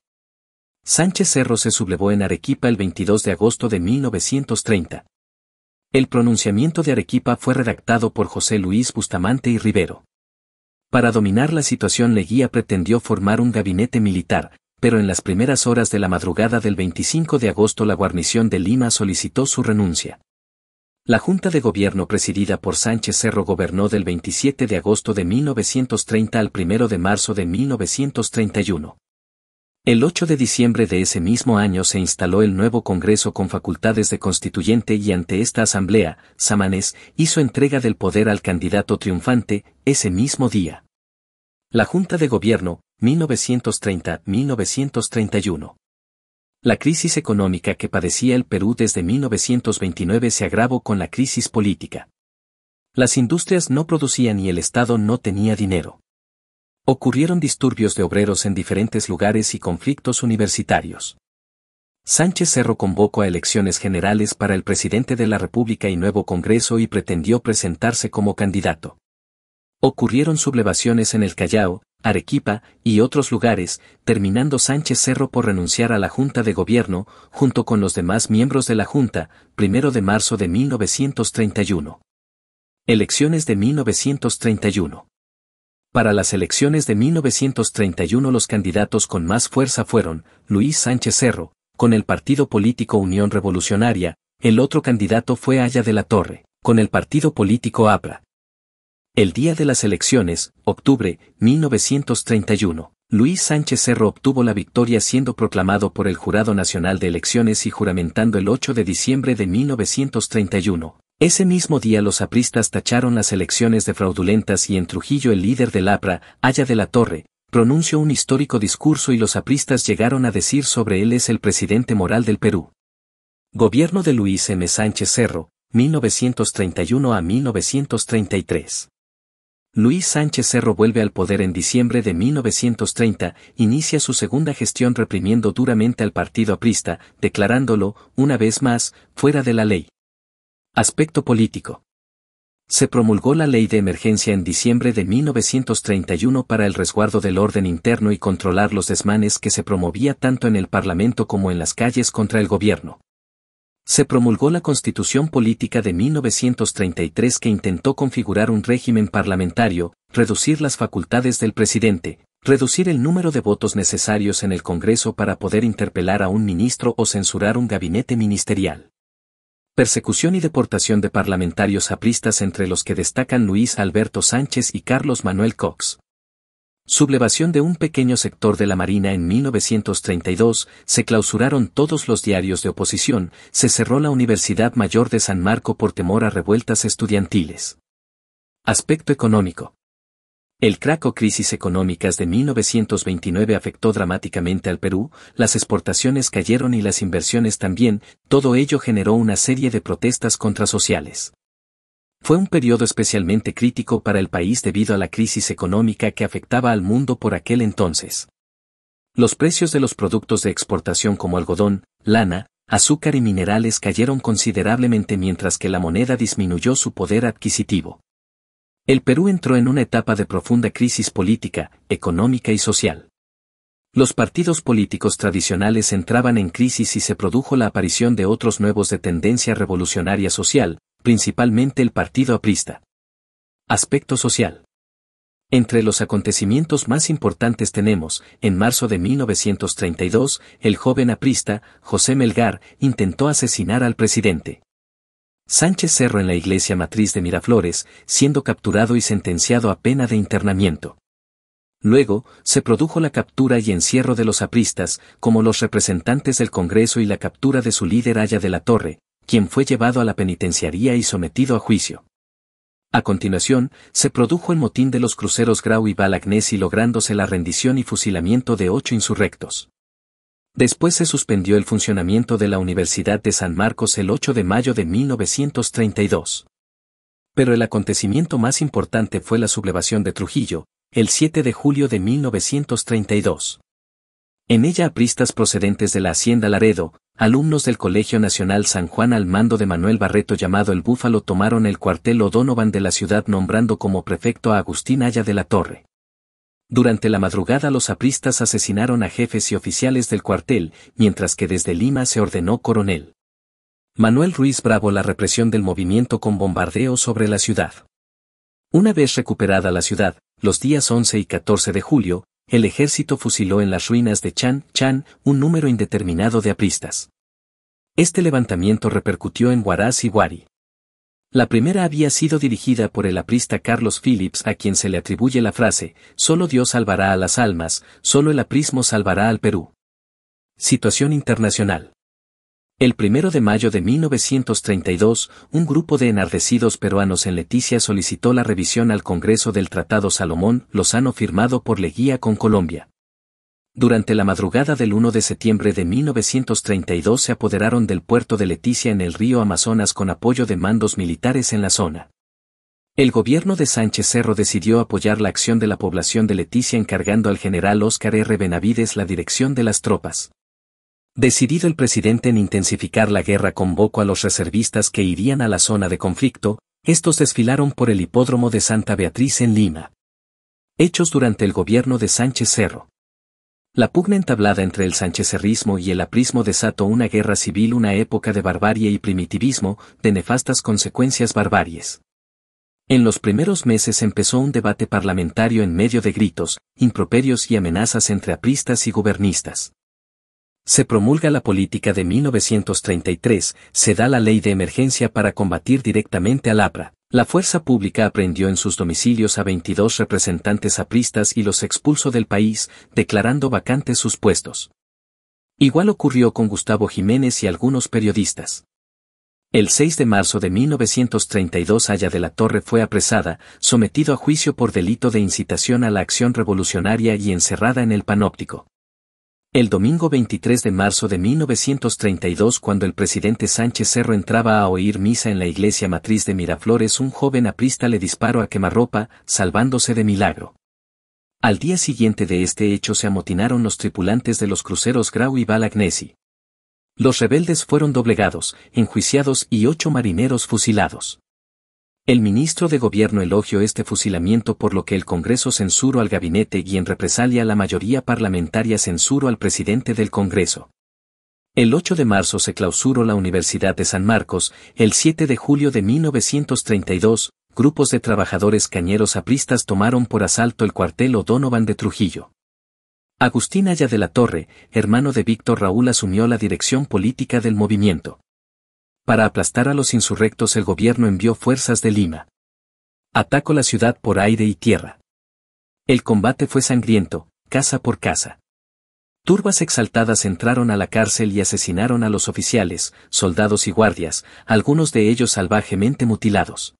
Sánchez Cerro se sublevó en Arequipa el 22 de agosto de 1930. El pronunciamiento de Arequipa fue redactado por José Luis Bustamante y Rivero. Para dominar la situación Leguía pretendió formar un gabinete militar, pero en las primeras horas de la madrugada del 25 de agosto la guarnición de Lima solicitó su renuncia. La Junta de Gobierno presidida por Sánchez Cerro gobernó del 27 de agosto de 1930 al 1 de marzo de 1931. El 8 de diciembre de ese mismo año se instaló el nuevo Congreso con facultades de constituyente y ante esta asamblea, Samanés hizo entrega del poder al candidato triunfante, ese mismo día. La Junta de Gobierno, 1930-1931. La crisis económica que padecía el Perú desde 1929 se agravó con la crisis política. Las industrias no producían y el Estado no tenía dinero. Ocurrieron disturbios de obreros en diferentes lugares y conflictos universitarios. Sánchez Cerro convocó a elecciones generales para el presidente de la República y nuevo Congreso y pretendió presentarse como candidato. Ocurrieron sublevaciones en el Callao, Arequipa y otros lugares, terminando Sánchez Cerro por renunciar a la Junta de Gobierno, junto con los demás miembros de la Junta, primero de marzo de 1931. Elecciones de 1931. Para las elecciones de 1931 los candidatos con más fuerza fueron Luis Sánchez Cerro, con el partido político Unión Revolucionaria, el otro candidato fue Aya de la Torre, con el partido político APRA, el día de las elecciones, octubre, 1931, Luis Sánchez Cerro obtuvo la victoria siendo proclamado por el Jurado Nacional de Elecciones y juramentando el 8 de diciembre de 1931. Ese mismo día los apristas tacharon las elecciones de fraudulentas y en Trujillo el líder del APRA, Aya de la Torre, pronunció un histórico discurso y los apristas llegaron a decir sobre él es el presidente moral del Perú. Gobierno de Luis M. Sánchez Cerro, 1931 a 1933. Luis Sánchez Cerro vuelve al poder en diciembre de 1930, inicia su segunda gestión reprimiendo duramente al partido aprista, declarándolo, una vez más, fuera de la ley. Aspecto político. Se promulgó la ley de emergencia en diciembre de 1931 para el resguardo del orden interno y controlar los desmanes que se promovía tanto en el Parlamento como en las calles contra el gobierno. Se promulgó la Constitución Política de 1933 que intentó configurar un régimen parlamentario, reducir las facultades del presidente, reducir el número de votos necesarios en el Congreso para poder interpelar a un ministro o censurar un gabinete ministerial. Persecución y deportación de parlamentarios apristas entre los que destacan Luis Alberto Sánchez y Carlos Manuel Cox. Sublevación de un pequeño sector de la Marina en 1932, se clausuraron todos los diarios de oposición, se cerró la Universidad Mayor de San Marco por temor a revueltas estudiantiles. Aspecto económico. El crack o crisis económicas de 1929 afectó dramáticamente al Perú, las exportaciones cayeron y las inversiones también, todo ello generó una serie de protestas contrasociales. Fue un periodo especialmente crítico para el país debido a la crisis económica que afectaba al mundo por aquel entonces. Los precios de los productos de exportación como algodón, lana, azúcar y minerales cayeron considerablemente mientras que la moneda disminuyó su poder adquisitivo. El Perú entró en una etapa de profunda crisis política, económica y social. Los partidos políticos tradicionales entraban en crisis y se produjo la aparición de otros nuevos de tendencia revolucionaria social, principalmente el Partido Aprista. Aspecto social. Entre los acontecimientos más importantes tenemos, en marzo de 1932, el joven aprista, José Melgar, intentó asesinar al presidente. Sánchez Cerro en la iglesia matriz de Miraflores, siendo capturado y sentenciado a pena de internamiento. Luego, se produjo la captura y encierro de los apristas, como los representantes del Congreso y la captura de su líder Aya de la Torre, quien fue llevado a la penitenciaría y sometido a juicio. A continuación, se produjo el motín de los cruceros Grau y Balagnesi lográndose la rendición y fusilamiento de ocho insurrectos. Después se suspendió el funcionamiento de la Universidad de San Marcos el 8 de mayo de 1932. Pero el acontecimiento más importante fue la sublevación de Trujillo, el 7 de julio de 1932. En ella apristas procedentes de la Hacienda Laredo, alumnos del Colegio Nacional San Juan al mando de Manuel Barreto llamado El Búfalo tomaron el cuartel O'Donovan de la ciudad nombrando como prefecto a Agustín Aya de la Torre. Durante la madrugada los apristas asesinaron a jefes y oficiales del cuartel, mientras que desde Lima se ordenó coronel. Manuel Ruiz Bravo la represión del movimiento con bombardeo sobre la ciudad. Una vez recuperada la ciudad, los días 11 y 14 de julio, el ejército fusiló en las ruinas de Chan Chan un número indeterminado de apristas. Este levantamiento repercutió en Huaraz y Huari. La primera había sido dirigida por el aprista Carlos Phillips a quien se le atribuye la frase, solo Dios salvará a las almas, solo el aprismo salvará al Perú. Situación internacional. El primero de mayo de 1932, un grupo de enardecidos peruanos en Leticia solicitó la revisión al Congreso del Tratado Salomón Lozano firmado por Leguía con Colombia. Durante la madrugada del 1 de septiembre de 1932 se apoderaron del puerto de Leticia en el río Amazonas con apoyo de mandos militares en la zona. El gobierno de Sánchez Cerro decidió apoyar la acción de la población de Leticia encargando al general Óscar R. Benavides la dirección de las tropas. Decidido el presidente en intensificar la guerra convocó a los reservistas que irían a la zona de conflicto, estos desfilaron por el hipódromo de Santa Beatriz en Lima. Hechos durante el gobierno de Sánchez Cerro. La pugna entablada entre el sanchecerrismo y el aprismo desató una guerra civil, una época de barbarie y primitivismo, de nefastas consecuencias barbaries. En los primeros meses empezó un debate parlamentario en medio de gritos, improperios y amenazas entre apristas y gubernistas. Se promulga la política de 1933, se da la ley de emergencia para combatir directamente al APRA. La fuerza pública aprendió en sus domicilios a 22 representantes apristas y los expulsó del país, declarando vacantes sus puestos. Igual ocurrió con Gustavo Jiménez y algunos periodistas. El 6 de marzo de 1932 Aya de la Torre fue apresada, sometido a juicio por delito de incitación a la acción revolucionaria y encerrada en el panóptico. El domingo 23 de marzo de 1932 cuando el presidente Sánchez Cerro entraba a oír misa en la iglesia matriz de Miraflores un joven aprista le disparó a quemarropa, salvándose de milagro. Al día siguiente de este hecho se amotinaron los tripulantes de los cruceros Grau y Balagnesi. Los rebeldes fueron doblegados, enjuiciados y ocho marineros fusilados. El ministro de Gobierno elogió este fusilamiento por lo que el Congreso censuró al gabinete y en represalia la mayoría parlamentaria censuró al presidente del Congreso. El 8 de marzo se clausuró la Universidad de San Marcos, el 7 de julio de 1932, grupos de trabajadores cañeros apristas tomaron por asalto el cuartel O'Donovan de Trujillo. Agustín Aya de la Torre, hermano de Víctor Raúl asumió la dirección política del movimiento. Para aplastar a los insurrectos el gobierno envió fuerzas de Lima. Atacó la ciudad por aire y tierra. El combate fue sangriento, casa por casa. Turbas exaltadas entraron a la cárcel y asesinaron a los oficiales, soldados y guardias, algunos de ellos salvajemente mutilados.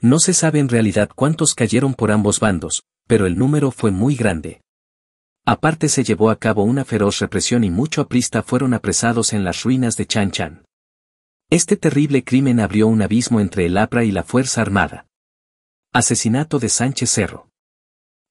No se sabe en realidad cuántos cayeron por ambos bandos, pero el número fue muy grande. Aparte se llevó a cabo una feroz represión y mucho aprista fueron apresados en las ruinas de Chan Chan. Este terrible crimen abrió un abismo entre el APRA y la Fuerza Armada. Asesinato de Sánchez Cerro.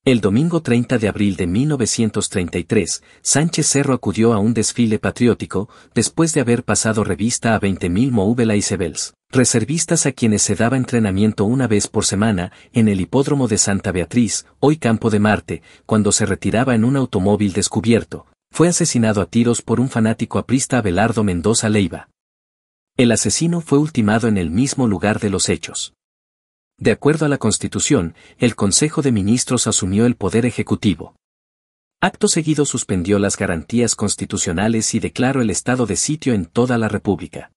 El domingo 30 de abril de 1933, Sánchez Cerro acudió a un desfile patriótico, después de haber pasado revista a 20.000 Mouvela y Sebels, reservistas a quienes se daba entrenamiento una vez por semana, en el hipódromo de Santa Beatriz, hoy Campo de Marte, cuando se retiraba en un automóvil descubierto, fue asesinado a tiros por un fanático aprista Abelardo Mendoza Leiva. El asesino fue ultimado en el mismo lugar de los hechos. De acuerdo a la Constitución, el Consejo de Ministros asumió el poder ejecutivo. Acto seguido suspendió las garantías constitucionales y declaró el estado de sitio en toda la República.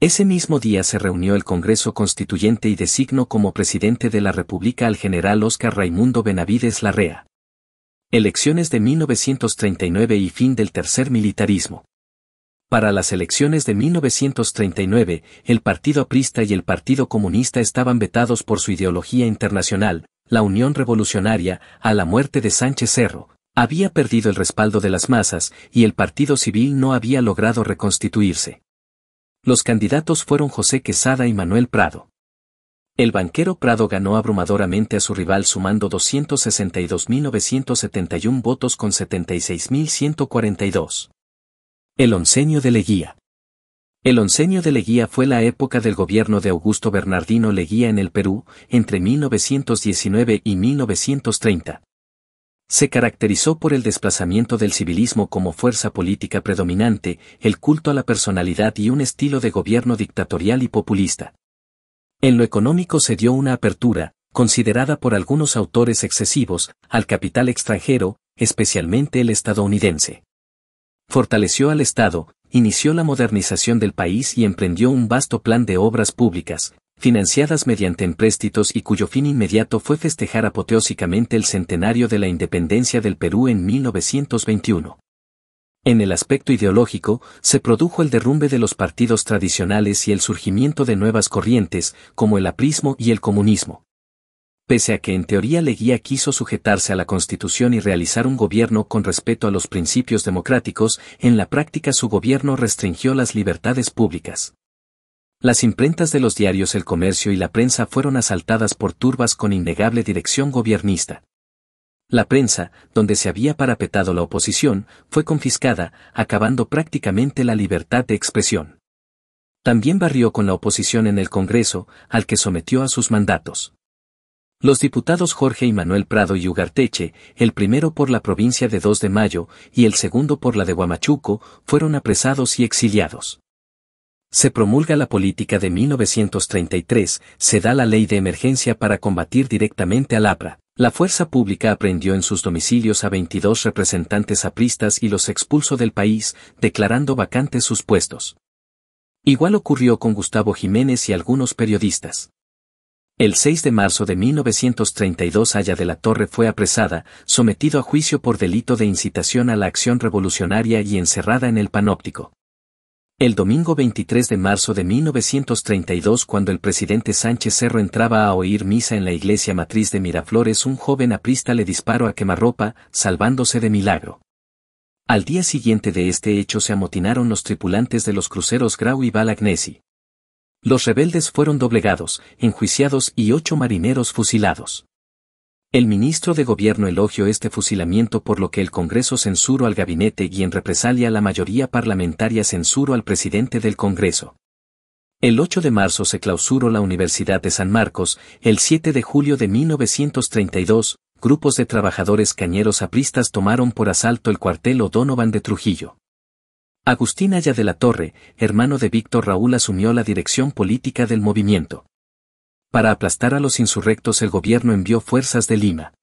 Ese mismo día se reunió el Congreso Constituyente y designó como presidente de la República al general Óscar Raimundo Benavides Larrea. Elecciones de 1939 y fin del tercer militarismo. Para las elecciones de 1939, el Partido Aprista y el Partido Comunista estaban vetados por su ideología internacional, la Unión Revolucionaria, a la muerte de Sánchez Cerro, había perdido el respaldo de las masas y el Partido Civil no había logrado reconstituirse. Los candidatos fueron José Quesada y Manuel Prado. El banquero Prado ganó abrumadoramente a su rival sumando 262.971 votos con 76.142. El oncenio de Leguía. El oncenio de Leguía fue la época del gobierno de Augusto Bernardino Leguía en el Perú, entre 1919 y 1930. Se caracterizó por el desplazamiento del civilismo como fuerza política predominante, el culto a la personalidad y un estilo de gobierno dictatorial y populista. En lo económico se dio una apertura, considerada por algunos autores excesivos, al capital extranjero, especialmente el estadounidense fortaleció al Estado, inició la modernización del país y emprendió un vasto plan de obras públicas, financiadas mediante empréstitos y cuyo fin inmediato fue festejar apoteósicamente el centenario de la independencia del Perú en 1921. En el aspecto ideológico, se produjo el derrumbe de los partidos tradicionales y el surgimiento de nuevas corrientes, como el aprismo y el comunismo. Pese a que en teoría Leguía quiso sujetarse a la Constitución y realizar un gobierno con respeto a los principios democráticos, en la práctica su gobierno restringió las libertades públicas. Las imprentas de los diarios El Comercio y la prensa fueron asaltadas por turbas con innegable dirección gobiernista. La prensa, donde se había parapetado la oposición, fue confiscada, acabando prácticamente la libertad de expresión. También barrió con la oposición en el Congreso, al que sometió a sus mandatos. Los diputados Jorge y Manuel Prado y Ugarteche, el primero por la provincia de 2 de Mayo y el segundo por la de Huamachuco, fueron apresados y exiliados. Se promulga la política de 1933, se da la ley de emergencia para combatir directamente al APRA. La fuerza pública aprendió en sus domicilios a 22 representantes apristas y los expulsó del país, declarando vacantes sus puestos. Igual ocurrió con Gustavo Jiménez y algunos periodistas. El 6 de marzo de 1932 Aya de la Torre fue apresada, sometido a juicio por delito de incitación a la acción revolucionaria y encerrada en el panóptico. El domingo 23 de marzo de 1932 cuando el presidente Sánchez Cerro entraba a oír misa en la iglesia matriz de Miraflores un joven aprista le disparó a quemarropa, salvándose de milagro. Al día siguiente de este hecho se amotinaron los tripulantes de los cruceros Grau y Balagnesi. Los rebeldes fueron doblegados, enjuiciados y ocho marineros fusilados. El ministro de Gobierno elogió este fusilamiento por lo que el Congreso censuró al gabinete y en represalia la mayoría parlamentaria censuró al presidente del Congreso. El 8 de marzo se clausuró la Universidad de San Marcos, el 7 de julio de 1932, grupos de trabajadores cañeros apristas tomaron por asalto el cuartel O'Donovan de Trujillo. Agustín Aya de la Torre, hermano de Víctor Raúl, asumió la dirección política del movimiento. Para aplastar a los insurrectos el gobierno envió fuerzas de Lima.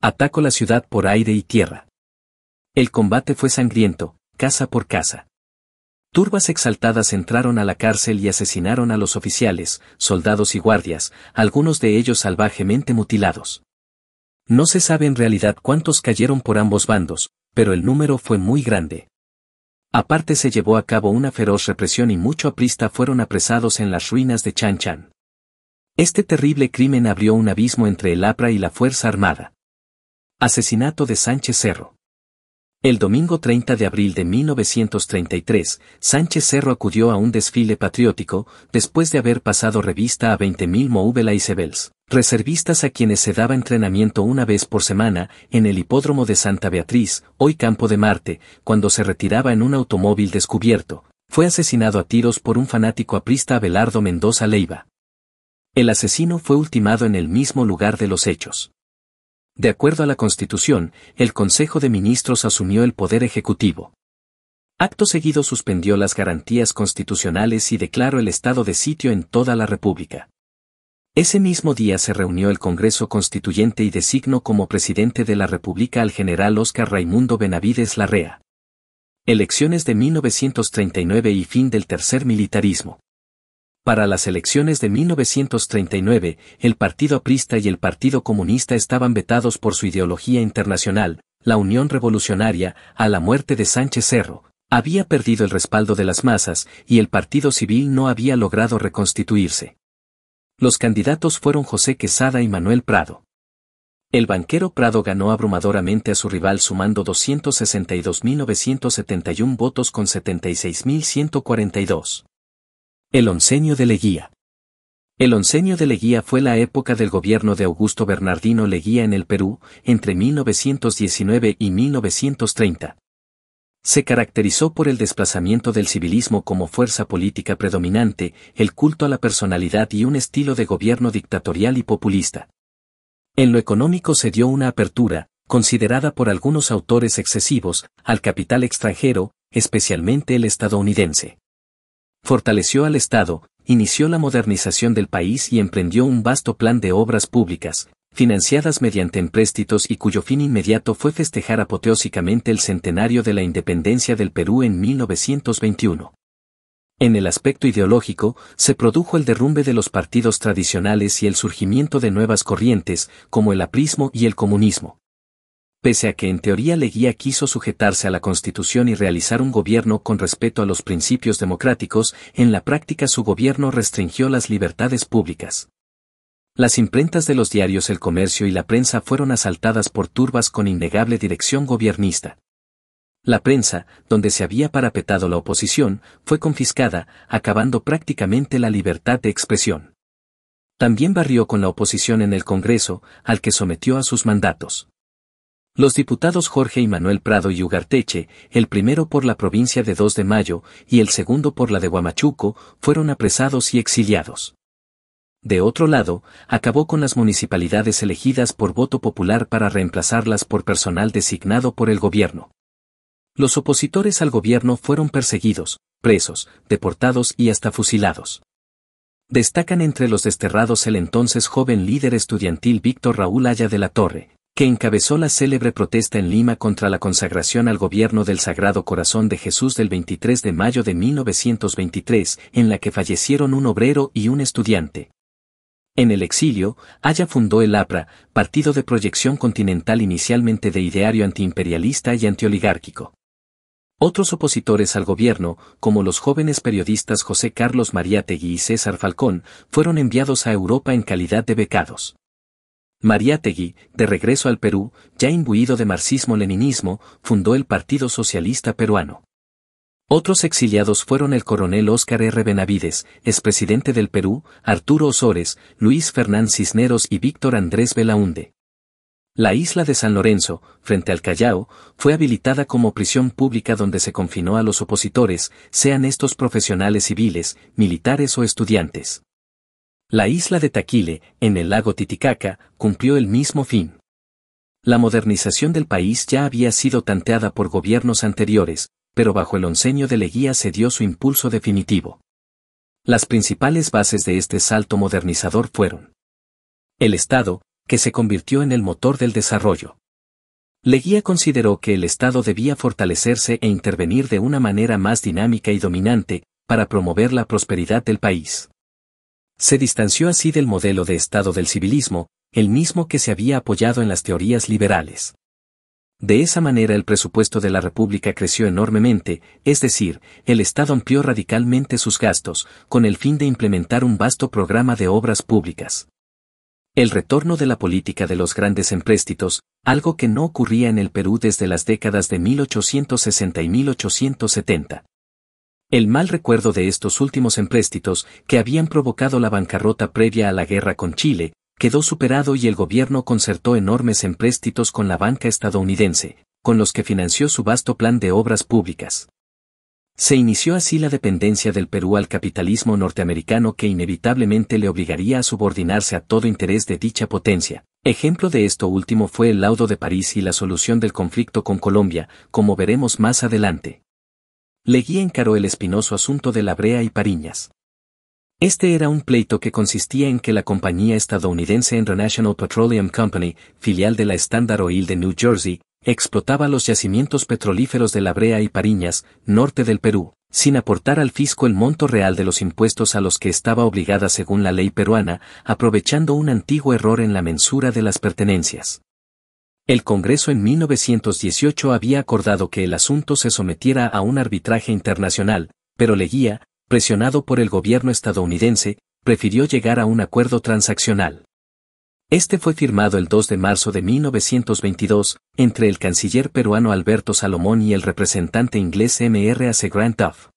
Atacó la ciudad por aire y tierra. El combate fue sangriento, casa por casa. Turbas exaltadas entraron a la cárcel y asesinaron a los oficiales, soldados y guardias, algunos de ellos salvajemente mutilados. No se sabe en realidad cuántos cayeron por ambos bandos, pero el número fue muy grande. Aparte se llevó a cabo una feroz represión y mucho aprista fueron apresados en las ruinas de Chan Chan. Este terrible crimen abrió un abismo entre el APRA y la Fuerza Armada. Asesinato de Sánchez Cerro. El domingo 30 de abril de 1933, Sánchez Cerro acudió a un desfile patriótico, después de haber pasado revista a 20.000 Mouvela y Sebels, reservistas a quienes se daba entrenamiento una vez por semana, en el hipódromo de Santa Beatriz, hoy Campo de Marte, cuando se retiraba en un automóvil descubierto, fue asesinado a tiros por un fanático aprista Abelardo Mendoza Leiva. El asesino fue ultimado en el mismo lugar de los hechos. De acuerdo a la Constitución, el Consejo de Ministros asumió el poder ejecutivo. Acto seguido suspendió las garantías constitucionales y declaró el estado de sitio en toda la República. Ese mismo día se reunió el Congreso Constituyente y designó como presidente de la República al general Óscar Raimundo Benavides Larrea. Elecciones de 1939 y fin del tercer militarismo. Para las elecciones de 1939, el Partido Aprista y el Partido Comunista estaban vetados por su ideología internacional, la Unión Revolucionaria, a la muerte de Sánchez Cerro, había perdido el respaldo de las masas y el Partido Civil no había logrado reconstituirse. Los candidatos fueron José Quesada y Manuel Prado. El banquero Prado ganó abrumadoramente a su rival sumando 262.971 votos con 76.142. El oncenio de Leguía. El oncenio de Leguía fue la época del gobierno de Augusto Bernardino Leguía en el Perú, entre 1919 y 1930. Se caracterizó por el desplazamiento del civilismo como fuerza política predominante, el culto a la personalidad y un estilo de gobierno dictatorial y populista. En lo económico se dio una apertura, considerada por algunos autores excesivos, al capital extranjero, especialmente el estadounidense fortaleció al Estado, inició la modernización del país y emprendió un vasto plan de obras públicas, financiadas mediante empréstitos y cuyo fin inmediato fue festejar apoteósicamente el centenario de la independencia del Perú en 1921. En el aspecto ideológico, se produjo el derrumbe de los partidos tradicionales y el surgimiento de nuevas corrientes, como el aprismo y el comunismo. Pese a que en teoría Leguía quiso sujetarse a la Constitución y realizar un gobierno con respeto a los principios democráticos, en la práctica su gobierno restringió las libertades públicas. Las imprentas de los diarios El Comercio y la prensa fueron asaltadas por turbas con innegable dirección gobiernista. La prensa, donde se había parapetado la oposición, fue confiscada, acabando prácticamente la libertad de expresión. También barrió con la oposición en el Congreso, al que sometió a sus mandatos. Los diputados Jorge y Manuel Prado y Ugarteche, el primero por la provincia de 2 de Mayo y el segundo por la de Huamachuco, fueron apresados y exiliados. De otro lado, acabó con las municipalidades elegidas por voto popular para reemplazarlas por personal designado por el gobierno. Los opositores al gobierno fueron perseguidos, presos, deportados y hasta fusilados. Destacan entre los desterrados el entonces joven líder estudiantil Víctor Raúl Aya de la Torre, que encabezó la célebre protesta en Lima contra la consagración al gobierno del Sagrado Corazón de Jesús del 23 de mayo de 1923, en la que fallecieron un obrero y un estudiante. En el exilio, Haya fundó el APRA, partido de proyección continental inicialmente de ideario antiimperialista y antioligárquico. Otros opositores al gobierno, como los jóvenes periodistas José Carlos Mariátegui y César Falcón, fueron enviados a Europa en calidad de becados. Mariátegui, de regreso al Perú, ya imbuido de marxismo-leninismo, fundó el Partido Socialista Peruano. Otros exiliados fueron el coronel Óscar R. Benavides, expresidente del Perú, Arturo Osores, Luis Fernán Cisneros y Víctor Andrés Belaunde. La isla de San Lorenzo, frente al Callao, fue habilitada como prisión pública donde se confinó a los opositores, sean estos profesionales civiles, militares o estudiantes. La isla de Taquile, en el lago Titicaca, cumplió el mismo fin. La modernización del país ya había sido tanteada por gobiernos anteriores, pero bajo el oncenio de Leguía se dio su impulso definitivo. Las principales bases de este salto modernizador fueron el Estado, que se convirtió en el motor del desarrollo. Leguía consideró que el Estado debía fortalecerse e intervenir de una manera más dinámica y dominante, para promover la prosperidad del país. Se distanció así del modelo de Estado del civilismo, el mismo que se había apoyado en las teorías liberales. De esa manera el presupuesto de la República creció enormemente, es decir, el Estado amplió radicalmente sus gastos, con el fin de implementar un vasto programa de obras públicas. El retorno de la política de los grandes empréstitos, algo que no ocurría en el Perú desde las décadas de 1860 y 1870. El mal recuerdo de estos últimos empréstitos, que habían provocado la bancarrota previa a la guerra con Chile, quedó superado y el gobierno concertó enormes empréstitos con la banca estadounidense, con los que financió su vasto plan de obras públicas. Se inició así la dependencia del Perú al capitalismo norteamericano que inevitablemente le obligaría a subordinarse a todo interés de dicha potencia. Ejemplo de esto último fue el laudo de París y la solución del conflicto con Colombia, como veremos más adelante. Leguía encaró el espinoso asunto de la Brea y Pariñas. Este era un pleito que consistía en que la compañía estadounidense International Petroleum Company, filial de la Standard Oil de New Jersey, explotaba los yacimientos petrolíferos de La Brea y Pariñas, norte del Perú, sin aportar al fisco el monto real de los impuestos a los que estaba obligada según la ley peruana, aprovechando un antiguo error en la mensura de las pertenencias. El Congreso en 1918 había acordado que el asunto se sometiera a un arbitraje internacional, pero Leguía, presionado por el gobierno estadounidense, prefirió llegar a un acuerdo transaccional. Este fue firmado el 2 de marzo de 1922, entre el canciller peruano Alberto Salomón y el representante inglés M.R.A.C. Grant Duff.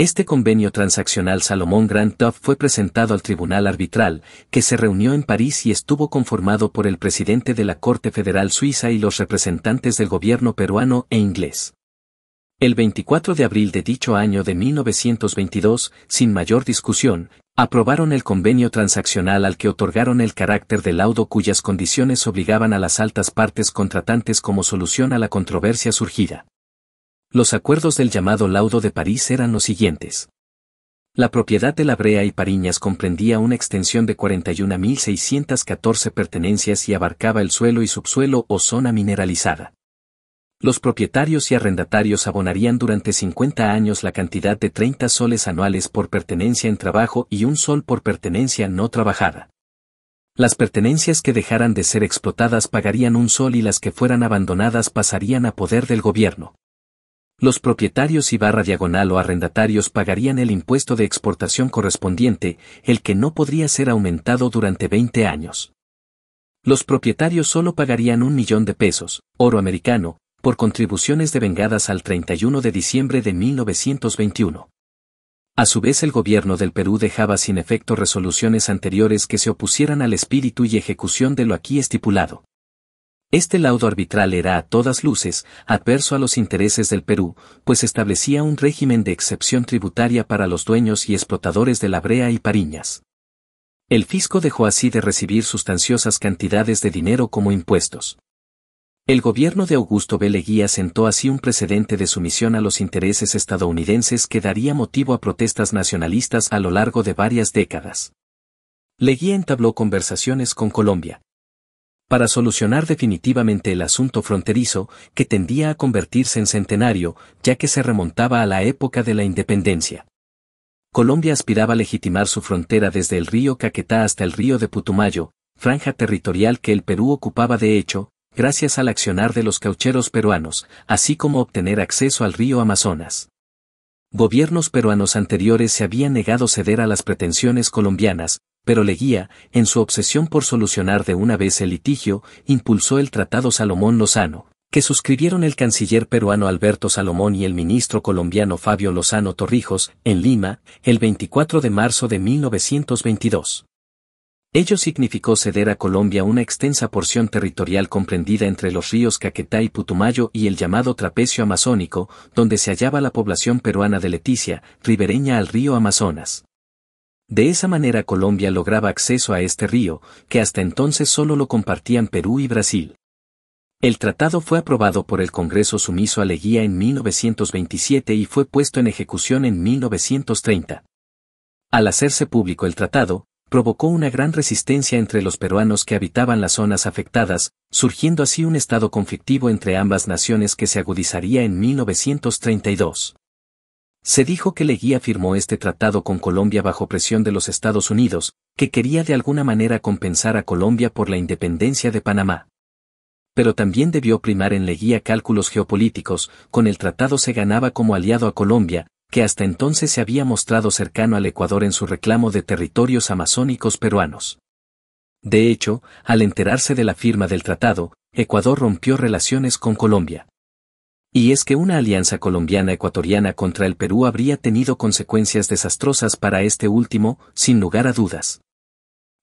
Este convenio transaccional Salomón Grant Duff fue presentado al Tribunal Arbitral, que se reunió en París y estuvo conformado por el presidente de la Corte Federal Suiza y los representantes del gobierno peruano e inglés. El 24 de abril de dicho año de 1922, sin mayor discusión, aprobaron el convenio transaccional al que otorgaron el carácter de laudo cuyas condiciones obligaban a las altas partes contratantes como solución a la controversia surgida. Los acuerdos del llamado laudo de París eran los siguientes. La propiedad de la Brea y Pariñas comprendía una extensión de 41.614 pertenencias y abarcaba el suelo y subsuelo o zona mineralizada. Los propietarios y arrendatarios abonarían durante 50 años la cantidad de 30 soles anuales por pertenencia en trabajo y un sol por pertenencia no trabajada. Las pertenencias que dejaran de ser explotadas pagarían un sol y las que fueran abandonadas pasarían a poder del gobierno. Los propietarios y barra diagonal o arrendatarios pagarían el impuesto de exportación correspondiente, el que no podría ser aumentado durante 20 años. Los propietarios solo pagarían un millón de pesos, oro americano, por contribuciones devengadas al 31 de diciembre de 1921. A su vez el gobierno del Perú dejaba sin efecto resoluciones anteriores que se opusieran al espíritu y ejecución de lo aquí estipulado. Este laudo arbitral era a todas luces adverso a los intereses del Perú, pues establecía un régimen de excepción tributaria para los dueños y explotadores de la brea y pariñas. El fisco dejó así de recibir sustanciosas cantidades de dinero como impuestos. El gobierno de Augusto B. Leguía sentó así un precedente de sumisión a los intereses estadounidenses que daría motivo a protestas nacionalistas a lo largo de varias décadas. Leguía entabló conversaciones con Colombia. Para solucionar definitivamente el asunto fronterizo, que tendía a convertirse en centenario, ya que se remontaba a la época de la independencia. Colombia aspiraba a legitimar su frontera desde el río Caquetá hasta el río de Putumayo, franja territorial que el Perú ocupaba de hecho, gracias al accionar de los caucheros peruanos, así como obtener acceso al río Amazonas. Gobiernos peruanos anteriores se habían negado ceder a las pretensiones colombianas, pero Leguía, en su obsesión por solucionar de una vez el litigio, impulsó el Tratado Salomón Lozano, que suscribieron el canciller peruano Alberto Salomón y el ministro colombiano Fabio Lozano Torrijos, en Lima, el 24 de marzo de 1922. Ello significó ceder a Colombia una extensa porción territorial comprendida entre los ríos Caquetá y Putumayo y el llamado trapecio amazónico, donde se hallaba la población peruana de Leticia, ribereña al río Amazonas. De esa manera Colombia lograba acceso a este río, que hasta entonces solo lo compartían Perú y Brasil. El tratado fue aprobado por el Congreso sumiso a Leguía en 1927 y fue puesto en ejecución en 1930. Al hacerse público el tratado, provocó una gran resistencia entre los peruanos que habitaban las zonas afectadas, surgiendo así un estado conflictivo entre ambas naciones que se agudizaría en 1932. Se dijo que Leguía firmó este tratado con Colombia bajo presión de los Estados Unidos, que quería de alguna manera compensar a Colombia por la independencia de Panamá. Pero también debió primar en Leguía cálculos geopolíticos, con el tratado se ganaba como aliado a Colombia, que hasta entonces se había mostrado cercano al Ecuador en su reclamo de territorios amazónicos peruanos. De hecho, al enterarse de la firma del tratado, Ecuador rompió relaciones con Colombia. Y es que una alianza colombiana-ecuatoriana contra el Perú habría tenido consecuencias desastrosas para este último, sin lugar a dudas.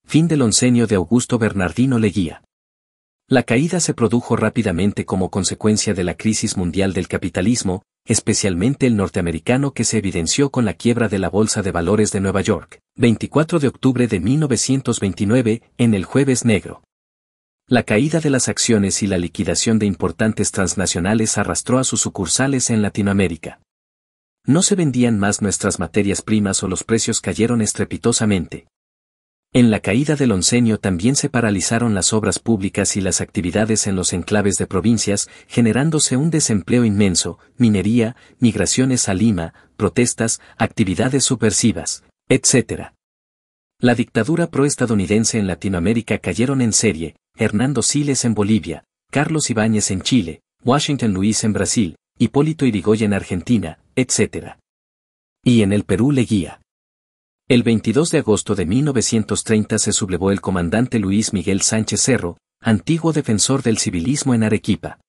Fin del oncenio de Augusto Bernardino Leguía. La caída se produjo rápidamente como consecuencia de la crisis mundial del capitalismo, especialmente el norteamericano que se evidenció con la quiebra de la Bolsa de Valores de Nueva York, 24 de octubre de 1929, en el Jueves Negro. La caída de las acciones y la liquidación de importantes transnacionales arrastró a sus sucursales en Latinoamérica. No se vendían más nuestras materias primas o los precios cayeron estrepitosamente. En la caída del oncenio también se paralizaron las obras públicas y las actividades en los enclaves de provincias, generándose un desempleo inmenso, minería, migraciones a Lima, protestas, actividades subversivas, etc. La dictadura proestadounidense en Latinoamérica cayeron en serie, Hernando Siles en Bolivia, Carlos Ibáñez en Chile, Washington Luis en Brasil, Hipólito Yrigoyen en Argentina, etc. Y en el Perú Leguía. El 22 de agosto de 1930 se sublevó el comandante Luis Miguel Sánchez Cerro, antiguo defensor del civilismo en Arequipa.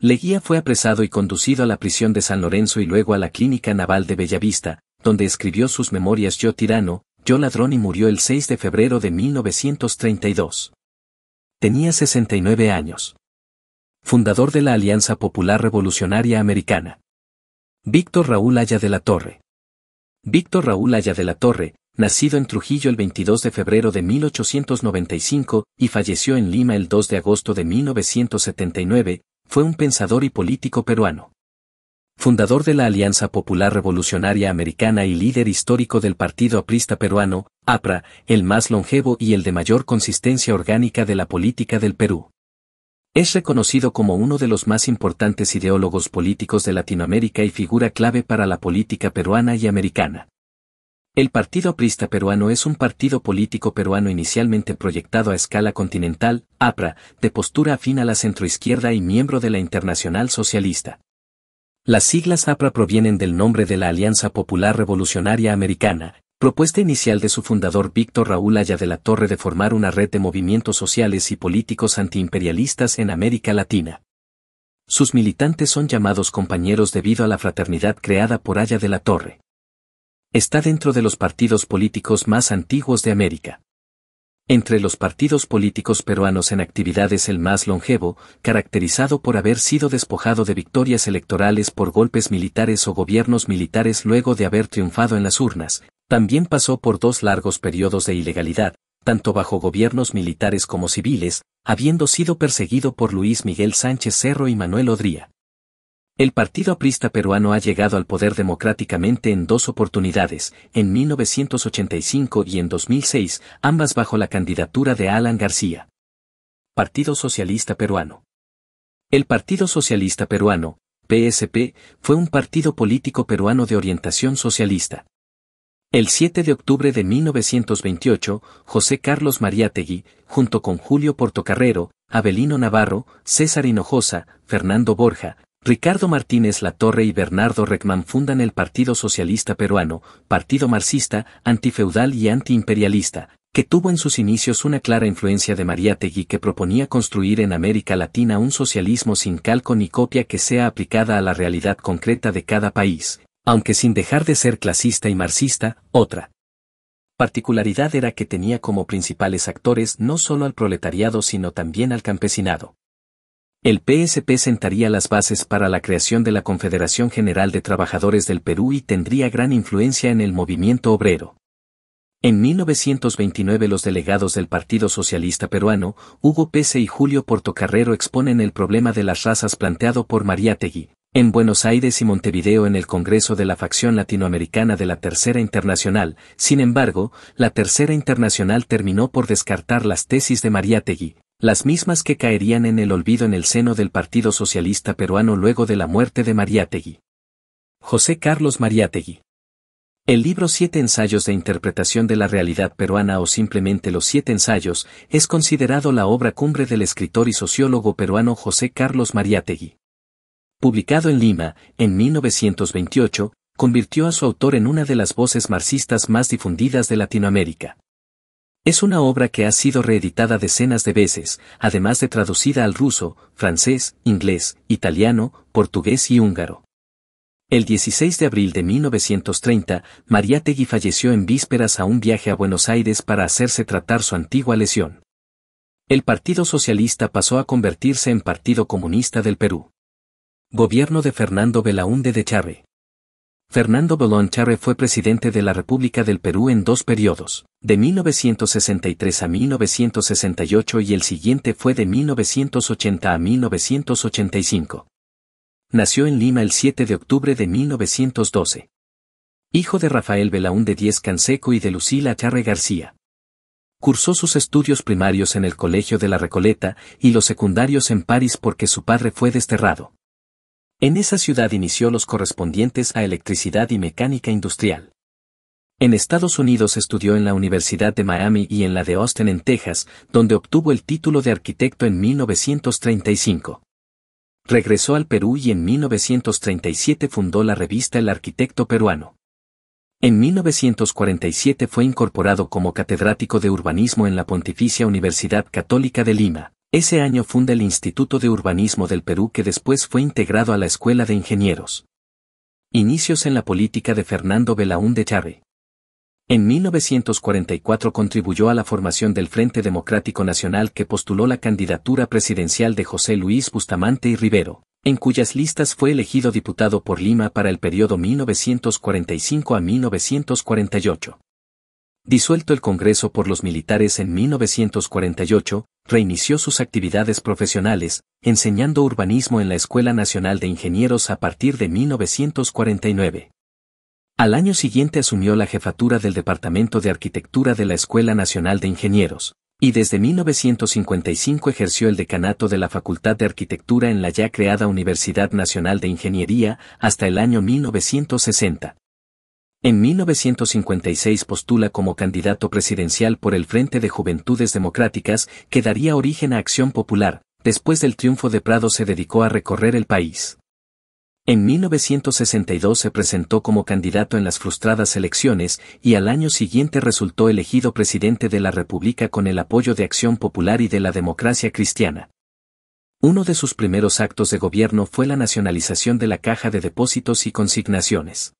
Leguía fue apresado y conducido a la prisión de San Lorenzo y luego a la clínica naval de Bellavista, donde escribió sus memorias Yo tirano, yo ladrón y murió el 6 de febrero de 1932. Tenía 69 años. Fundador de la Alianza Popular Revolucionaria Americana. Víctor Raúl Aya de la Torre. Víctor Raúl Aya de la Torre, nacido en Trujillo el 22 de febrero de 1895 y falleció en Lima el 2 de agosto de 1979, fue un pensador y político peruano. Fundador de la Alianza Popular Revolucionaria Americana y líder histórico del Partido Aprista Peruano, APRA, el más longevo y el de mayor consistencia orgánica de la política del Perú. Es reconocido como uno de los más importantes ideólogos políticos de Latinoamérica y figura clave para la política peruana y americana. El Partido Aprista Peruano es un partido político peruano inicialmente proyectado a escala continental, APRA, de postura afín a la centroizquierda y miembro de la Internacional Socialista. Las siglas APRA provienen del nombre de la Alianza Popular Revolucionaria Americana, propuesta inicial de su fundador Víctor Raúl Aya de la Torre de formar una red de movimientos sociales y políticos antiimperialistas en América Latina. Sus militantes son llamados compañeros debido a la fraternidad creada por Aya de la Torre. Está dentro de los partidos políticos más antiguos de América. Entre los partidos políticos peruanos en actividades el más longevo, caracterizado por haber sido despojado de victorias electorales por golpes militares o gobiernos militares luego de haber triunfado en las urnas, también pasó por dos largos periodos de ilegalidad, tanto bajo gobiernos militares como civiles, habiendo sido perseguido por Luis Miguel Sánchez Cerro y Manuel Odría. El Partido Aprista peruano ha llegado al poder democráticamente en dos oportunidades, en 1985 y en 2006, ambas bajo la candidatura de Alan García. Partido Socialista Peruano. El Partido Socialista Peruano, PSP, fue un partido político peruano de orientación socialista. El 7 de octubre de 1928, José Carlos Mariátegui, junto con Julio Portocarrero, Abelino Navarro, César Hinojosa, Fernando Borja, Ricardo Martínez Latorre y Bernardo Reckman fundan el Partido Socialista Peruano, partido marxista, antifeudal y antiimperialista, que tuvo en sus inicios una clara influencia de Mariátegui que proponía construir en América Latina un socialismo sin calco ni copia que sea aplicada a la realidad concreta de cada país, aunque sin dejar de ser clasista y marxista, otra particularidad era que tenía como principales actores no solo al proletariado sino también al campesinado. El PSP sentaría las bases para la creación de la Confederación General de Trabajadores del Perú y tendría gran influencia en el movimiento obrero. En 1929 los delegados del Partido Socialista Peruano, Hugo Pese y Julio Portocarrero exponen el problema de las razas planteado por Mariátegui, en Buenos Aires y Montevideo en el Congreso de la Facción Latinoamericana de la Tercera Internacional, sin embargo, la Tercera Internacional terminó por descartar las tesis de Mariátegui, las mismas que caerían en el olvido en el seno del Partido Socialista Peruano luego de la muerte de Mariátegui. José Carlos Mariátegui. El libro Siete ensayos de interpretación de la realidad peruana o simplemente Los siete ensayos es considerado la obra cumbre del escritor y sociólogo peruano José Carlos Mariátegui. Publicado en Lima, en 1928, convirtió a su autor en una de las voces marxistas más difundidas de Latinoamérica. Es una obra que ha sido reeditada decenas de veces, además de traducida al ruso, francés, inglés, italiano, portugués y húngaro. El 16 de abril de 1930, Mariátegui falleció en vísperas a un viaje a Buenos Aires para hacerse tratar su antigua lesión. El Partido Socialista pasó a convertirse en Partido Comunista del Perú. Gobierno de Fernando Belaúnde de Charre. Fernando Belón Charre fue presidente de la República del Perú en dos periodos, de 1963 a 1968 y el siguiente fue de 1980 a 1985. Nació en Lima el 7 de octubre de 1912. Hijo de Rafael Belaúnde Díez Canseco y de Lucila Charre García. Cursó sus estudios primarios en el Colegio de la Recoleta y los secundarios en París porque su padre fue desterrado. En esa ciudad inició los correspondientes a electricidad y mecánica industrial. En Estados Unidos estudió en la Universidad de Miami y en la de Austin en Texas, donde obtuvo el título de arquitecto en 1935. Regresó al Perú y en 1937 fundó la revista El Arquitecto Peruano. En 1947 fue incorporado como catedrático de urbanismo en la Pontificia Universidad Católica de Lima. Ese año funda el Instituto de Urbanismo del Perú que después fue integrado a la Escuela de Ingenieros. Inicios en la política de Fernando Belaúnde Charre. En 1944 contribuyó a la formación del Frente Democrático Nacional que postuló la candidatura presidencial de José Luis Bustamante y Rivero, en cuyas listas fue elegido diputado por Lima para el periodo 1945 a 1948. Disuelto el Congreso por los militares en 1948, reinició sus actividades profesionales, enseñando urbanismo en la Escuela Nacional de Ingenieros a partir de 1949. Al año siguiente asumió la jefatura del Departamento de Arquitectura de la Escuela Nacional de Ingenieros, y desde 1955 ejerció el decanato de la Facultad de Arquitectura en la ya creada Universidad Nacional de Ingeniería hasta el año 1960. En 1956 postula como candidato presidencial por el Frente de Juventudes Democráticas, que daría origen a Acción Popular. Después del triunfo de Prado se dedicó a recorrer el país. En 1962 se presentó como candidato en las frustradas elecciones y al año siguiente resultó elegido presidente de la República con el apoyo de Acción Popular y de la democracia cristiana. Uno de sus primeros actos de gobierno fue la nacionalización de la Caja de Depósitos y Consignaciones.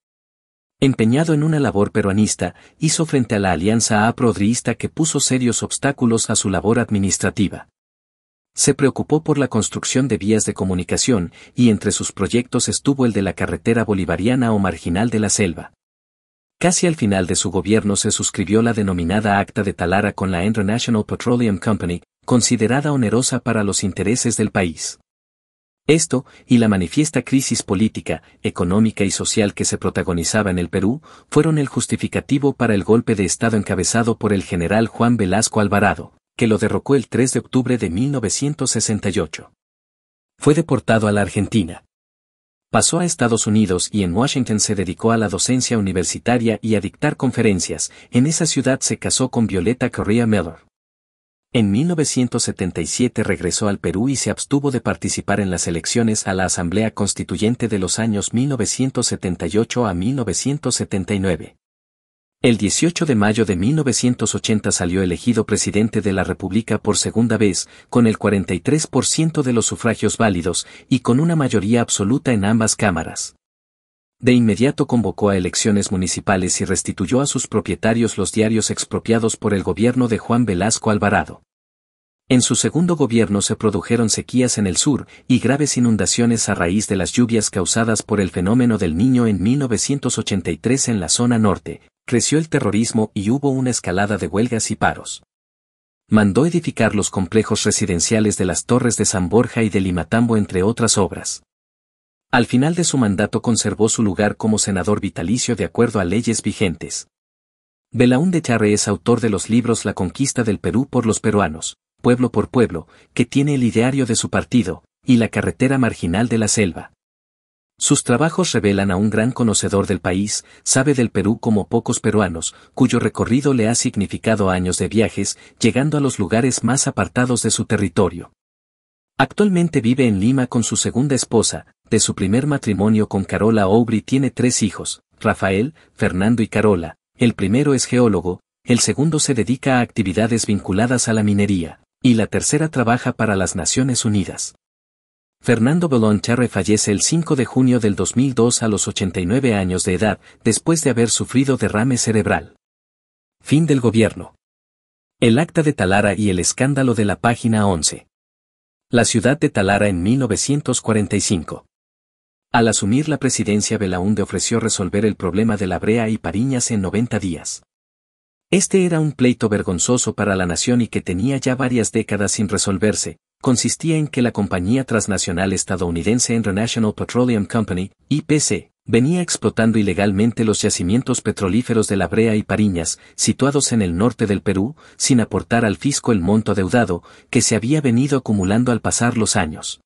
Empeñado en una labor peruanista, hizo frente a la alianza aprodriista que puso serios obstáculos a su labor administrativa. Se preocupó por la construcción de vías de comunicación, y entre sus proyectos estuvo el de la carretera bolivariana o marginal de la selva. Casi al final de su gobierno se suscribió la denominada Acta de Talara con la International Petroleum Company, considerada onerosa para los intereses del país. Esto, y la manifiesta crisis política, económica y social que se protagonizaba en el Perú, fueron el justificativo para el golpe de Estado encabezado por el general Juan Velasco Alvarado que lo derrocó el 3 de octubre de 1968. Fue deportado a la Argentina. Pasó a Estados Unidos y en Washington se dedicó a la docencia universitaria y a dictar conferencias, en esa ciudad se casó con Violeta Correa Miller. En 1977 regresó al Perú y se abstuvo de participar en las elecciones a la Asamblea Constituyente de los años 1978 a 1979. El 18 de mayo de 1980 salió elegido presidente de la República por segunda vez, con el 43% de los sufragios válidos y con una mayoría absoluta en ambas cámaras. De inmediato convocó a elecciones municipales y restituyó a sus propietarios los diarios expropiados por el gobierno de Juan Velasco Alvarado. En su segundo gobierno se produjeron sequías en el sur y graves inundaciones a raíz de las lluvias causadas por el fenómeno del niño en 1983 en la zona norte, creció el terrorismo y hubo una escalada de huelgas y paros. Mandó edificar los complejos residenciales de las Torres de San Borja y de Limatambo entre otras obras. Al final de su mandato conservó su lugar como senador vitalicio de acuerdo a leyes vigentes. Belaún de Charre es autor de los libros La conquista del Perú por los peruanos, Pueblo por Pueblo, que tiene el ideario de su partido, y La carretera marginal de la selva. Sus trabajos revelan a un gran conocedor del país, sabe del Perú como pocos peruanos, cuyo recorrido le ha significado años de viajes, llegando a los lugares más apartados de su territorio. Actualmente vive en Lima con su segunda esposa, de su primer matrimonio con Carola Aubry tiene tres hijos, Rafael, Fernando y Carola, el primero es geólogo, el segundo se dedica a actividades vinculadas a la minería, y la tercera trabaja para las Naciones Unidas. Fernando Belonterre fallece el 5 de junio del 2002 a los 89 años de edad, después de haber sufrido derrame cerebral. Fin del gobierno. El acta de Talara y el escándalo de la página 11. La ciudad de Talara en 1945. Al asumir la presidencia Belaúnde ofreció resolver el problema de la brea y Pariñas en 90 días. Este era un pleito vergonzoso para la nación y que tenía ya varias décadas sin resolverse, consistía en que la compañía transnacional estadounidense International Petroleum Company, IPC, venía explotando ilegalmente los yacimientos petrolíferos de La Brea y Pariñas, situados en el norte del Perú, sin aportar al fisco el monto adeudado, que se había venido acumulando al pasar los años.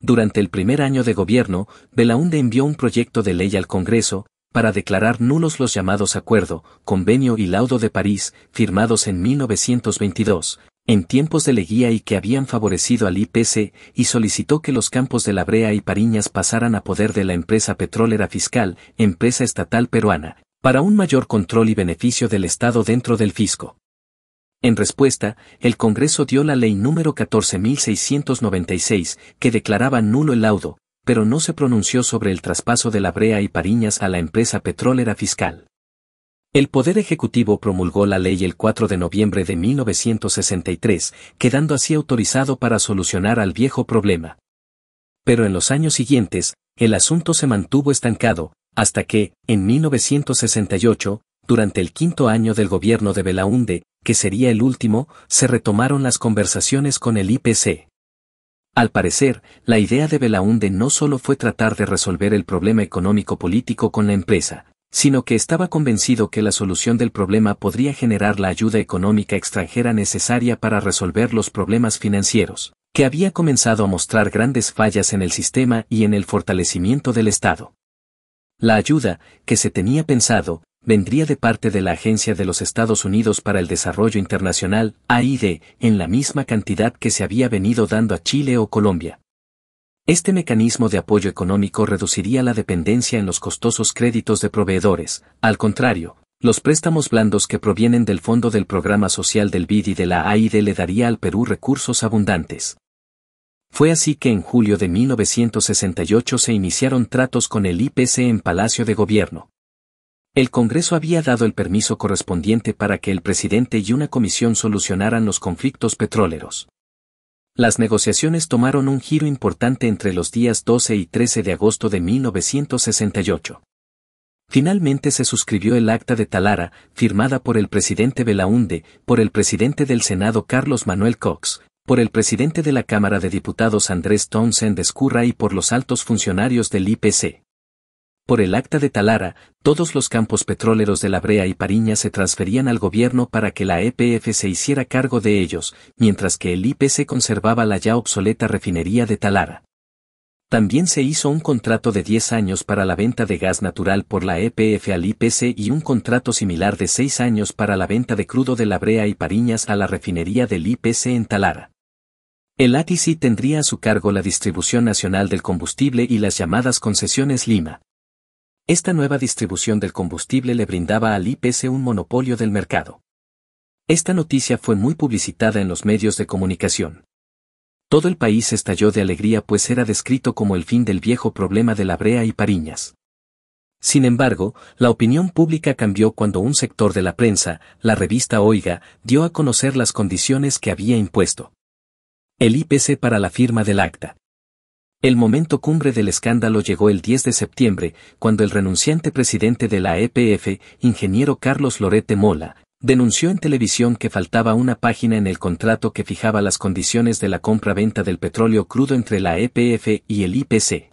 Durante el primer año de gobierno, Belaunde envió un proyecto de ley al Congreso, para declarar nulos los llamados Acuerdo, Convenio y Laudo de París, firmados en 1922, en tiempos de Leguía y que habían favorecido al IPC, y solicitó que los campos de La Brea y Pariñas pasaran a poder de la empresa petrolera fiscal, empresa estatal peruana, para un mayor control y beneficio del Estado dentro del fisco. En respuesta, el Congreso dio la ley número 14.696, que declaraba nulo el laudo, pero no se pronunció sobre el traspaso de La Brea y Pariñas a la empresa petrolera fiscal. El Poder Ejecutivo promulgó la ley el 4 de noviembre de 1963, quedando así autorizado para solucionar al viejo problema. Pero en los años siguientes, el asunto se mantuvo estancado, hasta que, en 1968, durante el quinto año del gobierno de Belaunde, que sería el último, se retomaron las conversaciones con el IPC. Al parecer, la idea de Belaunde no solo fue tratar de resolver el problema económico-político con la empresa, sino que estaba convencido que la solución del problema podría generar la ayuda económica extranjera necesaria para resolver los problemas financieros, que había comenzado a mostrar grandes fallas en el sistema y en el fortalecimiento del Estado. La ayuda, que se tenía pensado, vendría de parte de la Agencia de los Estados Unidos para el Desarrollo Internacional, AID, en la misma cantidad que se había venido dando a Chile o Colombia. Este mecanismo de apoyo económico reduciría la dependencia en los costosos créditos de proveedores, al contrario, los préstamos blandos que provienen del Fondo del Programa Social del BID y de la AID le daría al Perú recursos abundantes. Fue así que en julio de 1968 se iniciaron tratos con el IPC en Palacio de Gobierno. El Congreso había dado el permiso correspondiente para que el presidente y una comisión solucionaran los conflictos petroleros. Las negociaciones tomaron un giro importante entre los días 12 y 13 de agosto de 1968. Finalmente se suscribió el Acta de Talara, firmada por el presidente Belaunde, por el presidente del Senado Carlos Manuel Cox, por el presidente de la Cámara de Diputados Andrés Townsend Escurra y por los altos funcionarios del IPC. Por el acta de Talara, todos los campos petroleros de La Brea y Pariña se transferían al gobierno para que la EPF se hiciera cargo de ellos, mientras que el IPC conservaba la ya obsoleta refinería de Talara. También se hizo un contrato de 10 años para la venta de gas natural por la EPF al IPC y un contrato similar de 6 años para la venta de crudo de La Brea y Pariñas a la refinería del IPC en Talara. El ATC tendría a su cargo la distribución nacional del combustible y las llamadas concesiones Lima. Esta nueva distribución del combustible le brindaba al IPC un monopolio del mercado. Esta noticia fue muy publicitada en los medios de comunicación. Todo el país estalló de alegría pues era descrito como el fin del viejo problema de la brea y pariñas. Sin embargo, la opinión pública cambió cuando un sector de la prensa, la revista Oiga, dio a conocer las condiciones que había impuesto. El IPC para la firma del acta. El momento cumbre del escándalo llegó el 10 de septiembre, cuando el renunciante presidente de la EPF, ingeniero Carlos Lorete Mola, denunció en televisión que faltaba una página en el contrato que fijaba las condiciones de la compra-venta del petróleo crudo entre la EPF y el IPC.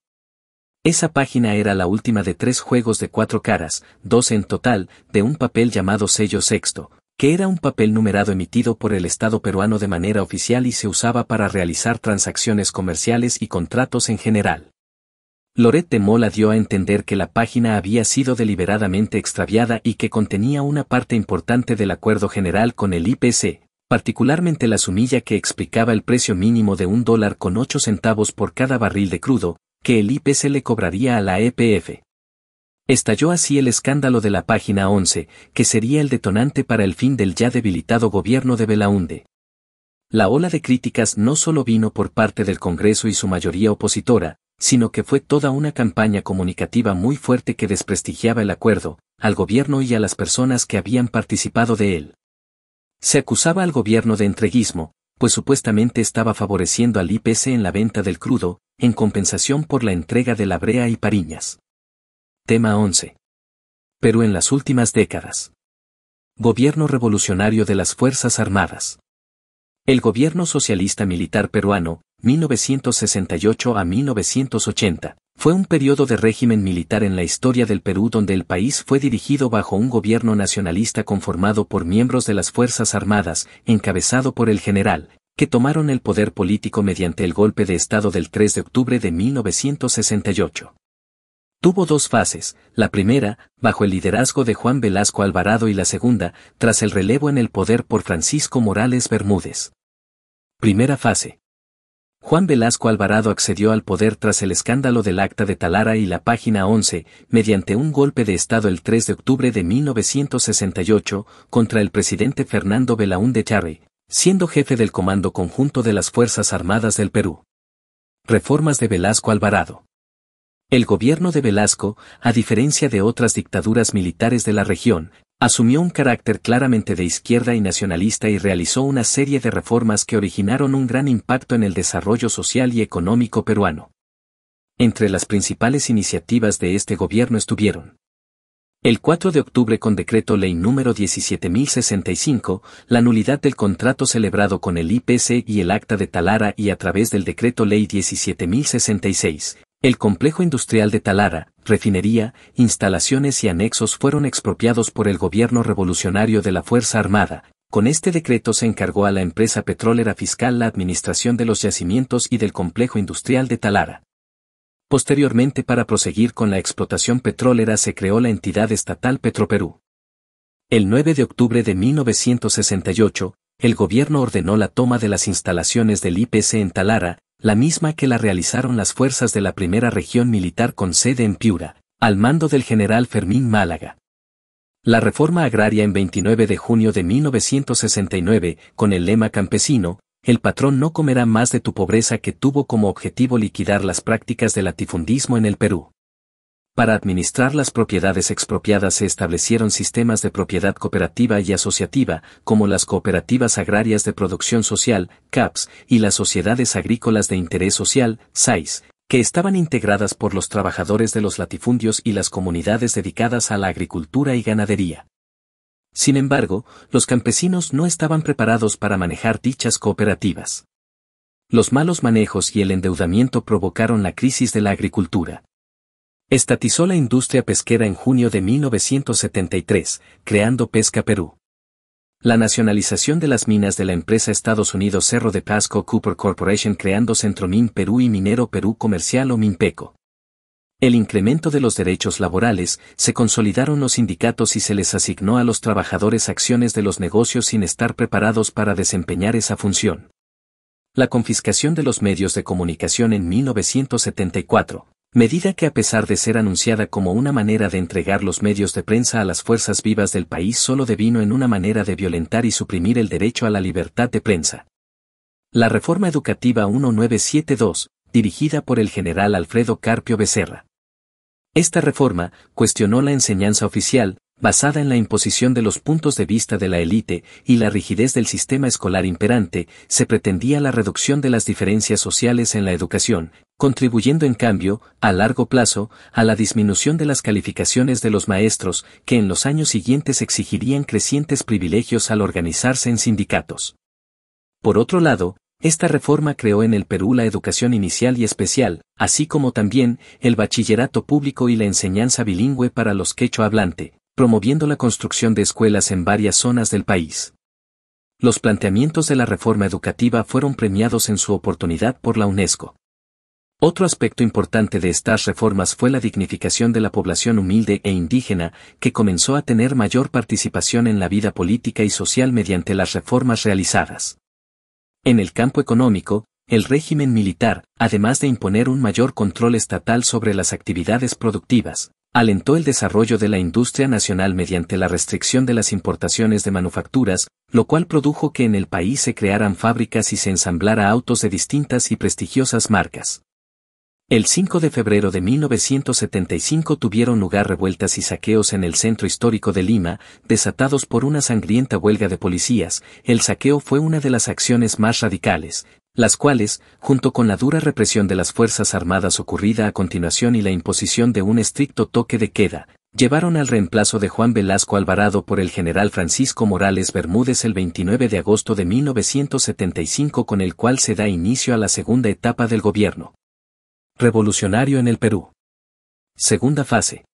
Esa página era la última de tres juegos de cuatro caras, dos en total, de un papel llamado sello sexto, que era un papel numerado emitido por el Estado peruano de manera oficial y se usaba para realizar transacciones comerciales y contratos en general. Loret de Mola dio a entender que la página había sido deliberadamente extraviada y que contenía una parte importante del acuerdo general con el IPC, particularmente la sumilla que explicaba el precio mínimo de un dólar con ocho centavos por cada barril de crudo, que el IPC le cobraría a la EPF. Estalló así el escándalo de la página 11, que sería el detonante para el fin del ya debilitado gobierno de Belaunde. La ola de críticas no solo vino por parte del Congreso y su mayoría opositora, sino que fue toda una campaña comunicativa muy fuerte que desprestigiaba el acuerdo, al gobierno y a las personas que habían participado de él. Se acusaba al gobierno de entreguismo, pues supuestamente estaba favoreciendo al IPC en la venta del crudo, en compensación por la entrega de la brea y pariñas. Tema 11. Perú en las últimas décadas. Gobierno revolucionario de las Fuerzas Armadas. El gobierno socialista militar peruano, 1968 a 1980, fue un periodo de régimen militar en la historia del Perú donde el país fue dirigido bajo un gobierno nacionalista conformado por miembros de las Fuerzas Armadas, encabezado por el general, que tomaron el poder político mediante el golpe de Estado del 3 de octubre de 1968. Tuvo dos fases, la primera, bajo el liderazgo de Juan Velasco Alvarado y la segunda, tras el relevo en el poder por Francisco Morales Bermúdez. Primera fase. Juan Velasco Alvarado accedió al poder tras el escándalo del acta de Talara y la página 11, mediante un golpe de Estado el 3 de octubre de 1968, contra el presidente Fernando Belaúnde Charri, siendo jefe del Comando Conjunto de las Fuerzas Armadas del Perú. Reformas de Velasco Alvarado. El gobierno de Velasco, a diferencia de otras dictaduras militares de la región, asumió un carácter claramente de izquierda y nacionalista y realizó una serie de reformas que originaron un gran impacto en el desarrollo social y económico peruano. Entre las principales iniciativas de este gobierno estuvieron el 4 de octubre con decreto ley número 17065, la nulidad del contrato celebrado con el IPC y el acta de Talara y a través del decreto ley 17066, el complejo industrial de Talara, refinería, instalaciones y anexos fueron expropiados por el gobierno revolucionario de la Fuerza Armada. Con este decreto se encargó a la empresa petrolera fiscal la administración de los yacimientos y del complejo industrial de Talara. Posteriormente para proseguir con la explotación petrolera se creó la entidad estatal Petroperú. El 9 de octubre de 1968, el gobierno ordenó la toma de las instalaciones del IPC en Talara, la misma que la realizaron las fuerzas de la primera región militar con sede en Piura, al mando del general Fermín Málaga. La reforma agraria en 29 de junio de 1969, con el lema campesino, el patrón no comerá más de tu pobreza que tuvo como objetivo liquidar las prácticas del latifundismo en el Perú. Para administrar las propiedades expropiadas se establecieron sistemas de propiedad cooperativa y asociativa, como las cooperativas agrarias de producción social, CAPS, y las sociedades agrícolas de interés social, SAIS, que estaban integradas por los trabajadores de los latifundios y las comunidades dedicadas a la agricultura y ganadería. Sin embargo, los campesinos no estaban preparados para manejar dichas cooperativas. Los malos manejos y el endeudamiento provocaron la crisis de la agricultura. Estatizó la industria pesquera en junio de 1973, creando Pesca Perú. La nacionalización de las minas de la empresa Estados Unidos Cerro de Pasco Cooper Corporation creando Centromin Perú y Minero Perú Comercial o Minpeco. El incremento de los derechos laborales, se consolidaron los sindicatos y se les asignó a los trabajadores acciones de los negocios sin estar preparados para desempeñar esa función. La confiscación de los medios de comunicación en 1974, medida que a pesar de ser anunciada como una manera de entregar los medios de prensa a las fuerzas vivas del país solo devino en una manera de violentar y suprimir el derecho a la libertad de prensa. La Reforma Educativa 1972, dirigida por el general Alfredo Carpio Becerra. Esta reforma cuestionó la enseñanza oficial, basada en la imposición de los puntos de vista de la élite y la rigidez del sistema escolar imperante, se pretendía la reducción de las diferencias sociales en la educación, contribuyendo en cambio, a largo plazo, a la disminución de las calificaciones de los maestros, que en los años siguientes exigirían crecientes privilegios al organizarse en sindicatos. Por otro lado, esta reforma creó en el Perú la educación inicial y especial, así como también el bachillerato público y la enseñanza bilingüe para los quechua hablante, promoviendo la construcción de escuelas en varias zonas del país. Los planteamientos de la reforma educativa fueron premiados en su oportunidad por la UNESCO. Otro aspecto importante de estas reformas fue la dignificación de la población humilde e indígena, que comenzó a tener mayor participación en la vida política y social mediante las reformas realizadas. En el campo económico, el régimen militar, además de imponer un mayor control estatal sobre las actividades productivas, Alentó el desarrollo de la industria nacional mediante la restricción de las importaciones de manufacturas, lo cual produjo que en el país se crearan fábricas y se ensamblara autos de distintas y prestigiosas marcas. El 5 de febrero de 1975 tuvieron lugar revueltas y saqueos en el centro histórico de Lima, desatados por una sangrienta huelga de policías. El saqueo fue una de las acciones más radicales, las cuales, junto con la dura represión de las Fuerzas Armadas ocurrida a continuación y la imposición de un estricto toque de queda, llevaron al reemplazo de Juan Velasco Alvarado por el general Francisco Morales Bermúdez el 29 de agosto de 1975 con el cual se da inicio a la segunda etapa del gobierno. Revolucionario en el Perú. Segunda fase.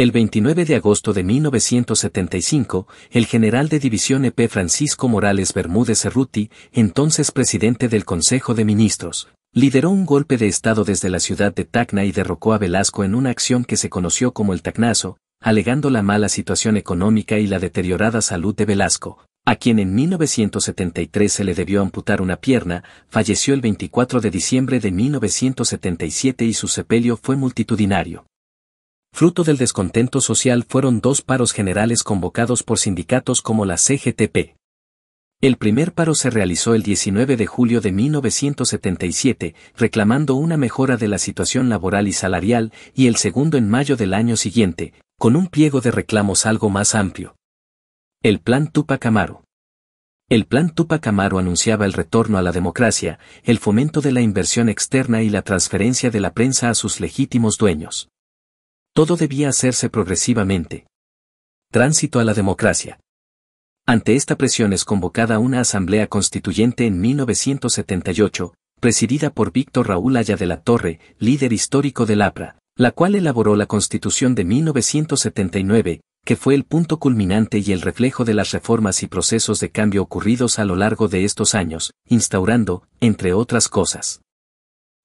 El 29 de agosto de 1975, el general de división EP Francisco Morales Bermúdez Cerruti, entonces presidente del Consejo de Ministros, lideró un golpe de Estado desde la ciudad de Tacna y derrocó a Velasco en una acción que se conoció como el Tacnazo, alegando la mala situación económica y la deteriorada salud de Velasco, a quien en 1973 se le debió amputar una pierna, falleció el 24 de diciembre de 1977 y su sepelio fue multitudinario. Fruto del descontento social fueron dos paros generales convocados por sindicatos como la CGTP. El primer paro se realizó el 19 de julio de 1977, reclamando una mejora de la situación laboral y salarial, y el segundo en mayo del año siguiente, con un pliego de reclamos algo más amplio. El Plan Tupac Amaro. El Plan Tupac Amaro anunciaba el retorno a la democracia, el fomento de la inversión externa y la transferencia de la prensa a sus legítimos dueños. Todo debía hacerse progresivamente. Tránsito a la democracia. Ante esta presión es convocada una asamblea constituyente en 1978, presidida por Víctor Raúl Aya de la Torre, líder histórico del APRA, la cual elaboró la Constitución de 1979, que fue el punto culminante y el reflejo de las reformas y procesos de cambio ocurridos a lo largo de estos años, instaurando, entre otras cosas.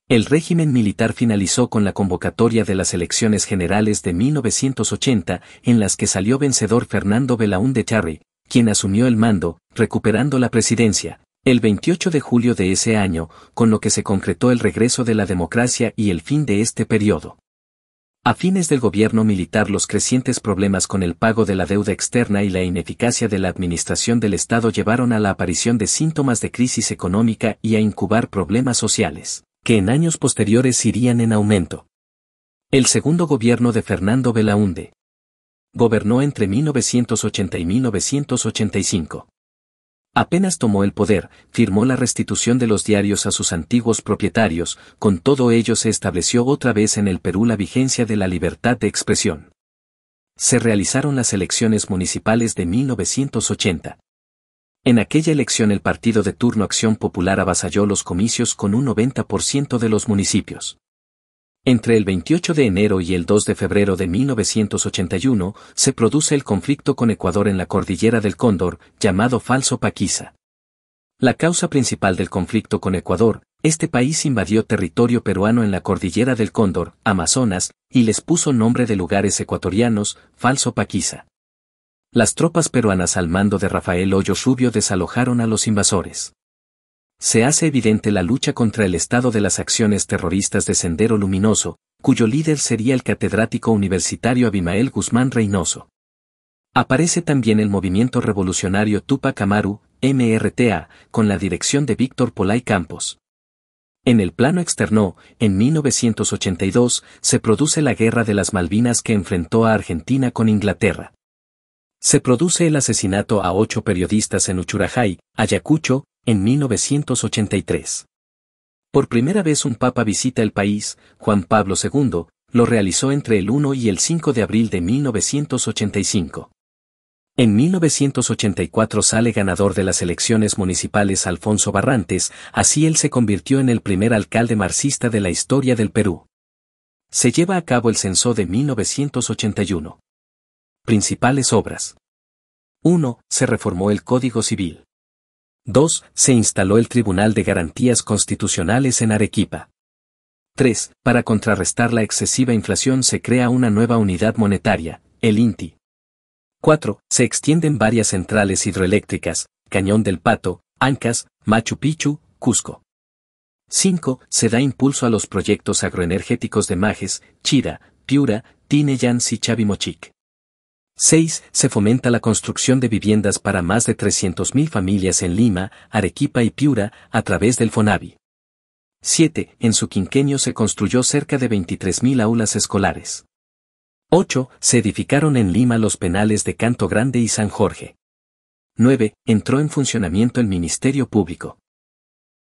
El régimen militar finalizó con la convocatoria de las elecciones generales de 1980, en las que salió vencedor Fernando Belaúnde Charri, quien asumió el mando, recuperando la presidencia, el 28 de julio de ese año, con lo que se concretó el regreso de la democracia y el fin de este periodo. A fines del gobierno militar los crecientes problemas con el pago de la deuda externa y la ineficacia de la administración del Estado llevaron a la aparición de síntomas de crisis económica y a incubar problemas sociales, que en años posteriores irían en aumento. El segundo gobierno de Fernando Belaúnde gobernó entre 1980 y 1985. Apenas tomó el poder, firmó la restitución de los diarios a sus antiguos propietarios, con todo ello se estableció otra vez en el Perú la vigencia de la libertad de expresión. Se realizaron las elecciones municipales de 1980. En aquella elección el partido de turno Acción Popular avasalló los comicios con un 90% de los municipios. Entre el 28 de enero y el 2 de febrero de 1981, se produce el conflicto con Ecuador en la cordillera del Cóndor, llamado Falso Paquiza. La causa principal del conflicto con Ecuador, este país invadió territorio peruano en la cordillera del Cóndor, Amazonas, y les puso nombre de lugares ecuatorianos, Falso Paquiza. Las tropas peruanas al mando de Rafael Hoyos Rubio desalojaron a los invasores se hace evidente la lucha contra el estado de las acciones terroristas de Sendero Luminoso, cuyo líder sería el catedrático universitario Abimael Guzmán Reynoso. Aparece también el movimiento revolucionario Tupac Amaru, MRTA, con la dirección de Víctor Polay Campos. En el plano externo, en 1982, se produce la Guerra de las Malvinas que enfrentó a Argentina con Inglaterra. Se produce el asesinato a ocho periodistas en Uchurajay, Ayacucho, en 1983. Por primera vez un papa visita el país, Juan Pablo II, lo realizó entre el 1 y el 5 de abril de 1985. En 1984 sale ganador de las elecciones municipales Alfonso Barrantes, así él se convirtió en el primer alcalde marxista de la historia del Perú. Se lleva a cabo el censo de 1981. Principales obras. 1. Se reformó el Código Civil. 2. Se instaló el Tribunal de Garantías Constitucionales en Arequipa. 3. Para contrarrestar la excesiva inflación se crea una nueva unidad monetaria, el INTI. 4. Se extienden varias centrales hidroeléctricas, Cañón del Pato, Ancas, Machu Picchu, Cusco. 5. Se da impulso a los proyectos agroenergéticos de Majes, Chira, Piura, Tineyan y Chavimochic. 6. Se fomenta la construcción de viviendas para más de 300.000 familias en Lima, Arequipa y Piura, a través del FONAVI. 7. En su quinquenio se construyó cerca de 23.000 aulas escolares. 8. Se edificaron en Lima los penales de Canto Grande y San Jorge. 9. Entró en funcionamiento el Ministerio Público.